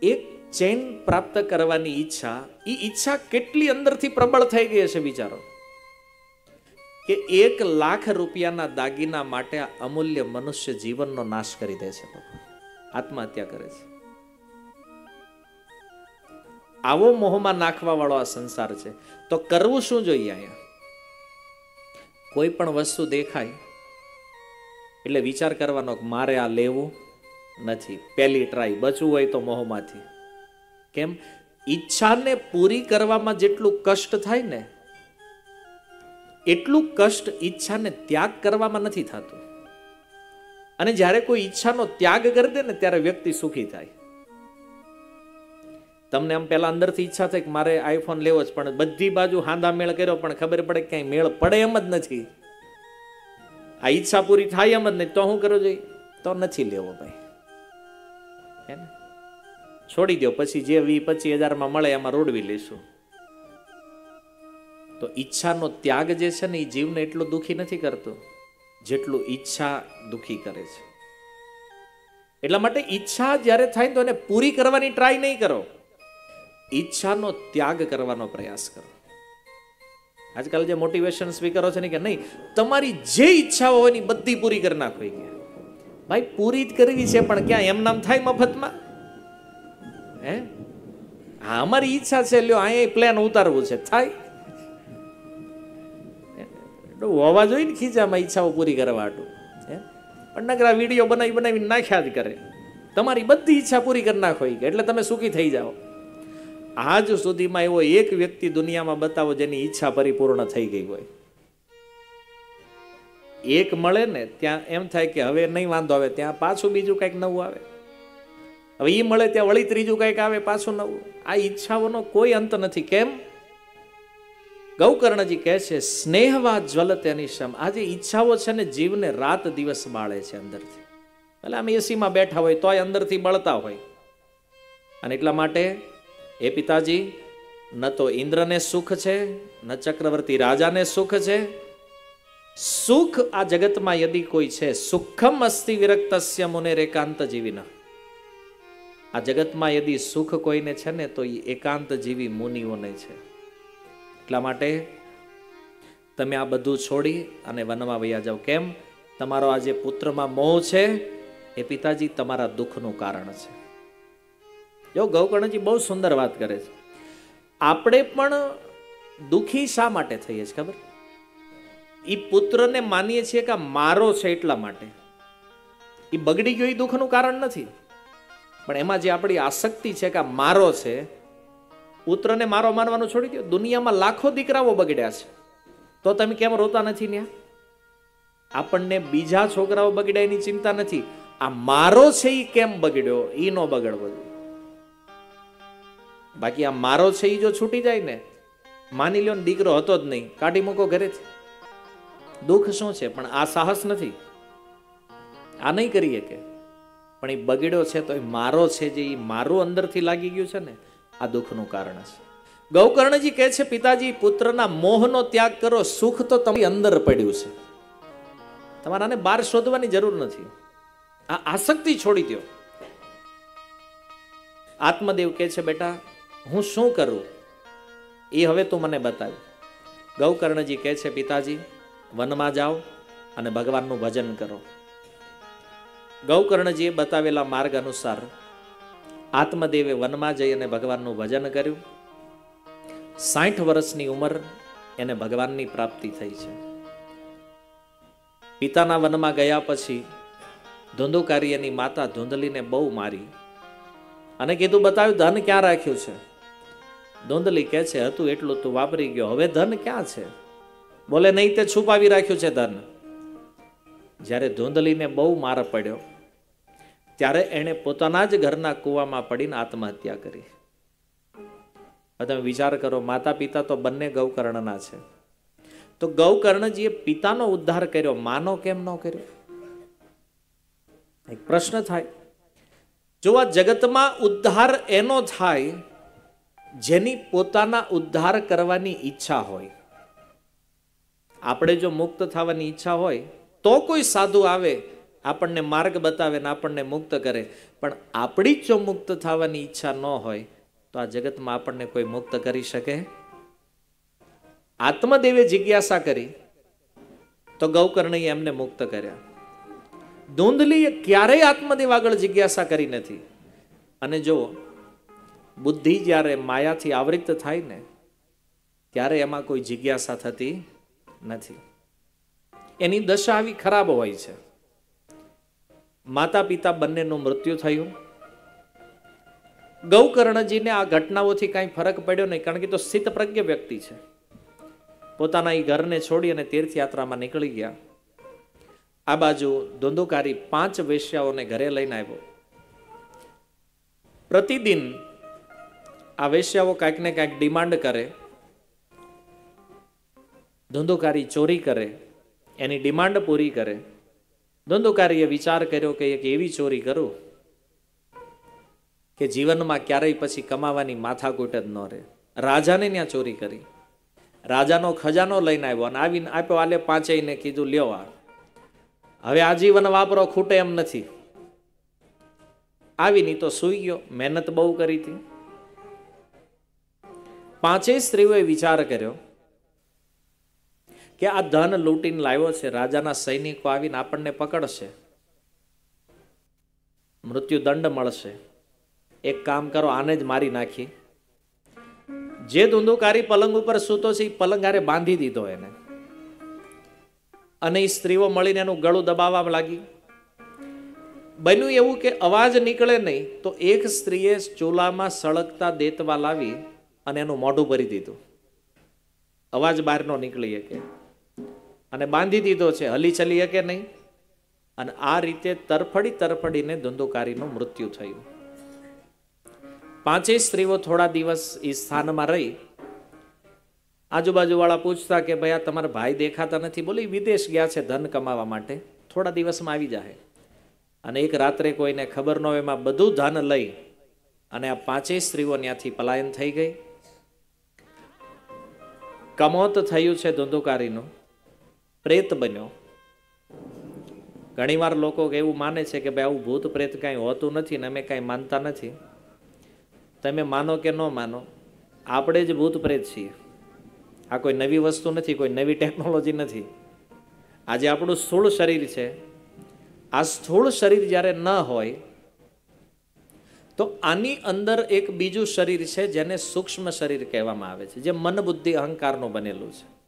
[SPEAKER 1] એક ચેન પ્રાપ્ત કરવાની ઈચ્છા એ ઈચ્છા કેટલી અંદરથી પ્રબળ થઈ ગઈ હશે વિચારો. કે એક લાખ રૂપિયાના દાગીના માટે અમૂલ્ય મનુષ્ય જીવનનો નાશ કરી દે છે આત્મહત્યા કરે છે. આવો મોહમાં નાખવા વાળો આ સંસાર છે. તો કરવું શું જોઈએ અહીંયા? કોઈ પણ વસ્તુ દેખાય, એટલે વિચાર કરવાનો મારે આ લેવું નથી. પહેલી ટ્રાય બચવું હોય તો મોહમાંથી. કેમ? ઈચ્છાને પૂરી કરવામાં જેટલું કષ્ટ થાય ને, એટલું કષ્ટ ઈચ્છાને ત્યાગ કરવામાં નથી થતું. અને જ્યારે કોઈ ઈચ્છાનો ત્યાગ કરી દે ને, ત્યારે વ્યક્તિ સુખી થાય. તમને આમ પેલા અંદરથી ઈચ્છા થાય કે મારે આઈફોન લેવો જ પણ બધી બાજુ હાંદા મેળ કર્યો, પણ ખબર પડે ક્યાંય મેળ પડે એમ જ નથી. આ ઈચ્છા પૂરી થાય એમ જ નહીં, તો શું કરવું જોઈએ? તો નથી લેવો ભાઈ. હે ને? છોડી દો પછી જે વી પચીસ હજારમાં મળે એમાં રોડવી લઈશું. તો ઈચ્છાનો ત્યાગ જે છે ને એ જીવને એટલો દુખી નથી કરતો, જેટલું ઈચ્છા દુઃખી કરે છે. એટલા માટે ઈચ્છા જ્યારે થાય તો એને પૂરી કરવાની ટ્રાય નહીં કરો. ઈચ્છાનો ત્યાગ કરવાનો પ્રયાસ કરો. આજકાલ જે મોટિવેશન સ્પીકરો છે ને કે નહીં, તમારી જે ઈચ્છાઓ હોય એની બધી પૂરી કરી નાખો ભાઈ, પૂરી જ કરવી છે, પણ ક્યાં એમ નામ થાય મફતમાં? હે? હા, અમારી ઈચ્છા છે, લ્યો, અહીંયા પ્લેન ઉતારવું છે. થાય. હોવા જોઈએ ને ખીચામાં ઈચ્છાઓ પૂરી કરવા હાટું. હે? પણ નકરા વીડિયો બનાવી બનાવીને નાખ્યા જ કરે. તમારી બધી ઈચ્છા પૂરી કરી નાખો કે, એટલે તમે સુખી થઈ જાઓ. આજ સુધીમાં એવો એક વ્યક્તિ દુનિયામાં બતાવો જેની ઈચ્છા પરિપૂર્ણ થઈ ગઈ હોય. એક મળે ને, ત્યાં એમ થાય કે હવે નહીં વાંધો આવે, ત્યાં પાછું બીજું કંઈક નવું આવે. હવે એ મળે ત્યાં વળી ત્રીજું કંઈક આવે પાછું નવું. આ ઈચ્છાઓનો કોઈ અંત નથી. કેમ? ગૌકર્ણજી કહે છે, સ્નેહવા જ્વલ તેની શમ આ જે ઈચ્છાઓ છે ને, જીવને રાત દિવસ બાળે છે અંદરથી. એટલે આમ એસીમાં બેઠા હોય, તોય અંદરથી બળતા હોય. અને એટલા માટે એ પિતાજી, ન તો ઇન્દ્રને સુખ છે, ન ચક્રવર્તી રાજાને સુખ છે. સુખ આ જગતમાં યદી કોઈ છે. સુખમ અસ્તિ વિરક્તસ્ય મુને રેકાંત જીવીના. આ જગતમાં યદી સુખ કોઈને છે ને, તો એ એકાંત જીવી મુનિઓને છે. એટલા માટે તમે આ બધું છોડી અને વનમાં વૈયા જાઓ. કેમ? તમારો આ જે પુત્રમાં મોહ છે, એ પિતાજી તમારા દુઃખનું કારણ છે. જો ગૌકર્ણજી બહુ સુંદર વાત કરે છે. આપણે પણ દુઃખી શા માટે થઈએ છીએ ખબર? એ પુત્રને માનીએ છીએ કે મારો છે એટલા માટે. એ બગડી ગયો એ દુઃખનું કારણ નથી. પણ એમાં જે આપણી આસક્તિ છે કે આ મારો છે, પુત્રને મારો માનવાનું છોડી દો દુનિયામાં લાખો દીકરાઓ બગડ્યા છે. તો તમે કેમ રોતા નથી ત્યાં આપણને બીજા છોકરાઓ બગડ્યા એની ચિંતા નથી. આ મારો છે એ કેમ બગડ્યો? એ નો બગડવો. બાકી આ મારો છે એ જો છૂટી જાય ને, માની લ્યો ને દીકરો હતો જ નહીં. કાઢી મૂકો ઘરેથી. દુઃખ શું છે? પણ આ સાહસ નથી. આ નહીં કરીએ કે પણ એ બગડ્યો છે તો એ મારો છે જે એ મારું અંદરથી લાગી ગયું છે ને, આ દુઃખનું કારણ છે ગૌકર્ણજી કહે છે, પિતાજી, પુત્રના મોહનો ત્યાગ કરો, સુખ તો તમારી અંદર પડ્યું છે. તમારાને બહાર શોધવાની જરૂર નથી. આ આસક્તિ છોડી દો આત્મદેવ કહે છે, બેટા, હું શું કરું? એ હવે તું મને બતાવ. ગૌકર્ણજી કહે છે, પિતાજી, વનમાં જાઓ અને ભગવાનનું ભજન કરો. ગૌકર્ણજીએ બતાવેલા માર્ગ અનુસાર આત્મદેવે વનમાં જઈ અને ભગવાનનું ભજન કર્યું. સાઠ વર્ષની ઉંમર એને ભગવાનની પ્રાપ્તિ થઈ છે. પિતાના વનમાં ગયા પછી ધુંધુકારી એની માતા ધુંધલીને બહુ મારી અને કીધું, બતાવ્યું, ધન ક્યાં રાખ્યું છે? ધુંધલી કહે છે, હતું એટલું તું વાપરી ગયો. હવે ધન ક્યાં છે? બોલે, નહીં, તે છુપાવી રાખ્યું છે ધન. જ્યારે ધુંધલીને બહુ માર પડ્યો ત્યારે એણે પોતાના જ ઘરના કૂવામાં પડીને આત્મહત્યા કરી. તમે વિચાર કરો માતા પિતા તો બંને ગૌકર્ણના છે. તો ગૌકર્ણજીએ પિતાનો ઉદ્ધાર કર્યો, માનો કેમ ન કર્યો? એક પ્રશ્ન થાય. જો આ જગતમાં ઉદ્ધાર એનો થાય, જેની પોતાના ઉદ્ધાર કરવાની ઈચ્છા હોય, આપણે જો મુક્ત થવાની ઈચ્છા હોય, તો કોઈ સાધુ આવે આપણને માર્ગ બતાવે ને આપણને મુક્ત કરે. પણ આપણી જ જો મુક્ત થવાની ઈચ્છા ન હોય, તો આ જગતમાં આપણને કોઈ મુક્ત કરી શકે? આત્મદેવે જિજ્ઞાસા કરી, તો ગૌકર્ણએ એમને મુક્ત કર્યા. ધૂંધલીએ ક્યારેય આત્મદેવ આગળ જિજ્ઞાસા કરી નથી. અને જો બુદ્ધિ જ્યારે માયાથી આવૃત થાય ને, ત્યારે એમાં કોઈ જિજ્ઞાસા થતી નથી. એની દશા આવી ખરાબ હોય છે. માતા પિતા બંનેનું મૃત્યુ થયું. ગૌકર્ણજીને આ ઘટનાઓથી કાંઈ ફરક પડ્યો નહીં, કારણ કે તો સ્થિત પ્રજ્ઞ વ્યક્તિ છે. પોતાના એ ઘરને છોડી અને તીર્થયાત્રામાં નીકળી ગયા. આ બાજુ ધુંધુકારી પાંચ વેશ્યાઓને ઘરે લઈને આવ્યો. પ્રતિદિન આ વેશ્યાઓ કાંઈક ને કાંઈક ડિમાન્ડ કરે. ધુંધુકારી ચોરી કરે. એની ડિમાન્ડ પૂરી કરે. ધુંધુકારીએ વિચાર કર્યો કે એક એવી ચોરી કરું કે જીવનમાં ક્યારેય પછી કમાવાની માથાકૂટ જ ન રહે. રાજાને ત્યાં ચોરી કરી. રાજાનો ખજાનો લઈને આવ્યો અને આવીને આપ્યો, આલે પાંચેયને કીધું, લ્યો આ. હવે આજીવન વાપરો, ખૂટે એમ નથી. આવીની તો સૂઈ ગયો, મહેનત બહુ કરી હતી. પાંચેય સ્ત્રીઓએ વિચાર કર્યો કે આ ધન લૂંટીને લાવ્યો છે, રાજાના સૈનિકો આવીને આપણને પકડશે. મૃત્યુદંડ મળશે. એક કામ કરો, આને જ મારી નાખી. જે ધુંધુકારી પલંગ ઉપર સૂતો છે એ પલંગ હારે બાંધી દીધો એને. અને એ સ્ત્રીઓ મળીને એનું ગળું દબાવવા લાગી. બન્યું એવું કે અવાજ નીકળે નહીં, તો એક સ્ત્રીએ ચૂલામાં સળગતા દેતવા લાવી અને એનું મોઢું ભરી દીધું. અવાજ બહાર નો નીકળી શકે. અને બાંધી દીધો છે, હલી ચલી કે નહીં? અને આ રીતે તરફડી તરફડીને ધુંધુકારીનું મૃત્યુ થયું. પાંચેય સ્ત્રીઓ થોડા દિવસ એ સ્થાનમાં રહી. આજુબાજુવાળા પૂછતા કે ભાઈ, આ તમારા ભાઈ દેખાતા નથી? બોલી વિદેશ ગયા છે ધન કમાવા માટે. થોડા દિવસમાં આવી જાય અને એક રાત્રે કોઈને ખબર ન હોય, એમાં બધું ધન લઈ અને આ પાંચેય સ્ત્રીઓ ત્યાંથી પલાયન થઈ ગઈ. કમોત થયું છે ધુંધુકારીનું. પ્રેત બન્યો. ઘણીવાર લોકો એવું માને છે કે, ભાઈ, આવું ભૂત પ્રેત કાંઈ હોતું નથી ને અમે કાંઈ માનતા નથી. તમે માનો કે ન માનો, આપણે જ ભૂત પ્રેત છીએ. આ કોઈ નવી વસ્તુ નથી, કોઈ નવી ટેકનોલોજી નથી. આજે આપણું સ્થૂળ શરીર છે. આ સ્થૂળ શરીર જ્યારે ન હોય, તો આની અંદર એક બીજું શરીર છે જેને સૂક્ષ્મ શરીર કહેવામાં આવે છે, જે મન બુદ્ધિ અહંકારનું બનેલું છે.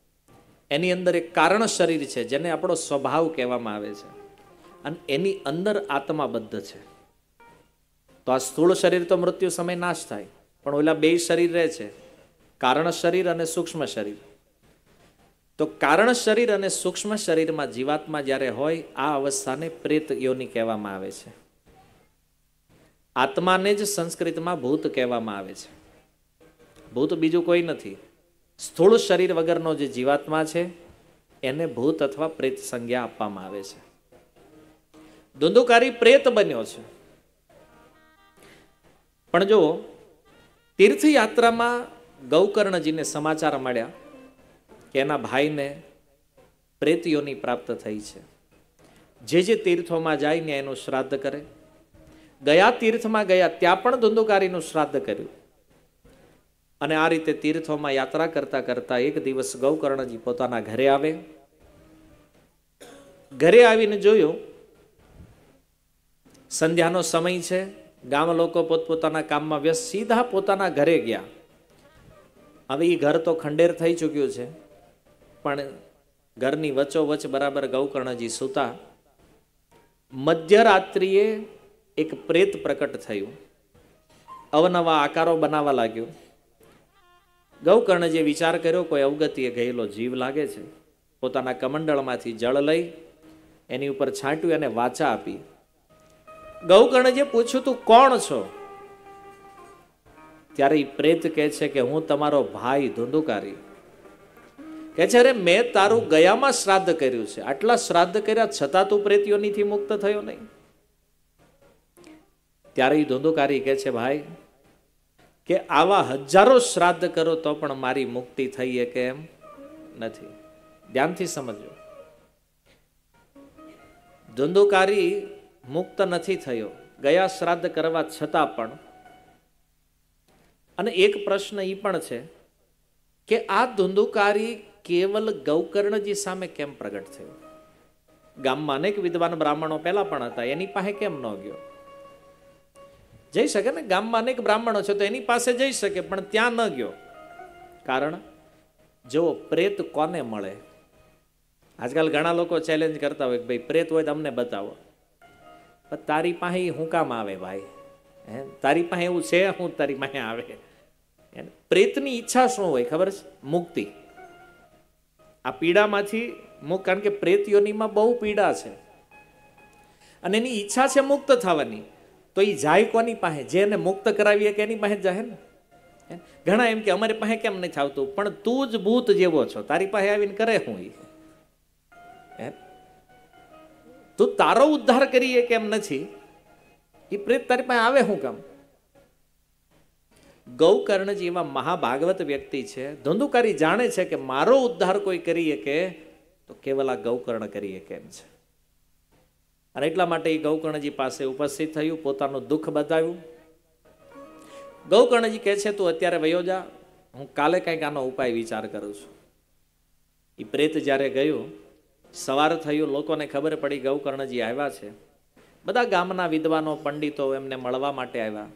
[SPEAKER 1] એની અંદર એક કારણ શરીર છે, જેને આપણો સ્વભાવ કહેવામાં આવે છે. અને એની અંદર આત્માબદ્ધ છે. તો આ સ્થૂળ શરીર તો મૃત્યુ સમય નાશ થાય, પણ ઓલા બે શરીર રહે છે. કારણ શરીર અને સૂક્ષ્મ શરીર. તો કારણ શરીર અને સૂક્ષ્મ શરીરમાં જીવાત્મા જ્યારે હોય, આ અવસ્થાને પ્રેત યોની કહેવામાં આવે છે. આત્માને જ સંસ્કૃતમાં ભૂત કહેવામાં આવે છે. ભૂત બીજું કોઈ નથી. સ્થૂળ શરીર વગરનો જે જીવાત્મા છે, એને ભૂત અથવા પ્રેત સંજ્ઞા આપવામાં આવે છે. ધુંધુકારી પ્રેત બન્યો છે. પણ જો તીર્થયાત્રામાં ગૌકર્ણજીને સમાચાર મળ્યા કે એના ભાઈને પ્રેતીઓની પ્રાપ્ત થઈ છે. જે જે તીર્થોમાં જાય એનું શ્રાદ્ધ કરે. ગયા તીર્થમાં ગયા, ત્યાં પણ ધુંધુકારીનું શ્રાદ્ધ કર્યું. અને આ રીતે તીર્થોમાં યાત્રા કરતા કરતા એક દિવસ ગૌકર્ણજી પોતાના ઘરે આવે. ઘરે આવીને જોયું, સંધ્યાનો સમય છે, ગામ લોકો પોતપોતાના કામમાં વ્યસ્ત, સીધા પોતાના ઘરે ગયા. હવે એ ઘર તો ખંડેર થઈ ચૂક્યું છે, પણ ઘરની વચ્ચોવચ બરાબર ગૌકર્ણજી સૂતા. મધ્યરાત્રિએ એક પ્રેત પ્રકટ થયું. અવનવા આકારો બનાવવા લાગ્યો. ગૌકર્ણજીએ વિચાર કર્યો, કોઈ અવગતિએ ગયેલો જીવ લાગે છે, પોતાના કમંડળમાંથી જળ લઈ એની ઉપર છાંટ્યું અને વાચા આપી. ગૌકર્ણ જે પૂછ્યું, તું કોણ છો? ત્યારે એ પ્રેત કહે છે કે, હું તમારો ભાઈ ધુંધુકારી. કે છે, અરે, મેં તારું ગયામાં શ્રાદ્ધ કર્યું છે. આટલા શ્રાદ્ધ કર્યા છતાં તું પ્રેતીઓનીથી મુક્ત થયો નહીં. ત્યારે એ ધુંધુકારી કહે છે, ભાઈ કે આવા હજારો શ્રાદ્ધ કરો તો પણ મારી મુક્તિ થઈ કે એમ નથી. ધ્યાનથી સમજો ધંધુકારી મુક્ત નથી થયો. ગયા શ્રાદ્ધ કરવા છતાં પણ. અને એક પ્રશ્ન એ પણ છે કે આ ધુંધુકારી કેવલ ગૌકર્ણજી સામે કેમ પ્રગટ થયો? ગામમાં અનેક વિદ્વાન બ્રાહ્મણો પહેલા પણ હતા, એની પાસે કેમ ન ગયો? જઈ શકે ને? ગામમાં અનેક બ્રાહ્મણો છે તો એની પાસે જઈ શકે, પણ ત્યાં ન ગયો. કારણ, જો પ્રેત કોને મળે? આજકાલ ઘણા લોકો ચેલેન્જ કરતા હોય કે ભાઈ, પ્રેત હોય તો અમને બતાવો. પણ તારી પાસે હું કામ આવે ભાઈ? હે? તારી પાસે એવું છે, હું તારી પાસે આવે. પ્રેતની ઈચ્છા શું હોય, ખબર છે? મુક્તિ. આ પીડામાંથી મુક્ત, કારણ કે પ્રેત યોનીમાં બહુ પીડા છે. અને એની ઈચ્છા છે મુક્ત થવાની. તો એ જાય કોની પાસે? જેને મુક્ત કરાવીએ કે એની પાસે જાય ને? ઘણા એમ કે અમારી પાસે કેમ નથી આવતું? પણ તું જ ભૂત જેવો છો. તારી પાસે આવીને કરે હું એ તું તારો ઉદ્ધાર કરીએ કેમ નથી? એ પ્રેત તારી પાસે આવે શું કામ? ગૌકર્ણજી એવા મહાભાગવત વ્યક્તિ છે. ધંધુકારી જાણે છે કે મારો ઉદ્ધાર કોઈ કરીએ કે, તો કેવલ ગૌકર્ણ કરીએ કેમ છે? અને એટલા માટે એ ગૌકર્ણજી પાસે ઉપસ્થિત થયું, પોતાનું દુઃખ બતાવ્યું. ગૌકર્ણજી કહે છે, તું અત્યારે વયો જા, હું કાલે કંઈક આનો ઉપાય વિચાર કરું છું. એ પ્રેત જ્યારે ગયું, સવાર થયું, લોકોને ખબર પડી ગૌકર્ણજી આવ્યા છે. બધા ગામના વિદ્વાનો, પંડિતો એમને મળવા માટે આવ્યા.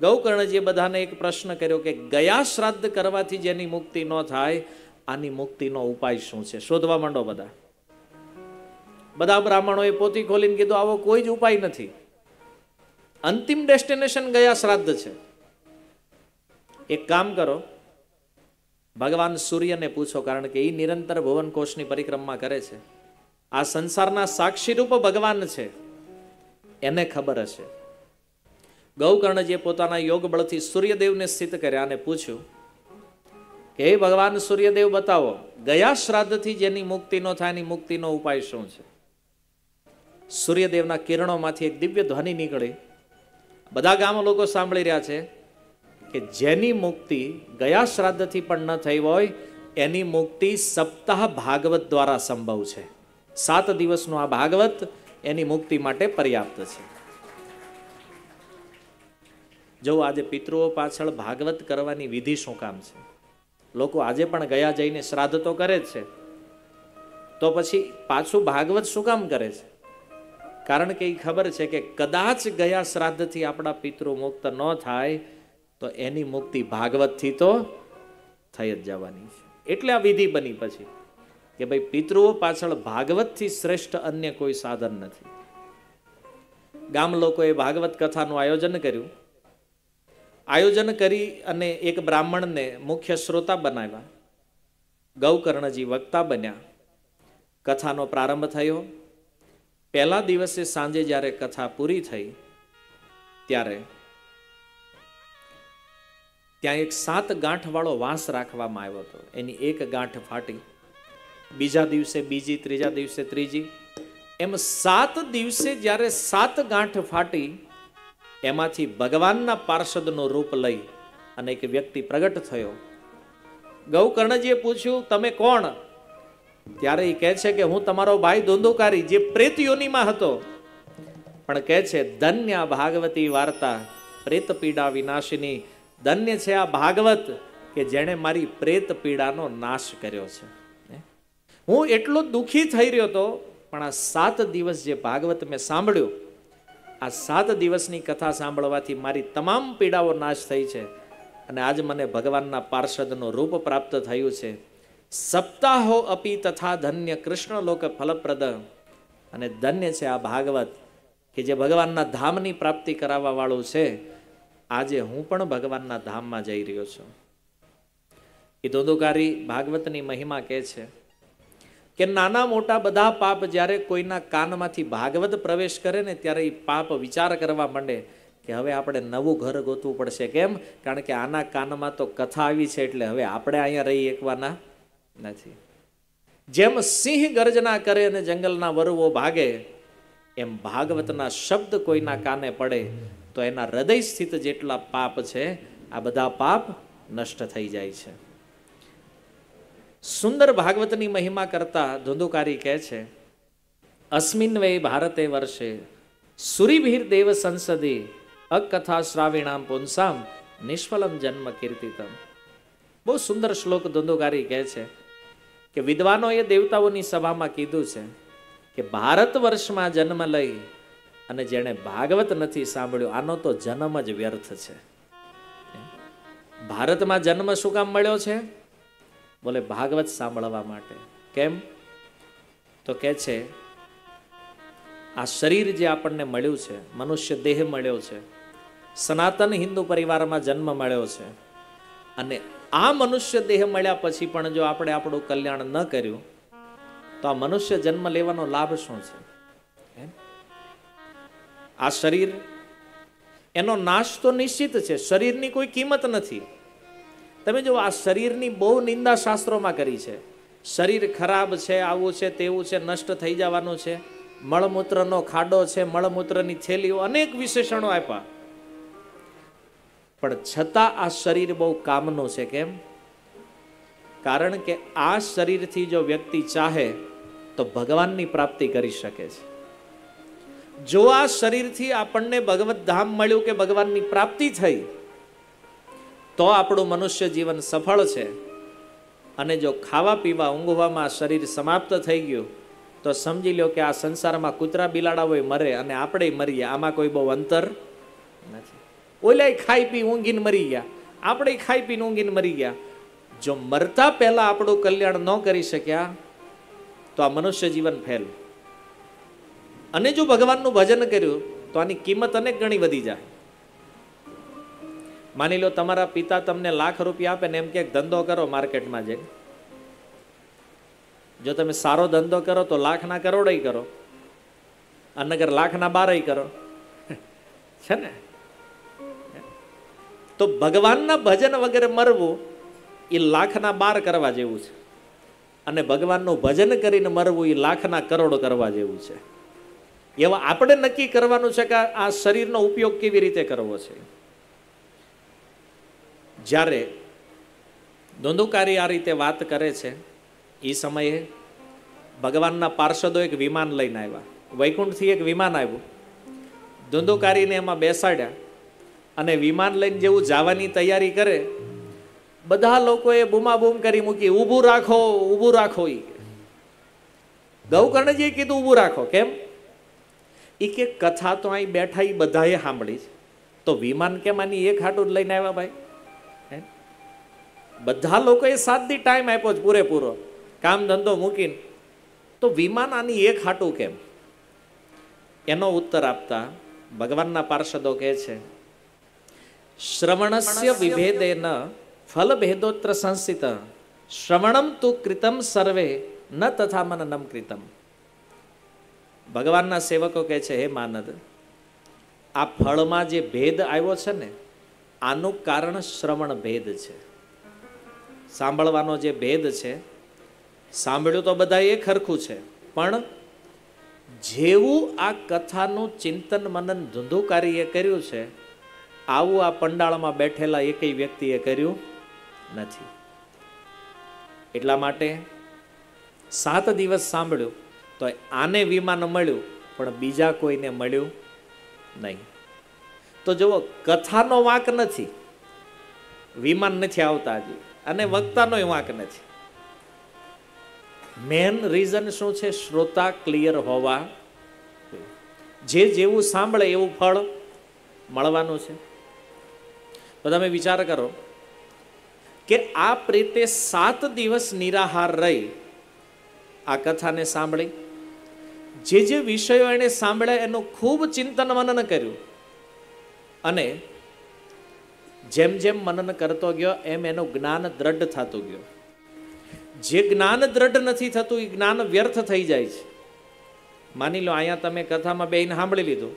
[SPEAKER 1] ગૌકર્ણજીએ બધાને એક પ્રશ્ન કર્યો કે, ગયા શ્રાદ્ધ કરવાથી જેની મુક્તિ ન થાય, આની મુક્તિનો ઉપાય શું છે? શોધવા માંડો બધા. બધા બ્રાહ્મણોએ પોતી ખોલીને કીધું, આવો કોઈ જ ઉપાય નથી. અંતિમ ડેસ્ટિનેશન ગયા શ્રાદ્ધ છે. એક કામ કરો, ભગવાન સૂર્યને પૂછો, કારણ કે એ નિરંતર ભુવન કોષની પરિક્રમા કરે છે. આ સંસારના સાક્ષીરૂપ ભગવાન છે. એને ખબર હશે. ગૌકર્ણજીએ પોતાના યોગ બળથી સૂર્યદેવને સ્થિત કર્યા અને પૂછ્યું કે હે ભગવાન સૂર્યદેવ, બતાવો, ગયા શ્રાદ્ધથી જેની મુક્તિ ન થાય, એની મુક્તિનો ઉપાય શું છે? સૂર્યદેવના કિરણોમાંથી એક દિવ્ય ધ્વનિ નીકળી. બધા ગામ લોકો સાંભળી રહ્યા છે કે જેની મુક્તિ ગયા શ્રાદ્ધથી પણ ન થઈ હોય, એની મુક્તિ સપ્તાહ ભાગવત દ્વારા સંભવ છે. સાત દિવસનું આ ભાગવત એની મુક્તિ માટે પર્યાપ્ત છે. જો આજે પિતૃઓ પાછળ ભાગવત કરવાની વિધિ શું કામ છે? લોકો આજે પણ ગયા જઈને શ્રાદ્ધ તો કરે જ છે. તો પછી પાછું ભાગવત શું કામ કરે છે? કારણ કે એ ખબર છે કે કદાચ ગયા શ્રાદ્ધથી આપણા પિતૃ મુક્ત ન થાય, તો એની મુક્તિ ભાગવતથી તો થઈ જ જવાની છે. એટલે આ વિધિ બની પછી કે ભાઈ પિતૃઓ પાછળ ભાગવતથી શ્રેષ્ઠ અન્ય કોઈ સાધન નથી. ગામ લોકોએ ભાગવત કથાનું આયોજન કર્યું. આયોજન કરી અને એક બ્રાહ્મણને મુખ્ય શ્રોતા બનાવ્યા. ગૌકર્ણજી વક્તા બન્યા. કથાનો પ્રારંભ થયો. પહેલા દિવસે સાંજે જ્યારે કથા પૂરી થઈ, ત્યારે ત્યાં એક સાત ગાંઠવાળો વાંસ રાખવામાં આવ્યો હતો. એની એક ગાંઠ ફાટી, બીજા દિવસે બીજી, ત્રીજા દિવસે ત્રીજી. એમ સાત દિવસે જ્યારે સાત ગાંઠ ફાટી, એમાંથી ભગવાનના પાર્ષદનું રૂપ લઈ અને એક વ્યક્તિ પ્રગટ થયો. ગૌકર્ણજીએ પૂછ્યું, તમે કોણ? ત્યારે એ કહે છે કે હું તમારો ભાઈ ધોંધુકારી, જે પ્રેત યોનિમાં હતો, પણ કહે છે, ધન્ય ભાગવતી વાર્તા, પ્રેત પીડા વિનાશિની. ધન્ય છે આ ભાગવત કે જેણે મારી પ્રેત પીડાનો નાશ કર્યો છે. હું? એટલો દુઃખી થઈ રહ્યો હતો, પણ આ સાત દિવસ જે ભાગવત મેં સાંભળ્યું, આ સાત દિવસની કથા સાંભળવાથી મારી તમામ પીડાઓ નાશ થઈ છે અને આજ મને ભગવાનના પાર્ષદનું રૂપ પ્રાપ્ત થયું છે. સપ્તાહો અપી તથા ધન્ય કૃષ્ણ લોક ફલપ્રદ. અને ધન્ય છે આ ભાગવત, કે જે ભગવાનના ધામની પ્રાપ્તિ કરાવવા વાળું છે. આજે હું પણ ભગવાનના ધામમાં જઈ રહ્યો છું. એ ધોધુકારી ભાગવતની મહિમા કહે છે કે નાના મોટા બધા પાપ જ્યારે કોઈના કાનમાંથી ભાગવત પ્રવેશ કરે ને ત્યારે એ પાપ વિચાર કરવા માંડે કે હવે આપણે નવું ઘર ગોતવું પડશે. કેમ? કારણ કે આના કાનમાં તો કથા આવી છે એટલે હવે આપણે અહીંયા રહી એકવાના. નથી. જેમ સિંહ ગર્જના કરે અને જંગલના વરુઓ ભાગે, એમ ભાગવતના શબ્દ કોઈના કાને પડે, તો એના હૃદય સ્થિત જેટલા પાપ છે, આ બધા પાપ નષ્ટ થઈ જાય છે. સુંદર ભાગવતની મહિમા કરતા ધુંધુકારી કહે છે અસ્મિન વે ભારતે વર્ષે સુરીભીર દેવ સંસદે અકથા શ્રાવિણામ પુંસામ નિષ્ફલમ જન્મ કીર્તિતમ. બહુ સુંદર શ્લોક ધુંધુકારી કહે છે કે વિદ્વાનોએ દેવતાઓની સભામાં કીધું છે કે ભારત વર્ષમાં જન્મ લઈ અને જેણે ભાગવત નથી સાંભળ્યું, આનો તો જન્મ જ વ્યર્થ છે. ભારતમાં જન્મ શું કામ મળ્યો છે? બોલે ભાગવત સાંભળવા માટે. કેમ? તો કે છે, આ શરીર જે આપણને મળ્યું છે, મનુષ્ય દેહ મળ્યો છે, સનાતન હિન્દુ પરિવારમાં જન્મ મળ્યો છે અને આ મનુષ્ય દેહ મળ્યા પછી પણ જો આપણે આપણું કલ્યાણ ન કર્યું, તો આ મનુષ્ય જન્મ લેવાનો લાભ શું છે? આ શરીર, એનો નાશ તો નિશ્ચિત છે, શરીરની કોઈ કિંમત નથી. તમે જો આ શરીરની બહુ નિંદા શાસ્ત્રોમાં કરી છે, શરીર ખરાબ છે, આવું છે, તેવું છે, નષ્ટ થઈ જવાનું છે, મળમૂત્રનો ખાડો છે, મળમૂત્રની થેલીઓ અનેક વિશેષણો આપ્યા. પણ છતાં આ શરીર બહુ કામનું છે, કેમ? કારણ કે આ શરીરથી જો વ્યક્તિ ચાહે, તો ભગવાનની પ્રાપ્તિ કરી શકે છે. જો આ શરીરથી આપણને ભગવત ધામ મળ્યું કે ભગવાનની પ્રાપ્તિ થઈ, તો આપણું મનુષ્ય જીવન સફળ છે. અને જો ખાવા પીવા ઊંઘવામાં શરીર સમાપ્ત થઈ ગયું, તો સમજી લો કે આ સંસારમાં કૂતરા બિલાડાઓ મરે અને આપણે મરીએ. આમાં કોઈ બહુ અંતર નથી. ઓલાય ખાઈ પી ઊંઘીને મરી ગયા. આપણે ખાઈ પીને ઊંઘીને મરી ગયા. જો મરતા પહેલા આપણું કલ્યાણ ન કરી શક્યા, તો આ મનુષ્ય જીવન ફેલ. અને જો ભગવાનનું ભજન કર્યું, તો આની કિંમત અનેક ગણી વધી જાય. માની લો તમારા પિતા તમને લાખ રૂપિયા આપે ને એમ કે, ધંધો કરો માર્કેટમાં જઈને. જો તમે સારો ધંધો કરો, તો લાખના કરોડય કરો. અનગર લાખના બારય કરો. છે ને? તો ભગવાનના ભજન વગેરે મરવું એ લાખના બાર કરવા જેવું છે. અને ભગવાનનું ભજન કરીને મરવું એ લાખના કરોડ કરવા જેવું છે. એવા આપણે નક્કી કરવાનું છે કે આ શરીરનો ઉપયોગ કેવી રીતે કરવો છે. જ્યારે ધોંધુકારી આ રીતે વાત કરે છે, એ સમયે ભગવાનના પાર્ષદો એક વિમાન લઈને આવ્યા. વૈકુંઠથી એક વિમાન આવ્યું. ધુંધુકારીને એમાં બેસાડ્યા. અને વિમાન લઈને જેવું જવાની તૈયારી કરે, બધા લોકોએ બૂમાબૂમ કરી મૂકી, ઊભું રાખો ઊભું રાખો ઈ. ગૌકર્ણજીએ કીધું, ઊભું રાખો. કેમ? એ કે, કથા તો અહીં બેઠા એ બધાએ સાંભળી છે. તો વિમાન કેમ આની એક હાટું લઈને આવ્યા ભાઈ? બધા લોકોએ સાત દી ટાઈમ આપ્યો છે પૂરેપૂરો. કામ ધંધો મૂકીને. તો વિમાન આની એક હાટું કેમ? એનો ઉત્તર આપતા ભગવાનના પાર્ષદો કહે છે શ્રવણસ્ય વિભેદેન ફલભેદોત્ર સંસ્થિત શ્રવણમ તું કૃતમ સર્વે ન તથા મનનમ કૃતમ ભગવાનના સેવકો કહે છે હે માનદ આ ફળમાં જે ભેદ આવ્યો છે ને આનું કારણ શ્રવણ ભેદ છે સાંભળવાનો જે ભેદ છે, સાંભળ્યું તો બધા એ ખરખું છે, પણ જેવું આ કથાનું ચિંતન મનન ધૂંધુકારીએ કર્યું છે આવું આ પંડાળમાં બેઠેલા એકેય વ્યક્તિએ કર્યું નથી. એટલા માટે સાત દિવસ સાંભળ્યું તો આને વિમાન મળ્યું, પણ બીજા કોઈને મળ્યું નહીં. તો જુઓ, કથાનો વાંક નથી. વિમાન નથી આવતા હજી, અને વક્તાનો વાંક નથી. મેન રીઝન શું છે? શ્રોતા ક્લિયર હોવા જે જેવું સાંભળે એવું ફળ મળવાનું છે. તમે વિચાર કરો કે આ પ્રીતે સાત દિવસ નિરાહાર રહી આ કથાને સાંભળી, જે જે વિષયો એણે સાંભળ્યા એનું ખૂબ ચિંતન મનન કર્યું અને જેમ જેમ મનન કરતો ગયો, એમ એનું જ્ઞાન દ્રઢ થતું ગયો. જે જ્ઞાન દ્રઢ નથી થતું એ જ્ઞાન વ્યર્થ થઈ જાય છે. માની લો, અહીંયા તમે કથામાં બેન સાંભળી લીધું.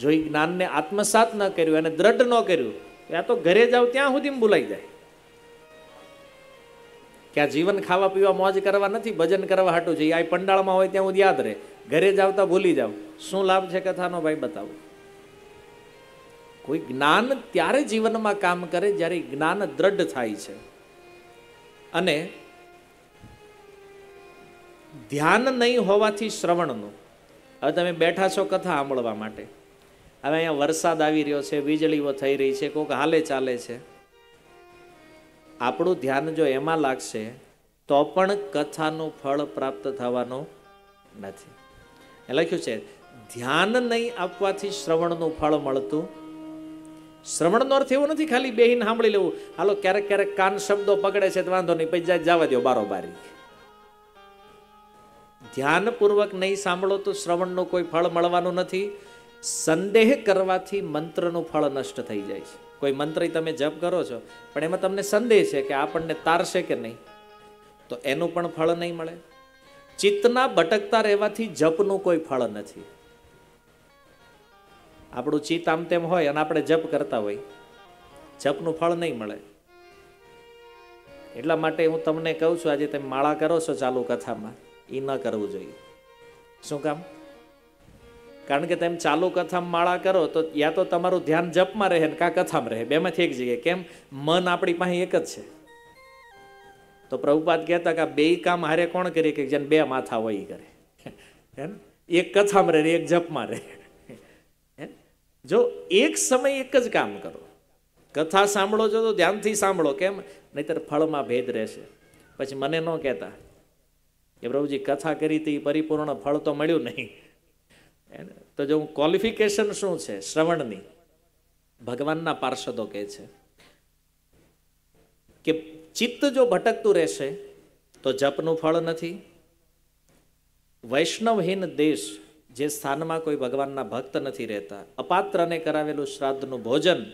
[SPEAKER 1] જો એ જ્ઞાનને આત્મસાત ન કર્યું, એને દ્રઢ ન કર્યું આ તો ઘરે જાવ ત્યાં સુધી બોલાઈ જાય. કે આ જીવન ખાવા પીવા મોજ કરવા નથી, ભજન કરવા હાટું છે. આ પંડાળમાં હોય ત્યાં સુધી યાદ રહે. ઘરે જાવતા ભૂલી જાવ શું લાભ છે કથાનો ભાઈ બતાવો. કોઈ જ્ઞાન ત્યારે જીવનમાં કામ કરે જ્યારે જ્ઞાન દ્રઢ થાય છે. અને ધ્યાન નહીં હોવાથી શ્રવણનું. હવે તમે બેઠા છો કથા સાંભળવા માટે. હવે અહીંયા વરસાદ આવી રહ્યો છે, વીજળીઓ થઈ રહી છે કોઈક હાલે ચાલે છે. આપણું ધ્યાન જો એમાં લાગશે, તો પણ કથાનું ફળ પ્રાપ્ત થવાનું નથી. એ લખ્યું છે, ધ્યાન નહીં આપવાથી શ્રવણનું ફળ મળતું. શ્રવણનો અર્થ એવો નથી, ખાલી બેહીને સાંભળી લેવું. હાલો, ક્યારેક ક્યારેક કાન શબ્દો પકડે છે, તો વાંધો નહીં, પછી જવા દો બારોબારી. ધ્યાનપૂર્વક નહીં સાંભળો તો શ્રવણનું કોઈ ફળ મળવાનું નથી. સંદેહ કરવાથી મંત્રનું ફળ નષ્ટ થઈ જાય છે. કોઈ મંત્ર તમે જપ કરો છો, પણ એમાં તમને સંદેહ છે કે આપણને તારશે કે નહીં? તો એનું પણ ફળ નહીં મળે. ચિત્તના ભટકતા રહેવાથી જપનું કોઈ ફળ નથી. આપણું ચિત્ત આમ તેમ હોય અને આપણે જપ કરતા હોય, જપનું ફળ નહીં મળે. એટલા માટે હું તમને કહું છું, આજે તમે માળા કરો છો ચાલુ કથામાં એ ન કરવું જોઈએ. શું કામ? કારણ કે તમે ચાલુ કથામાં માળા કરો તો યા તો તમારું ધ્યાન જપમાં રહે ને કા કથામાં રહે. બેમાંથી એક જગ્યાએ. કેમ? મન આપણી પાસે એક જ છે. તો પ્રભુપાદ કહેતા કે આ બે કામ હારે કોણ કરે? કે જેને બે માથા હોય એ કરે. હે એક કથામાં રહે એક જપમાં રહે? જો એક સમય એક જ કામ કરો. કથા સાંભળો છો તો ધ્યાનથી સાંભળો. કેમ? નહીતર ફળમાં ભેદ રહેશે. પછી મને ન કહેતા કે પ્રભુજી કથા કરી હતી પરિપૂર્ણ ફળ તો મળ્યું નહીં? તો જો ક્વોલિફિકેશન શું છે? શ્રવણની. ભગવાનના પાર્ષદો કહે છે કે ચિત્ત જો ભટકતું રહેશે, તો જપનું ફળ નથી. વૈષ્ણવહીન દેશ જે સ્થાનમાં કોઈ ભગવાનના ભક્ત નથી રહેતા, અપાત્રને કરાવેલું શ્રાદ્ધનું ભોજન,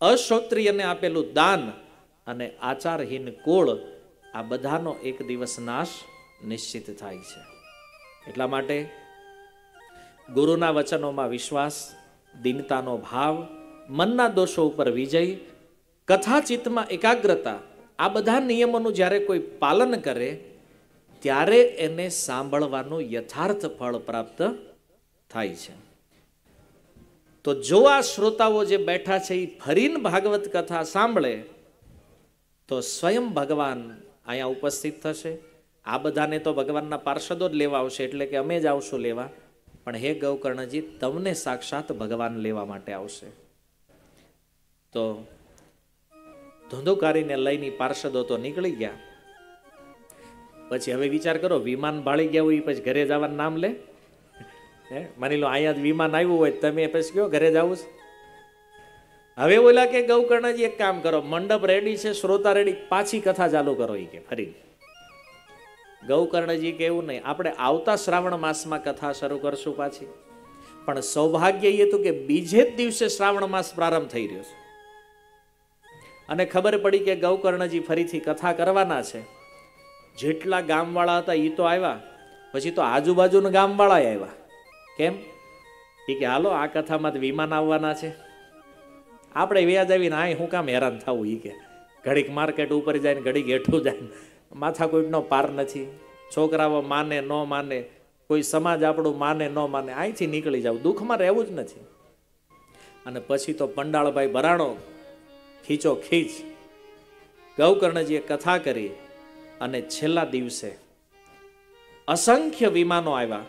[SPEAKER 1] અશ્રોત્રિયને આપેલું દાન અને આચારહીન કુળ, આ બધાનો એક દિવસ નાશ નિશ્ચિત થાય છે. એટલા માટે ગુરુના વચનોમાં વિશ્વાસ, દીનતાનો ભાવ, મનના દોષો ઉપર વિજય કથા ચિત્તમાં એકાગ્રતા, આ બધા નિયમોનું જ્યારે કોઈ પાલન કરે, ત્યારે એને સાંભળવાનું યથાર્થ ફળ પ્રાપ્ત થાય છે. તો જો આ શ્રોતાઓ જે બેઠા છે એ ફરીને ભાગવત કથા સાંભળે, તો સ્વયં ભગવાન અહીંયા ઉપસ્થિત થશે. આ બધાને તો ભગવાનના પાર્ષદો જ લેવા આવશે, એટલે કે અમે જ આવશું લેવા. પણ હે ગૌકર્ણજી, તમને સાક્ષાત ભગવાન લેવા માટે આવશે. તો ધંધોકારીને લઈને પાર્ષદો તો નીકળી ગયા. પછી હવે વિચાર કરો, વિમાન ભાળી ગયા હોય પછી ઘરે જવાનું નામ લે. હે, માની લો અહીંયા વિમાન આવ્યું હોય તમે પછી કયો, ઘરે જવું છે? હવે ઓલા કે, ગૌકર્ણજી એક કામ કરો, મંડપ રેડી છે, શ્રોતા રેડી પાછી કથા ચાલુ કરો એ કે ફરી ગૌકર્ણજી કે એવું નહીં? આપણે આવતા શ્રાવણ માસમાં કથા શરૂ કરશું પાછી. પણ સૌભાગ્ય એ હતું કે બીજે જ દિવસે શ્રાવણ માસ પ્રારંભ થઈ રહ્યો છે. અને ખબર પડી કે ગૌકર્ણજી ફરીથી કથા કરવાના છે. જેટલા ગામવાળા હતા એ તો આવ્યા, પછી તો આજુબાજુના ગામવાળા આવ્યા. કેમ? એ કે હાલો, આ કથામાં તો વિમાન આવવાના છે. આપણે વ્યાજ આવીને આ હું કામ હેરાન થવું એ કે. ઘડીક માર્કેટ ઉપર જાય ને ઘડીક હેઠું જાય માથાકૂટનો પાર નથી. છોકરાઓ માને, ન માને, કોઈ સમાજ આપણું માને, ન માને, અહીંથી નીકળી જાવ. દુઃખમાં રહેવું જ નથી. અને પછી તો પંડાળભાઈ બરાણો ખીચો ખીચ. ગૌકર્ણજીએ કથા કરી અને છેલ્લા દિવસે અસંખ્ય વિમાનો આવ્યા.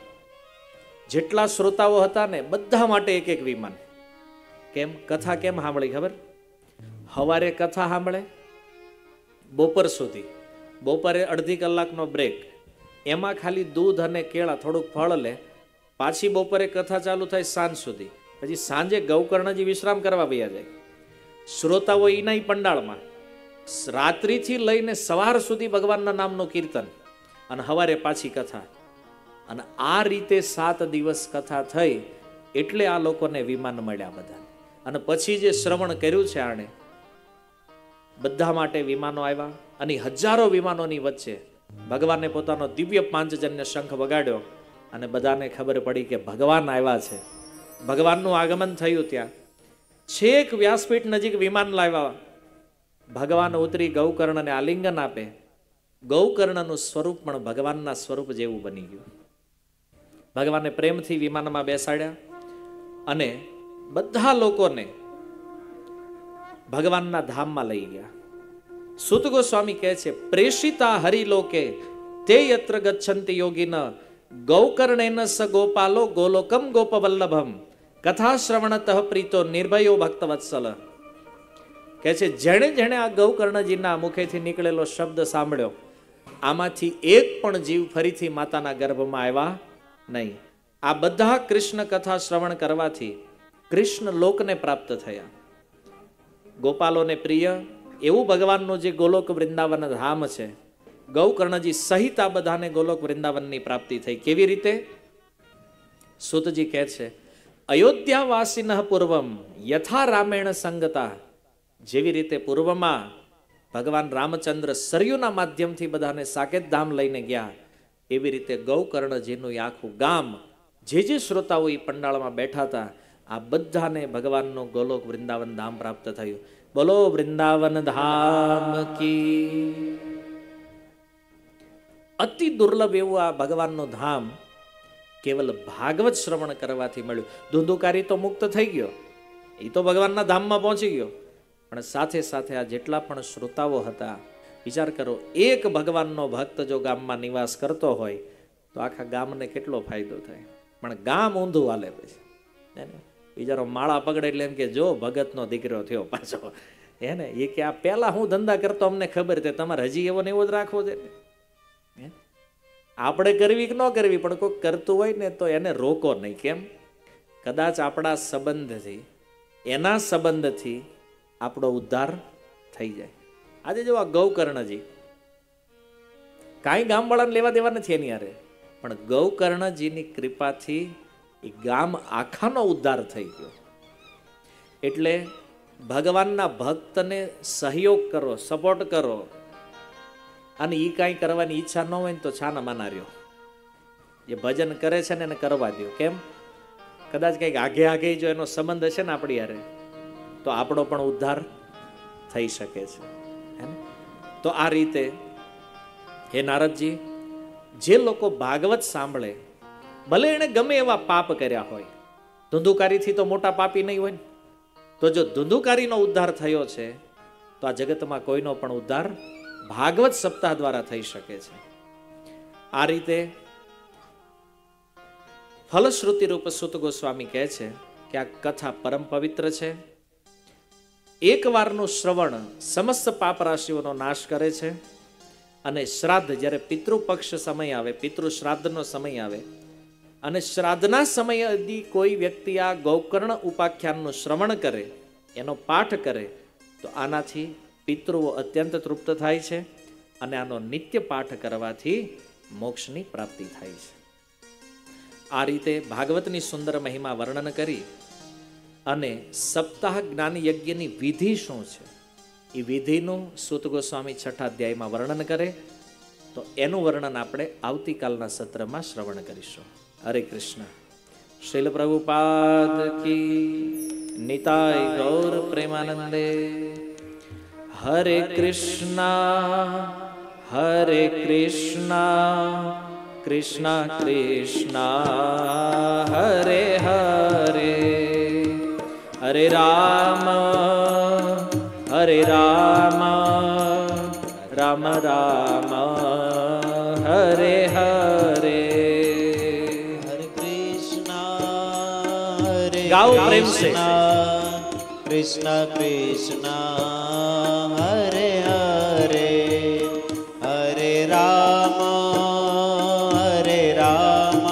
[SPEAKER 1] જેટલા શ્રોતાઓ હતા ને, બધા માટે એક એક વિમાન. કેમ? કથા કેમ સાંભળી ખબર? હવારે કથા સાંભળે? બપોર સુધી. બપોરે અડધી કલાકનો બ્રેક એમાં ખાલી દૂધ અને કેળા થોડુંક ફળ લે. પાછી બપોરે કથા ચાલુ થાય સાંજ સુધી. પછી સાંજે ગૌકર્ણજી વિશ્રામ કરવા વયા જાય. શ્રોતાઓ એના પંડાળમાં. રાત્રિથી લઈને સવાર સુધી ભગવાનના નામનું કીર્તન. અને સવારે પાછી કથા. અને આ રીતે સાત દિવસ કથા થઈ એટલે આ લોકોને વિમાન મળ્યા બધા અને પછી જે શ્રવણ કર્યું છે આણે, બધા માટે વિમાનો આવ્યા. અને હજારો વિમાનોની વચ્ચે ભગવાને પોતાનો દિવ્ય પાંચજન્ય શંખ વગાડ્યો અને બધાને ખબર પડી કે ભગવાન આવ્યા છે. ભગવાનનું આગમન થયું ત્યાં. છેક વ્યાસપીઠ નજીક વિમાન લાવ્યા. ભગવાન ઉતરી ગૌકર્ણને આલિંગન આપે. ગૌકર્ણનું સ્વરૂપ પણ ભગવાનના સ્વરૂપ જેવું બની ગયું. ભગવાને પ્રેમથી વિમાનમાં બેસાડ્યા અને બધા લોકોને ભગવાનના ધામમાં લઈ ગયા. સુત ગોસ્વામી કહે છે, પ્રેષિતા હરિલોકે તે યત્ર ગચ્છંતિ યોગીન, ગૌકર્ણેન સ ગોપાલો ગોલોકમ ગોપવલ્લભમ કથા શ્રવણતઃ પ્રીતો નિર્ભયો ભક્તવત્સલ. કહે છે, જેણે જેણે આ ગૌકર્ણજીના મુખેથી નીકળેલો શબ્દ સાંભળ્યો, આમાંથી એક પણ જીવ ફરીથી માતાના ગર્ભમાં આવ્યા નહીં. આ બધા કૃષ્ણ કથા શ્રવણ કરવાથી કૃષ્ણ લોકને પ્રાપ્ત થયા. ગોપાલોને પ્રિય એવું ભગવાનનું જે ગોલોક વૃંદાવન ધામ છે, ગૌકર્ણજી સહિત આ બધાને ગોલોક વૃંદાવનની પ્રાપ્તિ થઈ. કેવી રીતે? સુતજી કહે છે, અયોધ્યાવાસીન પૂર્વમ યથા રામેણ સંગતા. જેવી રીતે પૂર્વમાં ભગવાન રામચંદ્ર સરયુના માધ્યમથી બધાને સાકેત ધામ લઈને ગયા, એવી રીતે ગૌકર્ણજીનું આખું ગામ જે જે શ્રોતાઓ એ પંડાળમાં બેઠા હતા, આ બધાને ભગવાનનું ગોલોક વૃંદાવન ધામ પ્રાપ્ત થયું. બોલો વૃંદાવન ધામ કી. અતિ દુર્લભ એવું આ ભગવાનનું ધામ કેવલ ભાગવત શ્રવણ કરવાથી મળ્યું. ધુંધુકારી તો મુક્ત થઈ ગયો. એ તો ભગવાનના ધામમાં પહોંચી ગયો. પણ સાથે સાથે આ જેટલા પણ શ્રોતાઓ હતા, વિચાર કરો, એક ભગવાનનો ભક્ત જો ગામમાં નિવાસ કરતો હોય, તો આખા ગામને કેટલો ફાયદો થાય? પણ ગામ ઊંધું હાલે પછી. બિચારો માળા પકડે એટલે એમ કે જો ભગતનો દીકરો થયો પાછો. હે ને? એ કે આ પહેલાં હું ધંધા કરતો અમને ખબર છે, તમારે હજી એવો ને એવો જ રાખવો છે? આપણે કરવી કે ન કરવી, પણ કોઈ કરતું હોય ને તો એને રોકો નહીં, કેમ? કદાચ આપણા સંબંધથી, એના સંબંધથી આપણો ઉદ્ધાર થઈ જાય. આજે જો આ ગૌકર્ણજી, કાંઈ ગામવાળાને લેવા દેવા નથી એની હારે, પણ ગૌકર્ણજીની કૃપાથી એ ગામ આખાનો ઉદ્ધાર થઈ ગયો. એટલે ભગવાનના ભક્તને સહયોગ કરો સપોર્ટ કરો. અને એ કાંઈ કરવાની ઈચ્છા ન હોય ને તો છાના માના રહ્યો. જે ભજન કરે છે ને એને કરવા દો કેમ? કદાચ કંઈક આગે આગે જો એનો સંબંધ હશે ને આપણી હારે, તો આપણો પણ ઉદ્ધાર થઈ શકે છે. હે? તો આ રીતે, હે નારદજી, જે લોકો ભાગવત સાંભળે ભલે એણે ગમે એવા પાપ કર્યા હોય. ધુંધુકારીથી તો મોટા પાપી નહીં હોય તો જો ધુંધુકારીનો ઉદ્ધાર થયો છે, તો આ જગતમાં કોઈનો પણ ઉદ્ધાર ભાગવત સપ્તાહ દ્વારા થઈ શકે છે. આ રીતે ફલશ્રુતિ રૂપ સુત ગોસ્વામી કહે છે કે આ કથા પરમ પવિત્ર છે. એક વારનું શ્રવણ સમસ્ત પાપ રાશિઓનો નાશ કરે છે. અને શ્રાદ્ધ જ્યારે પિતૃપક્ષ સમય આવે પિતૃ શ્રાદ્ધનો સમય આવે અને શ્રાદ્ધના સમય સુધી કોઈ વ્યક્તિ આ ગૌકર્ણ ઉપાખ્યાનનું શ્રવણ કરે, એનો પાઠ કરે, તો આનાથી પિતૃઓ અત્યંત તૃપ્ત થાય છે અને આનો નિત્ય પાઠ કરવાથી મોક્ષની પ્રાપ્તિ થાય છે. આ રીતે ભાગવતની સુંદર મહિમા વર્ણન કરી અને સપ્તાહ જ્ઞાન યજ્ઞની વિધિ શું છે, એ વિધિનું સૂત ગોસ્વામી છઠ્ઠા અધ્યાયમાં વર્ણન કરે, તો એનું વર્ણન આપણે આવતીકાલના સત્રમાં શ્રવણ કરીશું. હરે કૃષ્ણ શૈલ પ્રભુપાદ કી નિતાય ગૌર પ્રેમાનંદે હરે કૃષ્ણ હરે કૃષ્ણ કૃષ્ણ કૃષ્ણ હરે હરે હરે રામ હરે રામ રામ રામ હરે હરે
[SPEAKER 2] હરે
[SPEAKER 1] ગાઓ પ્રેમ સે.
[SPEAKER 2] કૃષ્ણ કૃષ્ણ હરે હરે હરે રામ હરે રામ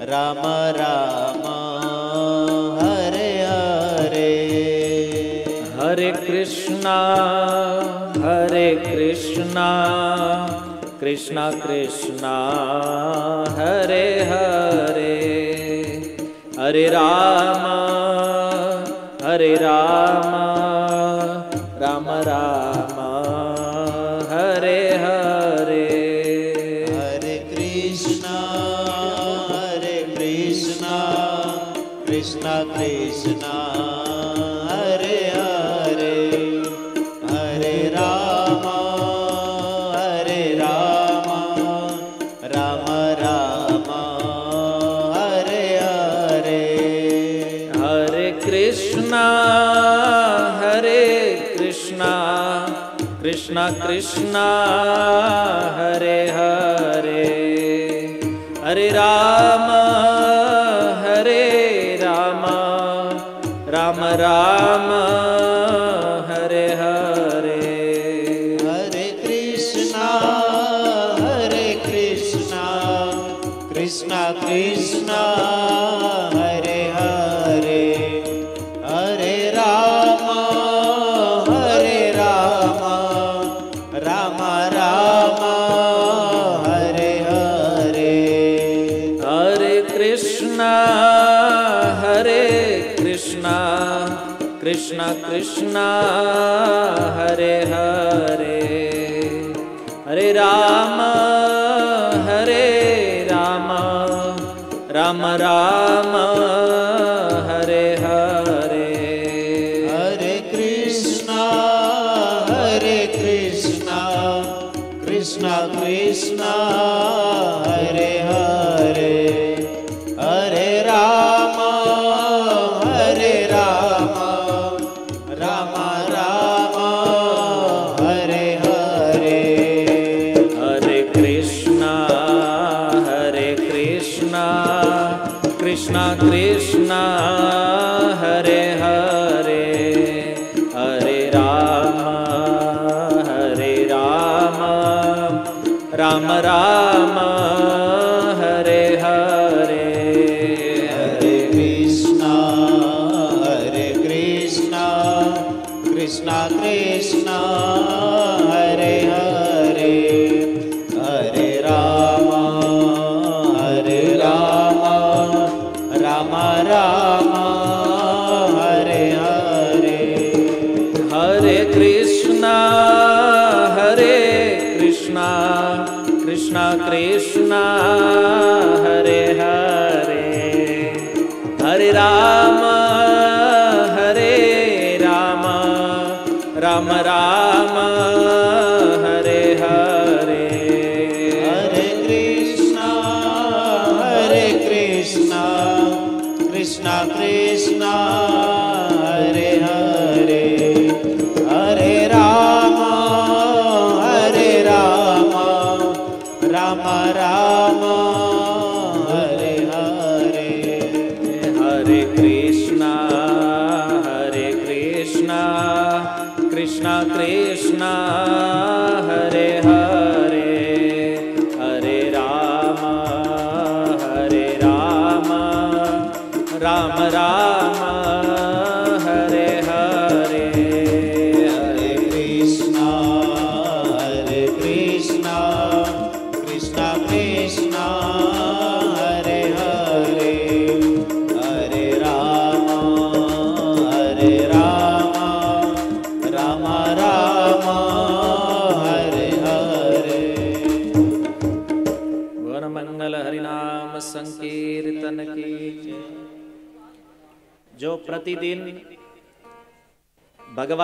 [SPEAKER 2] રામ રામ હરે હરે
[SPEAKER 1] હરે કૃષ્ણ હરે કૃષ્ણ કૃષ્ણ કૃષ્ણ હરે હરે રામ હરે રામ રામ રામ
[SPEAKER 2] કૃષ્ણ કૃષ્ણ કૃષ્ણ હરે હરે. હરે રામ હરે રામ. રામ રામ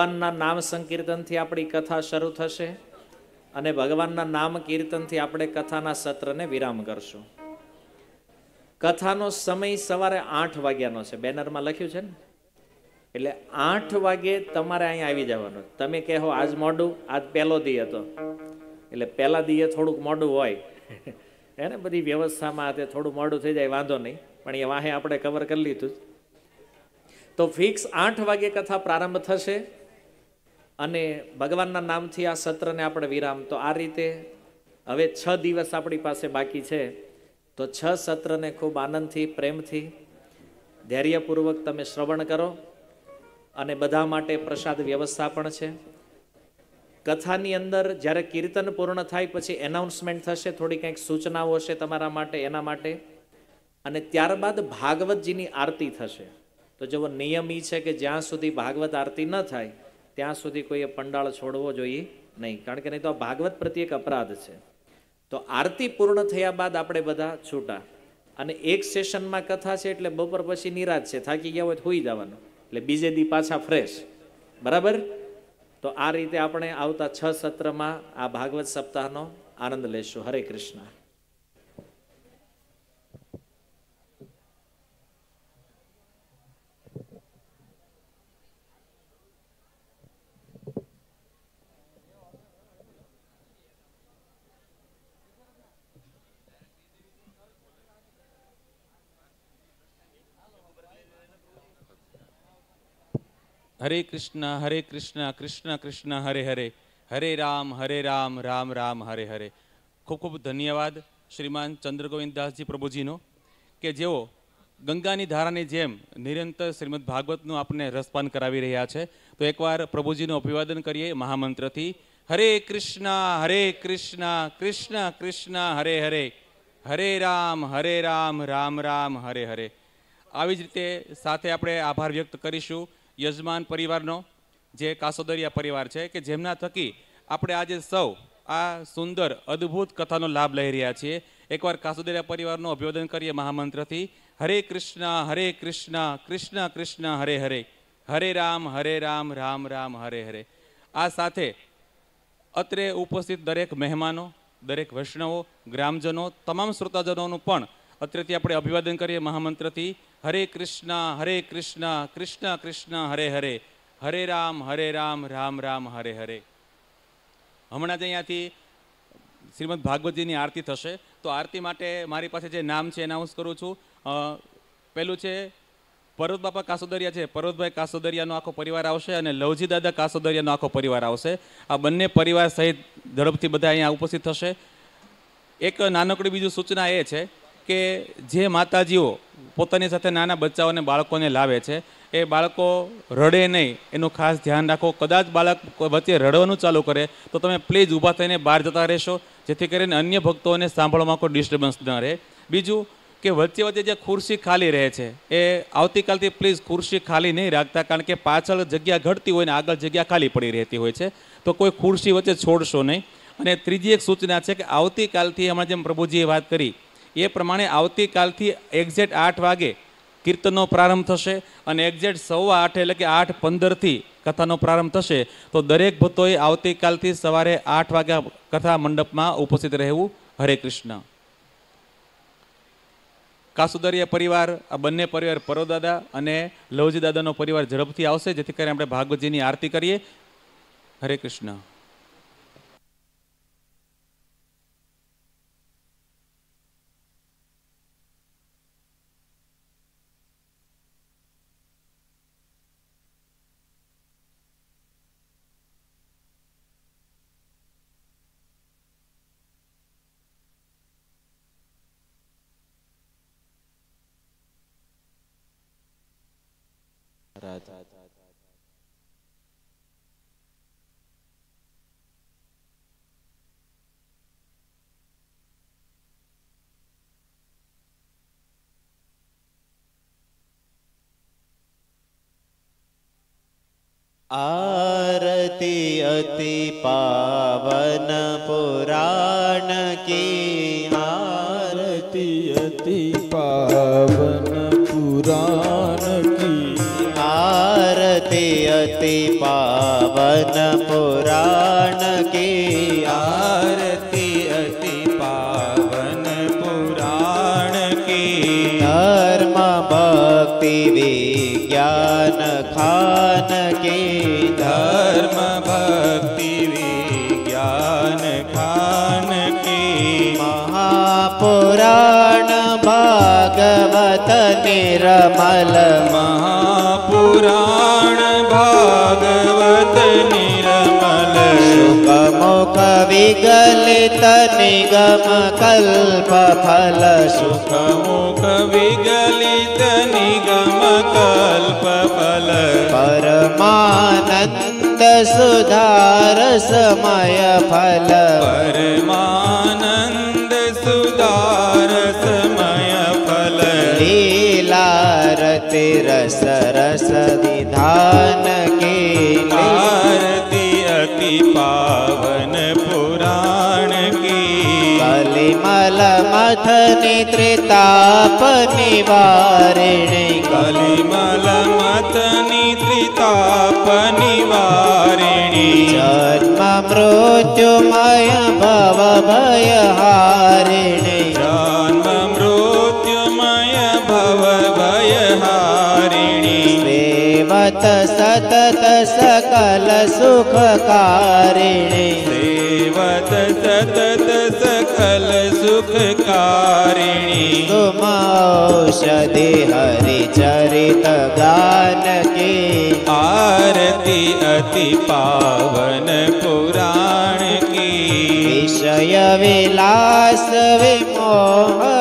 [SPEAKER 1] ભગવાનના નામ સંકીર્તનથી આપણી કથા શરૂ થશે અને ભગવાનના નામ કીર્તનથી આપણે કથાના સત્રને વિરામ કરશું. કથાનો સમય સવારે આઠ વાગ્યાનો છે. બેનરમાં લખ્યું છે ને? એટલે આઠ વાગે તમારે અહીંયા આવી જવાનું. તમે કહો આજ મોડું, આજ પહેલો દી હતો. એટલે પહેલા દીએ થોડુંક મોડું હોય. હે ને? બધી વ્યવસ્થામાં તે થોડું મોડું થઈ જાય, વાંધો નહીં. પણ એ વાહે આપણે કવર કરી લીધું. તો ફિક્સ આઠ વાગે કથા પ્રારંભ થશે. અને ભગવાનના નામથી આ સત્રને આપણે વિરામ. તો આ રીતે હવે છ દિવસ આપણી પાસે બાકી છે. તો છ સત્રને ખૂબ આનંદથી, પ્રેમથી, ધૈર્યપૂર્વક તમે શ્રવણ કરો. અને બધા માટે પ્રસાદ વ્યવસ્થા પણ છે. કથાની અંદર જ્યારે કીર્તન પૂર્ણ થાય પછી એનાઉન્સમેન્ટ થશે, થોડી કંઈક સૂચનાઓ હશે તમારા માટે, એના માટે. અને ત્યારબાદ ભાગવતજીની આરતી થશે. તો જેવો નિયમ ઈ છે કે જ્યાં સુધી ભાગવત આરતી ન થાય ત્યાં સુધી કોઈએ પંડાળ છોડવો જોઈએ નહીં. કારણ કે નહીં તો આ ભાગવત પ્રત્યે એક અપરાધ છે. તો આરતી પૂર્ણ થયા બાદ આપણે બધા છૂટા. અને એક સેશનમાં કથા છે એટલે બપોર પછી નિરાશ છે. થાકી ગયા હોય તો હોઈ જવાનું. એટલે બીજે દી પાછા ફ્રેશ. બરાબર? તો આ રીતે આપણે આવતા છ સત્રમાં આ ભાગવત સપ્તાહનો આનંદ લેશું. હરે કૃષ્ણ.
[SPEAKER 3] હરે કૃષ્ણ હરે કૃષ્ણ કૃષ્ણ કૃષ્ણ હરે હરે હરે રામ હરે રામ રામ રામ હરે હરે ખૂબ ખૂબ ધન્યવાદ શ્રીમાન ચંદ્રગોવિંદદાસજી પ્રભુજીનો કે જેઓ ગંગાની ધારાની જેમ નિરંતર શ્રીમદ ભાગવતનું આપણે રસપાન કરાવી રહ્યા છે. તો એકવાર પ્રભુજીનું અભિવાદન કરીએ મહામંત્રથી. હરે કૃષ્ણ હરે કૃષ્ણ કૃષ્ણ કૃષ્ણ, હરે હરે. હરે રામ હરે રામ રામ રામ, હરે હરે. આવી જ રીતે સાથે આપણે આભાર વ્યક્ત કરીશું. યજમાન પરિવારનો જે કાસોદરિયા પરિવાર છે કે જેમના થકી આપણે આજે સૌ આ સુંદર, અદ્ભુત કથાનો લાભ લઈ રહ્યા છીએ. એકવાર કાસોદરિયા પરિવારનું અભિવાદન કરીએ મહામંત્રથી. હરે કૃષ્ણ હરે કૃષ્ણ કૃષ્ણ કૃષ્ણ, હરે હરે. હરે રામ હરે રામ રામ રામ, હરે હરે. આ સાથે અત્રે ઉપસ્થિત દરેક મહેમાનો, દરેક વૈષ્ણવો, ગ્રામજનો, તમામ શ્રોતાજનોનું પણ અત્રેથી આપણે અભિવાદન કરીએ મહામંત્રથી. હરે કૃષ્ણ હરે કૃષ્ણ કૃષ્ણ કૃષ્ણ, હરે હરે. હરે રામ હરે રામ રામ રામ, હરે હરે. હમણાં જ અહીંયાથી શ્રીમદ ભાગવતજીની આરતી થશે. તો આરતી માટે મારી પાસે જે નામ છે, એનાઉન્સ કરું છું. પહેલું છે પર્વત બાપા કાસોદરિયા છે. પર્વતભાઈ કાસોદરિયાનો આખો પરિવાર આવશે અને લવજી દાદા કાસોદરિયાનો આખો પરિવાર આવશે. આ બંને પરિવાર સહિત ઝડપથી બધા અહીંયા ઉપસ્થિત થશે. એક નાનકડી બીજું સૂચના એ છે કે જે માતાજીઓ પોતાની સાથે નાના બચ્ચાઓને બાળકોને લાવે છે, એ બાળકો રડે નહીં, એનું ખાસ ધ્યાન રાખો. કદાચ બાળક વચ્ચે રડવાનું ચાલુ કરે, તો તમે પ્લીઝ ઊભા થઈને બહાર જતા રહેશો, જેથી કરીને અન્ય ભક્તોને સાંભળવામાં કોઈ ડિસ્ટર્બન્સ ન રહે. બીજું કે વચ્ચે વચ્ચે જે ખુરશી ખાલી રહે છે, એ આવતીકાલથી પ્લીઝ ખુરશી ખાલી નહીં રાખતા, કારણ કે પાછળ જગ્યા ઘટતી હોય ને આગળ જગ્યા ખાલી પડી રહેતી હોય છે, તો કોઈ ખુરશી વચ્ચે છોડશો નહીં. અને ત્રીજી એક સૂચના છે કે આવતીકાલથી હમણાં જેમ પ્રભુજીએ વાત કરી એ પ્રમાણે આવતીકાલથી એક્ઝેક્ટ આઠ વાગે કીર્તનનો પ્રારંભ થશે અને એક્ઝેક્ટ સવા આઠ એટલે કે આઠ પંદરથી કથાનો પ્રારંભ થશે. તો દરેક ભક્તોએ આવતીકાલથી સવારે આઠ વાગ્યા કથા મંડપમાં ઉપસ્થિત રહેવું. હરે કૃષ્ણ. કાસુદરિયા પરિવાર, આ બંને પરિવાર પરોદાદા અને લવજી દાદાનો પરિવાર ઝડપથી આવશે. જેથી કરીને આપણે ભાગવતજીની આરતી કરીએ. હરે કૃષ્ણ.
[SPEAKER 2] आरती अति पावन पुराण की आरती
[SPEAKER 4] अति पावन पुराण की
[SPEAKER 2] आरती अति पावन पुराण की
[SPEAKER 4] आरती अति पावन पुराण की
[SPEAKER 2] धर्म भक्ति विज्ञान खान की महापुराण भागवत निर्मल
[SPEAKER 4] महापुराण भागवत निर्मल
[SPEAKER 2] मुख विगलित निगम कल्प फल सुख
[SPEAKER 4] मुख विगलित निगम कल्प फल
[SPEAKER 2] परमानन्द सुधार समय फल
[SPEAKER 4] परमानन्द
[SPEAKER 2] कलिमल मथनि त्रिताप निवारिणि
[SPEAKER 4] कलिमल मथनि त्रिताप निवारिणी
[SPEAKER 2] जन्म मृत्युमय भव भयहारिणि
[SPEAKER 4] जन्म मृत्युमय भव भयहारिणी
[SPEAKER 2] सेवत सतत सकल सुखकारिणि
[SPEAKER 4] सेवत सतत સુખકારિણી તુમ ઔષધિ હરિચરિત
[SPEAKER 2] ગાન કે આરતી અતિ
[SPEAKER 4] પાવન પુરાણ કી. વિષય
[SPEAKER 2] વિલાસ વિમોહ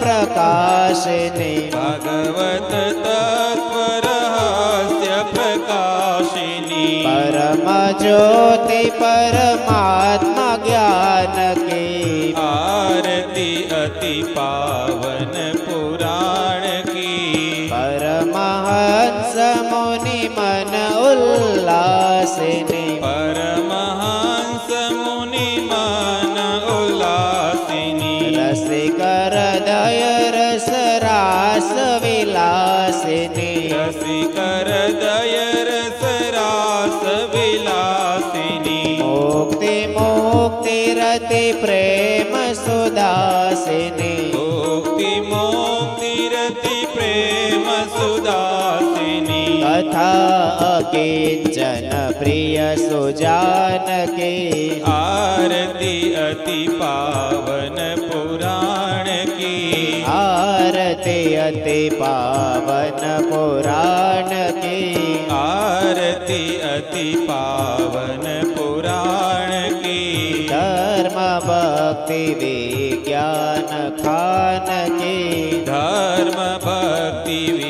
[SPEAKER 2] प्रकाशिनी
[SPEAKER 4] भगवत तत्त्वरहस्य प्रकाशिनी
[SPEAKER 2] परम ज्योति परमात्मा ज्ञान सुदासिनी कथा अकिञ्चन प्रिय सुजान की
[SPEAKER 3] आरती अति पावन पुराण की
[SPEAKER 2] आरती अति पावन पुराण की
[SPEAKER 3] आरती अति पावन पुराण की
[SPEAKER 2] धर्म भक्ति विज्ञान खान की
[SPEAKER 3] धर्म भक्ति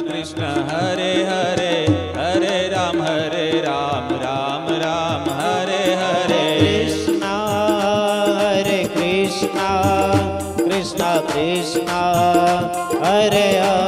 [SPEAKER 2] કૃષ્ણ, હરે હરે હરે રામ હરે રામ રામ રામ, હરે હરે. કૃષ્ણ હરે કૃષ્ણ કૃષ્ણ કૃષ્ણ,
[SPEAKER 5] હરે હરે.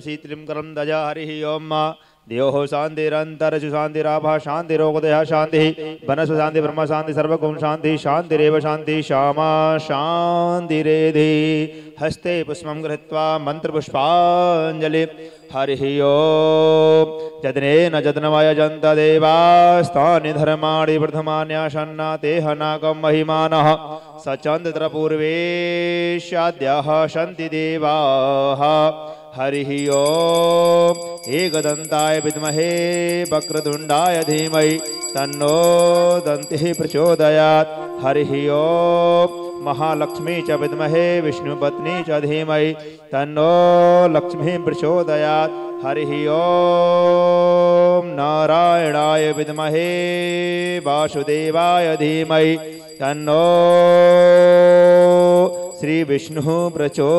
[SPEAKER 5] शीतलिं करं दया हरि ओं दियो शांतिरंतरसु शांतिराभ शांतिरोगद शांति वनस्व शांति ब्रह्म शांति सर्वगुण शांति शांतिरव शांति श्यामा शांतिरेधि हस्ते पुष्पम गृहत्वा मंत्रपुष्पाजलि हरि जदने न जदनमय जंत देवास्तानि धर्माणि प्रथमान्यासन्ना तेहनाकं महिमानः। स चन्द्रपूर्वेशाद्यः देवाः। हरिः ॐ एकदन्ताय विद्महे वक्रतुण्डाय धीमहि तन्नो दन्तिः प्रचोदयात् हरिः ॐ महालक्ष्मी च विद्महे विष्णुपत्नी च धीमहि तन्नो लक्ष्मीः प्रचोदयात् हरिः ॐ नारायणाय विद्महे वासुदेवाय धीमहि तन्नो श्रीविष्णुः प्रचोदयात्।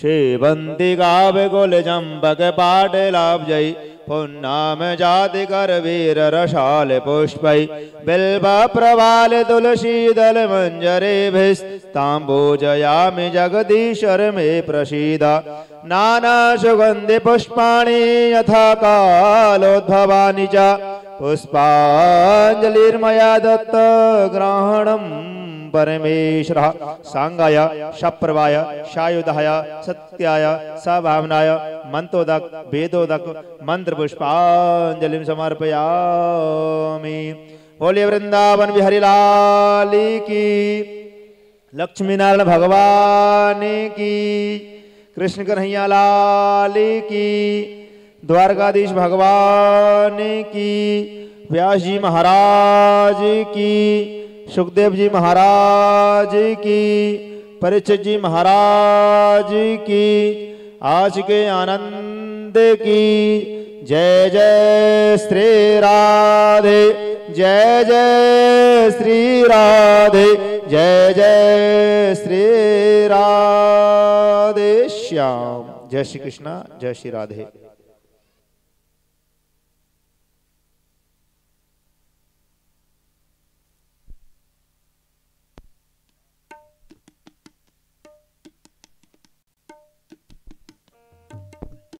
[SPEAKER 5] श्रीवन्दिगावगुलजम्बकपाटलाब्जै पुन्नाम मंजरे बिल्बप्रवालतुलसीदलमञ्जरेभिस्ताम्बूजयामि जगदीशर मे प्रसीद। नाना नानासुगन्धिपुष्पाणि यथा कालोद्भवानि च पुष्पाञ्जलिर्मया दत्तग्रहणम् परमेश्वरः। साङ्गाय शप्रवाय सायुधाय सत्याय, सभावनाय मन्त्रोदक वेदोदक मन्त्रपुष्पाञ्जलिं समर्पयामि। बोले वृंदावन बिहारी लाल की लक्ष्मी नारायण भगवान की, कृष्ण कन्हैया लाल की द्वारकाधीश भगवान की, व्यास जी महाराज की, सुखदेव जी महाराज की, परिचित जी महाराज की, आज के आनंद की। जय जय श्री राधे, जय जय श्री राधे, जय जय श्री राधे। श्याम। जय श्री कृष्णा, जय श्री राधे।